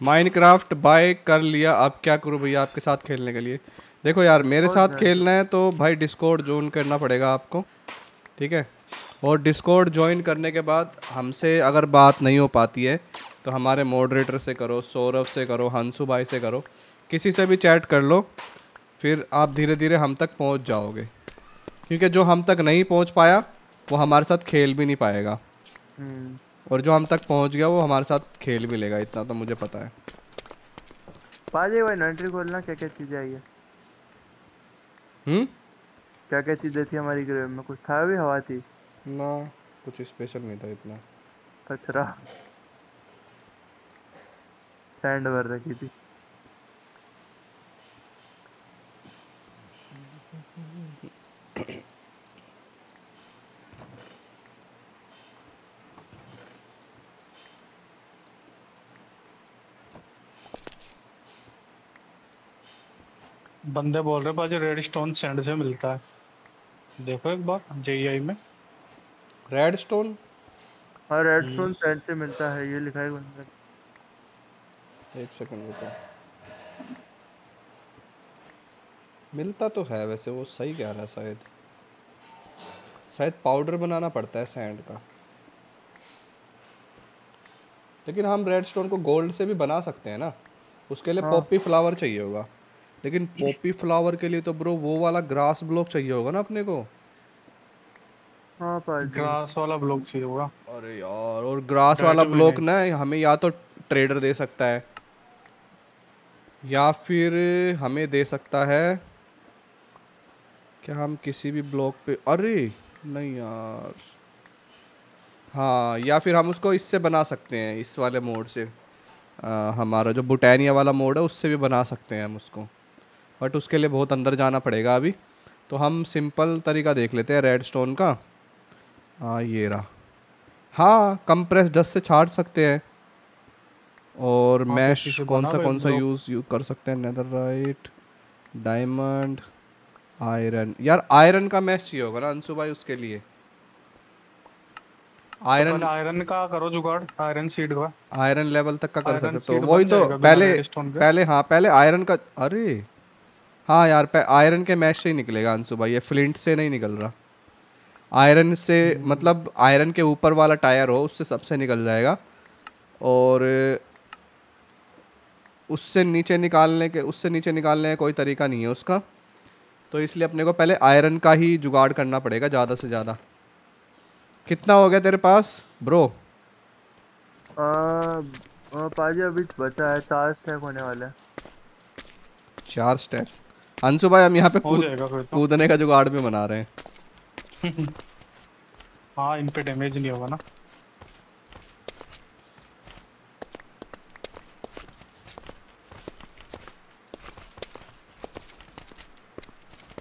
Speaker 1: माइनक्राफ्ट बाय कर लिया अब क्या करूँ भैया आपके साथ खेलने के लिए? देखो यार मेरे साथ खेलना है तो भाई डिस्कॉर्ड ज्वाइन करना पड़ेगा आपको ठीक है? और डिस्कॉर्ड ज्वाइन करने के बाद हमसे अगर बात नहीं हो पाती है तो हमारे मॉडरेटर से करो सौरभ से करो हंसू भाई से करो। किसी से भी चैट कर लो फिर आप धीरे धीरे हम तक पहुँच जाओगे। क्योंकि जो हम तक नहीं पहुँच पाया वो हमारे साथ खेल भी नहीं पाएगा।
Speaker 2: हम्म।
Speaker 1: और जो हम तक पहुँच गया वो हमारे साथ खेल भी लेगा इतना तो मुझे पता है।
Speaker 2: पाजी वो इन्वेंटरी खोलना क्या क्या चीज़ें आई है?
Speaker 1: हम्म?
Speaker 2: क्या क्या चीज़ें थी हमारी ग्रेव में? कुछ था भी हवा थी?
Speaker 1: ना कुछ स्पेशल नहीं था इतना।
Speaker 2: कचरा सैंड भर रखी थी।
Speaker 4: बंदे बोल रहे बाजी रेड स्टोन सैंड से मिलता है। देखो एक बार जेईआई में।
Speaker 1: रेड स्टोन
Speaker 2: हाँ रेड स्टोन सैंड से मिलता है ये लिखा है बंदे
Speaker 1: एक सेकंड रुको। मिलता तो है वैसे वो सही कह रहा है शायद। शायद पाउडर बनाना पड़ता है सैंड का। लेकिन हम रेड स्टोन को गोल्ड से भी बना सकते हैं ना। उसके लिए हाँ। पॉपी फ्लावर चाहिए होगा। लेकिन पॉपी फ्लावर के लिए तो ब्रो वो वाला ग्रास ब्लॉक चाहिए होगा ना अपने को।
Speaker 2: हाँ
Speaker 4: ग्रास वाला ब्लॉक चाहिए होगा।
Speaker 1: अरे यार और ग्रास वाला ब्लॉक ना हमें या तो ट्रेडर दे सकता है। या फिर हमें दे सकता है क्या हम किसी भी ब्लॉक पे अरे नहीं यार। हाँ या फिर हम उसको इससे बना सकते हैं इस वाले मोड से। आ, हमारा जो बुटैनिया वाला मोड है उससे भी बना सकते हैं हम उसको। बट उसके लिए बहुत अंदर जाना पड़ेगा अभी। तो हम सिंपल तरीका देख लेते हैं रेड स्टोन का। हाँ ये रहा। हाँ कंप्रेस दस से छाट सकते हैं। और
Speaker 4: हाँ,
Speaker 1: मैश कौन सा कौन सा यूज़ यू कर सकते हैं? Netherite diamond. आयरन। यार आयरन का मैच चाहिए होगा ना अंशु भाई उसके लिए। आयरन
Speaker 4: पहले आयरन का करो जुगाड़ आयरन सीड का।
Speaker 1: आयरन लेवल तक का कर सकते तो वही तो पहले पहले हाँ पहले आयरन का अरे! हाँ यार आयरन के मैच से ही निकलेगा अंशु भाई ये फ्लिंट से नहीं निकल रहा। आयरन से मतलब आयरन के ऊपर वाला टायर हो उससे सबसे निकल जाएगा। और उससे नीचे निकालने के उससे नीचे निकालने का कोई तरीका नहीं है उसका। तो इसलिए अपने को पहले आयरन का ही जुगाड़ करना पड़ेगा ज़्यादा से ज़्यादा। कितना हो गया तेरे पास ब्रो
Speaker 2: पाजी अभी बचा है चार स्टैक होने वाला है।
Speaker 1: चार स्टेप अंशु भाई हम यहाँ पे कूद
Speaker 4: तो।
Speaker 1: कूदने का जुगाड़ भी बना रहे हैं।
Speaker 4: हाँ इन पे डैमेज नहीं होगा ना।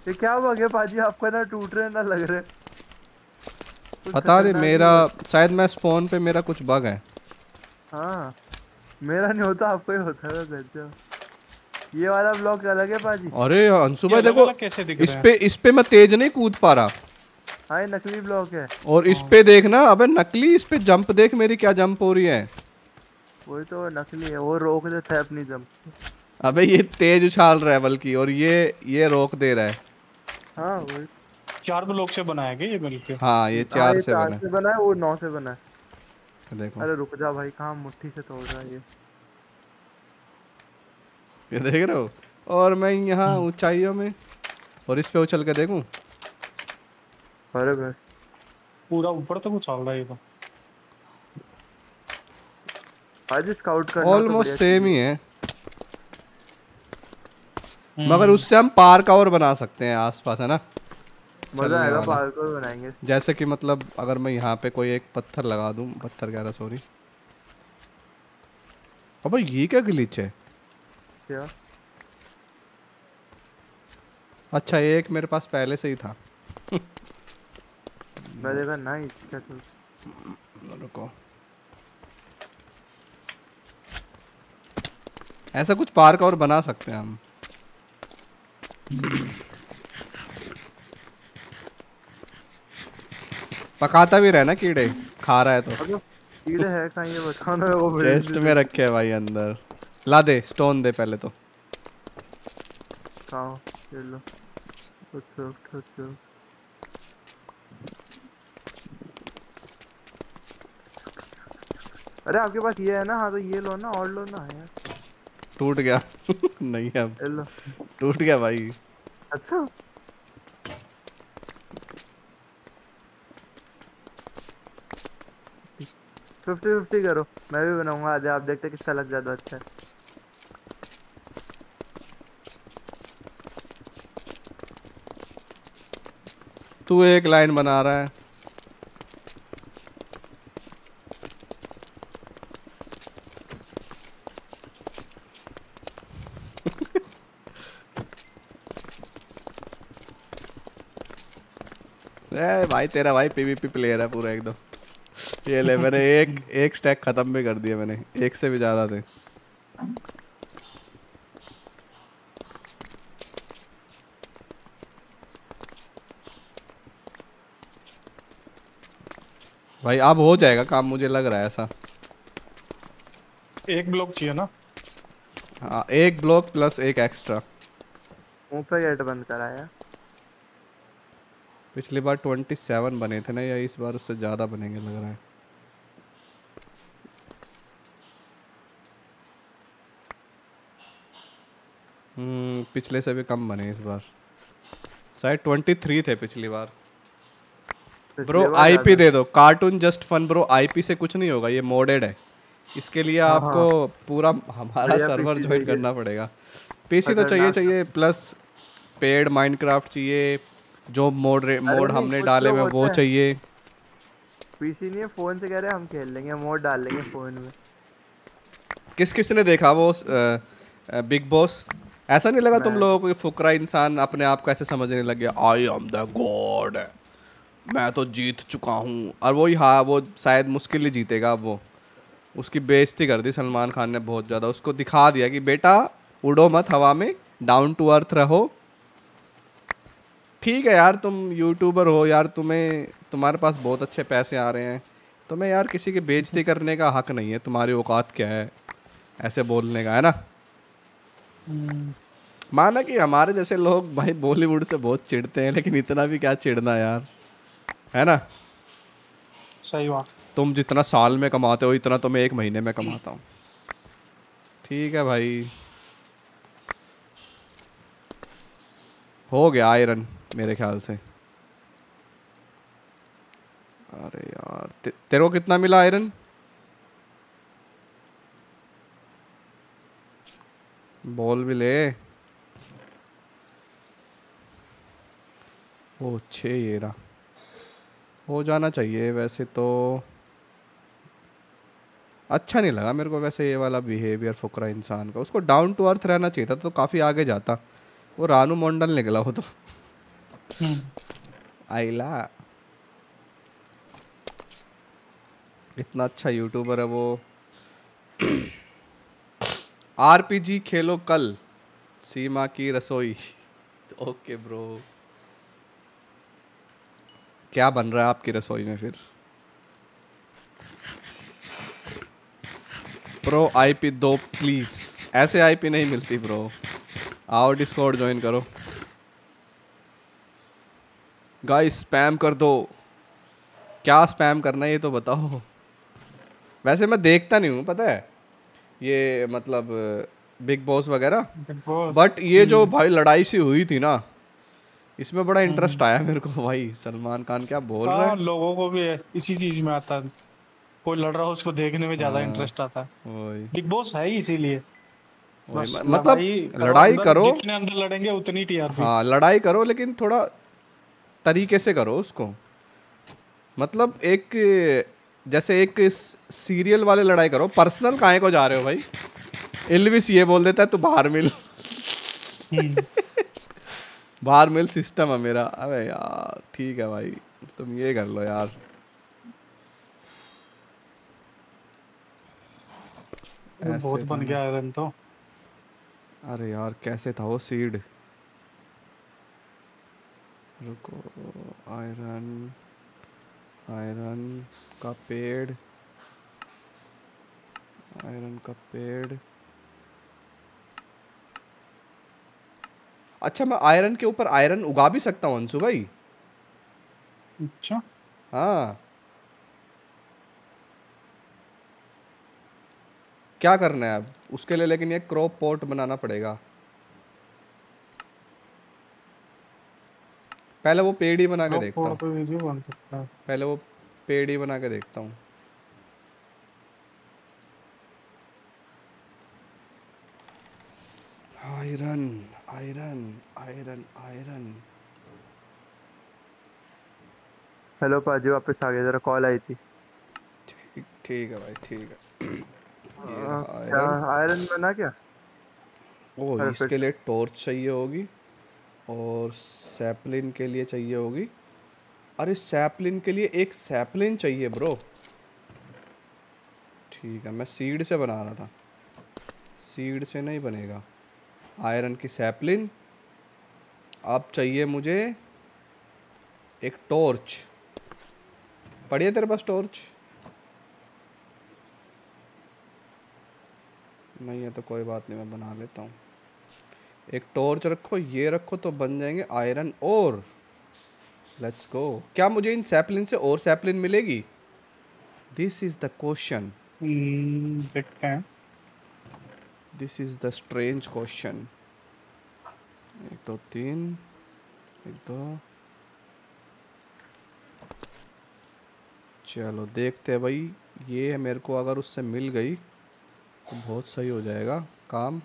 Speaker 2: ये क्या हो गया पाजी आपका ना टूट रहे ना लग रहे
Speaker 1: पता नहीं मेरा शायद मैं स्पॉन पे मेरा कुछ बग है।
Speaker 2: हो- हाँ मेरा नहीं होता आपको ही होता है गजब ये वाला ब्लॉक अलग है पाजी
Speaker 1: अरे अंशु भाई देखो
Speaker 4: कैसे दिख
Speaker 1: इस
Speaker 4: रहे हैं?
Speaker 1: पे इस पे मैं तेज नहीं कूद पा रहा।
Speaker 2: हाँ ये नकली ब्लॉक है।
Speaker 1: और इस पे देखना अबे नकली इस पे जंप देख मेरी क्या जंप हो रही है।
Speaker 2: वही तो नकली है। वो रोक देता है अपनी जंप
Speaker 1: अबे ये तेज उछाल रहा है बल्कि और ये ये रोक दे रहा है।
Speaker 2: हाँ वही
Speaker 4: चार ब्लॉक से बनाया गया ये मिलके
Speaker 1: हाँ ये
Speaker 2: हाँ,
Speaker 1: चार से बना। है
Speaker 2: से बना है वो नौ से बना है।
Speaker 1: देखो।
Speaker 2: अरे रुक जा भाई कहाँ मुट्ठी से तोड़ रहा है ये?
Speaker 1: ये देख रहे हो? और मैं यहाँ ऊंचाइयों में और इस पे उछल के देखूँ?
Speaker 2: अरे भाई
Speaker 4: पूरा ऊपर तक उछाल रहा है ये तो।
Speaker 2: आज स्काउट करना तो
Speaker 1: ऑलमोस्ट सेम ही है। मगर उससे हम पार्क और बना सकते हैं आसपास है ना?
Speaker 2: मज़ा आएगा
Speaker 1: वाला।
Speaker 2: पार्कोर बनाएँगे।
Speaker 1: जैसे कि मतलब अगर मैं यहाँ पे कोई एक पत्थर लगा दूँ पत्थर कह रहा सॉरी अबे ये क्या ग्लिच है?
Speaker 2: क्या?
Speaker 1: अच्छा ये एक मेरे पास पहले से ही था।
Speaker 2: मैं देखा नाइस क्या चल
Speaker 1: रुको। ऐसा कुछ पार्क और बना सकते हैं हम। पकाता भी रहना कीड़े? खा रहा है तो।
Speaker 2: कीड़े है कहाँ ये वो
Speaker 1: चेस्ट में रखे है भाई अंदर। ला दे स्टोन दे पहले तो।
Speaker 2: लो अच्छा अच्छा अच्छा अरे आपके पास ये है ना? हाँ तो ये लो ना और लो ना यार।
Speaker 1: टूट गया। नहीं अब। टूट गया भाई।
Speaker 2: अच्छा। फिफ्टी फिफ्टी करो। मैं भी बनाऊँगा। आज आप देखते किसका लग ज़्यादा अच्छा है।
Speaker 1: तू एक लाइन बना रहा है ए भाई तेरा भाई पीवीपी प्लेयर है पूरा एकदम। ये ले मैंने एक एक स्टैक खत्म भी कर दिया मैंने एक से भी ज़्यादा थे। भाई अब हो जाएगा काम मुझे लग रहा है ऐसा।
Speaker 4: एक ब्लॉक चाहिए ना?
Speaker 1: हाँ एक ब्लॉक प्लस एक एक्स्ट्रा
Speaker 2: पे गेट बंद कराया
Speaker 1: पिछली बार ट्वेंटी सेवन बने थे ना या इस बार उससे ज़्यादा बनेंगे लग रहा है? हम्म पिछले से भी कम बने इस बार। शायद ट्वेंटी थ्री थे पिछली बार। ब्रो
Speaker 2: बार
Speaker 1: आईपी दे दो। Cartoon just fun bro IP से कुछ नहीं होगा ये मोडेड है। इसके लिए आपको पूरा हमारा सर्वर ज्वाइन करना पड़ेगा। पीसी तो चाहिए चाहिए प्लस पेड माइनक्राफ्ट चाहिए जो मोड मोड हमने डाले
Speaker 2: लोग
Speaker 1: हुए वो चाहिए।
Speaker 2: पीसी नहीं है फ़ोन से कह रहे हैं हम खेल लेंगे मोड डाल लेंगे फ़ोन में।
Speaker 1: किस किस ने देखा वो बिग बॉस? ऐसा नहीं लगा तुम लोगों को कि फुकरा इंसान अपने आप को ऐसे समझने लग गया आई एम द गॉड मैं तो जीत चुका हूँ। और वही हाँ वो शायद मुश्किल ही जीतेगा वो। उसकी बेइज्जती कर दी सलमान खान ने बहुत ज़्यादा। उसको दिखा दिया कि बेटा उड़ो मत हवा में डाउन टू अर्थ रहो। ठीक है यार तुम यूट्यूबर हो यार तुम्हें तुम्हारे पास बहुत अच्छे पैसे आ रहे हैं। तुम्हें यार किसी की बेजती करने का हक नहीं है तुम्हारी औकात क्या है? ऐसे बोलने का है ना? माना कि हमारे जैसे लोग भाई बॉलीवुड से बहुत चिढ़ते हैं लेकिन इतना भी क्या चिढ़ना यार है ना?
Speaker 4: सही बात।
Speaker 1: तुम जितना साल में कमाते हो इतना तो मैं एक महीने में कमाता हूँ। ठीक है भाई। हो गया आयरन। मेरे ख्याल से। अरे यार ते, तेरे को कितना मिला आयरन बॉल भी ले। ओ छः ये रहा। हो जाना चाहिए वैसे तो। अच्छा नहीं लगा मेरे को वैसे ये वाला बिहेवियर फुकरा इंसान का। उसको डाउन टू अर्थ रहना चाहिए था तो काफ़ी आगे जाता। वो रानू मंडल निकला हो तो। आइला इतना अच्छा यूट्यूबर है वो। आरपीजी खेलो कल। सीमा की रसोई। Okay bro. क्या बन रहा है आपकी रसोई में फिर? प्रो आईपी दो प्लीज़ ऐसे आईपी नहीं मिलती, ब्रो। आओ डिस्कॉर्ड ज्वाइन करो। गाइस स्पैम कर दो। क्या स्पैम करना है ये तो बताओ। वैसे मैं देखता नहीं हूँ पता है? ये मतलब बिग बॉस वगैरह। बट ये जो भाई लड़ाई सी हुई थी ना इसमें बड़ा इंटरेस्ट आया मेरे को भाई। सलमान खान क्या बोल रहा
Speaker 4: हाँ?
Speaker 1: है
Speaker 4: लोगों को भी इसी चीज़ में आता है। कोई लड़ रहा हो उसको देखने में ज़्यादा
Speaker 1: हाँ।
Speaker 4: इंटरेस्ट आता है। बिग बॉस है ही इसीलिए।
Speaker 1: मतलब लड़ाई करो।
Speaker 4: जितने अंदर लड़ेंगे उतनी टीआरपी
Speaker 1: हाँ लड़ाई करो लेकिन थोड़ा तरीके से करो उसको। मतलब एक जैसे एक सीरियल वाले लड़ाई करो। पर्सनल काहे को जा रहे हो भाई? इलविस ये बोल देता है तू बाहर मिल। बाहर मिल सिस्टम है मेरा। अरे यार ठीक है भाई। तुम ये कर लो यार।
Speaker 4: बहुत बन गया आयरन तो।
Speaker 1: अरे यार कैसे था वो सीड रुको आयरन आयरन का पेड़ आयरन का पेड़। अच्छा मैं आयरन के ऊपर आयरन उगा भी सकता हूँ अंशु भाई।
Speaker 4: अच्छा।
Speaker 1: हाँ। क्या करना है अब? उसके लिए लेकिन ये क्रॉप पॉट बनाना पड़ेगा। पहले वो पेड़ ही बना के देखता हूँ।
Speaker 4: तो
Speaker 1: पहले वो पेड़ ही बना के देखता हूँ। Iron iron iron iron.
Speaker 2: Hello पाजी वापस आ गया जरा कॉल आई थी।
Speaker 1: ठीक ठीक है भाई ठीक है। आयरन।
Speaker 2: बना क्या?
Speaker 1: ओ इसके लिए टॉर्च चाहिए होगी। और सैपलिन के लिए चाहिए होगी। अरे, सैपलिन के लिए एक सैपलिन चाहिए, ब्रो। ठीक है, मैं सीड से बना रहा था। सीड से नहीं बनेगा। आयरन की सैपलिन। अब चाहिए मुझे एक टॉर्च। पड़ी है तेरे पास टॉर्च? नहीं है तो कोई बात नहीं, मैं बना लेता हूँ। एक टॉर्च रखो ये रखो तो बन जाएँगे आयरन और लेट्स गो क्या मुझे इन सैपलिन से और सैपलिन मिलेगी? This is the question this is the strange question एक दो तीन एक दो। चलो देखते हैं भाई। ये है मेरे को अगर उससे मिल गई तो बहुत सही हो जाएगा। काम।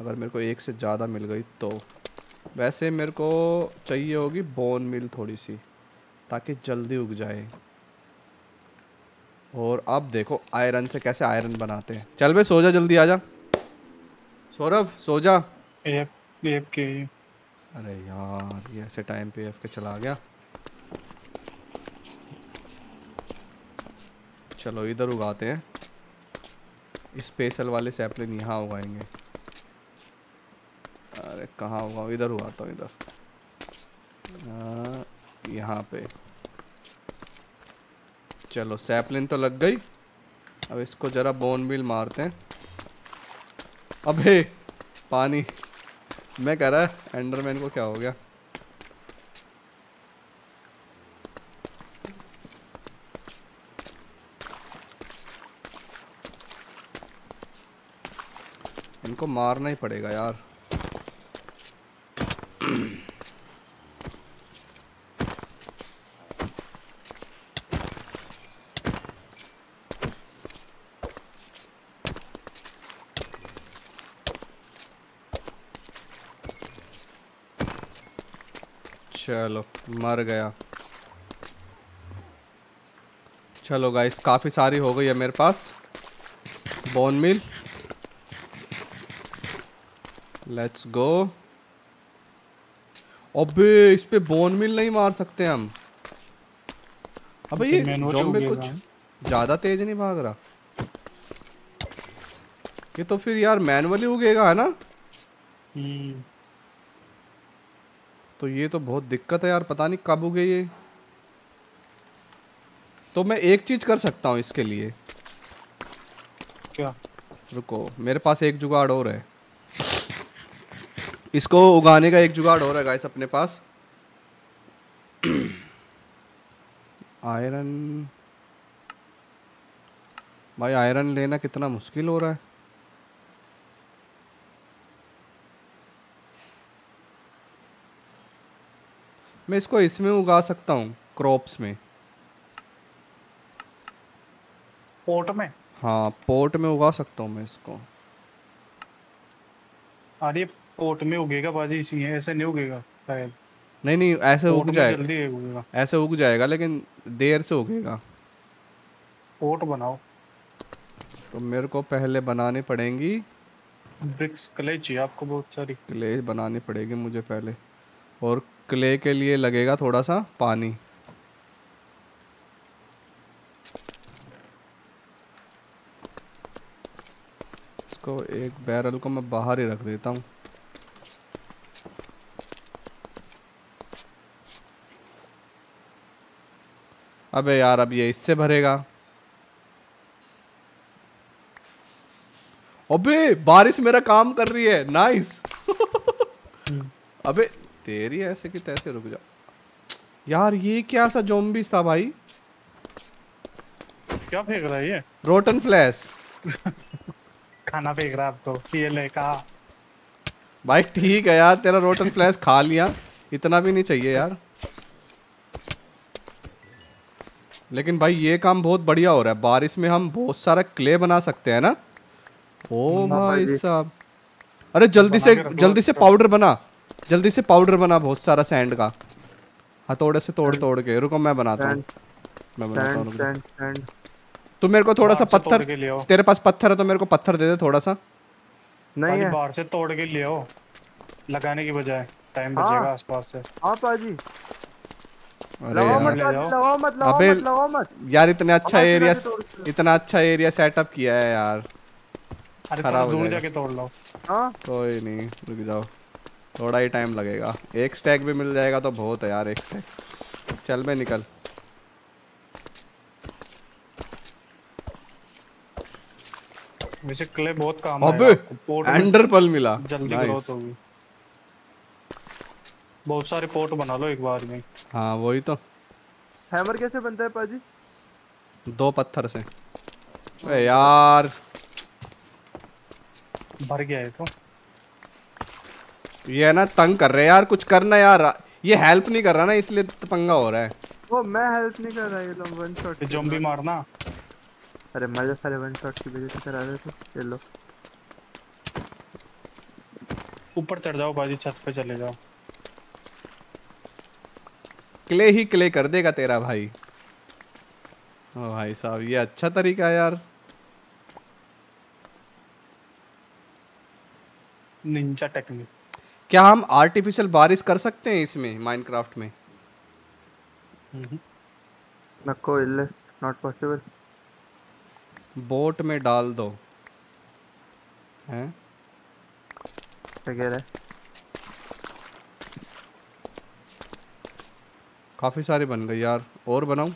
Speaker 1: अगर मेरे को एक से ज़्यादा मिल गई तो। वैसे मेरे को चाहिए होगी बोन मिल थोड़ी सी ताकि जल्दी उग जाए। और अब देखो आयरन से कैसे आयरन बनाते हैं। चल बे सो जा जल्दी आ जा सौरभ सो जा
Speaker 4: एफ़ एफ़ के
Speaker 1: अरे यार ये ऐसे टाइम पे एफ़ के चला गया। चलो इधर उगाते हैं। स्पेशल वाले सैपलिन यहाँ उगाएँगे। अरे कहाँ हुआ? इधर हुआ हूँ इधर। आ, यहाँ पे। चलो सैपलिन तो लग गई। अब इसको ज़रा बोन बिल मारते हैं। अबे पानी। मैं कह रहा एंडरमैन को क्या हो गया? इनको मारना ही पड़ेगा यार चलो मर गया। चलो गाइस काफ़ी सारी हो गई है मेरे पास। बोन मिल लेट्स गो अबे इस पे बोन मिल नहीं मार सकते हम। अबे ये ज़ॉम्बी कुछ ज़्यादा तेज नहीं भाग रहा। ये तो फिर यार मैनुअली उगेगा है ना?
Speaker 4: हम्म,
Speaker 1: तो ये तो बहुत दिक्कत है यार पता नहीं कब उगे ये। तो मैं एक चीज़ कर सकता हूँ इसके लिए।
Speaker 4: क्या?
Speaker 1: रुको मेरे पास एक जुगाड़ और है। इसको उगाने का एक जुगाड़ और है गाइस अपने पास। आयरन भाई आयरन लेना कितना मुश्किल हो रहा है। मैं इसको इसमें उगा सकता हूँ क्रॉप्स में।
Speaker 4: पोर्ट में?
Speaker 1: हाँ पोर्ट में उगा सकता हूँ मैं इसको।
Speaker 4: अरे पोर्ट में उगेगा बाजी इसी है ऐसे नहीं उगेगा शायद।
Speaker 1: नहीं नहीं ऐसे उग जाएगा।
Speaker 4: जल्दी उगेगा।
Speaker 1: ऐसे उग जाएगा लेकिन देर से उगेगा।
Speaker 4: पोर्ट बनाओ।
Speaker 1: तो मेरे को पहले बनानी पड़ेंगी।
Speaker 4: ब्रिक्स क्ले चाहिए आपको बहुत सारी।
Speaker 1: क्ले बनानी पड़ेगी मुझे पहले। और क्ले के लिए लगेगा थोड़ा सा पानी। इसको एक बैरल को मैं बाहर ही रख देता हूँ। अबे यार, अब ये इससे भरेगा। अबे, बारिश मेरा काम कर रही है। नाइस अबे तेरी ऐसे की तैसे रुक जा। यार ये क्या सा जोम्बिस था भाई?
Speaker 4: क्या फेंक रहा है ये?
Speaker 1: रोटन फ्लैश
Speaker 4: खाना फेंक रहा है आपको ये ले कहा
Speaker 1: भाई ठीक है यार तेरा रोटन फ्लैश खा लिया। इतना भी नहीं चाहिए यार। लेकिन भाई ये काम बहुत बढ़िया हो रहा है। बारिश में हम बहुत सारा क्ले बना सकते हैं ना? ओ भाई साहब। अरे जल्दी से
Speaker 4: के
Speaker 1: जल्दी से पाउडर बना। जल्दी से पाउडर बना बहुत सारा सैंड का। हथौड़े से तोड़ तोड़ के रुको मैं बनाता हूँ। मैं बनाता हूँ
Speaker 2: सैंड
Speaker 1: तू मेरे को थोड़ा सा पत्थर
Speaker 4: के ले आओ।
Speaker 1: तेरे पास पत्थर है तो मेरे को पत्थर दे दे थोड़ा सा।
Speaker 2: नहीं है।
Speaker 4: बाहर से तोड़ के ले आओ। लगाने की बजाय टाइम
Speaker 2: हाँ।
Speaker 4: बचेगा आसपास से।
Speaker 2: हाँ पाजी।
Speaker 1: अरे
Speaker 2: लगाओ
Speaker 1: यार।
Speaker 2: मत। लगाओ मत लगाओ मत लगाओ मत।
Speaker 1: यार इतना अच्छा एरिया। इतना अच्छा एरिया सेटअप किया है यार।
Speaker 4: अरे
Speaker 1: खराब हो
Speaker 4: दूर जाके तोड़ लो।
Speaker 2: हाँ।
Speaker 1: कोई नहीं रुक जाओ। थोड़ा ही टाइम लगेगा। एक स्टैक भी मिल जाएगा तो बहुत है यार एक स्टैक चल मैं निकल।
Speaker 4: वैसे क्ले बहुत काम
Speaker 1: अबे एंडर पल मिला।
Speaker 4: जल्दी
Speaker 1: Nice.
Speaker 4: ग्रोथ होगी। बहुत सारे पोर्ट बना लो एक बार में।
Speaker 1: हाँ वही तो।
Speaker 2: हैमर कैसे बनता है पाजी?
Speaker 1: दो पत्थर से। अरे यार।
Speaker 4: भर गया है तो।
Speaker 1: ये ना तंग कर रहे हैं यार कुछ करना यार। ये हेल्प नहीं कर रहा ना इसलिए तो पंगा हो रहा है।
Speaker 2: वो मैं हेल्प नहीं कर रहा ये लोग वन शॉट
Speaker 4: ये जोम्बी मारना।
Speaker 2: अरे मर जा सारे वन शॉट की वजह से करा रहे थे ये लो।
Speaker 4: ऊपर चढ़ जाओ बाजी छत पे चले जाओ।
Speaker 1: क्ले ही क्ले कर देगा तेरा भाई। ओ भाई साहब ये अच्छा तरीका है यार।
Speaker 4: निंजा टेक्निक
Speaker 1: क्या हम आर्टिफिशियल बारिश कर सकते हैं इसमें माइनक्राफ्ट में?
Speaker 2: नको इल्ले नॉट पॉसिबल
Speaker 1: बोट में डाल दो। हैं?
Speaker 2: क्या कह रहा है?
Speaker 1: काफ़ी सारी बन गए यार और बनाऊँ?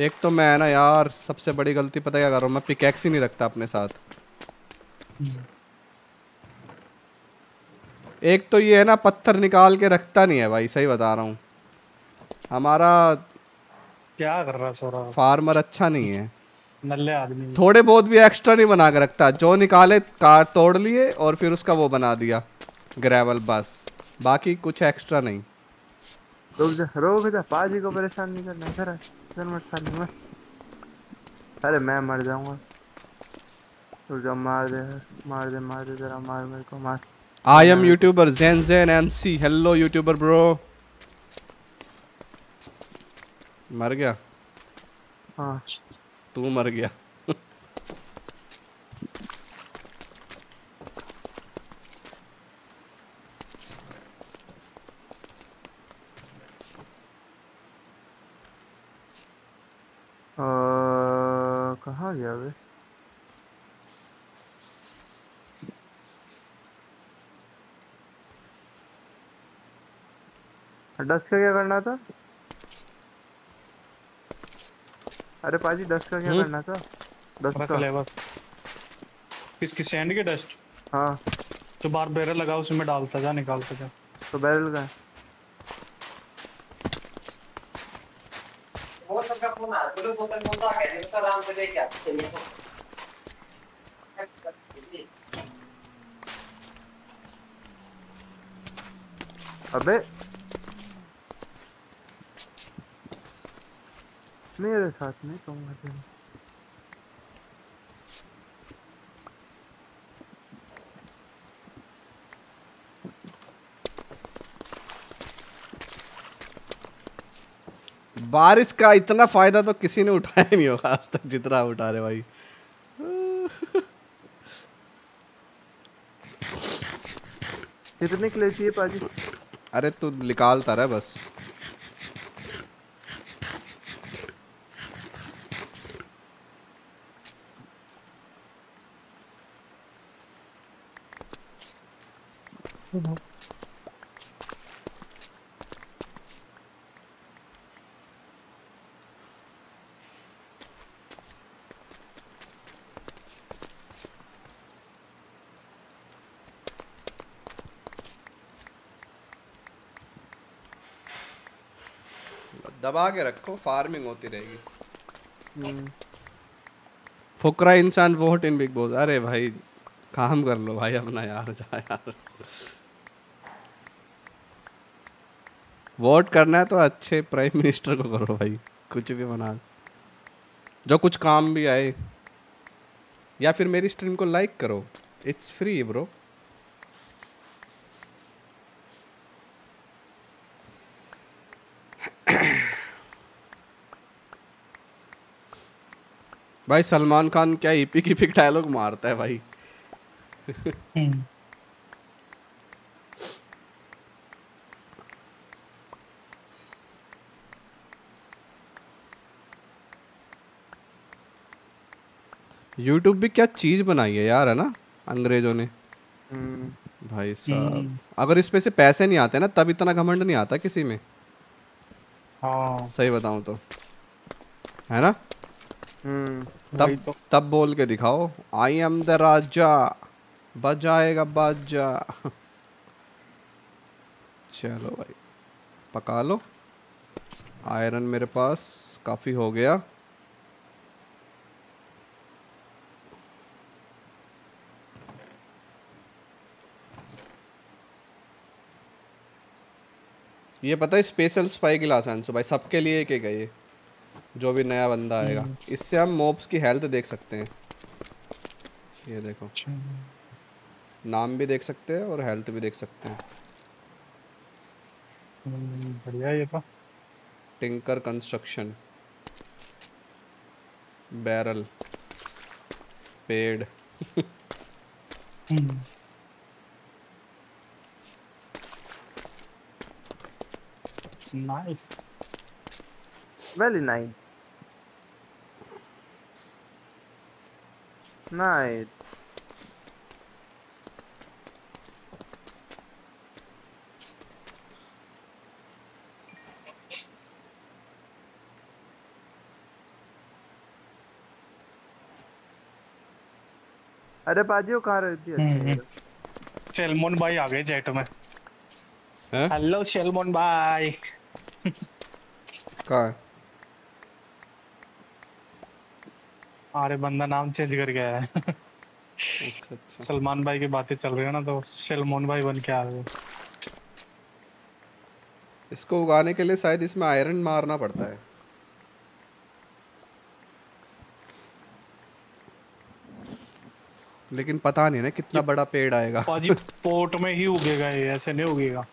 Speaker 1: एक तो मैं है ना यार सबसे बड़ी गलती पता क्या कर रहा हूँ? मैं पिकैक्स ही नहीं रखता अपने साथ। एक तो ये है ना पत्थर निकाल के रखता नहीं है भाई सही बता रहा हूँ। हमारा
Speaker 4: क्या कर रहा सोरा?
Speaker 1: फार्मर अच्छा नहीं है।
Speaker 4: नल्ले आदमी
Speaker 1: थोड़े बहुत भी एक्स्ट्रा नहीं बना के रखता। जो निकाले कार तोड़ लिए और फिर उसका वो बना दिया। ग्रेवल बस। बाकी कुछ एक्स्ट्रा नहीं।
Speaker 2: रुक जा रुक जा पाजी को परेशान नहीं करना आ, इधर मत खाने मत अरे मैं मर जाऊँगा। रुक जा मार दे मार दे मार दे जरा मार मेरे को मार।
Speaker 1: I am YouTuber Jain Jain M C hello YouTuber bro मर गया।
Speaker 2: हाँ।
Speaker 1: तू मर गया।
Speaker 2: अ, कहाँ गया वे? डस्ट का क्या करना था? अरे पाजी डस्ट का क्या
Speaker 1: हम्म?
Speaker 2: करना था? डस्ट का।
Speaker 4: ले बस। किसकी सैंड की डस्ट
Speaker 2: हाँ।
Speaker 4: जो बार बैरल लगा उसमें डालता जा निकालता जा।
Speaker 2: तो बैरल का। है। अबे मेरे साथ में तुम मज़े में।
Speaker 1: बारिश का इतना फ़ायदा तो किसी ने उठाया नहीं होगा आज तक जितना उठा रहे भाई।
Speaker 2: कितने के लिए चाहिए पाजी?
Speaker 1: अरे तू निकालता रहे बस। दबा के रखो फ़ार्मिंग होती रहेगी।
Speaker 2: हम्म,
Speaker 1: फुकरा इंसान वोट इन बिग बॉस अरे भाई काम कर लो भाई अपना यार जा यार। वोट करना है तो अच्छे प्राइम मिनिस्टर को करो भाई। कुछ भी बना जो कुछ काम भी आए, या फिर मेरी स्ट्रीम को लाइक करो। इट्स फ्री ब्रो भाई सलमान खान क्या ईपी की पिक डायलॉग मारता है भाई। यूट्यूब भी क्या चीज़ बनाई है यार है ना अंग्रेज़ों ने?
Speaker 2: हम्म,
Speaker 1: भाई साहब
Speaker 4: हम्म।
Speaker 1: अगर इस पे से पैसे नहीं आते ना तब इतना घमंड नहीं आता किसी में।
Speaker 4: हाँ।
Speaker 1: सही बताऊँ तो। है ना?
Speaker 2: हम्म
Speaker 1: तब
Speaker 4: तो।
Speaker 1: तब बोल के दिखाओ आई एम द राजा बजाएगा बाजा। चलो भाई पका लो। आयरन मेरे पास काफ़ी हो गया। ये पता है स्पेशल स्पाई गिलास आँसू भाई सबके लिए एक एक है ये जो भी नया बंदा आएगा। इससे हम मॉब्स की हेल्थ देख सकते हैं। ये देखो।
Speaker 4: अच्छा,
Speaker 1: नाम भी देख सकते हैं और हेल्थ भी देख सकते हैं।
Speaker 4: हम्म, बढ़िया ये तो।
Speaker 1: टिंकर कंस्ट्रक्शन बैरल पेड़
Speaker 4: नाइस
Speaker 2: Very nice. Nice. अरे बाजी वो कहाँ रहती है
Speaker 4: हम्म, हम्म। भाई आ गए चैट में हेलो सैलमोन भाई
Speaker 1: कहाँ है
Speaker 4: अरे बंदा नाम चेंज कर गया है।
Speaker 1: अच्छा अच्छा।
Speaker 4: सलमान भाई की बातें चल रही है ना तो सैलमोन भाई बन के आ गए।
Speaker 1: इसको उगाने के लिए शायद इसमें आयरन मारना पड़ता है। लेकिन पता नहीं ना कितना बड़ा पेड़ आएगा।
Speaker 4: पाजी पोर्ट में ही उगेगा ये ऐसे नहीं उगेगा।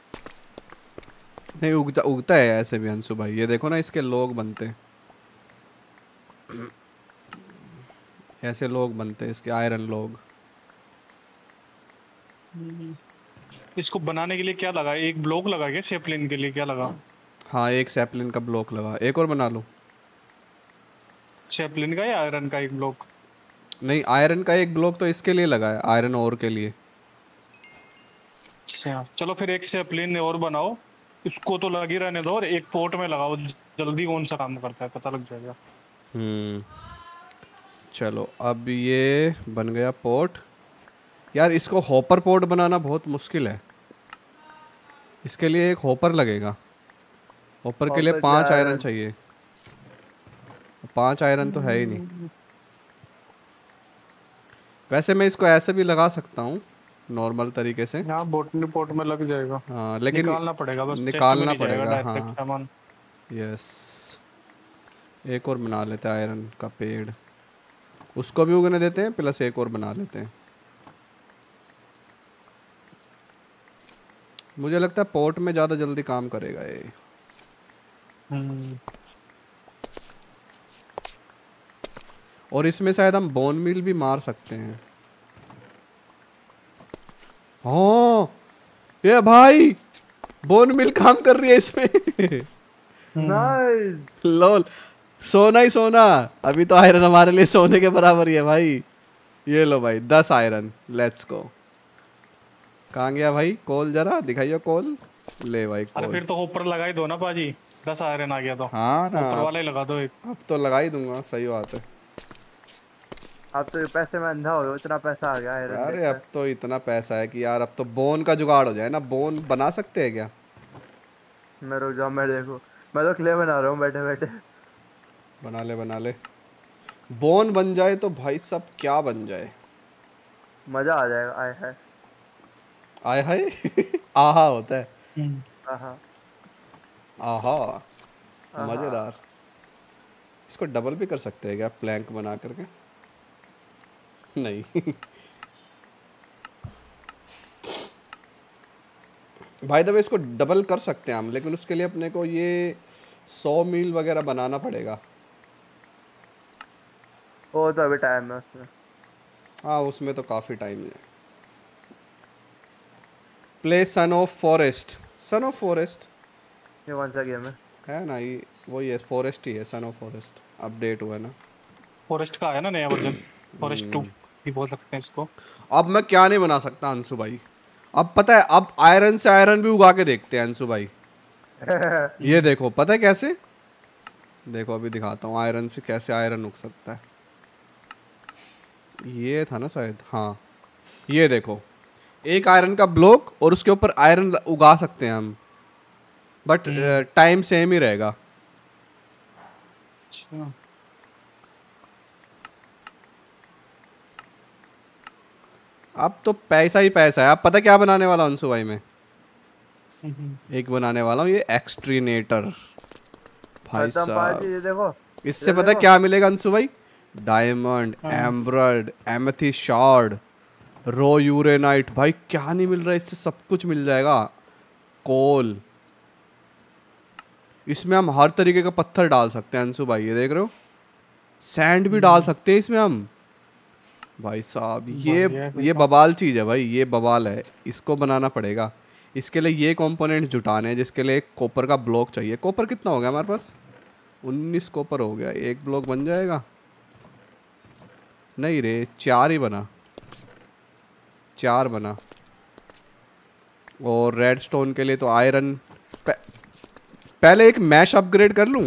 Speaker 1: नहीं उगता उगता है ऐसे भी अंशु भाई। ये देखो ना इसके लोग बनते ऐसे लोग बनते इसके आयरन लोग।
Speaker 4: इसको बनाने के लिए क्या लगा? एक ब्लॉक लगा क्या सेपलिन के लिए? क्या लगा?
Speaker 1: हाँ एक सैपलिन का ब्लॉक लगा। एक और बना लूँ।
Speaker 4: सेपलिन का या आयरन का एक ब्लॉक
Speaker 1: नहीं आयरन का एक ब्लॉक तो इसके लिए लगा है आयरन और के लिए।
Speaker 4: अच्छा चलो फिर एक सेपलिन और बनाओ। इसको तो लग ही रहने दो और एक पोर्ट में लगाओ जल्दी कौन सा काम करता है पता लग जाएगा।
Speaker 1: हम्म। चलो अब ये बन गया पोर्ट यार इसको हॉपर पोर्ट बनाना बहुत मुश्किल है। इसके लिए एक हॉपर लगेगा। हॉपर के लिए पाँच आयरन चाहिए। पाँच आयरन तो है ही नहीं। वैसे मैं इसको ऐसे भी लगा सकता हूँ। नॉर्मल तरीके से।
Speaker 4: यहाँ बोटनी पोर्ट में लग जाएगा।
Speaker 1: हाँ लेकिन
Speaker 4: निकालना पड़ेगा बस
Speaker 1: निकालना पड़ेगा, हाँ।
Speaker 4: सामान।
Speaker 1: यस एक और बना लेते हैं आयरन का पेड़। उसको भी उगने देते हैं प्लस एक और बना लेते हैं। मुझे लगता है पोर्ट में ज़्यादा जल्दी काम करेगा ये।
Speaker 4: हम्म,
Speaker 1: और इसमें शायद हम बोन मिल भी मार सकते हैं। हाँ। ये भाई बोन मिल काम कर रही है इसमें।
Speaker 2: नाइस
Speaker 1: लोल सोना ही सोना। अभी तो आयरन हमारे लिए सोने के बराबर ही है भाई। ये लो भाई दस आयरन लेट्स गो कहाँ गया भाई? कॉल जरा दिखाइए कॉल। ले भाई
Speaker 4: अरे
Speaker 1: कॉल।
Speaker 4: फिर तो ऊपर लगा ही दो ना पाजी। दस आयरन आ गया तो।
Speaker 1: हाँ ना
Speaker 4: ऊपर वाला ही लगा दो एक।
Speaker 1: अब तो लगा ही दूँगा सही बात है।
Speaker 2: अब तो पैसे में अंधा हो इतना पैसा आ गया आयरन
Speaker 1: अरे अब तो इतना पैसा है कि यार अब तो बोन का जुगाड़ हो जाए ना। बोन बना सकते हैं क्या?
Speaker 2: मैं रुक जाओ मैं देखो। मैं तो क्ले बना रहा हूँ बैठे बैठे।
Speaker 1: बना ले बना ले। बोन बन जाए तो भाई सब क्या बन जाए?
Speaker 2: मज़ा आ जाएगा आए है
Speaker 1: आय हाय? आहा होता है।
Speaker 4: हम्म,
Speaker 2: आहा।
Speaker 1: आहा मज़ेदार। इसको डबल भी कर सकते हैं क्या प्लैंक बना करके? नहीं। भाई दबे इसको डबल कर सकते हैं हम लेकिन उसके लिए अपने को ये सौ मील वगैरह बनाना पड़ेगा।
Speaker 2: वो तो अभी टाइम है उसमें।
Speaker 1: हाँ उसमें तो काफ़ी टाइम है। Play son of forest son of forest
Speaker 2: ये कौन सा गेम है?
Speaker 1: है ना ये वही है फॉरेस्ट ही है सन ऑफ़ फॉरेस्ट अपडेट हुआ है ना।
Speaker 4: फॉरेस्ट का है ना नया वर्जन फॉरेस्ट टू भी बोल सकते हैं इसको।
Speaker 1: अब मैं क्या नहीं बना सकता अंशु भाई। अब पता है अब आयरन से आयरन भी उगा के देखते हैं अंशु भाई। ये देखो पता है कैसे? देखो अभी दिखाता हूँ आयरन से कैसे आयरन उग सकता है। ये था ना शायद हाँ। ये देखो एक आयरन का ब्लॉक और उसके ऊपर आयरन उगा सकते हैं हम। बट टाइम सेम ही रहेगा।
Speaker 4: अच्छा।
Speaker 1: अब तो पैसा ही पैसा है। आप पता क्या बनाने वाला हूँ अंशु भाई मैं?
Speaker 4: हम्म,
Speaker 1: एक बनाने वाला हूँ ये एक्सट्रीनेटर भाई साहब।
Speaker 2: पाजी ये देखो।
Speaker 1: इससे पता
Speaker 2: देखो।
Speaker 1: क्या मिलेगा अंशु भाई? Diamond emerald amethyst shard raw uraninite भाई क्या नहीं मिल रहा है? इससे सब कुछ मिल जाएगा। कोल इसमें हम हर तरीके का पत्थर डाल सकते हैं अंशु भाई ये देख रहे हो? सैंड भी डाल सकते हैं इसमें हम। भाई साहब ये ये बवाल चीज़ है भाई ये बवाल है। इसको बनाना पड़ेगा। इसके लिए ये कंपोनेंट जुटाने हैं जिसके लिए एक कॉपर का ब्लॉक चाहिए। कॉपर कितना हो गया हमारे पास? उन्नीस कॉपर हो गया। एक ब्लॉक बन जाएगा। नहीं रे चार ही बना। चार बना। और रेड स्टोन के लिए तो आयरन पहले एक मैश अपग्रेड कर लूँ?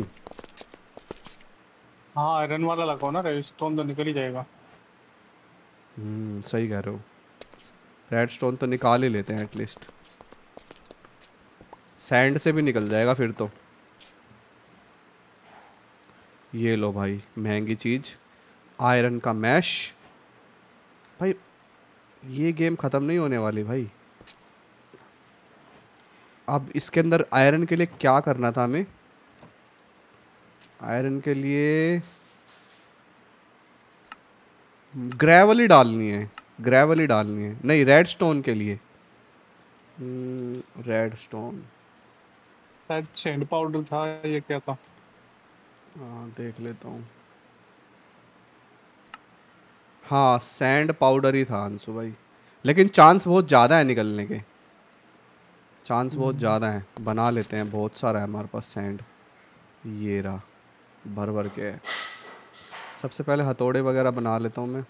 Speaker 4: हाँ आयरन वाला लगाओ ना रेडस्टोन तो निकल ही जाएगा।
Speaker 1: हम्म सही कह रहे हो। रेड स्टोन तो निकाल ही लेते हैं एटलीस्ट सैंड से भी निकल जाएगा फिर तो। ये लो भाई, महँगी चीज़। आयरन का मैश भाई, ये गेम ख़त्म नहीं होने वाली भाई। अब इसके अंदर आयरन के लिए क्या करना था हमें? आयरन के लिए ग्रेवल ही डालनी है ग्रेवल ही डालनी है। नहीं रेड स्टोन के लिए। रेड स्टोन
Speaker 4: शायद सैंड पाउडर था ये क्या था?
Speaker 1: हाँ देख लेता हूँ। हाँ सैंड पाउडर ही था अंशु भाई। लेकिन चांस बहुत ज़्यादा है निकलने के। चांस बहुत ज़्यादा है। बना लेते हैं बहुत सारा है हमारे पास सैंड ये रहा भर भर के। है सबसे पहले हथौड़े वगैरह बना लेता हूँ मैं।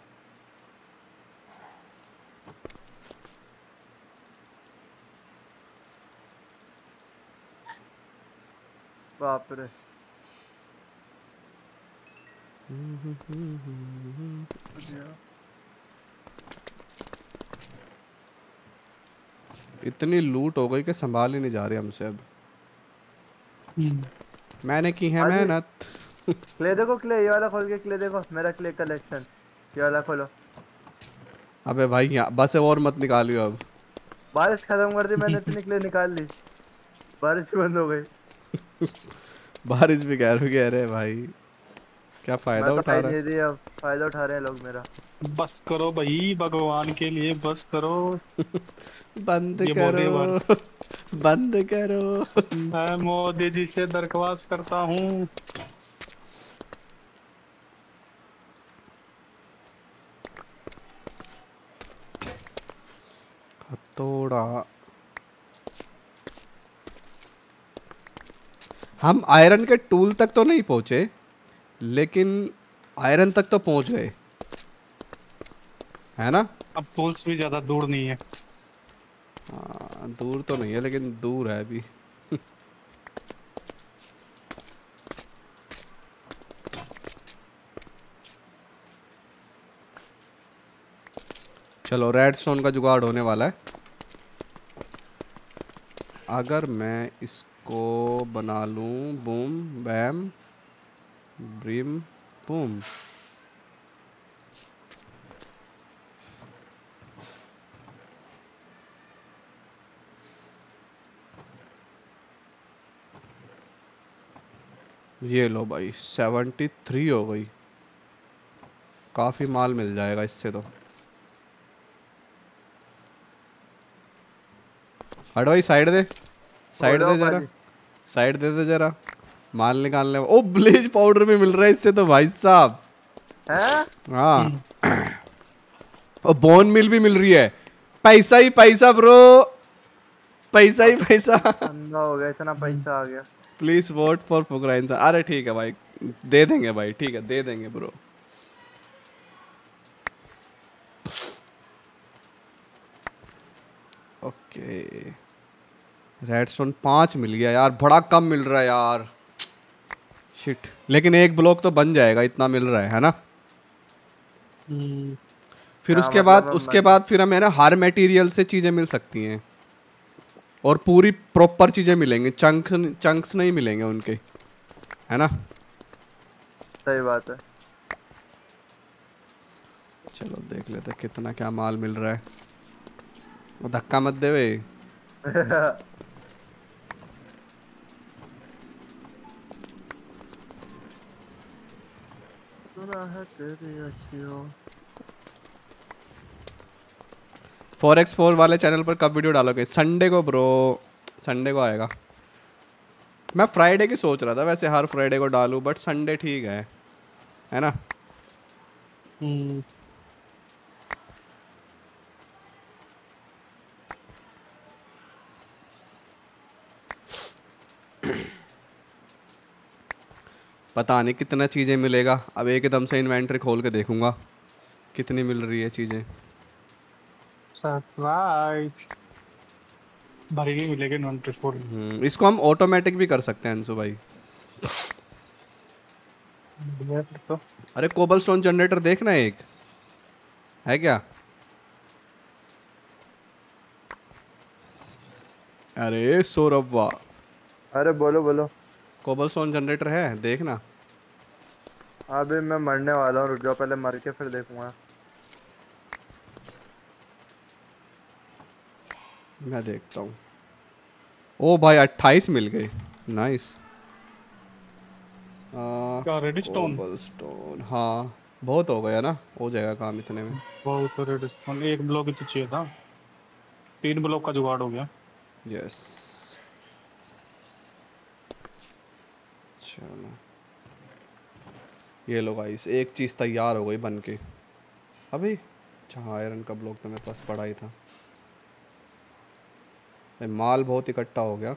Speaker 2: बाप रे।
Speaker 1: इतनी लूट हो गई कि संभाल ही नहीं जा रही हमसे अब।
Speaker 4: हम्म,
Speaker 1: मैंने की है मेहनत।
Speaker 2: क्ले देखो क्ले ये वाला खोल के क्ले देखो मेरा क्ले कलेक्शन ये वाला खोलो।
Speaker 1: अबे भाई यहाँ बस और मत निकालियो अब।
Speaker 2: बारिश खत्म कर दी मैंने इतनी क्ले निकाल ली। बारिश भी बंद हो गई।
Speaker 1: बारिश भी कह रहे कह रहे भाई। क्या फ़ायदा
Speaker 2: तो
Speaker 1: उठा रहा है?
Speaker 2: अब फ़ायदा उठा रहे हैं लोग मेरा।
Speaker 4: बस करो भाई भगवान के लिए बस करो।
Speaker 1: बंद करो। बंद करो।
Speaker 4: मैं मोदी जी से दरख्वास्त करता हूँ।
Speaker 1: हथौड़ा हम आयरन के टूल तक तो नहीं पहुँचे लेकिन आयरन तक तो पहुँच गए। है ना?
Speaker 4: अब टूल्स भी ज़्यादा दूर नहीं है।
Speaker 1: हाँ, दूर तो नहीं है लेकिन दूर है अभी। चलो रेड स्टोन का जुगाड़ होने वाला है। अगर मैं इसको बना लूँ, बूम, बैम, ब्रिम, बूम। ये लो भाई सेवेंटी थ्री हो गई। काफ़ी माल मिल जाएगा इससे तो। हट भाई साइड दे। साइड दे जरा। साइड दे दे जरा। माल निकालने ओ ब्लीच पाउडर भी मिल रहा है इससे तो भाई साहब।
Speaker 2: हैं?
Speaker 1: हाँ। और बोन मिल भी मिल रही है। पैसा ही पैसा ब्रो पैसा ही पैसा।
Speaker 2: अंधा हो गया इतना पैसा आ गया।
Speaker 1: प्लीज़ वोट फॉर फुकराइन अरे ठीक है भाई। दे देंगे भाई ठीक है। दे देंगे ब्रो ओके रेडस्टोन पाँच मिल गया यार बड़ा कम मिल रहा है यार। शिट लेकिन एक ब्लॉक तो बन जाएगा इतना मिल रहा है है ना?
Speaker 4: हम्म,
Speaker 1: फिर
Speaker 2: हाँ,
Speaker 1: उसके
Speaker 2: मतलब
Speaker 1: बाद उसके बाद फिर हमें ना हर मटेरियल से चीज़ें मिल सकती हैं। और पूरी प्रॉपर चीज़ें मिलेंगी चंक चंक्स नहीं मिलेंगे उनके है ना?
Speaker 2: सही बात है।
Speaker 1: चलो देख लेते कितना क्या माल मिल रहा है। वो धक्का मत दे
Speaker 2: सुना है तेरी अखियों
Speaker 1: फोर एक्स फोर वाले चैनल पर कब वीडियो डालोगे? संडे को ब्रो संडे को आएगा। मैं फ्राइडे की सोच रहा था वैसे हर फ्राइडे को डालू बट संडे ठीक है। है ना?
Speaker 4: हम्म,
Speaker 1: पता नहीं कितना चीज़ें मिलेगा। अब एकदम से इन्वेंट्री खोल के देखूँगा कितनी मिल रही है चीज़ें।
Speaker 4: सरप्राइज़ भरी हुई मिलेगी फोर
Speaker 1: हम्म, इसको हम ऑटोमेटिक भी कर सकते हैं अंशु भाई।
Speaker 4: तो।
Speaker 1: अरे कोबल स्टोन जनरेटर देखना एक। है क्या? अरे सौरभ वाह।
Speaker 2: अरे बोलो बोलो।
Speaker 1: कोबल स्टोन जनरेटर है देखना।
Speaker 2: अभी मैं मरने वाला हूँ रुक जाओ पहले मर के फिर देखूँगा।
Speaker 1: मैं देखता हूँ। ओ भाई अट्ठाईस मिल गए। नाइस
Speaker 4: स्टोन
Speaker 1: कोबल स्टोन हाँ। बहुत हो गया ना हो जाएगा काम इतने में।
Speaker 4: बहुत रेड स्टोन एक ब्लॉक ही तो चाहिए था। तीन ब्लॉक का जुगाड़ हो गया।
Speaker 1: यस चलो ये लो गाइस एक चीज़ तैयार हो गई बन के अभी? अच्छा आयरन का ब्लॉक तो मेरे पास पड़ा ही था। माल बहुत इकट्ठा हो गया।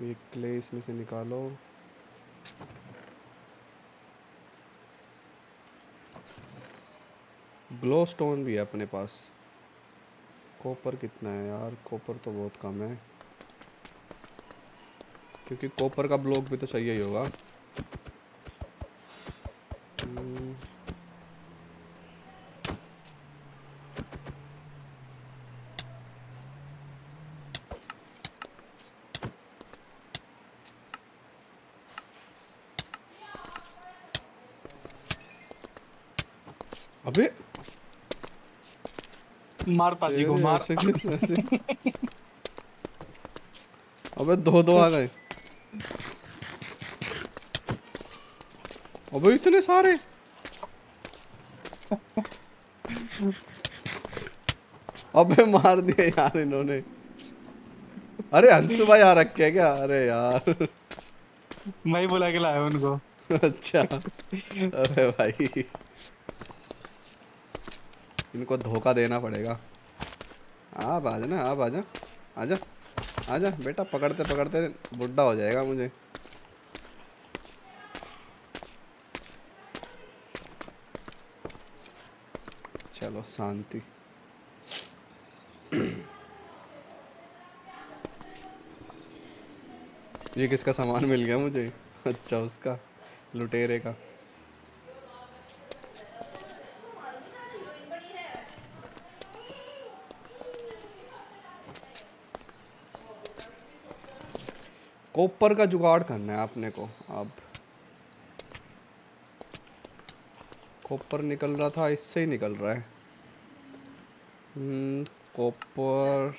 Speaker 1: ये क्ले इसमें से निकालो। ग्लो स्टोन भी है अपने पास। कॉपर कितना है यार? कॉपर तो बहुत कम है। क्योंकि कॉपर का ब्लॉक भी तो चाहिए ही होगा हम्म, अबे
Speaker 4: मार पाजी को मार
Speaker 1: ऐसे ऐसे? अबे दो दो आ गए। अबे इतने सारे। अबे मार दिए यार इन्होंने। अरे अंशु भाई आ रखे हैं क्या? अरे यार।
Speaker 4: मैं ही बुला के लाया उनको।
Speaker 1: अच्छा। अरे भाई। इनको धोखा देना पड़ेगा। आप आ जाना, आप आ जा आ जा बेटा, पकड़ते पकड़ते बुढ़ा हो जाएगा मुझे। चलो, शांति। ये किसका सामान मिल गया मुझे? अच्छा उसका, लुटेरे का। कॉपर का जुगाड़ करना है आपने को अब। कॉपर निकल रहा था इससे ही निकल रहा है। हम्म, कॉपर।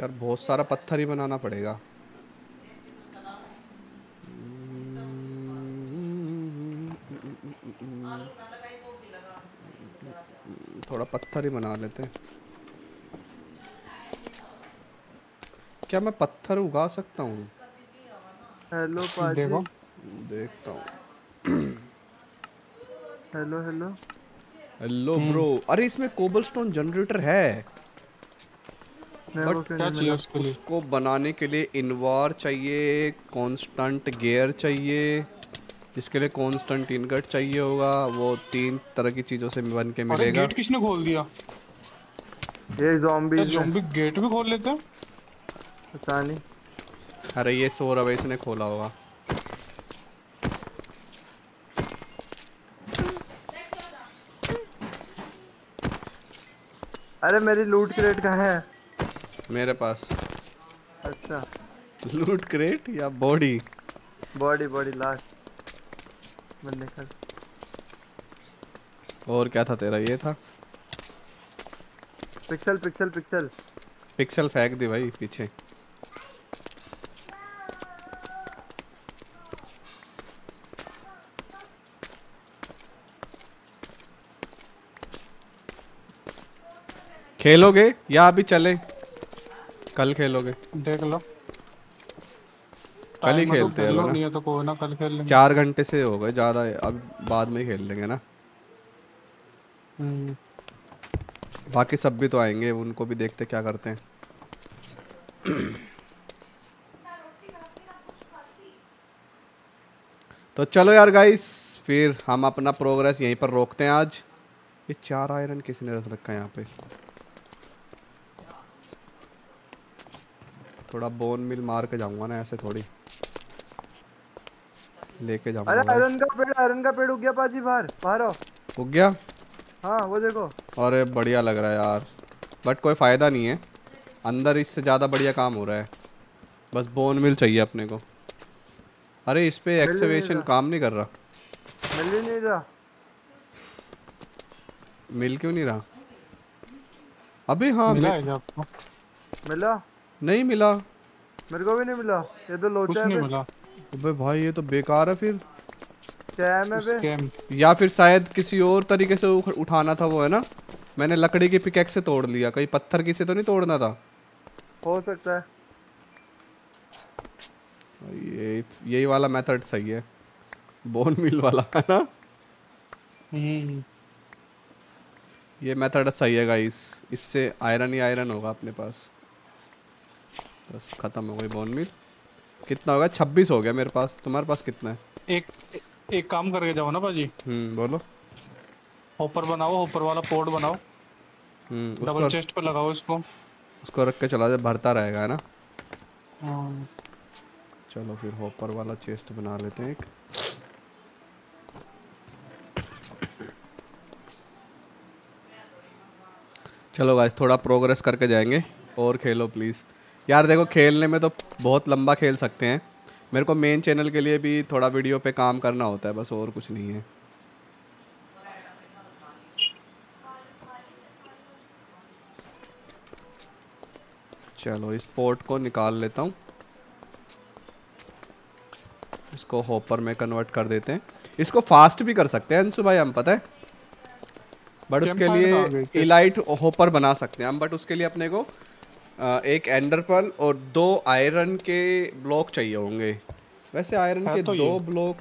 Speaker 1: यार बहुत सारा पत्थर ही बनाना पड़ेगा थोड़ा पत्थर ही बना लेते हैं। क्या मैं पत्थर उगा सकता हूँ?
Speaker 2: हेलो पाजी।
Speaker 4: देखो
Speaker 1: देखता हूँ।
Speaker 2: हेलो हेलो
Speaker 1: हेलो ब्रो अरे इसमें कोबलस्टोन जनरेटर है।
Speaker 4: लिए?
Speaker 1: उसको बनाने के लिए इनवार चाहिए कांस्टेंट गियर चाहिए। जिसके लिए कांस्टेंट इनगट चाहिए होगा। वो तीन तरह की चीज़ों से बन के मिलेगा।
Speaker 4: गेट किसने खोल दिया?
Speaker 2: ये जॉम्बी
Speaker 4: जोम्बी गेट भी खोल लेते हैं?
Speaker 2: पता नहीं।
Speaker 1: अरे ये सो रहा इसने खोला होगा।
Speaker 2: अरे मेरी लूट क्रेट कहाँ है?
Speaker 1: मेरे पास।
Speaker 2: अच्छा।
Speaker 1: लूट क्रेट या बॉडी
Speaker 2: बॉडी बॉडी लास्ट बंदे का।
Speaker 1: और क्या था तेरा? ये था?
Speaker 2: Pixel pixel pixel.
Speaker 1: पिक्सल फेंक दी भाई पीछे। खेलोगे या अभी चले? कल खेलोगे।
Speaker 4: देख लो।
Speaker 1: कल ही
Speaker 4: तो
Speaker 1: खेलते हैं।
Speaker 4: नहीं है तो कोई ना कल खेल लेंगे।
Speaker 1: चार घंटे से हो गए ज़्यादा अब बाद में खेल लेंगे ना।
Speaker 4: हम्म,
Speaker 1: बाकी सब भी तो आएँगे उनको भी देखते क्या करते हैं। तो चलो यार गाइस फिर हम अपना प्रोग्रेस यहीं पर रोकते हैं आज। ये चार आयरन किसने रख रखा है यहाँ पे? थोड़ा बोन मिल मार के जाऊँगा ना ऐसे थोड़ी। लेके
Speaker 2: अरे
Speaker 1: जाऊँगा भाई।
Speaker 2: आयरन का पेड़ आयरन का पेड़ उग गया पाजी बाहर बाहर आओ।
Speaker 1: उग गया?
Speaker 2: हाँ वो देखो।
Speaker 1: अरे बढ़िया लग रहा है यार। बट कोई फ़ायदा नहीं है। अंदर इससे ज़्यादा बढ़िया काम हो रहा है। बस बोन मिल चाहिए अपने को। अरे इस पे एक्सवेशन। काम नहीं कर रहा।
Speaker 2: मिल ही नहीं रहा।
Speaker 1: मिल क्यों नहीं रहा? अबे हाँ
Speaker 4: मिला है आपको?
Speaker 2: मिला?
Speaker 1: नहीं मिला।
Speaker 2: मेरे को भी नहीं मिला। ये तो
Speaker 4: कुछ
Speaker 2: लोचा
Speaker 4: नहीं मिला।
Speaker 1: अबे भाई ये तो बेकार है फिर।
Speaker 2: है
Speaker 4: स्कैम
Speaker 1: या फिर शायद किसी और तरीके से उठाना था वो है ना? मैंने लकड़ी की पिकेक्स से तोड़ लिया कहीं पत्थर की से तो नहीं तोड़ना था?
Speaker 2: हो सकता है।
Speaker 1: ये यही वाला मेथड सही है। बोन मिल वाला है ना?
Speaker 4: हम्म,
Speaker 1: ये मेथड सही है गाइस इससे आयरन ही आयरन होगा अपने पास। बस खत्म हो गई बोन मिल। कितना होगा? छब्बीस हो गया मेरे पास। तुम्हारे पास कितना है?
Speaker 4: एक एक काम करके जाओ ना भाजी।
Speaker 1: हम्म बोलो।
Speaker 4: हॉपर बनाओ हॉपर वाला पोर्ट बनाओ।
Speaker 1: हम्म
Speaker 4: डबल चेस्ट पे लगाओ इसको।
Speaker 1: उसको रख के चला जाए भरता रहेगा है ना?
Speaker 4: हाँ,
Speaker 1: चलो फिर हॉपर वाला चेस्ट बना लेते हैं एक। चलो गाइस थोड़ा प्रोग्रेस करके जाएँगे। और खेलो प्लीज़ यार देखो खेलने में तो बहुत लंबा खेल सकते हैं। मेरे को मेन चैनल के लिए भी थोड़ा वीडियो पे काम करना होता है बस और कुछ नहीं है। चलो इस पोर्ट को निकाल लेता हूँ। इसको हॉपर में कन्वर्ट कर देते हैं। इसको फास्ट भी कर सकते हैं अंशु भाई हम पता है? बट उसके लिए इलाइट हॉपर बना सकते हैं हम बट उसके लिए अपने को एक एंडर पर्ल और दो आयरन के ब्लॉक चाहिए होंगे। वैसे आयरन के
Speaker 4: तो
Speaker 1: दो ब्लॉक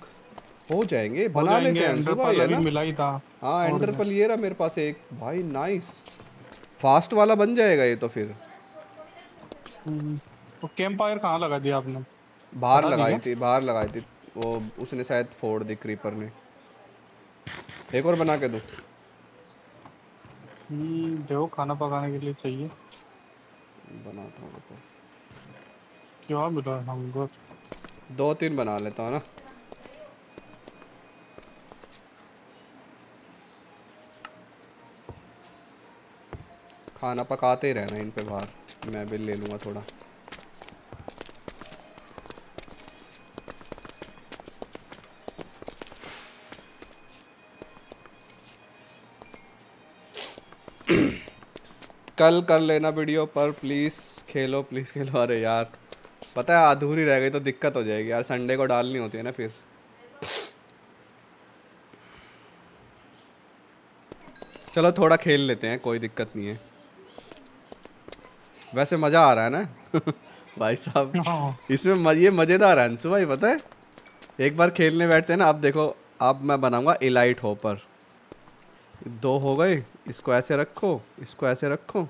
Speaker 1: हो जाएँगे
Speaker 4: हो
Speaker 1: बना
Speaker 4: जाएँगे,
Speaker 1: लेते हैं। है
Speaker 4: मिला ही था।
Speaker 1: हाँ
Speaker 4: और
Speaker 1: एंडर
Speaker 4: क्या।
Speaker 1: ये रहा मेरे पास एक। भाई नाइस फास्ट वाला बन जाएगा ये तो फिर।
Speaker 4: हम्म, तो कैंप फायर कहाँ लगा दिया आपने?
Speaker 1: बाहर लगाई थी बाहर लगाई थी। वो उसने शायद फोड़ दी क्रीपर ने। एक और बना के दो।
Speaker 4: हम्म, देखो खाना पकाने के लिए चाहिए।
Speaker 1: बनाता हूँ रुको।
Speaker 4: क्या हमको
Speaker 1: दो तीन बना लेता हूँ ना। खाना पकाते ही रहना इन पे बाहर। मैं भी ले लूँगा थोड़ा। कल कर लेना वीडियो पर प्लीज़ खेलो प्लीज़ खेलो। अरे यार पता है अधूरी रह गई तो दिक्कत हो जाएगी यार। संडे को डालनी होती है ना फिर। चलो थोड़ा खेल लेते हैं कोई दिक्कत नहीं है। वैसे मज़ा आ रहा है ना? भाई साहब
Speaker 4: हाँ।
Speaker 1: इसमें ये मज़ेदार है अंशु भाई पता है? एक बार खेलने बैठते हैं ना अब देखो अब मैं बनाऊँगा इलाइट होपर दो हो गए इसको ऐसे रखो, इसको ऐसे रखो।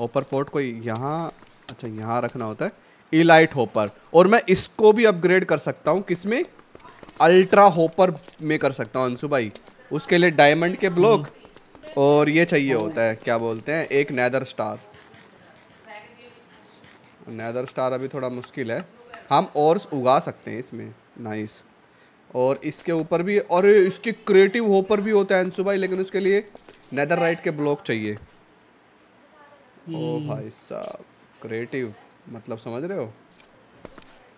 Speaker 1: ओपर पोर्ट को यहाँ अच्छा यहाँ रखना होता है। इलाइट होपर और मैं इसको भी अपग्रेड कर सकता हूँ किसमें? अल्ट्रा होपर में कर सकता हूँ, अंशु भाई। उसके लिए डायमंड के ब्लॉक और ये चाहिए होता है, क्या बोलते हैं? एक नैदर स्टार नैदर स्टार अभी थोड़ा मुश्किल है। हम और उगा सकते हैं इसमें। नाइस और इसके ऊपर भी, और इसके क्रिएटिव होपर भी होता है, अंशु भाई, लेकिन उसके लिए नैदर राइट के ब्लॉक चाहिए। ओ भाई साहब क्रिएटिव मतलब समझ रहे हो?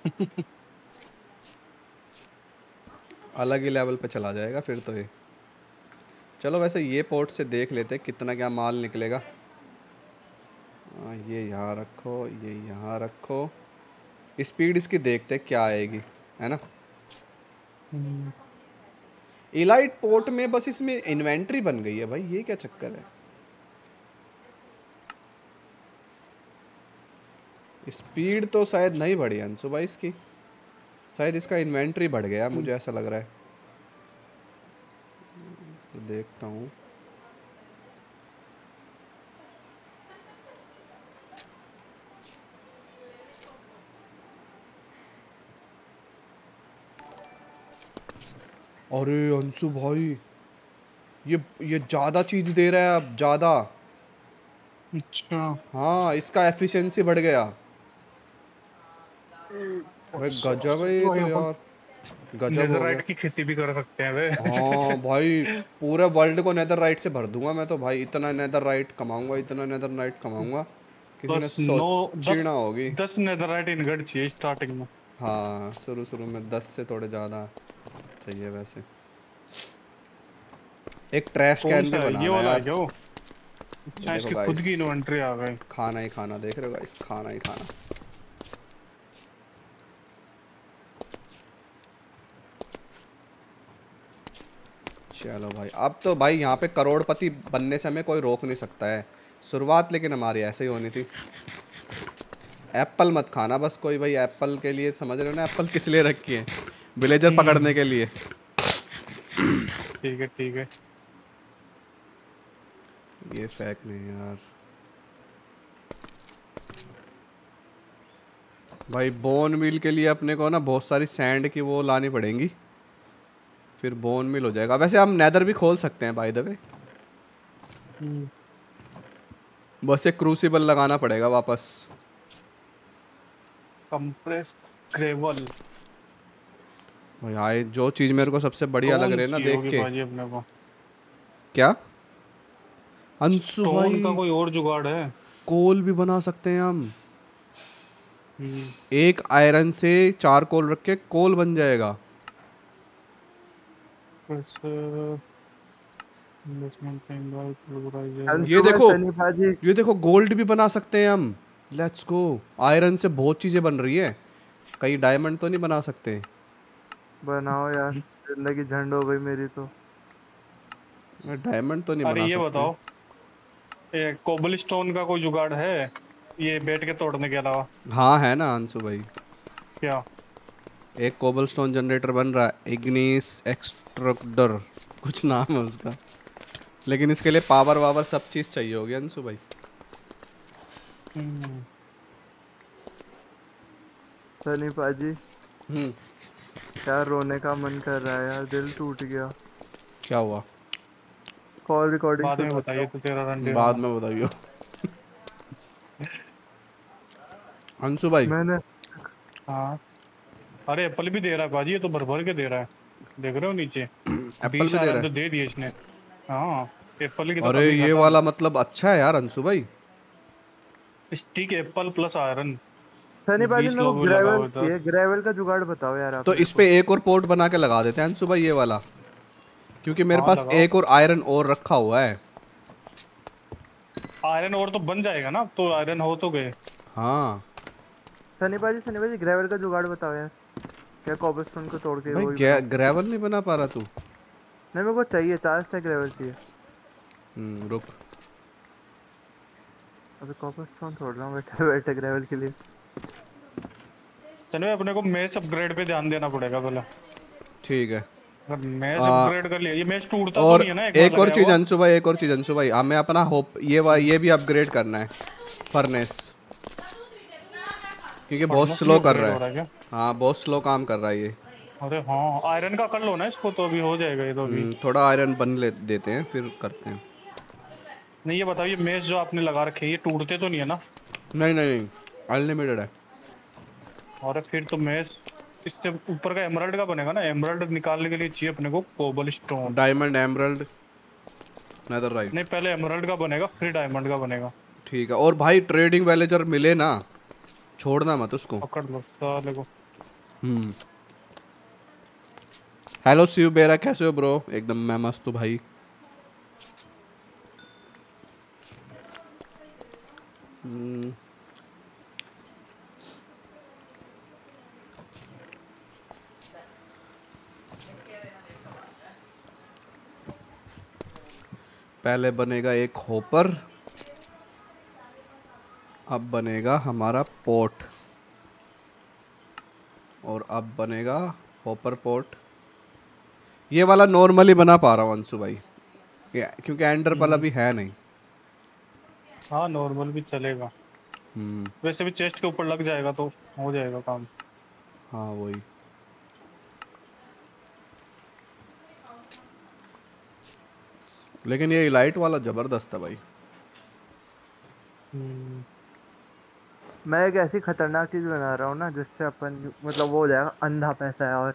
Speaker 1: अलग ही लेवल पे चला जाएगा फिर तो ये। चलो वैसे ये पोर्ट से देख लेते कितना क्या माल निकलेगा। हाँ, ये यहाँ रखो ये यहाँ रखो। स्पीड इसकी देखते क्या आएगी है ना?
Speaker 4: हम्म,
Speaker 1: इलाइट पोर्ट में बस इसमें इन्वेंट्री बन गई है भाई, ये क्या चक्कर है? स्पीड तो शायद नहीं बढ़ी अंशु भाई इसकी। शायद इसका इन्वेंट्री बढ़ गया, मुझे ऐसा लग रहा है। देखता हूँ। अरे अंशु भाई ये ये ज़्यादा चीज़ दे रहा है अब ज़्यादा।
Speaker 4: अच्छा।
Speaker 1: हाँ इसका एफिशिएंसी बढ़ गया। भाई गजब है ये तो यार। गजब
Speaker 4: नेदरराइट की खेती भी कर सकते हैं वे।
Speaker 1: हाँ भाई पूरे वर्ल्ड को नेदर राइट से भर दूँगा मैं तो भाई। इतना नेदर राइट कमाऊँगा इतना नेदर राइट कमाऊँगा किसी ने
Speaker 4: बस नौ
Speaker 1: सोची ना
Speaker 4: दस
Speaker 1: होगी।
Speaker 4: दस नेदरराइट इनगट चाहिए स्टार्टिंग में।
Speaker 1: हाँ शुरू शुरू में दस से थोड़े ज़्यादा। चाहिए वैसे। एक ट्रैश
Speaker 4: कैन
Speaker 1: भी
Speaker 4: है? ये वाला क्या वो? अच्छा इसकी खुद की इन्वेंटरी आ गई।
Speaker 1: खाना ही खाना देख रहे हो गाइस खाना ही खाना। चलो भाई अब तो भाई यहाँ पे करोड़पति बनने से हमें कोई रोक नहीं सकता है। शुरुआत लेकिन हमारी ऐसे ही होनी थी। एप्पल मत खाना बस कोई भाई एप्पल के लिए समझ रहे हो ना एप्पल किस लिए रखी है? विलेजर पकड़ने के लिए।
Speaker 4: ठीक है ठीक है।
Speaker 1: ये फेक नहीं यार। भाई बोन मिल के लिए अपने को ना बहुत सारी सैंड की वो लानी पड़ेंगी। फिर बोन मिल हो जाएगा। वैसे हम नेदर भी खोल सकते हैं बाय द वे बस एक क्रूसिबल लगाना पड़ेगा वापस।
Speaker 4: कंप्रेस्ड ग्रेवल
Speaker 1: भाई जो चीज़ मेरे को सबसे बढ़िया लग रही है ना देख के।
Speaker 4: अपने को?
Speaker 1: क्या? अंशु भाई।
Speaker 4: का कोई और जुगाड़ है?
Speaker 1: कोल भी बना सकते हैं हम।
Speaker 4: हम्म,
Speaker 1: एक आयरन से चार कोल रख के कोल बन जाएगा।
Speaker 2: अंशु
Speaker 1: ये देखो। ये देखो गोल्ड भी बना सकते हैं हम। लेट्स गो आयरन से बहुत चीज़ें बन रही है। कहीं डायमंड तो नहीं बना सकते।
Speaker 2: बनाओ यार ज़िंदगी झंड हो गई मेरी तो।
Speaker 1: मैं डायमंड तो नहीं
Speaker 4: अरे
Speaker 1: बना
Speaker 4: ये
Speaker 1: सकते।
Speaker 4: बताओ ये कोबल स्टोन का कोई जुगाड़ है? ये बैठ के तोड़ने के अलावा।
Speaker 1: हाँ है ना अंशु भाई।
Speaker 4: क्या?
Speaker 1: एक कोबल स्टोन जनरेटर बन रहा है इग्निस एक्सट्रक्टर कुछ नाम है उसका। लेकिन इसके लिए पावर वावर सब चीज़ चाहिए होगी अंशु भाई।
Speaker 4: हम्म,
Speaker 2: सनी भाजी
Speaker 1: हम्म।
Speaker 2: यार रोने का मन कर रहा है यार? दिल टूट गया।
Speaker 1: क्या हुआ?
Speaker 2: कॉल रिकॉर्डिंग
Speaker 4: बाद में बताइए तो तेरा रन
Speaker 1: बाद में बताइए अंशु भाई।
Speaker 2: मैंने
Speaker 4: हाँ। अरे एप्पल भी दे रहा है बाजी ये तो भर भर के दे रहा है। देख रहे हो नीचे?
Speaker 1: एप्पल भी दे रहा
Speaker 4: तो दे दिए इसने। हाँ एप्पल की तो
Speaker 1: अरे ये वाला मतलब अच्छा है यार अंशु भाई।
Speaker 4: Stick apple plus iron
Speaker 2: Sunny भाजी ने वो ग्रेवल। ये ग्रेवल का जुगाड़ बताओ यार आप
Speaker 1: तो इस पे एक और पोर्ट बना के लगा देते हैं भाई ये वाला। क्योंकि मेरे
Speaker 4: हाँ,
Speaker 1: पास एक और आयरन और रखा हुआ है।
Speaker 4: आयरन और तो बन जाएगा ना तो आयरन हो तो गए।
Speaker 1: हाँ।
Speaker 2: सनी भाजी सनी भाजी ग्रेवल का जुगाड़ बताओ यार। क्या कॉबलस्टोन को तोड़ के
Speaker 1: भाई
Speaker 2: वही
Speaker 1: गे- ग्रेवल नहीं बना पा रहा तू?
Speaker 2: नहीं मेरे को चाहिए चार स्टैक ग्रेवल चाहिए।
Speaker 1: हम्म, रुक।
Speaker 2: अभी कॉबलस्टोन तोड़ रहा हूँ बैठे बैठे ग्रेवल के लिए।
Speaker 4: चलो अपने को मैच अपग्रेड पे ध्यान देना पड़ेगा पहले।
Speaker 1: ठीक है।
Speaker 4: मैच
Speaker 1: हाँ।
Speaker 4: अपग्रेड कर लिया। ये मैच टूटता तो नहीं है ना
Speaker 1: एक, और चीज़ अंशु भाई एक और चीज़ अंशु भाई। हमें अपना होप ये ये भी अपग्रेड करना है फर्नेस क्योंकि बहुत स्लो कर रहा
Speaker 4: है
Speaker 1: हाँ। बहुत स्लो काम कर रहा है ये।
Speaker 4: अरे हाँ आयरन का कर लो ना इसको तो अभी हो जाएगा ये तो अभी।
Speaker 1: हम्म, थोड़ा आयरन बन ले देते हैं फिर करते हैं।
Speaker 4: नहीं ये बताओ ये मैच जो आपने लगा रखी है ये टूटते तो नहीं है ना?
Speaker 1: नहीं नहीं नहीं। अनलिमिटेड है।
Speaker 4: और फिर तो मैच इससे ऊपर का एमराल्ड का बनेगा ना? एमराल्ड निकालने के लिए चाहिए अपने को cobblestone
Speaker 1: diamond emerald netherite
Speaker 4: नहीं पहले एमराल्ड का बनेगा फिर डायमंड का बनेगा।
Speaker 1: ठीक है और भाई ट्रेडिंग वैलेजर मिले ना छोड़ना मत उसको।
Speaker 4: पकड़ लो साले को।
Speaker 1: हम्म। हेलो शिव बेरा कैसे हो ब्रो एकदम मैं मस्त हूँ भाई। हम्म, पहले बनेगा एक होपर अब बनेगा हमारा पोर्ट और अब बनेगा हॉपर पोर्ट ये वाला नॉर्मली बना पा रहा हूँ अंशु भाई। क्योंकि एंडर वाला भी है नहीं।
Speaker 4: हाँ नॉर्मल भी चलेगा।
Speaker 1: हम्म।
Speaker 4: वैसे भी चेस्ट के ऊपर लग जाएगा तो हो जाएगा काम।
Speaker 1: हाँ वही। लेकिन ये लाइट वाला ज़बरदस्त है भाई।
Speaker 4: हम्म,
Speaker 2: मैं एक ऐसी खतरनाक चीज़ बना रहा हूँ ना जिससे अपन मतलब वो हो जाएगा अंधा पैसा है और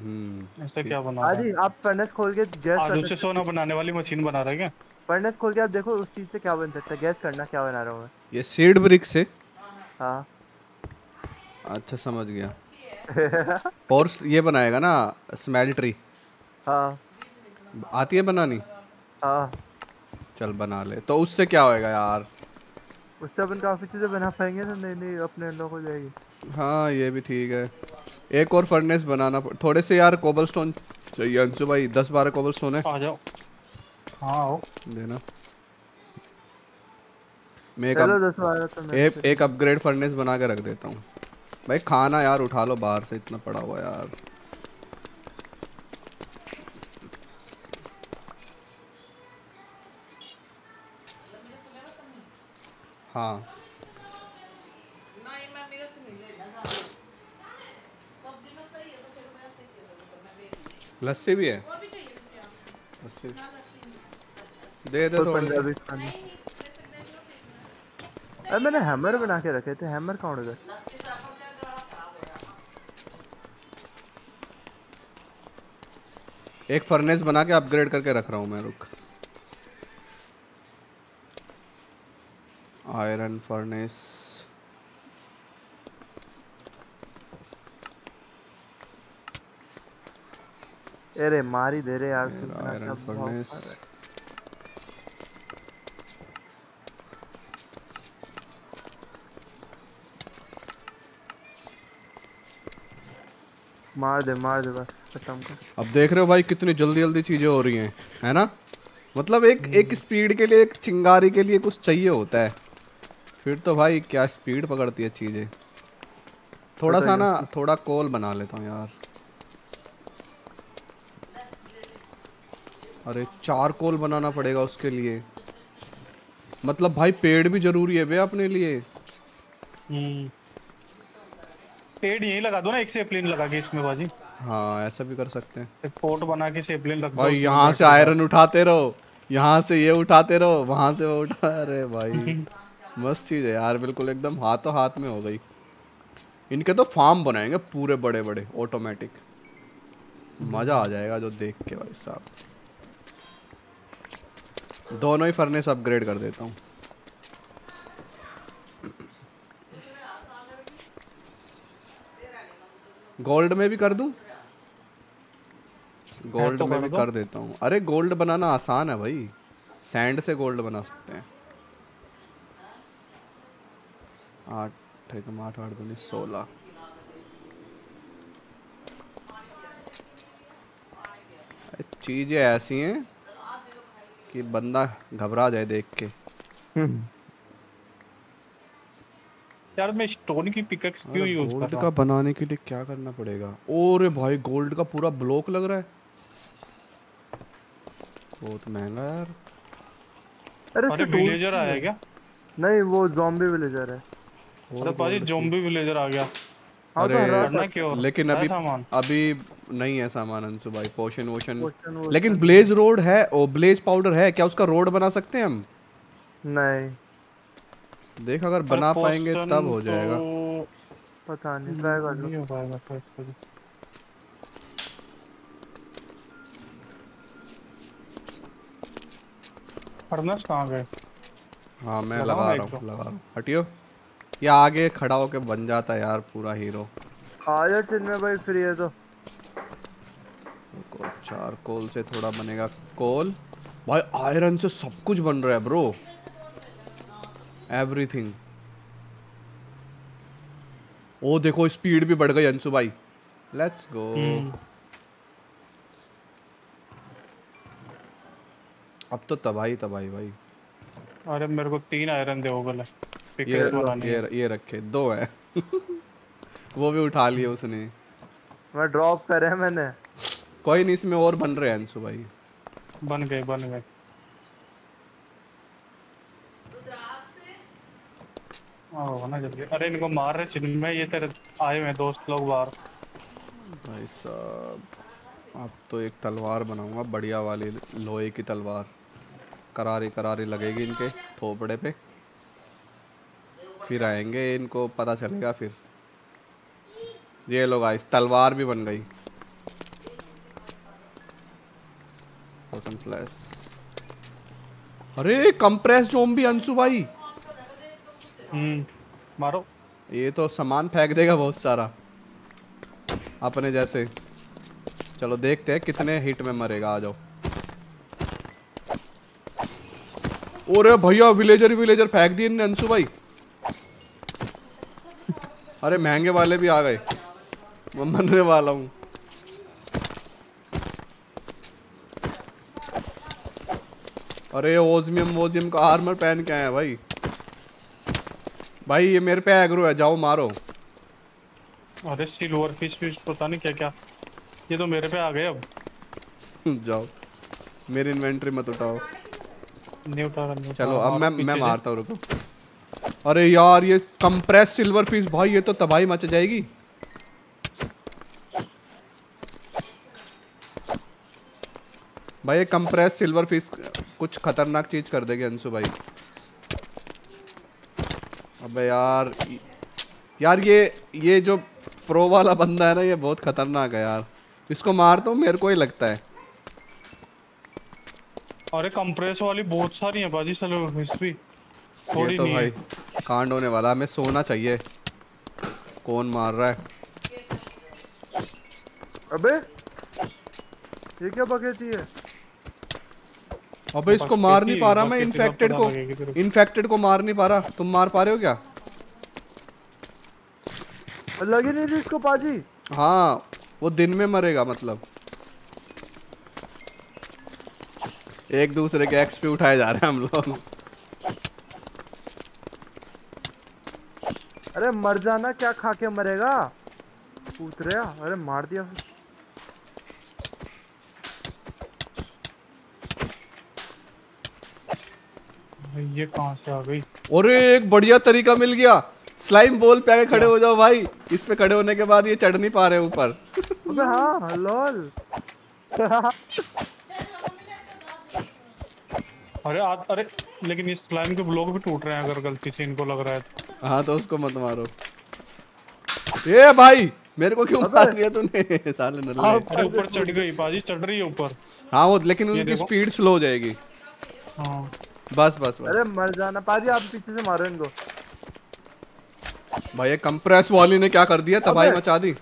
Speaker 1: हम्म
Speaker 4: ऐसा क्या बना रहा
Speaker 2: आप फर्नेस खोल के गैस
Speaker 4: आलू सोना बनाने वाली मशीन बना रहा है क्या?
Speaker 2: फर्नेस खोल के आप देखो उस चीज़ से क्या बन सकता है गैस करना क्या बना रहा हूँ मैं।
Speaker 1: ये सीड ब्रिक से?
Speaker 2: हाँ।
Speaker 1: अच्छा समझ गया। और ये बनाएगा ना स्मेल्ट्री
Speaker 2: हाँ।
Speaker 1: आती है बनानी?
Speaker 2: हाँ।
Speaker 1: चल बना ले। तो उससे क्या होएगा यार?
Speaker 2: उससे अपन काफ़ी चीज़ें बना पाएँगे ना नहीं नहीं अपने लोग हो जाएगी।
Speaker 1: हाँ ये भी ठीक है। एक और फर्नेस बनाना थोड़े से यार कोबल स्टोन चाहिए अंशु भाई। दस बारह कोबल स्टोन है।
Speaker 4: आ जाओ। हाँ आओ।
Speaker 1: देना। मैं एक अप,
Speaker 2: तो
Speaker 1: एक, एक अपग्रेड फर्नेस बना के रख देता हूँ। भाई खाना यार उठा लो बाहर से इतना पड़ा हुआ यार। हाँ। लस्सी भी है? लस्सी। दे दे
Speaker 2: तो
Speaker 1: थोड़ी।
Speaker 2: पंजाबी खाने। अरे मैंने हैमर बना के रखे थे। हैमर कौन उधर
Speaker 1: एक फर्नेस बना के अपग्रेड करके रख रहा हूँ मैं रुक। आयरन फर्नेस
Speaker 2: अरे मारी दे रहे यार
Speaker 1: आयरन फर्नेस
Speaker 2: मार दे मार दे बस खत्म कर।
Speaker 1: अब देख रहे हो भाई कितनी जल्दी जल्दी चीज़ें हो रही हैं है ना? मतलब एक एक हम्म। स्पीड के लिए एक चिंगारी के लिए कुछ चाहिए होता है। फिर तो भाई क्या स्पीड पकड़ती है चीज़ें। थोड़ा सा ना थोड़ा कोल बना लेता हूँ यार। अरे चार कोल बनाना पड़ेगा उसके लिए। मतलब भाई पेड़ भी ज़रूरी है बे अपने लिए।
Speaker 4: हम्म। पेड़ यहीं लगा दो ना एक सेपलिन लगा के इसमें बाजी।
Speaker 1: हाँ ऐसा भी कर सकते हैं।
Speaker 4: एक पोर्ट बना के सेपलिन दो
Speaker 1: भाई यहाँ से आयरन उठाते रहो। यहाँ से ये उठाते रहो वहाँ से वो उठा अरे भाई। मस्त चीज़ है यार बिल्कुल एकदम हाथों हाथ में हो गई। इनके तो फार्म बनाएँगे पूरे बड़े बड़े ऑटोमेटिक मज़ा आ जाएगा जो देख के भाई साहब। दोनों ही फर्नेस अपग्रेड कर देता हूँ। गोल्ड में भी कर दूँ? गोल्ड
Speaker 4: तो
Speaker 1: में भी कर देता हूँ। अरे गोल्ड बनाना आसान है भाई। सैंड से गोल्ड बना सकते हैं। आठ एकदम आठ आठ दूनी सोलह चीज़ें ऐसी हैं कि बंदा घबरा जाए देख के
Speaker 4: यार मैं स्टोन की पिकैक्स क्यों यूज़ कर
Speaker 1: गोल्ड का बनाने के लिए क्या करना पड़ेगा ओरे भाई गोल्ड का पूरा ब्लॉक लग रहा है बहुत महँगा यार
Speaker 2: अरे
Speaker 4: अरे विलेजर आया क्या
Speaker 2: नहीं वो जॉम्बी विलेजर है
Speaker 4: अरे बाजी जोम्बी विलेजर आ गया।
Speaker 2: हाँ तो
Speaker 1: अरे लेकिन अभी अभी नहीं है सामान अंशु भाई पोशन वोशन लेकिन ब्लेज रोड है ओ ब्लेज पाउडर है क्या उसका रोड बना सकते हैं हम?
Speaker 2: नहीं।
Speaker 1: देख अगर बना पाएँगे तब हो
Speaker 4: तो
Speaker 1: जाएगा।
Speaker 2: पता नहीं ट्राई कर लो।
Speaker 4: फर्नेस कहाँ गए?
Speaker 1: हाँ मैं लगा रहा हूँ
Speaker 4: तो?
Speaker 1: लगा रहा हूँ। हटियो। ये आगे खड़ा होके बन जाता है यार पूरा हीरो
Speaker 2: चिन्मय भाई फ्री है तो।
Speaker 1: चार कोल से थोड़ा बनेगा कोल। भाई आयरन से सब कुछ बन रहा है ब्रो एवरीथिंग ओ देखो स्पीड भी बढ़ गई अंशु भाई। Let's go
Speaker 4: hmm.
Speaker 1: अब तो तबाही तबाही भाई।
Speaker 4: अरे मेरे को तीन आयरन दे हो
Speaker 1: ये ये ये रखे दो है। वो भी उठा लिए उसने।
Speaker 2: मैं ड्रॉप करे मैंने।
Speaker 1: कोई नहीं इसमें और बन रहे हैं अंशु भाई।
Speaker 4: बन गए बन गए। ना जल्दी। अरे इनको मार रहे चिन्मय ये तेरे आए हुए दोस्त लोग बाहर।
Speaker 1: भाई साहब अब तो एक तलवार बनाऊँगा बढ़िया वाली लोहे की तलवार। करारी करारी लगेगी इनके थोपड़े पे। फिर आएँगे इनको पता चलेगा फिर। ये लोग आइस तलवार भी बन गई। बटन फ्लैश अरे कंप्रेस जोम भी अंशु भाई।
Speaker 4: हम्म मारो।
Speaker 1: ये तो सामान फेंक देगा बहुत सारा। अपने जैसे। चलो देखते हैं कितने हिट में मरेगा आ जाओ। ओरे भैया विलेजर विलेजर फेंक दिए अंशु भाई। अरे महँगे वाले भी आ गए। मैं मरने वाला हूँ। अरे ओजमियम वोजियम का आर्मर पहन के आए हैं भाई। भाई ये मेरे पे एग्रो है जाओ मारो।
Speaker 4: अरे सिल्वर फ़िश फ़िश पता नहीं क्या क्या ये तो मेरे पे आ गए अब।
Speaker 1: जाओ। मेरी इन्वेंटरी मत उठाओ।
Speaker 4: नहीं उठा रहा
Speaker 1: चलो अब मैं मैं मारता हूँ रुको। अरे यार ये कंप्रेस सिल्वर फ़िश भाई ये तो तबाही मच जाएगी। भाई ये कंप्रेस सिल्वर फ़िश कुछ खतरनाक चीज़ कर देगी अंशु भाई। अबे यार यार ये ये जो प्रो वाला बंदा है ना ये बहुत खतरनाक है यार। इसको मार तो मेरे को ही लगता है।
Speaker 4: अरे कंप्रेस वाली बहुत सारी है बाजी चलो फ़िश भी।
Speaker 1: ये
Speaker 4: थोड़ी
Speaker 1: तो
Speaker 4: नहीं
Speaker 1: भाई।
Speaker 4: है।
Speaker 1: कांड होने वाला हमें सोना चाहिए। कौन मार रहा है?
Speaker 2: अबे ये क्या बकेती है
Speaker 1: अबे इसको मार नहीं पा रहा मैं इन्फेक्टेड को इन्फेक्टेड को मार नहीं पा रहा। तुम मार पा रहे हो क्या?
Speaker 2: लगी नहीं थी इसको पाजी?
Speaker 1: हाँ वो दिन में मरेगा मतलब। एक दूसरे के एक्स पे उठाए जा रहे हैं हम लोग।
Speaker 2: अरे मर जाना क्या खा के मरेगा? पूछ रहे अरे मार दिया।
Speaker 4: ये कहाँ से आ गई?
Speaker 1: अरे एक बढ़िया तरीका मिल गया। स्लाइम बॉल पे आके खड़े हो जाओ भाई। इस पे खड़े होने के बाद ये चढ़ नहीं पा रहे ऊपर।
Speaker 2: हाँ लॉल।
Speaker 4: अरे आ, अरे लेकिन इस स्लाइम के ब्लॉक भी टूट रहे हैं अगर गलती से इनको लग रहा है तो।
Speaker 1: हाँ तो उसको मत मारो। ए भाई मेरे को क्यों मार दिया तूने? साले नल्ले
Speaker 4: अरे ऊपर चढ़ गई बाजी चढ़ रही है ऊपर।
Speaker 1: हाँ वो लेकिन उनकी स्पीड स्लो हो जाएगी।
Speaker 4: हाँ।
Speaker 1: बस बस बस।
Speaker 2: अरे मर जाना। पाजी आप पीछे से मारो इनको।
Speaker 1: भाई ये कंप्रेस वाली ने क्या कर दिया? तबाही मचा दी।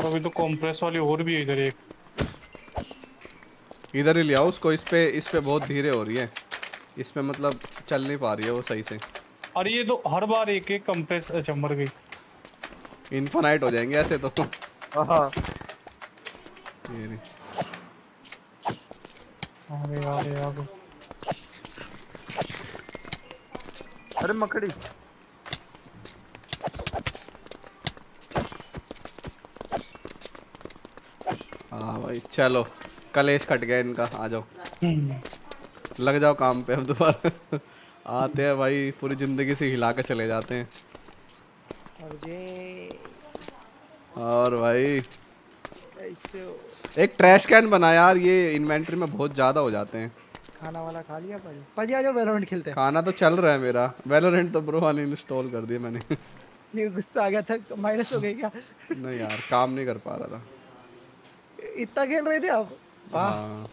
Speaker 4: और अभी तो कॉम्प्रेस वाली और भी है इधर एक।
Speaker 1: इधर ही ले आओ उसको इस पे इस पे बहुत धीरे हो रही है। इस पे मतलब चल नहीं पा रही है वो सही से।
Speaker 4: अरे ये तो हर बार एक एक कंप्रेस अच्छा मर गई।
Speaker 1: इन्फानाइट हो जाएँगे ऐसे तो।
Speaker 2: हाँ
Speaker 1: ये नहीं।
Speaker 4: अरे यार यार।
Speaker 2: अरे मकड़ी।
Speaker 1: हाँ भाई चलो कलेश कट गया इनका आ जाओ।
Speaker 4: हम्म,
Speaker 1: लग जाओ काम पे हम दोबारा। आते हैं भाई पूरी ज़िंदगी से हिला के चले जाते हैं।
Speaker 3: और
Speaker 1: भाई
Speaker 3: कैसे
Speaker 1: एक ट्रैश कैन बना यार ये इन्वेंटरी में बहुत ज़्यादा हो जाते हैं।
Speaker 3: खाना वाला खा लिया पाजी पाजी आ जाओ वैलोरेंट खेलते हैं।
Speaker 1: खाना तो चल रहा है मेरा। वेलोरेंट तो ब्रो वाली इंस्टॉल कर दिया मैंने।
Speaker 3: ये गुस्सा आ गया था माइनस हो गई क्या?
Speaker 1: नहीं यार काम नहीं कर पा रहा था।
Speaker 3: इतना खेल रहे थे आप? वाह।
Speaker 1: हाँ।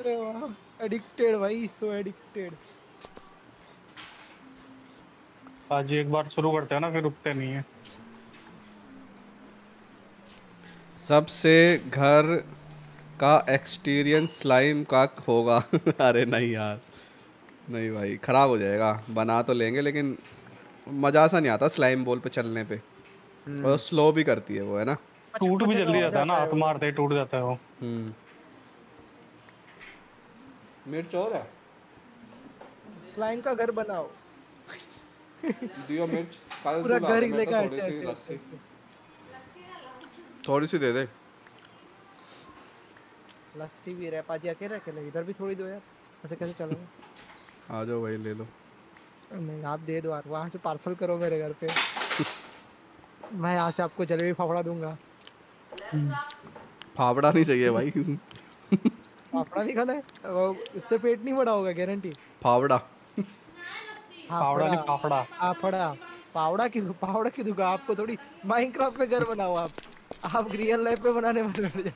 Speaker 3: अरे वाह। एडिक्टेड भाई सो एडिक्टेड
Speaker 4: आज एक बार शुरू करते हैं ना फिर रुकते नहीं है।
Speaker 1: सबसे घर का एक्सटीरियंस स्लाइम का होगा। अरे नहीं यार। नहीं भाई खराब हो जाएगा। बना तो लेंगे लेकिन मज़ा सा नहीं आता स्लाइम बॉल पे चलने पे। और स्लो भी करती है वो है ना?
Speaker 4: टूट भी जल्दी जाता है ना हाथ मारते ही टूट जाता है वो।
Speaker 1: हम्म। मिर्च और है?
Speaker 3: स्लाइम का घर बनाओ।
Speaker 1: दियो मिर्च
Speaker 3: पूरा घर ही लेकर ऐसे ऐसे
Speaker 1: थोड़ी सी दे दे।
Speaker 3: लस्सी भी रहे पाजी अकेले अकेले इधर भी थोड़ी दो यार। ऐसे कैसे चलोगे
Speaker 1: आ जाओ भाई ले लो।
Speaker 3: नहीं आप दे दो यार वहाँ से पार्सल करो मेरे घर पे। मैं यहाँ से आपको जलेबी फाफड़ा दूँगा।
Speaker 1: फावड़ा नहीं चाहिए भाई।
Speaker 3: फाफड़ा नहीं खाना है? इससे उससे पेट नहीं बड़ा होगा गारंटी
Speaker 1: फावड़ा।
Speaker 4: फावड़ा नहीं फाफड़ा।
Speaker 3: फाफड़ा। पावड़ा की पावड़ा की दुकान आपको थोड़ी माइनक्राफ्ट पे घर बनाओ आप। आप रियल लाइफ पे बनाने वाले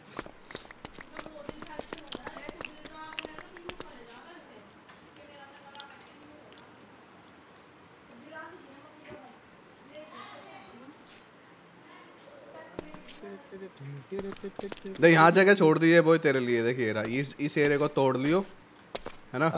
Speaker 3: बैठ जाओ
Speaker 1: देख यहाँ जगह छोड़ दी है वो तेरे लिए देखिए रहा इस इस एरिया को तोड़ लियो है ना?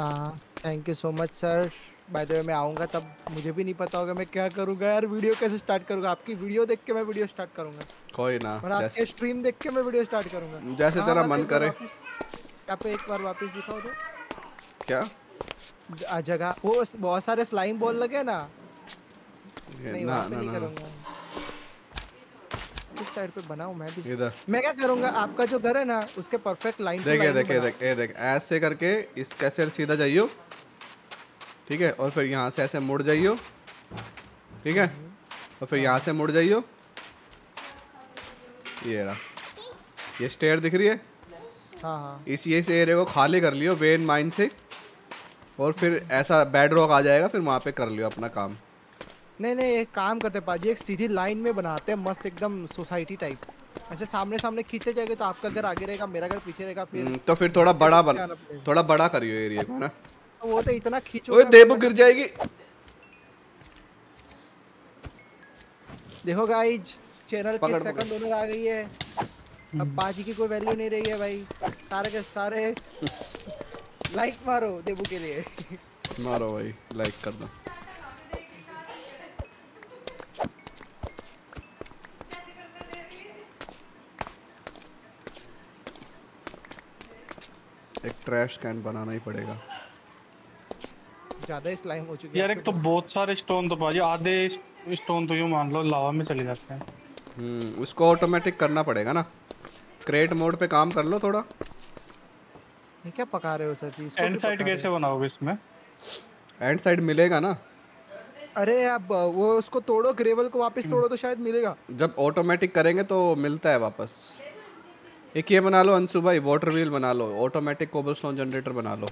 Speaker 3: Thank you so much sir by the way मैं आऊँगा तब मुझे भी नहीं पता होगा मैं क्या करूँगा यार वीडियो कैसे स्टार्ट करूँगा? आपकी वीडियो देख के मैं वीडियो स्टार्ट करूँगा।
Speaker 1: कोई ना
Speaker 3: और आपके स्ट्रीम देख के मैं वीडियो स्टार्ट करूँगा।
Speaker 1: जैसे
Speaker 3: हाँ,
Speaker 1: तेरा मन करे।
Speaker 3: वापस- यहाँ पे एक बार वापस दिखाओ तो।
Speaker 1: क्या?
Speaker 3: जगह वो बहुत सारे स्लाइम बॉल लगे ना। नहीं
Speaker 1: ना
Speaker 3: वहाँ पे
Speaker 1: ना
Speaker 3: नहीं
Speaker 1: ना।
Speaker 3: करूँगा। इस साइड पे बनाऊँ मैं भी।
Speaker 1: इधर।
Speaker 3: मैं क्या करूँगा आपका जो घर है ना उसके परफेक्ट लाइन
Speaker 1: देख ये देख ये देख ये देख ऐसे करके इस कैसे सीधा जाइयो ठीक है और फिर यहाँ से ऐसे मुड़ जाइयो ठीक है और फिर यहाँ से मुड़ जाइयो। ये रहा ये स्टेयर दिख रही है?
Speaker 3: हाँ हाँ।
Speaker 1: इस इस एरिया को खाली कर लियो वेन माइन से और फिर ऐसा बेड रॉक आ जाएगा फिर वहाँ पे कर लियो अपना काम।
Speaker 3: नहीं नहीं एक काम करते पाजी एक सीधी लाइन में बनाते हैं मस्त एकदम सोसाइटी टाइप ऐसे सामने सामने खींचे जाएँगे तो आपका घर आगे रहेगा मेरा घर पीछे रहेगा फिर
Speaker 1: हम्म, तो फिर थोड़ा बड़ा बन थोड़ा बड़ा करियो एरिया को ना?
Speaker 3: तो वो तो इतना खींचो
Speaker 1: ओए देबू गिर जाएगी।
Speaker 3: देखो गाइज़ चैनल की सेकंड ओनर आ गई है। अब बाजी की कोई वैल्यू नहीं रही है भाई। सारे के सारे लाइक मारो देबू के लिए।
Speaker 1: मारो भाई लाइक कर दो। एक ट्रैश कैन बनाना ही पड़ेगा।
Speaker 3: ज़्यादा स्लाइम हो चुकी है
Speaker 4: यार एक तो बहुत सारे स्टोन तो भाजी आधे स्टोन तो यूँ मान लो लावा में चले जाते हैं।
Speaker 1: हम्म उसको ऑटोमेटिक करना पड़ेगा ना। क्रेट मोड पे काम कर लो थोड़ा।
Speaker 3: ये क्या पका रहे हो सर जी? इसको
Speaker 4: एंड साइड कैसे बनाओगे इसमें?
Speaker 1: एंड साइड मिलेगा ना।
Speaker 3: अरे अब वो उसको तोड़ो ग्रेवल को वापस तोड़ो तो शायद मिलेगा।
Speaker 1: जब ऑटोमेटिक करेंगे तो मिलता है वापस। एक ये बना लो अंशु भाई वाटर व्हील बना लो ऑटोमेटिक कोबलस्टोन जनरेटर बना लो।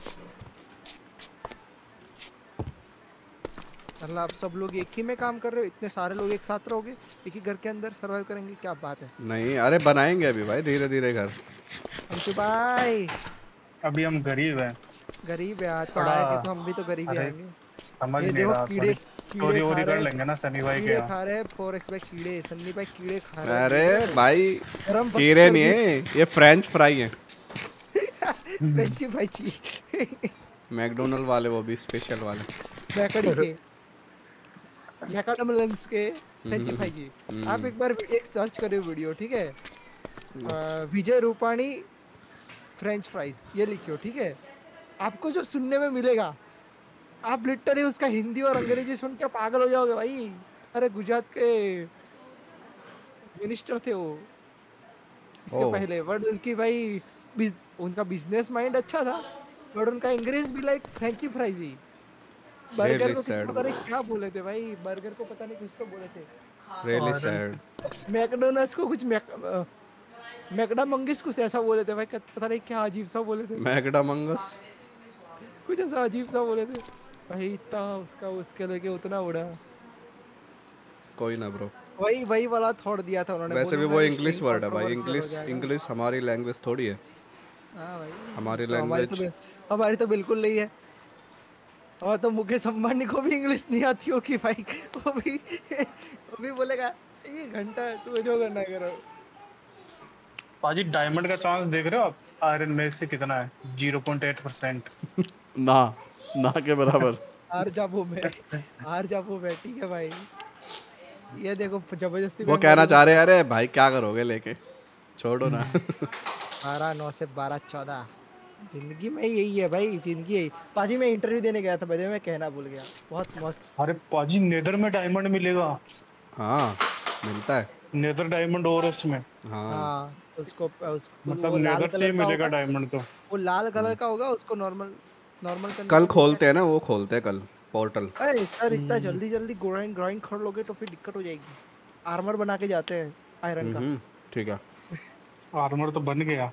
Speaker 3: मतलब आप सब लोग एक ही में काम कर रहे हो इतने सारे लोग एक साथ रहोगे एक ही घर के अंदर सरवाइव करेंगे क्या बात है?
Speaker 1: नहीं अरे बनाएँगे अभी भाई धीरे धीरे घर।
Speaker 3: अंशु भाई!
Speaker 4: अभी हम गरीब हैं।
Speaker 3: गरीब है आज तो आएँगे तो हम भी तो गरीब ही आएँगे।
Speaker 4: समझ नहीं
Speaker 3: देखो
Speaker 4: रहा
Speaker 3: कीड़े
Speaker 4: चोरी
Speaker 3: कीड़े खा
Speaker 4: वोरी कर
Speaker 3: रहे
Speaker 4: लेंगे ना सनी भाई के
Speaker 3: खा रहे हैं फोर एक्स भाई कीड़े सन्नी भाई कीड़े खा रहे हैं
Speaker 1: अरे भाई कीड़े नहीं है ये फ्रेंच फ्राई है।
Speaker 3: फ्रेंची भाई जी
Speaker 1: मैकडोनल्ड वाले वो भी स्पेशल वाले।
Speaker 3: मैकडी के। मैकडमलंस के फ्रेंची भाई जी आप एक बार एक सर्च करिए वीडियो ठीक है? विजय रूपाणी फ्रेंच फ्राइज ये लिखियो ठीक है? आपको जो सुनने में मिलेगा आप लिटरली उसका हिंदी और अंग्रेज़ी सुन के पागल हो जाओगे भाई। अरे गुजरात के मिनिस्टर थे वो। इसके। पहले बट उनकी भाई बिज, उनका बिज़नेस माइंड अच्छा था बट उनका इंग्लिश भी लाइक फ्रेंची फ्राइज ही बर्गर
Speaker 1: Really
Speaker 3: को किसी पता नहीं क्या बोले थे भाई। बर्गर को पता नहीं कुछ तो बोले थे।
Speaker 1: रियली सैड
Speaker 3: मैकडोनल्ड्स को कुछ मैक मैकडा मंगिस कुछ ऐसा बोले थे भाई पता नहीं क्या अजीब सा बोले थे।
Speaker 1: मैगडा मंगस
Speaker 3: कुछ ऐसा अजीब सा बोले थे। भाई इतना उसका उसके लेके उतना उड़ा
Speaker 1: कोई ना ब्रो
Speaker 3: वही वही वाला थोड़ दिया था उन्होंने।
Speaker 1: वैसे भी वो इंग्लिश वर्ड है भाई। इंग्लिश इंग्लिश हमारी लैंग्वेज थोड़ी है।
Speaker 3: हाँ भाई।
Speaker 1: हमारी
Speaker 3: तो तो
Speaker 1: लैंग्वेज
Speaker 3: बिल- हमारी तो बिल्कुल नहीं है। और तो मुकेश अंबानी को भी इंग्लिश नहीं आती होगी भाई। वो भी वो भी बोलेगा ये घंटा है तू जो करना करो।
Speaker 4: भाजी डायमंड का चांस देख रहे हो आप? आयरन में से कितना है? ज़ीरो पॉइंट एट परसेंट
Speaker 1: ना ना के बराबर।
Speaker 3: हार जाबो में हार जाबो में ठीक है भाई। ये देखो ज़बरदस्ती
Speaker 1: वो कहना चाह रहे हैं अरे भाई क्या करोगे लेके? छोड़ो ना।
Speaker 3: बारह नौ से बारह चौदह। ज़िंदगी में यही है भाई ज़िंदगी यही। पाजी मैं इंटरव्यू देने गया था बजे मैं कहना भूल गया। बहुत मस्त।
Speaker 4: अरे पाजी नेदर में डायमंड मिलेगा।
Speaker 1: हाँ मिलता है।
Speaker 4: नेदर डायमंड और उसमें
Speaker 1: हाँ।
Speaker 3: हाँ उसको उसको
Speaker 4: मतलब नेदर से मिलेगा डायमंड तो।
Speaker 3: वो लाल कलर का होगा उसको नॉर्मल नॉर्मल
Speaker 1: कल खोलते हैं ना वो खोलते हैं कल पोर्टल
Speaker 3: अरे सर इतना जल्दी जल्दी ग्राइंड ग्राइंड कर लोगे तो फिर दिक्कत हो जाएगी। आर्मर बना के जाते हैं आयरन का।
Speaker 1: हम्म ठीक है।
Speaker 4: आर्मर तो बन गया।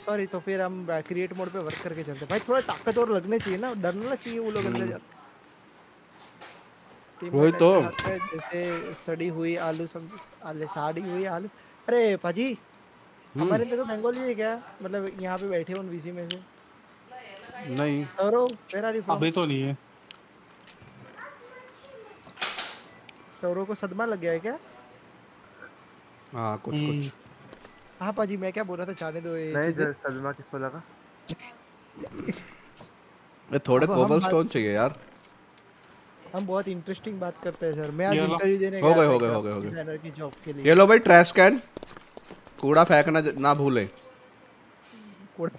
Speaker 3: सॉरी तो फिर हम क्रिएट मोड पे वर्क करके चलते भाई थोड़ा ताकतवर लगने चाहिए ना डरना चाहिए वो लोग अंदर जाते Team
Speaker 1: वही तो।
Speaker 3: है जैसे सड़ी हुई आलू सब्ज़ी आलू साड़ी हुई आलू। अरे पाजी हमारे तो बंगाली है क्या? मतलब यहाँ पे बैठे हो वीसी में से।
Speaker 1: नहीं।
Speaker 3: सौरव वेर आर यू
Speaker 4: अभी तो नहीं है।
Speaker 3: सौरव को सदमा लग गया है क्या?
Speaker 1: हाँ कुछ
Speaker 4: हम्म।
Speaker 1: कुछ।
Speaker 3: हाँ पाजी मैं क्या बोल रहा था? जाने दो ये
Speaker 2: नहीं सलमा किसको लगा?
Speaker 1: ये थोड़े
Speaker 3: अब हम
Speaker 1: कोबल स्टोन चाहिए यार।
Speaker 3: हम बहुत इंटरेस्टिंग बात करते हैं सर मैं आज इंटरव्यू देने
Speaker 1: हो गए, हो गए, हो गए, हो गए।
Speaker 3: डिज़ाइनर की जॉब के लिए।
Speaker 1: ये लो भाई ट्रैश कैन कूड़ा फेंकना ना भूले।
Speaker 3: कूड़ा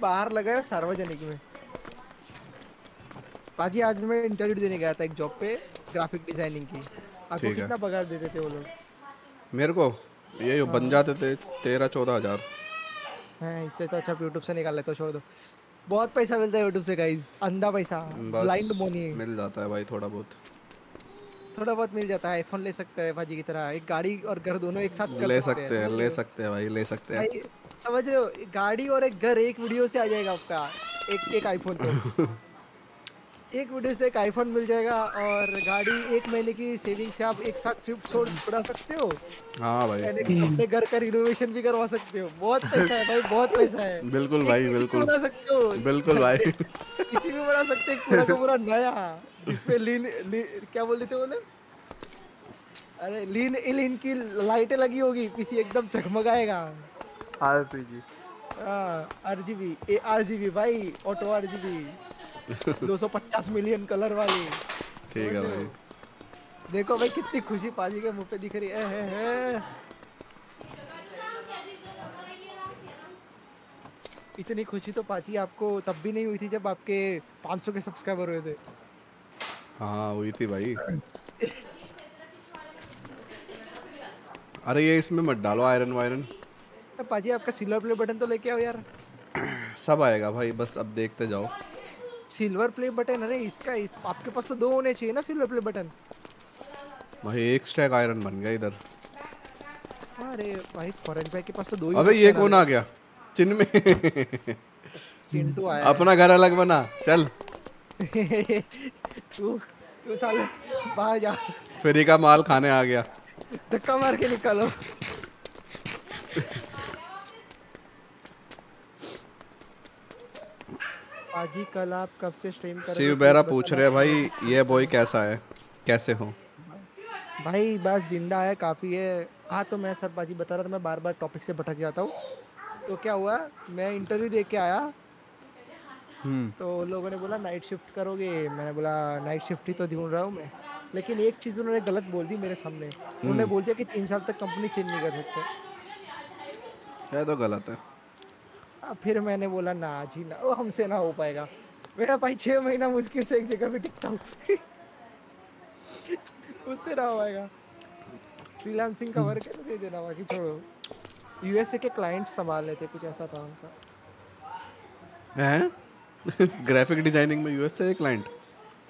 Speaker 3: बाहर लगाया सार्वजनिक में पाजी आज मैं इंटरव्यू देने गया था एक जॉब पे ग्राफिक डिज़ाइनिंग की। आपको
Speaker 1: है।
Speaker 3: कितना पगार देते थे वो लोग?
Speaker 1: मेरे को? ये जो बन जाते थे तेरह चौदह हज़ार।
Speaker 3: हैं इससे तो अच्छा यूट्यूब से निकाल लेते हो छोड़ दो। बहुत पैसा मिलता है यूट्यूब से गाइस अंधा पैसा। ब्लाइंड मनी
Speaker 1: मिल जाता है भाई थोड़ा बहुत।
Speaker 3: थोड़ा बहुत मिल जाता है आईफोन ले सकते हैं भाजी की तरह। एक गाड़ी और घर दोनों एक साथ कर
Speaker 1: ले
Speaker 3: सकते
Speaker 1: हैं ले सकते हैं भाई ले सकते हैं।
Speaker 3: समझ रहे हो गाड़ी और एक घर एक वीडियो से आ जाएगा आपका एक एक आईफोन पे। एक वीडियो से एक आईफोन मिल जाएगा और गाड़ी एक महीने की सेविंग से आप एक साथ स्विफ्ट छोड़ छुड़ा सकते हो।
Speaker 1: हाँ भाई।
Speaker 3: अपने घर का रिनोवेशन भी करवा सकते हो। बहुत पैसा है भाई बहुत पैसा है।
Speaker 1: बिल्कुल भाई बिल्कुल।
Speaker 3: बना सकते हो।
Speaker 1: बिल्कुल भाई।
Speaker 3: किसी भी बना सकते हैं पूरा का पूरा नया। जिसमें लीन ली, क्या बोल रहे थे बोले? अरे लीन लीन की लाइटें लगी होगी किसी एकदम चकमगाएगा
Speaker 2: आरपीजी
Speaker 3: आरजीबी ए आरजीबी भाई ऑटो आरजीबी 250 मिलियन कलर वाली।
Speaker 1: ठीक है भाई।
Speaker 3: देखो भाई कितनी खुशी पाजी के मुँह पे दिख रही है, है, है। इतनी खुशी तो पाजी आपको तब भी नहीं हुई थी जब आपके 500 के सब्सक्राइबर हुए थे।
Speaker 1: हाँ हुई थी भाई। अरे ये इसमें मत डालो आयरन वायरन
Speaker 3: पाजी आपका सिल्वर प्ले बटन तो लेके आओ यार।
Speaker 1: सब आएगा भाई बस अब देखते जाओ।
Speaker 3: सिल्वर प्ले बटन अरे इसका आपके पास तो दो होने चाहिए ना सिल्वर प्ले बटन
Speaker 1: भाई एक स्टैक आयरन बन गया इधर।
Speaker 3: अरे भाई फौरज भाई के पास तो दो ही
Speaker 1: अबे ये कौन आ गया? चिन्ह में
Speaker 3: चिंटू आया।
Speaker 1: अपना घर अलग बना चल।
Speaker 3: तू तू साले बाहर जा।
Speaker 1: फ्री का माल खाने आ गया।
Speaker 3: धक्का मार के निकालो। पाजी कल आप कब से स्ट्रीम कर
Speaker 1: शिव बेरा पूछ रहे हैं भाई ये बॉय कैसा है? कैसे हो?
Speaker 3: भाई बस ज़िंदा है काफ़ी है। हाँ तो मैं सर पाजी बता रहा था मैं बार बार टॉपिक से भटक जाता हूँ। तो क्या हुआ मैं इंटरव्यू दे के आया।
Speaker 1: हम्म।
Speaker 3: तो लोगों ने बोला नाइट शिफ्ट करोगे? मैंने बोला नाइट शिफ्ट ही तो ढूंढ रहा हूँ मैं। लेकिन एक चीज़ उन्होंने गलत बोल दी मेरे सामने। उन्होंने बोल दिया कि तीन साल तक कंपनी चेंज नहीं कर सकते।
Speaker 1: ये तो गलत है।
Speaker 3: फिर मैंने बोला ना जी ना वो हमसे ना हो पाएगा। मेरा भाई छः महीना मुश्किल से एक जगह पे टिकता हूँ। उससे ना हो पाएगा। फ्रीलांसिंग का वर्क है तो दे देना बाकी छोड़ो। यूएसए के क्लाइंट संभाल लेते कुछ ऐसा था उनका।
Speaker 1: हैं? ग्राफिक डिज़ाइनिंग में यूएस से क्लाइंट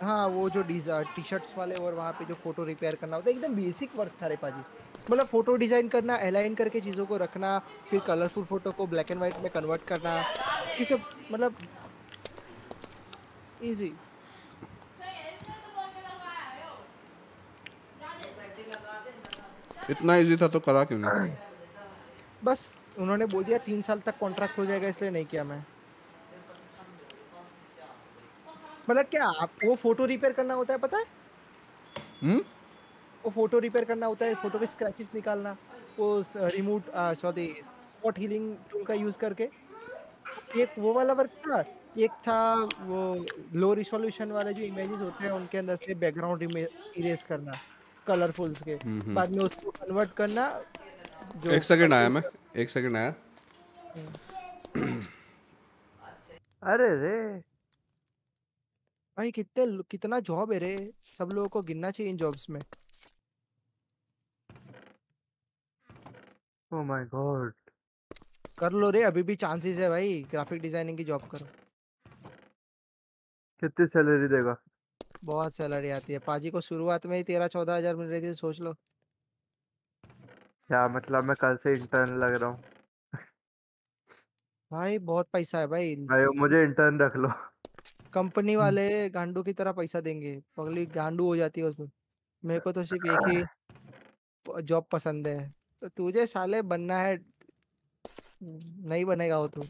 Speaker 3: हाँ वो जो टी शर्ट्स वाले और वहाँ पे जो फ़ोटो रिपेयर करना होता है एकदम बेसिक वर्क था रे पाजी। मतलब फ़ोटो डिज़ाइन करना अलाइन करके चीज़ों को रखना फिर कलरफुल फ़ोटो को ब्लैक एंड वाइट में कन्वर्ट करना ये सब मतलब इजी
Speaker 1: इतना इजी था तो करा क्यों नहीं?
Speaker 3: बस उन्होंने बोल दिया तीन साल तक कॉन्ट्रैक्ट हो जाएगा इसलिए नहीं किया मैं। मतलब क्या आप वो फ़ोटो रिपेयर करना होता है पता है?
Speaker 1: हम्म?
Speaker 3: वो फ़ोटो रिपेयर करना होता है फ़ोटो के स्क्रैचेस निकालना वो remove sorry spot healing tool का यूज़ करके। एक वो वाला वर्क था एक था वो लो रिसोल्यूशन वाले जो इमेजेस होते हैं उनके अंदर से बैकग्राउंड इरेज करना कलरफुल्स के। बाद में उसको कन्वर्ट करना जो
Speaker 1: एक सेकंड आया मैं एक सेकंड आया।
Speaker 2: अरे रे।
Speaker 3: भाई कितने कितना जॉब है रे सब लोगों को गिनना चाहिए इन जॉब्स में।
Speaker 2: ओ माय गॉड
Speaker 3: कर लो रे अभी भी चांसेस है भाई ग्राफिक डिज़ाइनिंग की जॉब करो।
Speaker 2: कितनी सैलरी देगा?
Speaker 3: बहुत सैलरी आती है। पाजी को शुरुआत में ही तेरह चौदह हज़ार मिल रही थी सोच लो।
Speaker 2: क्या मतलब मैं कल से इंटर्न लग रहा हूँ।
Speaker 3: भाई बहुत पैसा है भाई।
Speaker 2: भाई मुझे इंटर्न रख लो।
Speaker 3: कंपनी वाले गांडू की तरह पैसा देंगे। पगली गांडू हो जाती है उसमें। मेरे को तो सिर्फ़ एक ही जॉब पसंद है। तो तुझे साले बनना है। नहीं बनेगा वो तू।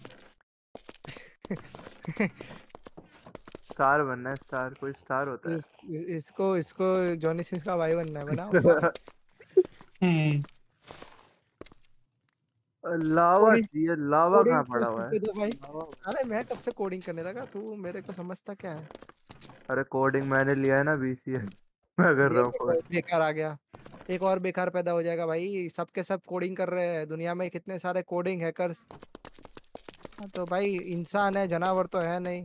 Speaker 2: स्टार बनना है स्टार कोई स्टार होता है।
Speaker 3: इस, इसको इसको जॉनी सिंस का भाई बनना है बनाओ।
Speaker 4: हम्म।
Speaker 2: लावा
Speaker 3: कोडिंग-
Speaker 2: चाहिए लावा कहाँ पड़ा हुआ है?
Speaker 3: दे भाई? अरे मैं कब से कोडिंग करने लगा? तू मेरे को समझता क्या है?
Speaker 2: अरे कोडिंग मैंने लिया है ना बीसीए। मैं कर रहा हूँ
Speaker 3: बेकार आ गया। एक और बेकार पैदा हो जाएगा भाई सबके सब कोडिंग कर रहे हैं दुनिया में कितने सारे कोडिंग हैकर्स तो भाई इंसान है जानवर तो है नहीं।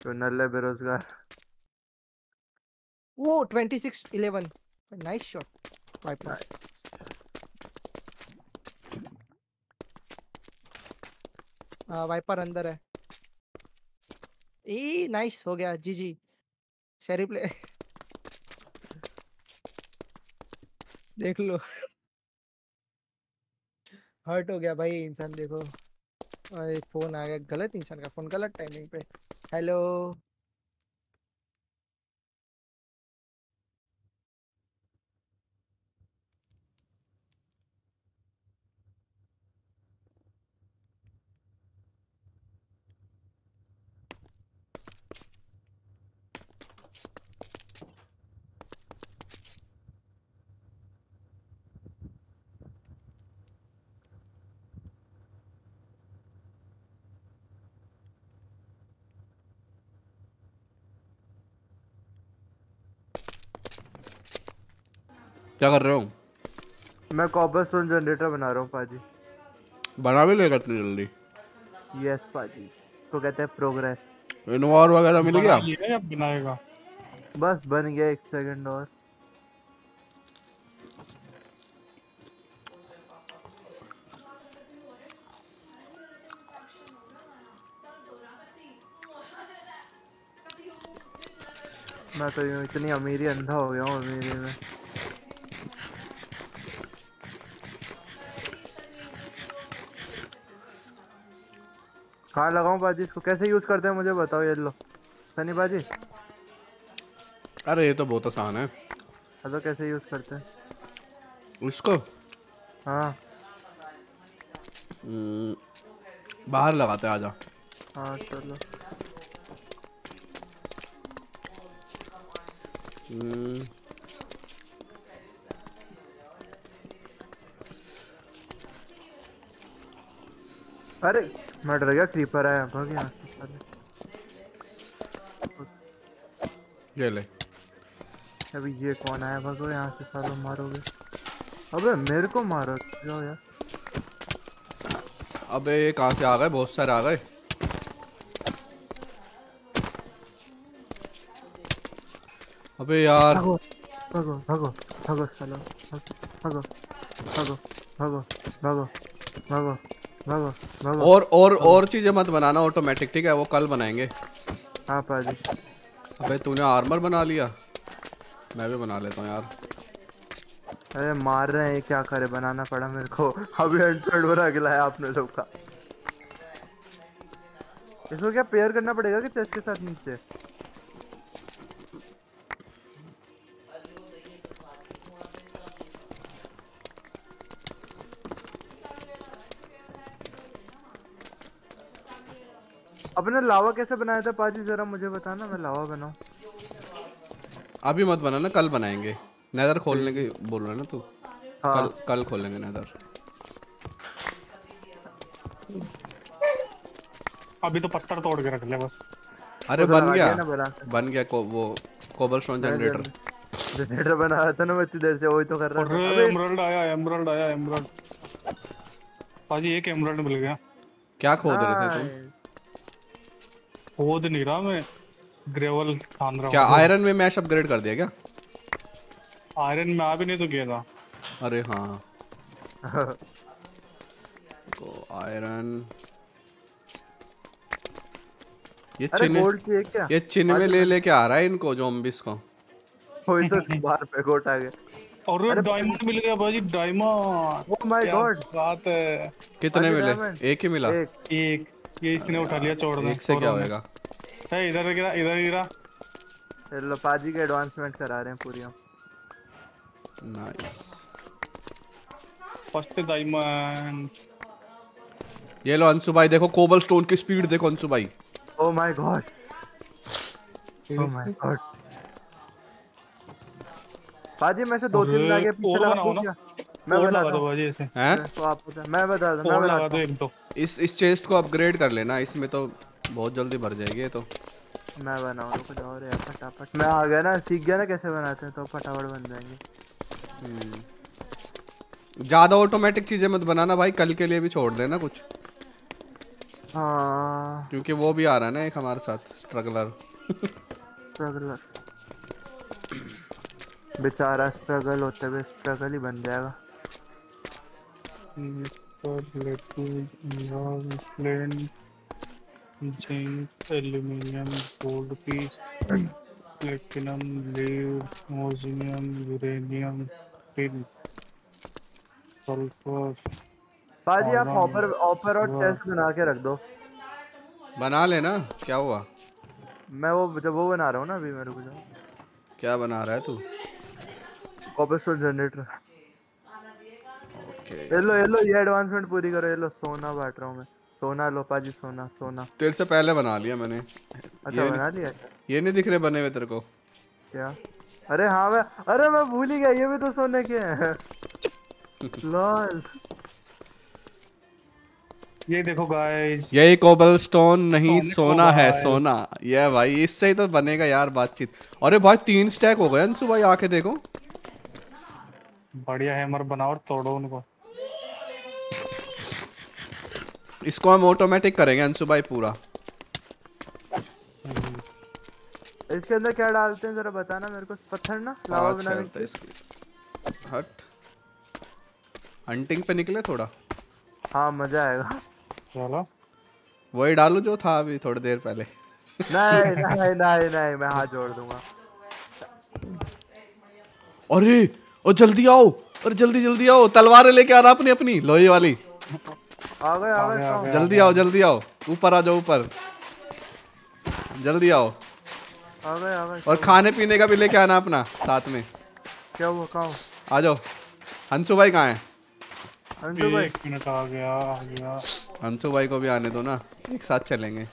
Speaker 2: तो नल्ले बेरोजगार।
Speaker 3: वो 26 11 नाइस शॉट वाइपर हाँ वाइपर अंदर है। ई नाइस हो गया जी जी। शेरी प्ले देख लो। हर्ट हो गया भाई इंसान, देखो। फ़ोन आ गया, गलत इंसान का, फ़ोन गलत टाइमिंग पे। हेलो।
Speaker 1: क्या कर रहे हो?
Speaker 2: मैं कॉपर स्टोन जनरेटर बना रहा हूँ पाजी।
Speaker 1: बना भी लेगा इतनी जल्दी?
Speaker 2: यस पाजी। तो कहते हैं प्रोग्रेस
Speaker 1: इनवार वगैरह मिल गया?
Speaker 4: या बनाएगा?
Speaker 2: बस बन गया एक सेकंड और। मैं तो यूँ इतनी अमीरी अंधा हो गया हूँ अमीरी में। कहाँ लगाऊँ बाजी इसको। कैसे यूज़ करते हैं मुझे बताओ ये लो। सनी बाजी?
Speaker 1: अरे ये तो बहुत आसान है।
Speaker 2: तो कैसे यूज़ करते हैं?
Speaker 1: इसको?
Speaker 2: हाँ।
Speaker 1: हम्म, बाहर लगाते हैं आजा
Speaker 2: हाँ चलो।
Speaker 1: हम्म,
Speaker 2: अरे मैं डर गया क्रीपर आया भाग यहाँ से साले।
Speaker 1: ये ले।
Speaker 2: अभी ये कौन आया भागो यहाँ से सालों मारोगे। अबे मेरे को मारो जाओ यार।
Speaker 1: अबे ये कहाँ से आ गए? बहुत सारे आ गए। अबे यार।
Speaker 2: भागो भागो भागो भागो सालो। भागो भागो भागो भागो भागो। भागो भागो
Speaker 1: और और और चीज़ें मत बनाना ऑटोमेटिक ठीक है? वो कल बनाएँगे।
Speaker 2: हाँ पाजी।
Speaker 1: अबे तूने आर्मर बना लिया? मैं भी बना लेता हूँ यार।
Speaker 2: अरे मार रहे हैं क्या करे? बनाना पड़ा मेरे को। अभी हेडशॉट बना के लाया आपने लोग का इसको क्या पेयर करना पड़ेगा कि चेस्ट के साथ नीचे? अपने लावा कैसे बनाया था पाजी? जरा मुझे बताना मैं लावा बनाऊँ।
Speaker 1: अभी मत बनाना कल बनाएँगे। नेदर खोलने की बोल रहा है ना तू?
Speaker 2: हाँ।
Speaker 1: कल कल खोलेंगे नेदर।
Speaker 4: अभी तो पत्थर तोड़ के रख ले बस।
Speaker 1: अरे बन गया।
Speaker 2: बन।
Speaker 1: गया को, वो कोबलस्टोन जनरेटर।
Speaker 2: जनरेटर बना रहा था ना मैं इतनी देर से वही तो कर रहा था।
Speaker 4: अरे एमराल्ड आया एमराल्ड आया एमराल्ड पाजी एक एमराल्ड मिल गया।
Speaker 1: क्या खोद रहे थे तुम?
Speaker 4: खोद नहीं रहा मैं। ग्रेवल खान रहा
Speaker 1: क्या आयरन में मैश अपग्रेड कर दिया क्या?
Speaker 4: आयरन में आ भी नहीं तो किया था।
Speaker 1: अरे हाँ। तो आयरन ये चिन्ह
Speaker 2: गोल्ड
Speaker 1: ये चिन्ह में ले लेके आ रहा है इनको जोम्बिस को
Speaker 2: वही तो बाहर पे गोट आ गया।
Speaker 4: और डायमंड मिल गया भाजी डायमंड
Speaker 2: ओह माय गॉड
Speaker 4: बात है।
Speaker 1: कितने मिले? एक ही मिला?
Speaker 2: एक।
Speaker 4: एक। ये इसने उठा लिया छोड़ दो
Speaker 1: एक से क्या होएगा?
Speaker 4: है इधर गिरा इधर गिरा।
Speaker 2: ये लो पाजी के एडवांसमेंट करा रहे हैं पूरी हम।
Speaker 1: नाइस
Speaker 4: फ़र्स्ट डायमंड
Speaker 1: ये लो अंशु भाई देखो कोबल स्टोन की स्पीड देखो अंशु भाई।
Speaker 2: Oh my god oh my god पाजी में से दो तीन लागे पीछे लगा मैं बता
Speaker 4: दो
Speaker 2: दूँ।
Speaker 4: इसे।
Speaker 1: हैं?
Speaker 2: तो आप मैं बता दूँ मैं बता
Speaker 4: लगा एक दो
Speaker 1: इस इस चेस्ट को अपग्रेड कर लेना इसमें तो बहुत जल्दी भर जाएगी ये तो।
Speaker 2: मैं बनाऊँ रुको जाओ रे फटाफट। मैं आ गया ना सीख गया ना कैसे बनाते हैं तो फटाफट बन जाएँगे।
Speaker 1: ज़्यादा ऑटोमेटिक चीज़ें मत बनाना भाई कल के लिए भी छोड़ देना कुछ।
Speaker 2: हाँ।
Speaker 1: क्योंकि वो भी आ रहा है ना एक हमारे साथ स्ट्रगलर
Speaker 2: स्ट्रगलर बेचारा स्ट्रगल होते हुए स्ट्रगल ही बन जाएगा।
Speaker 4: Plain zinc aluminium gold piece platinum lead osmium uranium tin sulphur
Speaker 2: पाजी आप ऑफ़र ऑफ़र और चेस्ट बना के रख दो।
Speaker 1: बना लेना क्या हुआ?
Speaker 2: मैं वो जब वो बना रहा हूँ ना अभी मेरे को
Speaker 1: क्या बना रहा है तू?
Speaker 2: कॉपरस्टोन जनरेटर।
Speaker 1: ओके
Speaker 2: ये लो ये लो ये एडवांसमेंट पूरी करो ये लो सोना बांट रहा हूँ मैं। सोना लो पाजी सोना सोना।
Speaker 1: तेरे से पहले बना लिया मैंने।
Speaker 2: अच्छा बना लिया
Speaker 1: ये नहीं दिख रहे बने हुए तेरे को।
Speaker 2: क्या? अरे हाँ मैं अरे मैं भूल ही गया ये भी तो सोने के हैं। लॉल।
Speaker 4: ये देखो गाइस
Speaker 1: यही कोबल स्टोन नहीं
Speaker 4: सोना
Speaker 1: है सोना। ये भाई इससे ही तो बनेगा यार बातचीत। अरे भाई तीन स्टैक हो गए अंशु भाई आके देखो।
Speaker 4: बढ़िया हैमर बनाओ और तोड़ो उनको।
Speaker 1: इसको हम ऑटोमेटिक करेंगे अंशु भाई पूरा।
Speaker 2: इसके अंदर क्या डालते हैं जरा बताना मेरे को। पत्थर ना लावा
Speaker 1: आवाज़
Speaker 2: बनाने।
Speaker 1: है इसकी हट। हंटिंग पे निकले थोड़ा?
Speaker 2: हाँ मज़ा आएगा।
Speaker 4: चलो।
Speaker 1: वही डालू जो था अभी थोड़ी देर पहले।
Speaker 2: नहीं नहीं नहीं नहीं मैं हाथ जोड़ दूँगा।
Speaker 1: अरे ओ जल्दी आओ। अरे जल्दी जल्दी आओ। तलवारें लेके आ रहा अपनी अपनी लोहे वाली।
Speaker 2: आ गए आ गए।
Speaker 1: जल्दी आओ जल्दी आओ। ऊपर आ जाओ ऊपर। जल्दी आओ।
Speaker 2: आ गए आ गए।
Speaker 1: और खाने पीने का भी लेके आना अपना साथ में।
Speaker 2: क्या हुआ कहाँ
Speaker 1: आ जाओ। हंसू भाई कहाँ है?
Speaker 2: अंशु भाई।
Speaker 4: एक मिनट आ गया आ गया।
Speaker 1: हंसू भाई को भी आने दो ना। एक साथ चलेंगे।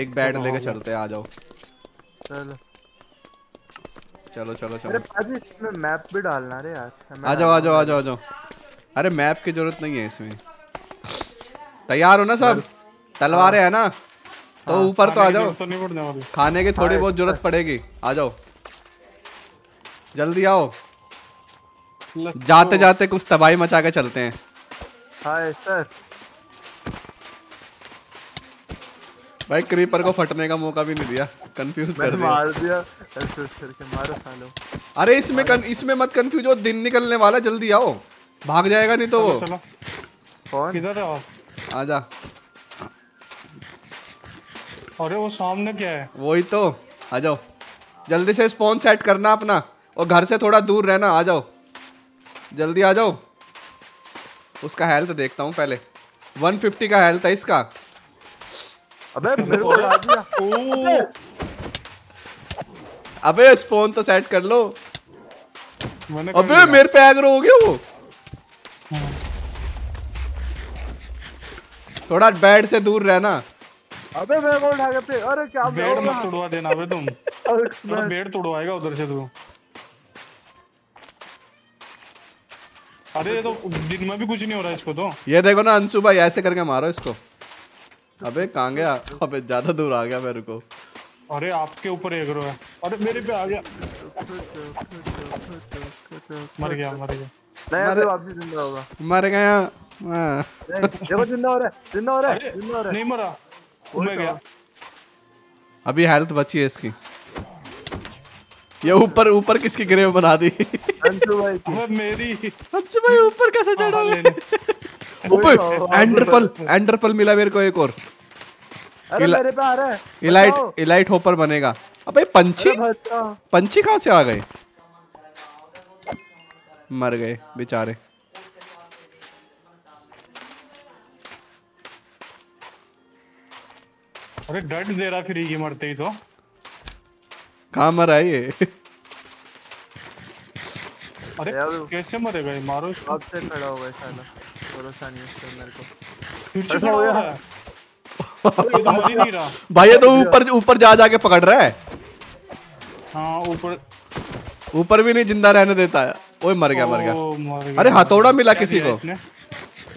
Speaker 1: एक बैट लेके चलते हैं आ जाओ।
Speaker 2: चलो।
Speaker 1: चलो चलो चलो।
Speaker 2: मैप भी डालना रे यार।
Speaker 1: आ जाओ आ जाओ आ जाओ आ जाओ। अरे मैप की ज़रूरत नहीं है इसमें। तैयार हो ना सब? तलवारें है। ना? तो ऊपर तो आ जाओ।
Speaker 4: तो
Speaker 1: खाने की थोड़ी बहुत ज़रूरत पड़ेगी। आ जाओ। जल्दी आओ। जाते जाते कुछ तबाही मचा के चलते हैं।
Speaker 2: हाय सर
Speaker 1: भाई क्रीपर को फटने का मौका भी नहीं दिया। कंफ्यूज कर दिया।
Speaker 2: मार दिया। ऐसे करके मारो सालो
Speaker 1: अरे इसमें इसमें मत कंफ्यूज हो। दिन निकलने वाला जल्दी आओ। भाग जाएगा नहीं तो वो।
Speaker 4: चलो।
Speaker 2: कौन?
Speaker 4: किधर है आप
Speaker 1: आजा।
Speaker 4: अरे वो सामने क्या है?
Speaker 1: वही तो। आ जाओ। जल्दी से स्पॉन सेट करना अपना। और घर से थोड़ा दूर रहना। आ जाओ। जल्दी आ जाओ। उसका हेल्थ देखता हूँ पहले। 150 का हेल्थ है इसका।
Speaker 2: अबे मेरे को ला दिया
Speaker 1: अबे स्पॉन तो सेट कर लो। अबे मेरे पे एग्रो हो गया वो। थोड़ा बेड से दूर रहना।
Speaker 2: अबे मेरे को उठा के अरे क्या
Speaker 4: बेड मत तोड़वा देना बे तुम।
Speaker 2: अरे
Speaker 4: तेरा बेड तोड़वाएगा उधर से तू। अरे ये तो दिन में भी कुछ नहीं हो रहा इसको तो।
Speaker 1: ये देखो ना अंशु भाई ऐसे करके मारो इसको। अबे कहाँ गया? अबे ज़्यादा दूर आ गया मेरे को।
Speaker 4: अरे आपके ऊपर एक रो है। अरे मेरे पे आ गया। मर गया मर गया।
Speaker 2: नहीं अबे वापस ज़िंदा होगा।
Speaker 1: मर गया।
Speaker 2: देखो ज़िंदा हो रहा है ज़िंदा हो रहा है ज़िंदा हो रहा है
Speaker 4: नहीं मरा मैं गया
Speaker 1: अभी हेल्थ बची है इसकी ये ऊपर ऊपर किसकी ग्रेव बना दी
Speaker 2: अंशु भाई की
Speaker 4: अबे मेरी
Speaker 1: अंशु भाई ऊपर कैसे चढ़ा
Speaker 4: ले।
Speaker 1: ओए एंडरपल एंडरपल मिला मेरे को एक और
Speaker 2: अरे मेरे पे आ रहा है
Speaker 1: इलाइट इलाइट होपर बनेगा अबे पंछी पंछी कहाँ से आ गए मर गए बेचारे
Speaker 4: अरे डट दे रहा फिर ये मरते ही तो।
Speaker 1: कहाँ मरा ये?
Speaker 4: अरे कैसे मरेगा ये मारो
Speaker 2: अब से खड़ा होगा साला। भरोसा नहीं है मेरे को।
Speaker 4: फिर से
Speaker 2: ऐसा
Speaker 4: खड़ा
Speaker 2: हो
Speaker 4: हो
Speaker 2: गया।
Speaker 4: है तो मर ही नहीं रहा।
Speaker 1: भाई ये तो ऊपर ऊपर जा जा के पकड़ रहा है?
Speaker 4: हाँ ऊपर।
Speaker 1: ऊपर भी नहीं ज़िंदा रहने देता है। ओए मर गया मर गया।
Speaker 4: मर गया।
Speaker 1: अरे हथौड़ा मिला किसी को?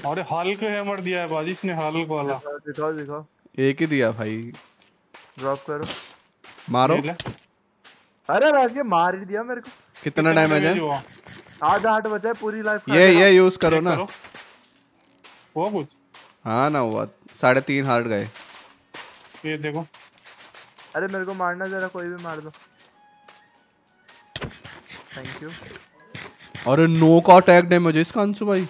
Speaker 4: अरे हल्क है मर दिया है बाजी इसने हल्क वाला।
Speaker 2: दिखाओ दिखाओ।
Speaker 1: एक ही दिया भाई।
Speaker 2: ड्रॉप करो।
Speaker 1: मारो।
Speaker 2: अरे राज ये मार ही दिया मेरे को।
Speaker 1: कितना डैमेज है?
Speaker 4: जो हुआ?
Speaker 2: आधा हार्ट बचा है पूरी लाइफ
Speaker 1: ये ये यूज़ करो ना।
Speaker 4: हुआ कुछ?
Speaker 1: हाँ ना हुआ। साढ़े तीन हार्ट गए।
Speaker 4: ये देखो।
Speaker 2: अरे मेरे को मारना जरा कोई भी मार दो। थैंक यू
Speaker 1: अरे नो का अटैक डैमेज है इसका अंशु भाई।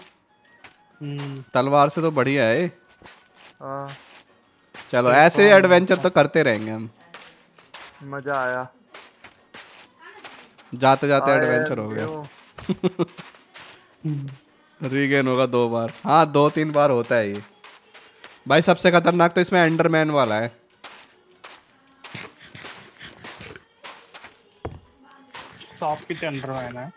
Speaker 4: हम्म,
Speaker 1: तलवार से तो बढ़िया है।
Speaker 2: हाँ।
Speaker 1: चलो ऐसे एडवेंचर तो करते रहेंगे हम।
Speaker 2: मज़ा आया।
Speaker 1: जाते जाते एडवेंचर हो गया। रीगेन होगा दो बार। हाँ दो तीन बार होता है ये। भाई सबसे खतरनाक तो इसमें एंडरमैन वाला है।
Speaker 4: मैन है।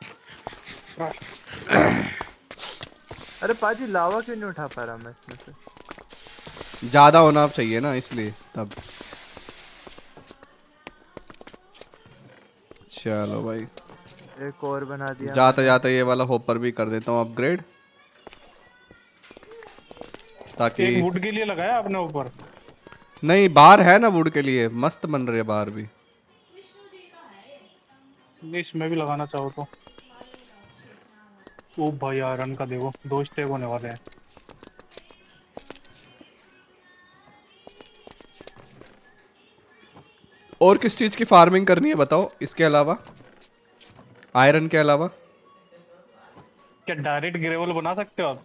Speaker 2: अरे पाजी लावा क्यों नहीं उठा पा रहा मैं इसमें से?
Speaker 1: ज़्यादा होना चाहिए ना इसलिए तब। चलो भाई।
Speaker 2: एक और बना दिया।
Speaker 1: जाते जाते ये वाला होपर भी कर देता हूँ अपग्रेड। ताकि
Speaker 4: वुड के लिए लगाया आपने ऊपर?
Speaker 1: नहीं बाहर है ना वुड के लिए। मस्त बन रही है बाहर भी।
Speaker 4: इसमें भी लगाना चाहो तो। ओ भाई आयरन का देखो। दो स्टेप होने वाले हैं।
Speaker 1: और किस चीज़ की फ़ार्मिंग करनी है बताओ? इसके अलावा? आयरन के अलावा?
Speaker 4: क्या डायरेक्ट ग्रेवल बना सकते हो आप?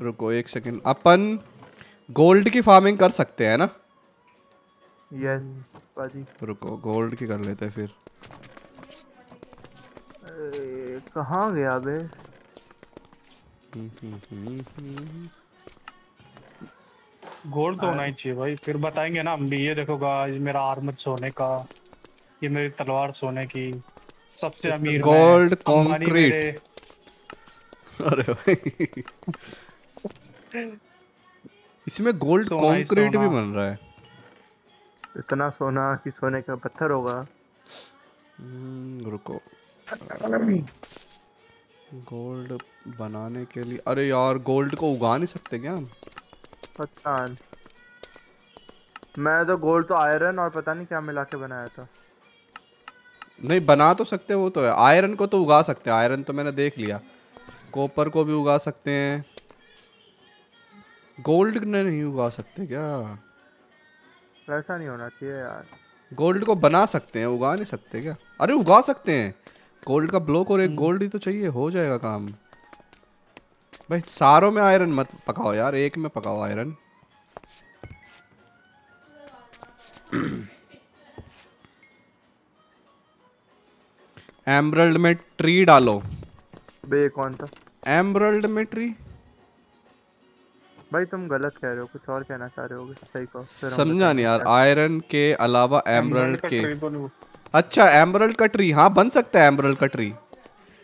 Speaker 1: रुको एक सेकंड। अपन गोल्ड की फ़ार्मिंग कर सकते हैं ना?
Speaker 2: यस पाजी।
Speaker 1: रुको गोल्ड की कर लेते हैं फिर।
Speaker 2: अरे, कहाँ गया बे?
Speaker 4: गोल्ड तो होना ही चाहिए भाई। फिर बताएँगे ना हम भी ये देखो गाइस मेरा आर्मर सोने का ये मेरी तलवार सोने की सबसे अमीर
Speaker 1: concrete।
Speaker 4: मेरे-
Speaker 1: अरे भाई। इसमें गोल्ड
Speaker 4: ही
Speaker 1: कंक्रीट भी बन रहा है।
Speaker 2: इतना सोना कि सोने का पत्थर होगा।
Speaker 1: हम्म, रुको। गोल्ड बनाने के लिए अरे यार गोल्ड को उगा नहीं सकते क्या हम?
Speaker 2: पता मैं तो गोल्ड तो आयरन और पता नहीं क्या मिला के बनाया था।
Speaker 1: नहीं बना तो सकते वो तो है। आयरन को तो उगा सकते हैं। आयरन तो मैंने देख लिया। कॉपर को भी उगा सकते हैं। गोल्ड ने नहीं उगा सकते क्या?
Speaker 2: ऐसा नहीं होना चाहिए यार।
Speaker 1: गोल्ड को बना सकते हैं उगा नहीं सकते क्या? अरे उगा सकते हैं। गोल्ड का ब्लॉक और एक गोल्ड ही तो चाहिए हो जाएगा काम। भाई सारों में आयरन मत पकाओ यार एक में पकाओ आयरन एमरल्ड में ट्री डालो।
Speaker 2: बे कौन था?
Speaker 1: एमरल्ड में ट्री
Speaker 2: भाई तुम गलत कह रहे हो कुछ और कहना चाह रहे हो सही को
Speaker 1: समझा नहीं यार आयरन के अलावा एमरल्ड
Speaker 4: के
Speaker 1: अच्छा एमरल्ड का ट्री हाँ बन सकता है एमरल्ड का ट्री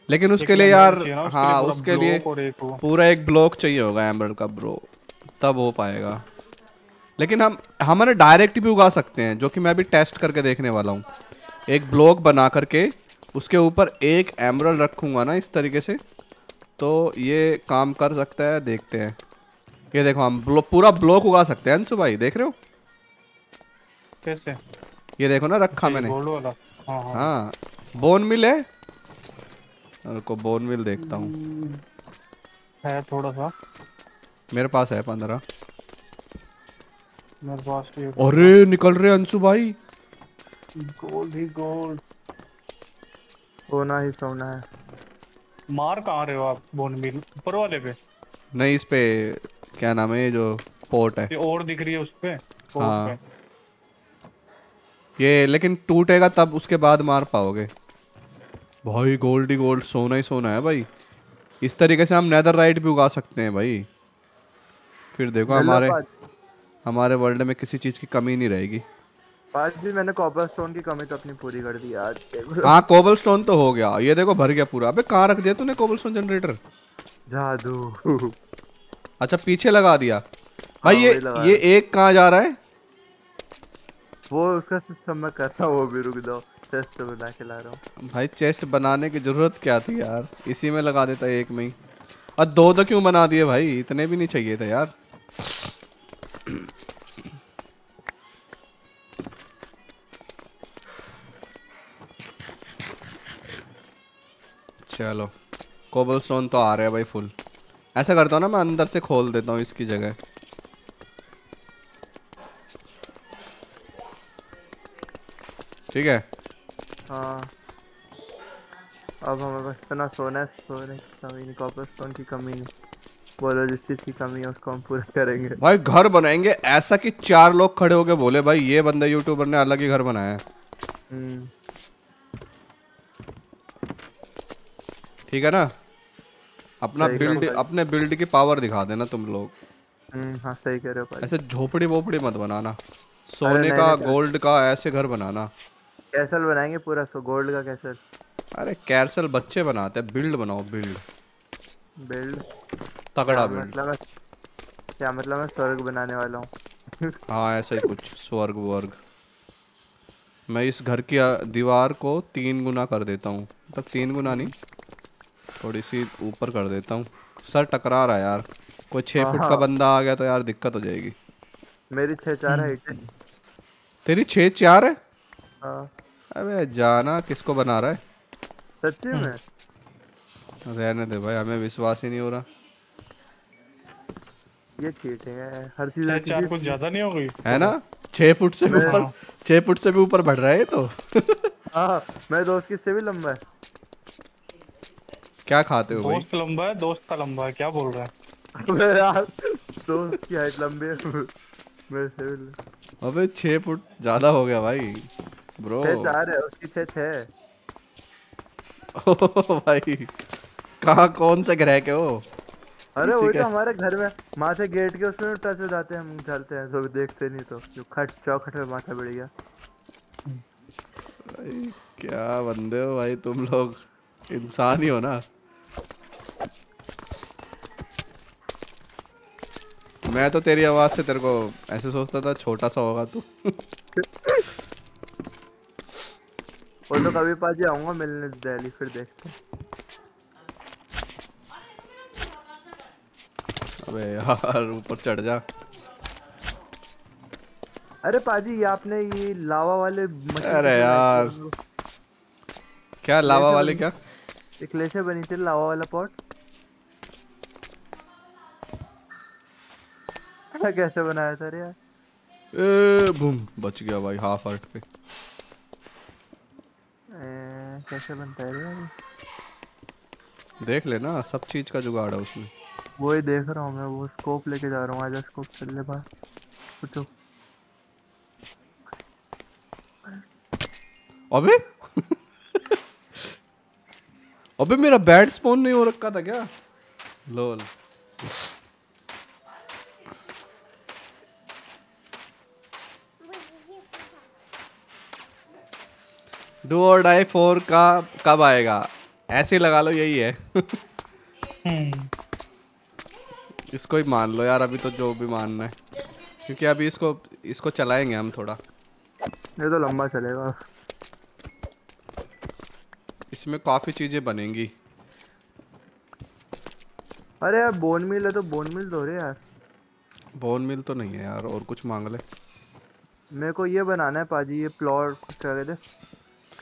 Speaker 1: लेकिन उसके लिए यार हाँ उसके लिए। पूरा एक ब्लॉक चाहिए होगा एमरल्ड का ब्रो तब हो पाएगा। लेकिन हम हमारे डायरेक्ट भी उगा सकते हैं जो कि मैं अभी टेस्ट करके देखने वाला हूँ। एक ब्लॉक बना करके उसके ऊपर एक एमरल्ड रखूँगा ना इस तरीके से तो ये काम कर सकता है देखते हैं। ये देखो हम ब्लो, पूरा ब्लॉक उगा सकते हैं अंशु भाई देख रहे हो?
Speaker 4: कैसे?
Speaker 1: ये देखो ना रखा मैंने।
Speaker 4: हाँ हाँ।
Speaker 1: हाँ बोन मिल है। रुको बोन मिल देखता हूँ।
Speaker 4: है थोड़ा सा।
Speaker 1: मेरे पास है पंद्रह।
Speaker 4: मेरे पास भी
Speaker 1: अरे निकल रहे अंशु भाई।
Speaker 4: गोल्ड ही गोल्ड
Speaker 2: सोना ही सोना है।
Speaker 4: मार कहाँ रहे हो आप बोन मिल ऊपर वाले पे?
Speaker 1: नहीं इस पे क्या नाम है ये जो पोर्ट है।
Speaker 4: और दिख रही है उस पे?
Speaker 1: हाँ।
Speaker 4: पे।
Speaker 1: ये लेकिन टूटेगा तब उसके बाद मार पाओगे। भाई गोल्ड ही गोल्ड सोना ही सोना है भाई। इस तरीके से हम नेदर राइट भी उगा सकते हैं भाई। फिर देखो हमारे हमारे वर्ल्ड में किसी चीज़ की कमी नहीं रहेगी।
Speaker 2: पाज जी मैंने कॉपर स्टोन की कमी तो अपनी पूरी कर दी आज
Speaker 1: हाँ कोबल स्टोन तो हो गया। ये देखो भर गया पूरा। अबे कहाँ रख दिया तूने कोबल स्टोन जनरेटर
Speaker 2: जादू।
Speaker 1: अच्छा पीछे लगा दिया। भाई ये ये एक कहाँ जा रहा है?
Speaker 2: वो उसका सिस्टम मैं कर रहा हूँ वो भी रुक जाओ। टेस्ट बना के ला रहा हूँ।
Speaker 1: भाई चेस्ट बनाने की ज़रूरत क्या थी यार? इसी में लगा देता एक में ही। और दो तो क्यों बना दिए भाई? इतने भी नहीं चाहिए थे यार। चलो कोबल स्टोन तो आ रहे हैं भाई फुल ऐसा करता हूँ ना, मैं अंदर से खोल देता हूँ इसकी जगह। ठीक है?
Speaker 2: हाँ। अब हमें बस इतना सोना है सोने की कमी नहीं कॉपर स्टोन की कमी नहीं। बोलो जिस चीज़ की कमी है उसको हम पूरा करेंगे।
Speaker 1: भाई घर बनाएँगे ऐसा कि चार लोग खड़े होके बोले भाई ये बंदा यूट्यूबर ने अलग ही घर बनाया है।
Speaker 2: हम्म।
Speaker 1: ठीक है ना? अपना बिल्ड अपने बिल्ड की पावर दिखा देना तुम लोग।
Speaker 2: हम्म हाँ सही कह रहे हो
Speaker 1: ऐसे झोपड़ी वोपड़ी मत बनाना। सोने का गोल्ड का ऐसे घर बनाना।
Speaker 2: कैसल बनाएँगे पूरा सो गोल्ड का कैसल?
Speaker 1: अरे कैरसल बच्चे बनाते हैं बिल्ड बनाओ बिल्ड।
Speaker 2: बिल्ड?
Speaker 1: तगड़ा बिल्ड।
Speaker 2: मतलब क्या मतलब मैं स्वर्ग बनाने वाला हूँ।
Speaker 1: हाँ ऐसा ही कुछ स्वर्ग वर्ग। मैं इस घर की दीवार को तीन गुना कर देता हूँ। मतलब तीन गुना नहीं थोड़ी सी ऊपर कर देता हूँ। सर टकरा रहा है यार। कोई छः फुट का बंदा आ गया तो यार दिक्कत हो जाएगी।
Speaker 2: मेरी छः चार है
Speaker 1: तेरी छः चार है?
Speaker 2: हाँ।
Speaker 1: अबे जाना किसको बना रहा है?
Speaker 2: सच्ची में?
Speaker 1: रहने दे भाई हमें विश्वास ही नहीं हो रहा।
Speaker 2: ये चीटिंग है हर चीज़
Speaker 4: कुछ ज़्यादा नहीं हो गई?
Speaker 1: है ना? छह फुट से भी ऊपर छह फुट से भी ऊपर बढ़ रहा है तो।
Speaker 2: हाँ मेरे दोस्त की से भी लंबा है।
Speaker 1: क्या खाते हो भाई?
Speaker 4: दोस्त लंबा है दोस्त का लंबा है क्या बोल रहा है?
Speaker 2: यार दोस्त की हाइट लंबी है। मेरे से भी
Speaker 1: अबे छह फुट ज़्यादा हो गया भाई। ब्रो
Speaker 2: चार है उसकी छह छह है
Speaker 1: ओ भाई कहाँ कौन से ग्रह के हो
Speaker 2: अरे वही तो हमारे घर में माथे गेट के उसमें टच हो जाते हैं हम चलते हैं तो देखते नहीं तो जो खट चौखट में माथा बढ़ गया
Speaker 1: भाई क्या बंदे हो भाई तुम लोग इंसान ही हो ना मैं तो तेरी आवाज़ से तेरे को ऐसे सोचता था छोटा सा होगा तू
Speaker 2: वो तो कभी पाजी आऊँगा मिलने दिल्ली फिर देखते
Speaker 1: अबे यार ऊपर चढ़ जा।
Speaker 2: अरे पाजी ये आपने ये लावा वाले
Speaker 1: अरे यार। क्या लावा वाले क्या?
Speaker 2: क्ले से बनी थी लावा वाला पॉट। कैसे बनाया था रे यार?
Speaker 1: ए बूम बच गया भाई हाफ़ हार्ट पे।
Speaker 2: ए, कैसे बनता है यार
Speaker 1: देख लेना सब चीज़ का जुगाड़ है उसमें।
Speaker 2: वो ही देख रहा हूँ मैं वो स्कोप लेके जा रहा हूँ आजा स्कोप चल ले बाहर। पूछो।
Speaker 1: अबे? अबे मेरा बैट स्पॉन नहीं हो रखा था क्या? लोल डू और डाई फोर का कब आएगा? ऐसे लगा लो यही है।
Speaker 4: हम्म।
Speaker 1: इसको ही मान लो यार अभी तो जो भी मानना है। क्योंकि अभी इसको इसको चलाएँगे हम थोड़ा।
Speaker 2: ये तो लंबा चलेगा।
Speaker 1: इसमें काफ़ी चीज़ें बनेंगी।
Speaker 2: अरे यार बोन मिल है तो बोन मिल दो रे यार।
Speaker 1: बोन मिल तो नहीं है यार और कुछ मांग ले।
Speaker 2: मेरे को ये बनाना है पाजी ये प्लॉट कुछ क्या कहते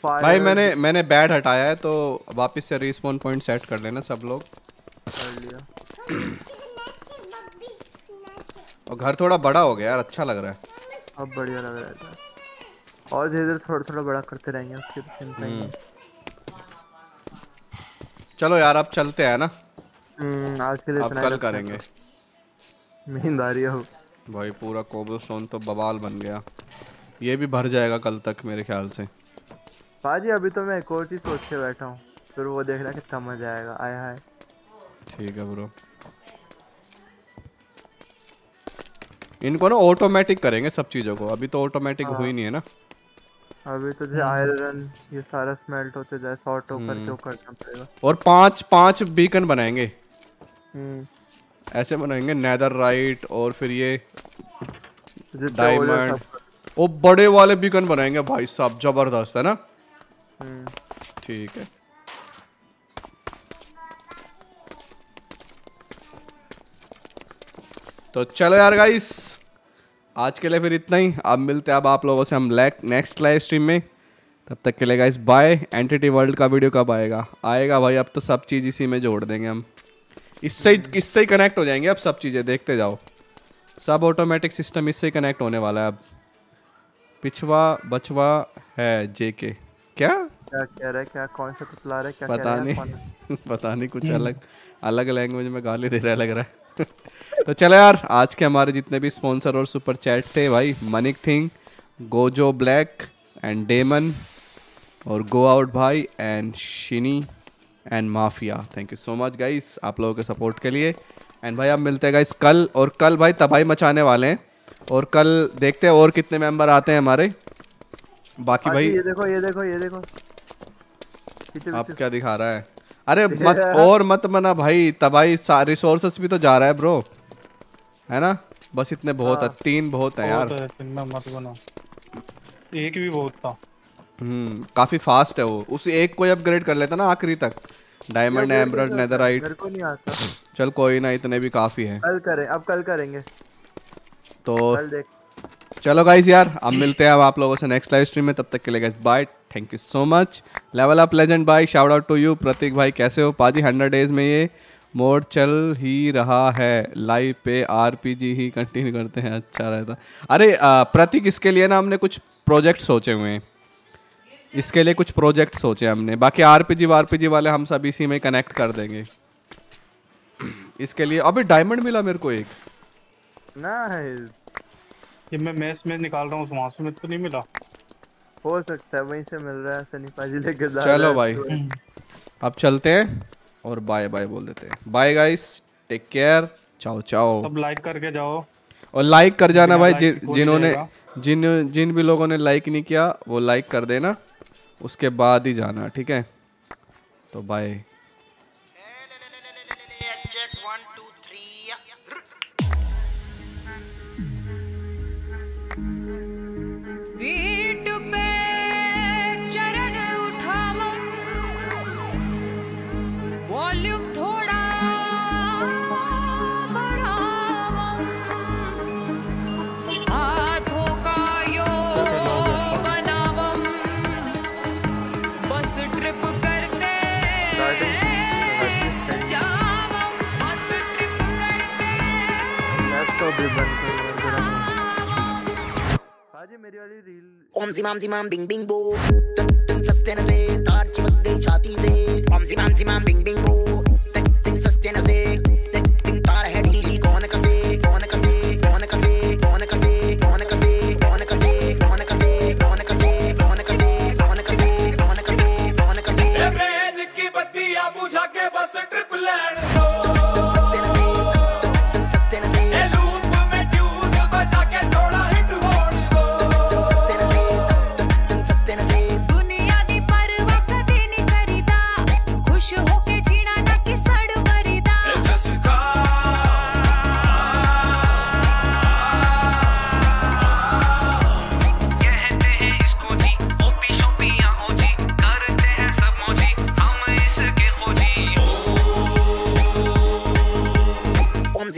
Speaker 1: भाई मैंने मैंने बैट हटाया है तो वापस से रिस्पॉन पॉइंट सेट कर लेना सब लोग।
Speaker 2: कर लिया।
Speaker 1: और घर थोड़ा बड़ा हो गया यार अच्छा लग रहा है।
Speaker 2: अब बढ़िया लग रहा है तो। और धीरे धीरे थोड़ा थोड़ा बड़ा करते रहेंगे उसकी तो ही नहीं
Speaker 1: चलो यार अब चलते हैं ना।
Speaker 2: हम्म, आज के लिए
Speaker 1: अब कल करेंगे।
Speaker 2: नींद आ रही है।
Speaker 1: भाई पूरा कोबलस्टोन तो बवाल बन गया। ये भी भर जाएगा कल तक मेरे ख्याल से।
Speaker 2: पाजी अभी तो मैं एक और चीज़ सोच के बैठा हूँ। फिर वो देखना कितना मज़ा आएगा। आया है
Speaker 1: ठीक है ब्रो। इनको ना ऑटोमेटिक करेंगे सब चीज़ों को। अभी तो ऑटोमेटिक हुई नहीं है ना।
Speaker 2: अभी तो जैसे आयरन ये सारा स्मेल्ट होते जाए सॉर्ट हो करके करना पड़ेगा।
Speaker 1: और पाँच पाँच बीकन बनाएँगे।
Speaker 2: हम्म।
Speaker 1: ऐसे बनाएँगे नेदर राइट और फिर ये
Speaker 2: हो
Speaker 1: डायमंड वो बड़े वाले बीकन बनाएँगे भाई साहब ज़बरदस्त है ना।
Speaker 2: हम्म,
Speaker 1: ठीक है। तो चलो यार गाइस आज के लिए फिर इतना ही। अब मिलते हैं अब आप लोगों से हम नेक्स्ट लाइव स्ट्रीम में। तब तक के लिए गाइस बाय एंटिटी वर्ल्ड का वीडियो कब आएगा? आएगा भाई, अब तो सब चीज़ इसी में जोड़ देंगे हम। इससे ही इससे ही कनेक्ट हो जाएँगे। अब सब चीज़ें देखते जाओ। सब ऑटोमेटिक सिस्टम इससे कनेक्ट होने वाला है अब। पिछवा बचवा है जेके क्या?
Speaker 2: क्या कह रहा है क्या कौन सा कुतला रहा है क्या
Speaker 1: पता नहीं।
Speaker 2: कौन
Speaker 1: पता नहीं कुछ अलग अलग लैंग्वेज में गाली दे रहा है लग रहा है। तो चलो यार आज के हमारे जितने भी स्पॉन्सर और सुपर चैट थे भाई मनिक thing Gojo black and demon और गो आउट भाई and shiny and mafia. Thank you so much guys आप लोगों के सपोर्ट के लिए। एंड भाई आप मिलते हैं गाइस कल और कल भाई तबाही मचाने वाले हैं। और कल देखते हैं और कितने मेंबर आते हैं हमारे। बाकी
Speaker 2: हाँ
Speaker 1: भाई
Speaker 2: ये देखो ये देखो ये देखो। पीछे
Speaker 1: आप क्या दिखा रहा है? अरे मत और मत बना भाई तबाही रिसोर्सेस भी तो जा रहा है ब्रो है ना? बस इतने बहुत है। तीन बहुत है यार।
Speaker 4: मत बनो। एक भी बहुत था।
Speaker 1: हम्म काफ़ी फास्ट है वो। उस एक को अपग्रेड कर लेता ना आखिरी तक। डायमंड एमरल्ड नेदरराइट
Speaker 2: मेरे को नहीं आता।
Speaker 1: चल कोई ना इतने भी काफ़ी है।
Speaker 2: कल करें अब कल करेंगे।
Speaker 1: तो
Speaker 2: कल देख
Speaker 1: चलो गाइस यार अब मिलते हैं अब आप लोगों से नेक्स्ट लाइव स्ट्रीम में तब तक के लिए guys bye thank you so much level up legend भाई shout out to you Prateek भाई कैसे हो? पाजी हंड्रेड डेज़ में ये मोड चल ही रहा है लाइव पे आरपीजी ही कंटिन्यू करते हैं अच्छा रहता। अरे प्रतीक इसके लिए ना हमने कुछ प्रोजेक्ट सोचे हुए हैं। इसके लिए कुछ प्रोजेक्ट सोचे हमने। बाकी आरपीजी वारपीजी वाले हम सब इसी में कनेक्ट कर देंगे। इसके लिए अभी डायमंड मिला मेरे को एक।
Speaker 2: नाइस
Speaker 4: ये मैं मैच में निकाल रहा हूँ वहाँ से मेरे को नहीं मिला।
Speaker 2: हो सकता है वहीं से मिल रहा है सनी पाजी लेके जा
Speaker 1: चलो भाई। अब चलते हैं और बाय बाय बोल देते हैं। Bye guys take care ciao ciao.
Speaker 4: सब लाइक करके जाओ।
Speaker 1: और लाइक कर जाना भाई जिन्होंने जिन जिन भी लोगों ने लाइक नहीं किया वो लाइक कर देना उसके बाद ही जाना ठीक है? तो बाय
Speaker 2: भी बंद कर जरा पाजी मेरी वाली रील
Speaker 5: ओम जिमाम जिमाम बिंग बिंग बो। तक तक सस्ते न से तार चिपक गई छाती से। ओम जिमाम जिमाम बिंग बिंग बो। तक तक सस्ते न से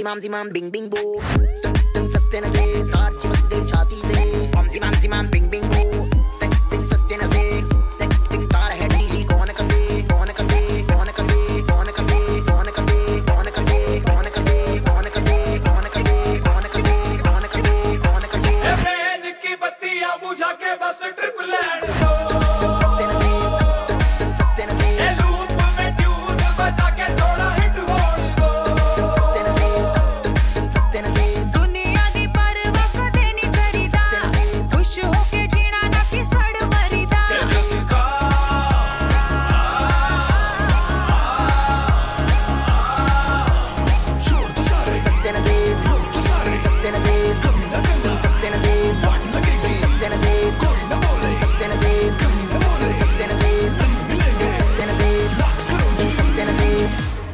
Speaker 5: mam zimam bing bing boo. Tum tum sustenance, tar chimate chhati se. Om zimam zimam bing.